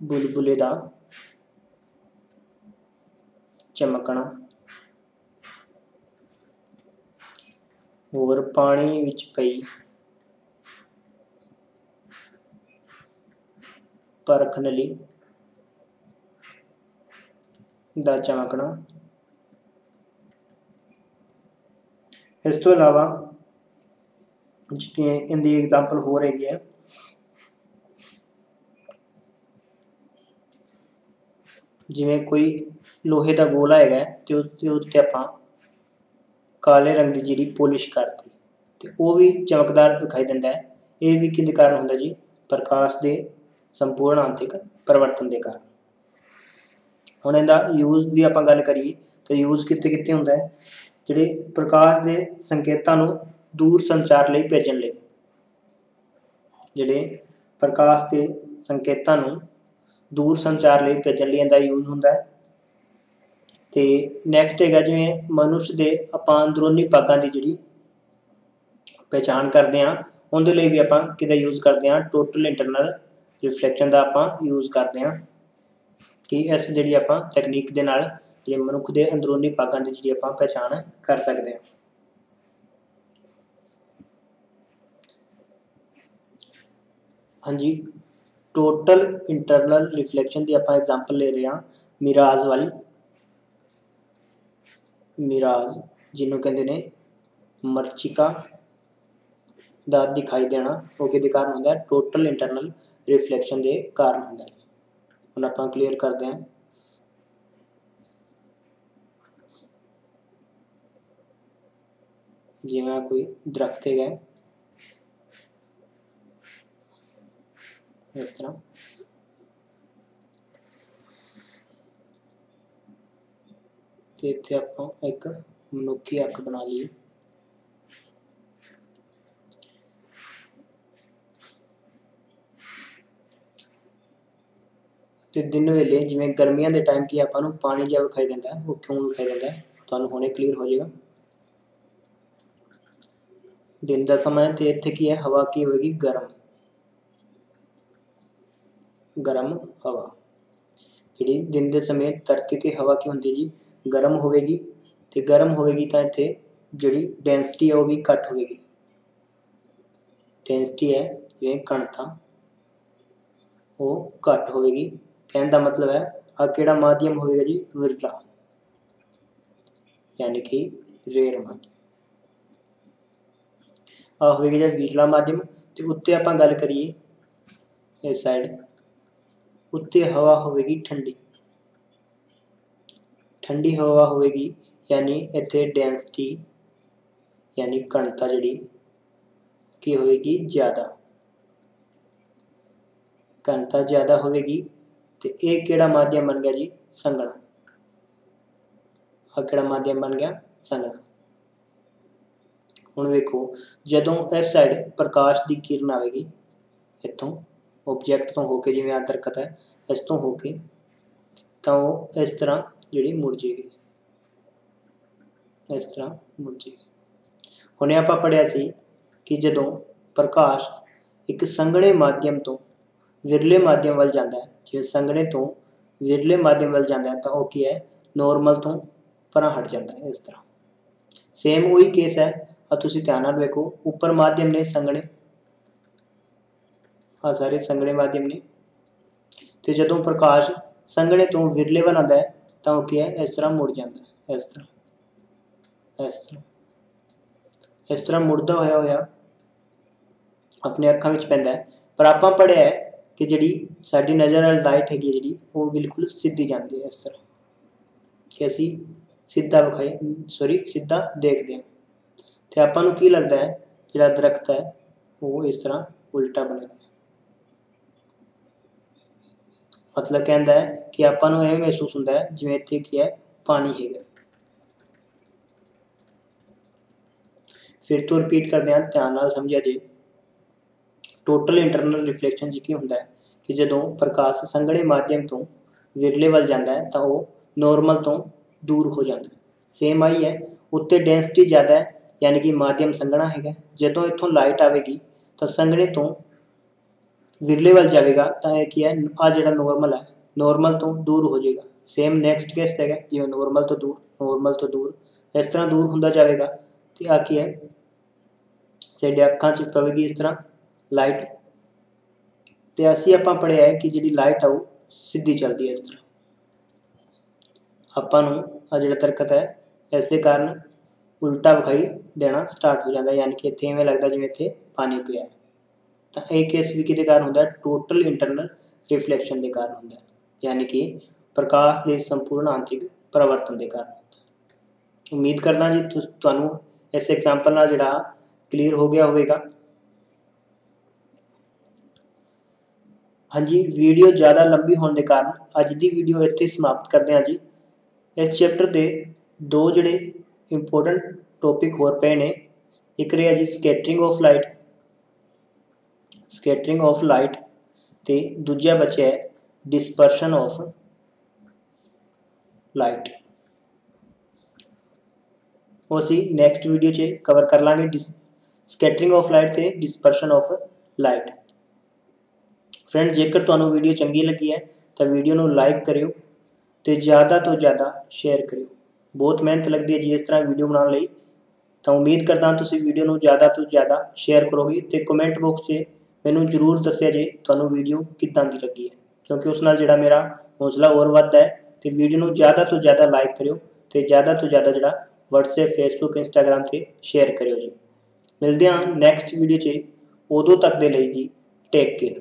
ਬੁਲਬੁਲੇ ਦਾ ਚਮਕਣਾ। ਹੋਰ ਪਾਣੀ ਵਿੱਚ ਪਈ ਪਰਖ ਨਲੀ ਦਾ ਚਮਕਣਾ। ਇਸ ਤੋਂ ਇਲਾਵਾ ਜਿਵੇਂ ਇਹਦੀ ਐਗਜ਼ਾਮਪਲ ਹੋ ਰਹੀ ਹੈ ਜਿਵੇਂ ਕੋਈ ਲੋਹੇ ਦਾ ਗੋਲਾ ਹੈਗਾ ਤੇ ਉਸ ਦੇ ਉੱਤੇ ਆਪਾਂ ਕਾਲੇ ਰੰਗ ਦੀ ਜਿਹੜੀ ਪੋਲਿਸ਼ ਕਰਤੀ ਤੇ ਉਹ ਵੀ ਚਮਕਦਾਰ ਦਿਖਾਈ ਦਿੰਦਾ ਹੈ। ਇਹ ਵੀ ਕਿਹਦੇ ਕਾਰਨ ਹੁੰਦਾ ਜੀ? ਪ੍ਰਕਾਸ਼ ਦੇ ਸੰਪੂਰਨ ਆਂਤਿਕ ਪਰਿਵਰਤਨ ਦੇ ਕਾਰਨ। ਹੁਣ ਇਹਦਾ ਯੂਜ਼ ਦੀ ਆਪਾਂ ਗੱਲ ਕਰੀਏ ਤਾਂ ਯੂਜ਼ ਕਿੱਥੇ ਕਿੱਥੇ ਹੁੰਦਾ ਹੈ? ਜਿਹੜੇ ਪ੍ਰਕਾਸ਼ ਦੇ ਸੰਕੇਤਾਂ ਨੂੰ ਦੂਰ ਸੰਚਾਰ ਲਈ ਭੇਜਣ ਲਈ। ਜਿਹੜੇ ਪ੍ਰਕਾਸ਼ ਦੇ ਸੰਕੇਤਾਂ ਨੂੰ ਦੂਰ ਸੰਚਾਰ ਲਈ ਭੇਜਣ ਲਈ ਇਹਦਾ ਯੂਜ਼ ਹੁੰਦਾ ਹੈ। ਤੇ ਨੈਕਸਟ ਹੈਗਾ ਜਿਵੇਂ ਮਨੁੱਖ ਦੇ ਆਪਾਂ ਅੰਦਰੂਨੀ ਭਾਗਾਂ ਦੀ ਜਿਹੜੀ ਪਛਾਣ ਕਰਦੇ ਹਾਂ, ਉਹਦੇ ਲਈ ਵੀ ਆਪਾਂ ਕਿਹਦਾ ਯੂਜ਼ ਕਰਦੇ ਹਾਂ? ਟੋਟਲ ਇੰਟਰਨਲ ਰਿਫਲੈਕਸ਼ਨ ਦਾ ਆਪਾਂ ਯੂਜ਼ ਕਰਦੇ ਹਾਂ। ਕਿ ਇਸ ਜਿਹੜੀ ਆਪਾਂ ਤਕਨੀਕ ਦੇ ਨਾਲ ਜਿਹੜੇ ਮਨੁੱਖ ਦੇ ਅੰਦਰੂਨੀ ਭਾਗਾਂ ਦੀ ਜਿਹੜੀ ਆਪਾਂ ਪਛਾਣ ਕਰ ਸਕਦੇ ਹਾਂ। ਹਾਂਜੀ। ਟੋਟਲ ਇੰਟਰਨਲ ਰਿਫਲੈਕਸ਼ਨ ਦੀ ਆਪਾਂ ਐਗਜ਼ਾਮਪਲ ਲੈ ਰਹੇ ਹਾਂ, ਮਿਰਾਜ ਵਾਲੀ। ਮਿਰਾਜ, ਜਿਹਨੂੰ ਕਹਿੰਦੇ ਨੇ ਮਰਚਿਕਾ ਦਾ ਦਿਖਾਈ ਦੇਣਾ, ਉਹ ਕਿਹਦੇ ਕਾਰਨ ਹੁੰਦਾ ਹੈ? ਟੋਟਲ ਇੰਟਰਨਲ ਰਿਫਲੈਕਸ਼ਨ ਦੇ ਕਾਰਨ ਹੁੰਦਾ ਹੈ। ਹੁਣ ਆਪਾਂ ਕਲੀਅਰ ਕਰਦੇ ਹਾਂ। ਜਿਵੇਂ ਕੋਈ ਦਰਖਤ ਹੈਗਾ। ਇਸ ਤਰ੍ਹਾਂ ਤੇ ਇੱਥੇ ਆਪਾਂ ਇੱਕ ਮਨੁੱਖੀ ਅੱਖ ਬਣਾ ਲਈ ਤੇ ਦਿਨ ਵੇਲੇ ਜਿਵੇਂ ਗਰਮੀਆਂ ਦੇ ਟਾਈਮ ਕੀ ਆਪਾਂ ਨੂੰ ਪਾਣੀ ਜਿਹਾ ਵਿਖਾਈ ਦਿੰਦਾ ਹੈ, ਉਹ ਕਿਉਂ ਵਿਖਾਈ ਦਿੰਦਾ ਹੈ? ਤੁਹਾਨੂੰ ਹੁਣੇ ਕਲੀਅਰ ਹੋ ਜਾਏਗਾ। ਦਿਨ ਦਾ ਸਮਾਂ ਤੇ ਇੱਥੇ ਕੀ ਹੈ? ਹਵਾ ਕੀ ਹੋਵੇਗੀ? ਗਰਮ। ਗਰਮ ਹਵਾ। ਜਿਹੜੀ ਦਿਨ ਦੇ ਸਮੇਂ ਧਰਤੀ ਤੇ ਹਵਾ ਕੀ ਹੁੰਦੀ ਜੀ? ਗਰਮ ਹੋਵੇਗੀ ਅਤੇ ਗਰਮ ਹੋਵੇਗੀ ਤਾਂ ਇੱਥੇ ਜਿਹੜੀ ਡੈਂਸਿਟੀ ਹੈ ਉਹ ਵੀ ਘੱਟ ਹੋਵੇਗੀ। ਡੈਂਸਿਟੀ ਹੈ ਜਿਵੇਂ ਘਣਤਾ ਉਹ ਘੱਟ ਹੋਵੇਗੀ। ਕਹਿਣ ਦਾ ਮਤਲਬ ਹੈ ਆ ਕਿਹੜਾ ਮਾਧਿਅਮ ਹੋਵੇਗਾ ਜੀ? ਵਿਰਲਾ। ਯਾਨੀ ਕਿ ਰੇਰ ਮਾਧਿਅਮ। ਆ ਹੋਵੇਗਾ ਜੀ ਵਿਰਲਾ ਮਾਧਿਅਮ। ਤੇ ਉੱਤੇ ਆਪਾਂ ਗੱਲ ਕਰੀਏ ਇਸ ਸਾਈਡ ਉੱਤੇ ਹਵਾ ਹੋਵੇਗੀ ਠੰਡੀ। ਠੰਡੀ ਹਵਾ ਹੋਵੇਗੀ, ਯਾਨੀ ਇੱਥੇ ਡੈਂਸਿਟੀ ਯਾਨੀ ਘਣਤਾ ਜਿਹੜੀ, ਕੀ ਹੋਵੇਗੀ? ਜ਼ਿਆਦਾ। ਘਣਤਾ ਜ਼ਿਆਦਾ ਹੋਵੇਗੀ, ਤੇ ਇਹ ਕਿਹੜਾ ਮਾਧਿਅਮ ਬਣ ਗਿਆ ਜੀ? ਸੰਘਣਾ। ਆ ਕਿਹੜਾ ਮਾਧਿਅਮ ਬਣ ਗਿਆ? ਸੰਘਣਾ। ਹੁਣ ਵੇਖੋ, ਜਦੋਂ ਇਸ ਸਾਈਡ ਪ੍ਰਕਾਸ਼ ਦੀ ਕਿਰਨ ਆਵੇਗੀ, ਇੱਥੋਂ ਆਬਜੈਕਟ ਤੋਂ ਹੋ ਕੇ ਜਿਵੇਂ ਆ ਦਰਖਤ ਹੈ, ਇਸ ਤੋਂ ਹੋ ਕੇ ਤਾਂ ਉਹ ਇਸ ਤਰ੍ਹਾਂ ਜਿਹੜੀ ਮੁੜ ਜੇਗੀ। ਇਸ ਤਰ੍ਹਾਂ ਮੁੜ ਜੇਗੀ। ਹੁਣੇ ਆਪਾਂ ਪੜਿਆ ਸੀ ਕਿ ਜਦੋਂ ਪ੍ਰਕਾਸ਼ ਇੱਕ ਸੰਘਣੇ ਮਾਧਿਅਮ ਤੋਂ ਵਿਰਲੇ ਮਾਧਿਅਮ ਵੱਲ ਜਾਂਦਾ ਹੈ, ਜਿਵੇਂ ਸੰਘਣੇ ਤੋਂ ਵਿਰਲੇ ਮਾਧਿਅਮ ਵੱਲ ਜਾਂਦਾ ਹੈ, ਤਾਂ ਉਹ ਕੀ ਹੈ? ਨੋਰਮਲ ਤੋਂ ਪਰਾਂ ਹਟ ਜਾਂਦਾ ਹੈ ਇਸ ਤਰ੍ਹਾਂ। ਸੇਮ ਉਹੀ ਕੇਸ ਹੈ ਆ ਤੁਸੀਂ ਧਿਆਨ ਨਾਲ ਵੇਖੋ, ਉੱਪਰ ਮਾਧਿਅਮ ਨੇ ਸੰਘਣੇ ਆ ਸਾਰੇ ਸੰਘਣੇ ਮਾਧਿਅਮ ਨੇ। ਤੇ ਜਦੋਂ ਪ੍ਰਕਾਸ਼ ਸੰਘਣੇ ਤੋਂ ਵਿਰਲੇ ਬਣਾਉਂਦਾ ਹੈ, ਤਾਂ ਉਹ ਕੀ ਹੈ? ਇਸ ਤਰ੍ਹਾਂ ਮੁੜ ਜਾਂਦਾ ਹੈ। ਇਸ ਤਰ੍ਹਾਂ ਇਸ ਤਰ੍ਹਾਂ ਇਸ ਤਰ੍ਹਾਂ ਮੁੜਦਾ ਹੋਇਆ ਹੋਇਆ ਆਪਣੇ ਅੱਖਾਂ ਵਿੱਚ ਪੈਂਦਾ ਹੈ। ਪਰ ਆਪਾਂ ਪੜਿਆ ਹੈ ਕਿ ਜਿਹੜੀ ਸਾਡੀ ਨਜ਼ਰ ਵਾਲੀ ਲਾਈਟ ਹੈਗੀ ਜਿਹੜੀ, ਉਹ ਬਿਲਕੁਲ ਸਿੱਧੀ ਜਾਂਦੀ ਹੈ ਇਸ ਤਰ੍ਹਾਂ। ਕਿ ਅਸੀਂ ਸਿੱਧਾ ਵਿਖਾਈ ਸੌਰੀ ਸਿੱਧਾ ਦੇਖਦੇ ਹਾਂ। ਤੇ ਆਪਾਂ ਨੂੰ ਕੀ ਲੱਗਦਾ ਹੈ, ਜਿਹੜਾ ਦਰਖਤ ਹੈ, ਉਹ ਇਸ ਤਰ੍ਹਾਂ ਉਲਟਾ ਬਣੇਗਾ ਹੋਇਆ ਮਤਲਬ ਕਹਿੰਦਾ ਹੈ ਕਿ ਆਪਾਂ ਨੂੰ ਇਹ ਮਹਿਸੂਸ ਹੁੰਦਾ ਹੈ, ਜਿਵੇਂ ਇੱਥੇ ਕੀ ਹੈ, ਪਾਣੀ ਹੈਗਾ। ਫਿਰ ਤੋਂ ਰਿਪੀਟ ਕਰਦੇ ਹਾਂ, ਧਿਆਨ ਨਾਲ ਸਮਝਿਆ ਜੇ। ਟੋਟਲ ਇੰਟਰਨਲ ਰਿਫਲੈਕਸ਼ਨ ਜੀ ਕੀ ਹੁੰਦਾ ਹੈ, ਕਿ ਜਦੋਂ ਪ੍ਰਕਾਸ਼ ਸੰਘਣੇ ਮਾਧਿਅਮ ਤੋਂ ਵਿਰਲੇ ਵੱਲ ਜਾਂਦਾ ਹੈ, ਤਾਂ ਉਹ ਨੋਰਮਲ ਤੋਂ ਦੂਰ ਹੋ ਜਾਂਦਾ ਸੇਮ ਆਈ ਹੈ, ਉੱਤੇ ਡੈਂਸਿਟੀ ਜ਼ਿਆਦਾ ਹੈ, ਯਾਨੀ ਕਿ ਮਾਧਿਅਮ ਸੰਘਣਾ ਹੈਗਾ ਜਦੋਂ ਇੱਥੋਂ ਲਾਈਟ ਆਵੇਗੀ, ਤਾਂ ਸੰਘਣੇ ਤੋਂ ਵਿਰਲੇ ਵੱਲ ਜਾਵੇਗਾ, ਤਾਂ ਇਹ ਕੀ ਹੈ ਆ ਜਿਹੜਾ ਨੋਰਮਲ ਹੈ ਨੋਰਮਲ ਤੋਂ ਦੂਰ ਹੋ ਜਾਏਗਾ। ਸੇਮ ਨੈਕਸਟ ਕੇਸ ਹੈਗਾ, ਜਿਵੇਂ ਨੋਰਮਲ ਤੋਂ ਦੂਰ ਨੋਰਮਲ ਤੋਂ ਦੂਰ। ਇਸ ਤਰ੍ਹਾਂ ਦੂਰ ਹੁੰਦਾ ਜਾਵੇਗਾ, ਤੇ ਆ ਕੀ ਹੈ, ਸਾਡੇ ਅੱਖਾਂ 'ਚ ਪਵੇਗੀ ਇਸ ਤਰ੍ਹਾਂ ਲਾਈਟ ਤੇ ਅਸੀਂ ਆਪਾਂ ਪੜਿਆ ਹੈ ਕਿ ਜਿਹੜੀ ਲਾਈਟ ਆ ਉਹ ਸਿੱਧੀ ਚੱਲਦੀ ਹੈ ਇਸ ਤਰ੍ਹਾਂ। ਆਪਾਂ ਨੂੰ ਆ ਜਿਹੜਾ ਤਰਕਤ ਹੈ, ਇਸ ਦੇ ਕਾਰਨ ਉਲਟਾ ਵਿਖਾਈ ਦੇਣਾ ਸਟਾਰਟ ਹੋ ਜਾਂਦਾ, ਯਾਨੀ ਕਿ ਇੱਥੇ ਐਵੇਂ ਲੱਗਦਾ ਜਿਵੇਂ ਇੱਥੇ ਪਾਣੀ ਪਿਆ ਹੈ। ਤਾਂ ਇਹ ਕੇਸ ਵੀ ਕਿਹਦੇ ਕਾਰਨ ਹੁੰਦਾ ਟੋਟਲ ਇੰਟਰਨਲ ਰਿਫਲੈਕਸ਼ਨ ਦੇ ਕਾਰਨ ਹੁੰਦਾ ਯਾਨੀ ਕਿ ਪ੍ਰਕਾਸ਼ ਦੇ ਸੰਪੂਰਨ ਆਂਤਰਿਕ ਪਰਿਵਰਤਨ ਦੇ ਕਾਰਨ ਹੁੰਦਾ ਉਮੀਦ ਕਰਦਾ ਜੀ ਤੁਹਾਨੂੰ ਇਸ ਐਗਜ਼ਾਮਪਲ ਨਾਲ ਜਿਹੜਾ ਕਲੀਅਰ ਹੋ ਗਿਆ ਹੋਵੇਗਾ। ਹਾਂਜੀ ਵੀਡੀਓ ਜ਼ਿਆਦਾ ਲੰਬੀ ਹੋਣ ਦੇ ਕਾਰਨ ਅੱਜ ਦੀ ਵੀਡੀਓ ਇੱਥੇ ਸਮਾਪਤ ਕਰਦੇ ਹਾਂ ਜੀ। ਇਸ ਚੈਪਟਰ ਦੇ ਦੋ ਜਿਹੜੇ ਇੰਪੋਰਟੈਂਟ ਟੌਪਿਕ ਹੋਰ ਪਏ ਨੇ। ਇੱਕ ਰਿਹਾ ਜੀ scattering of light scattering of light ਤੇ ਦੂਜਾ ਬਚਿਆ ਹੈ, ਡਿਸਪਰਸ਼ਨ ਆਫ ਲਾਈਟ। ਉਹ ਅਸੀਂ ਨੈਕਸਟ ਵੀਡੀਓ 'ਚ ਕਵਰ ਕਰ ਲਾਂਗੇ ਸਕੈਟਰਿੰਗ ਆਫ ਲਾਈਟ ਤੇ ਡਿਸਪਰਸ਼ਨ ਆਫ ਲਾਈਟ। ਫਰੈਂਡ ਜੇਕਰ ਤੁਹਾਨੂੰ ਵੀਡੀਓ ਚੰਗੀ ਲੱਗੀ ਹੈ, ਤਾਂ ਵੀਡੀਓ ਨੂੰ ਲਾਈਕ ਕਰਿਓ ਤੇ ਜ਼ਿਆਦਾ ਤੋਂ ਜ਼ਿਆਦਾ ਸ਼ੇਅਰ ਕਰਿਓ। ਬਹੁਤ ਮਿਹਨਤ ਲੱਗਦੀ ਹੈ ਜੀ ਇਸ ਤਰ੍ਹਾਂ ਵੀਡੀਓ ਬਣਾਉਣ ਲਈ। ਤਾਂ ਉਮੀਦ ਕਰਦਾ ਹਾਂ ਤੁਸੀਂ ਵੀਡੀਓ ਨੂੰ ਜ਼ਿਆਦਾ ਤੋਂ ਜ਼ਿਆਦਾ ਸ਼ੇਅਰ ਕਰੋਗੇ ਤੇ ਕਮੈਂਟ ਬਾਕਸ 'ਚ ਮੈਨੂੰ ਜ਼ਰੂਰ ਦੱਸਿਆ ਜੇ ਤੁਹਾਨੂੰ ਵੀਡੀਓ ਕਿੱਦਾਂ ਦੀ ਲੱਗੀ ਹੈ। ਕਿਉਂਕਿ ਉਸ ਨਾਲ ਜਿਹੜਾ ਮੇਰਾ ਹੌਸਲਾ ਹੋਰ ਵੱਧਦਾ ਹੈ ਤੇ ਵੀਡੀਓ ਨੂੰ ਜ਼ਿਆਦਾ ਤੋਂ ਜ਼ਿਆਦਾ ਲਾਈਕ ਕਰਿਓ ਤੇ ਜ਼ਿਆਦਾ ਤੋਂ ਜ਼ਿਆਦਾ ਜਿਹੜਾ WhatsApp, Facebook, Instagram ਤੇ ਸ਼ੇਅਰ ਕਰਿਓ ਜੀ। ਮਿਲਦੇ ਹਾਂ ਨੈਕਸਟ ਵੀਡੀਓ 'ਚ। ਉਦੋਂ ਤੱਕ ਦੇ ਲਈ ਜੀ ਟੇਕ ਕੇਅਰ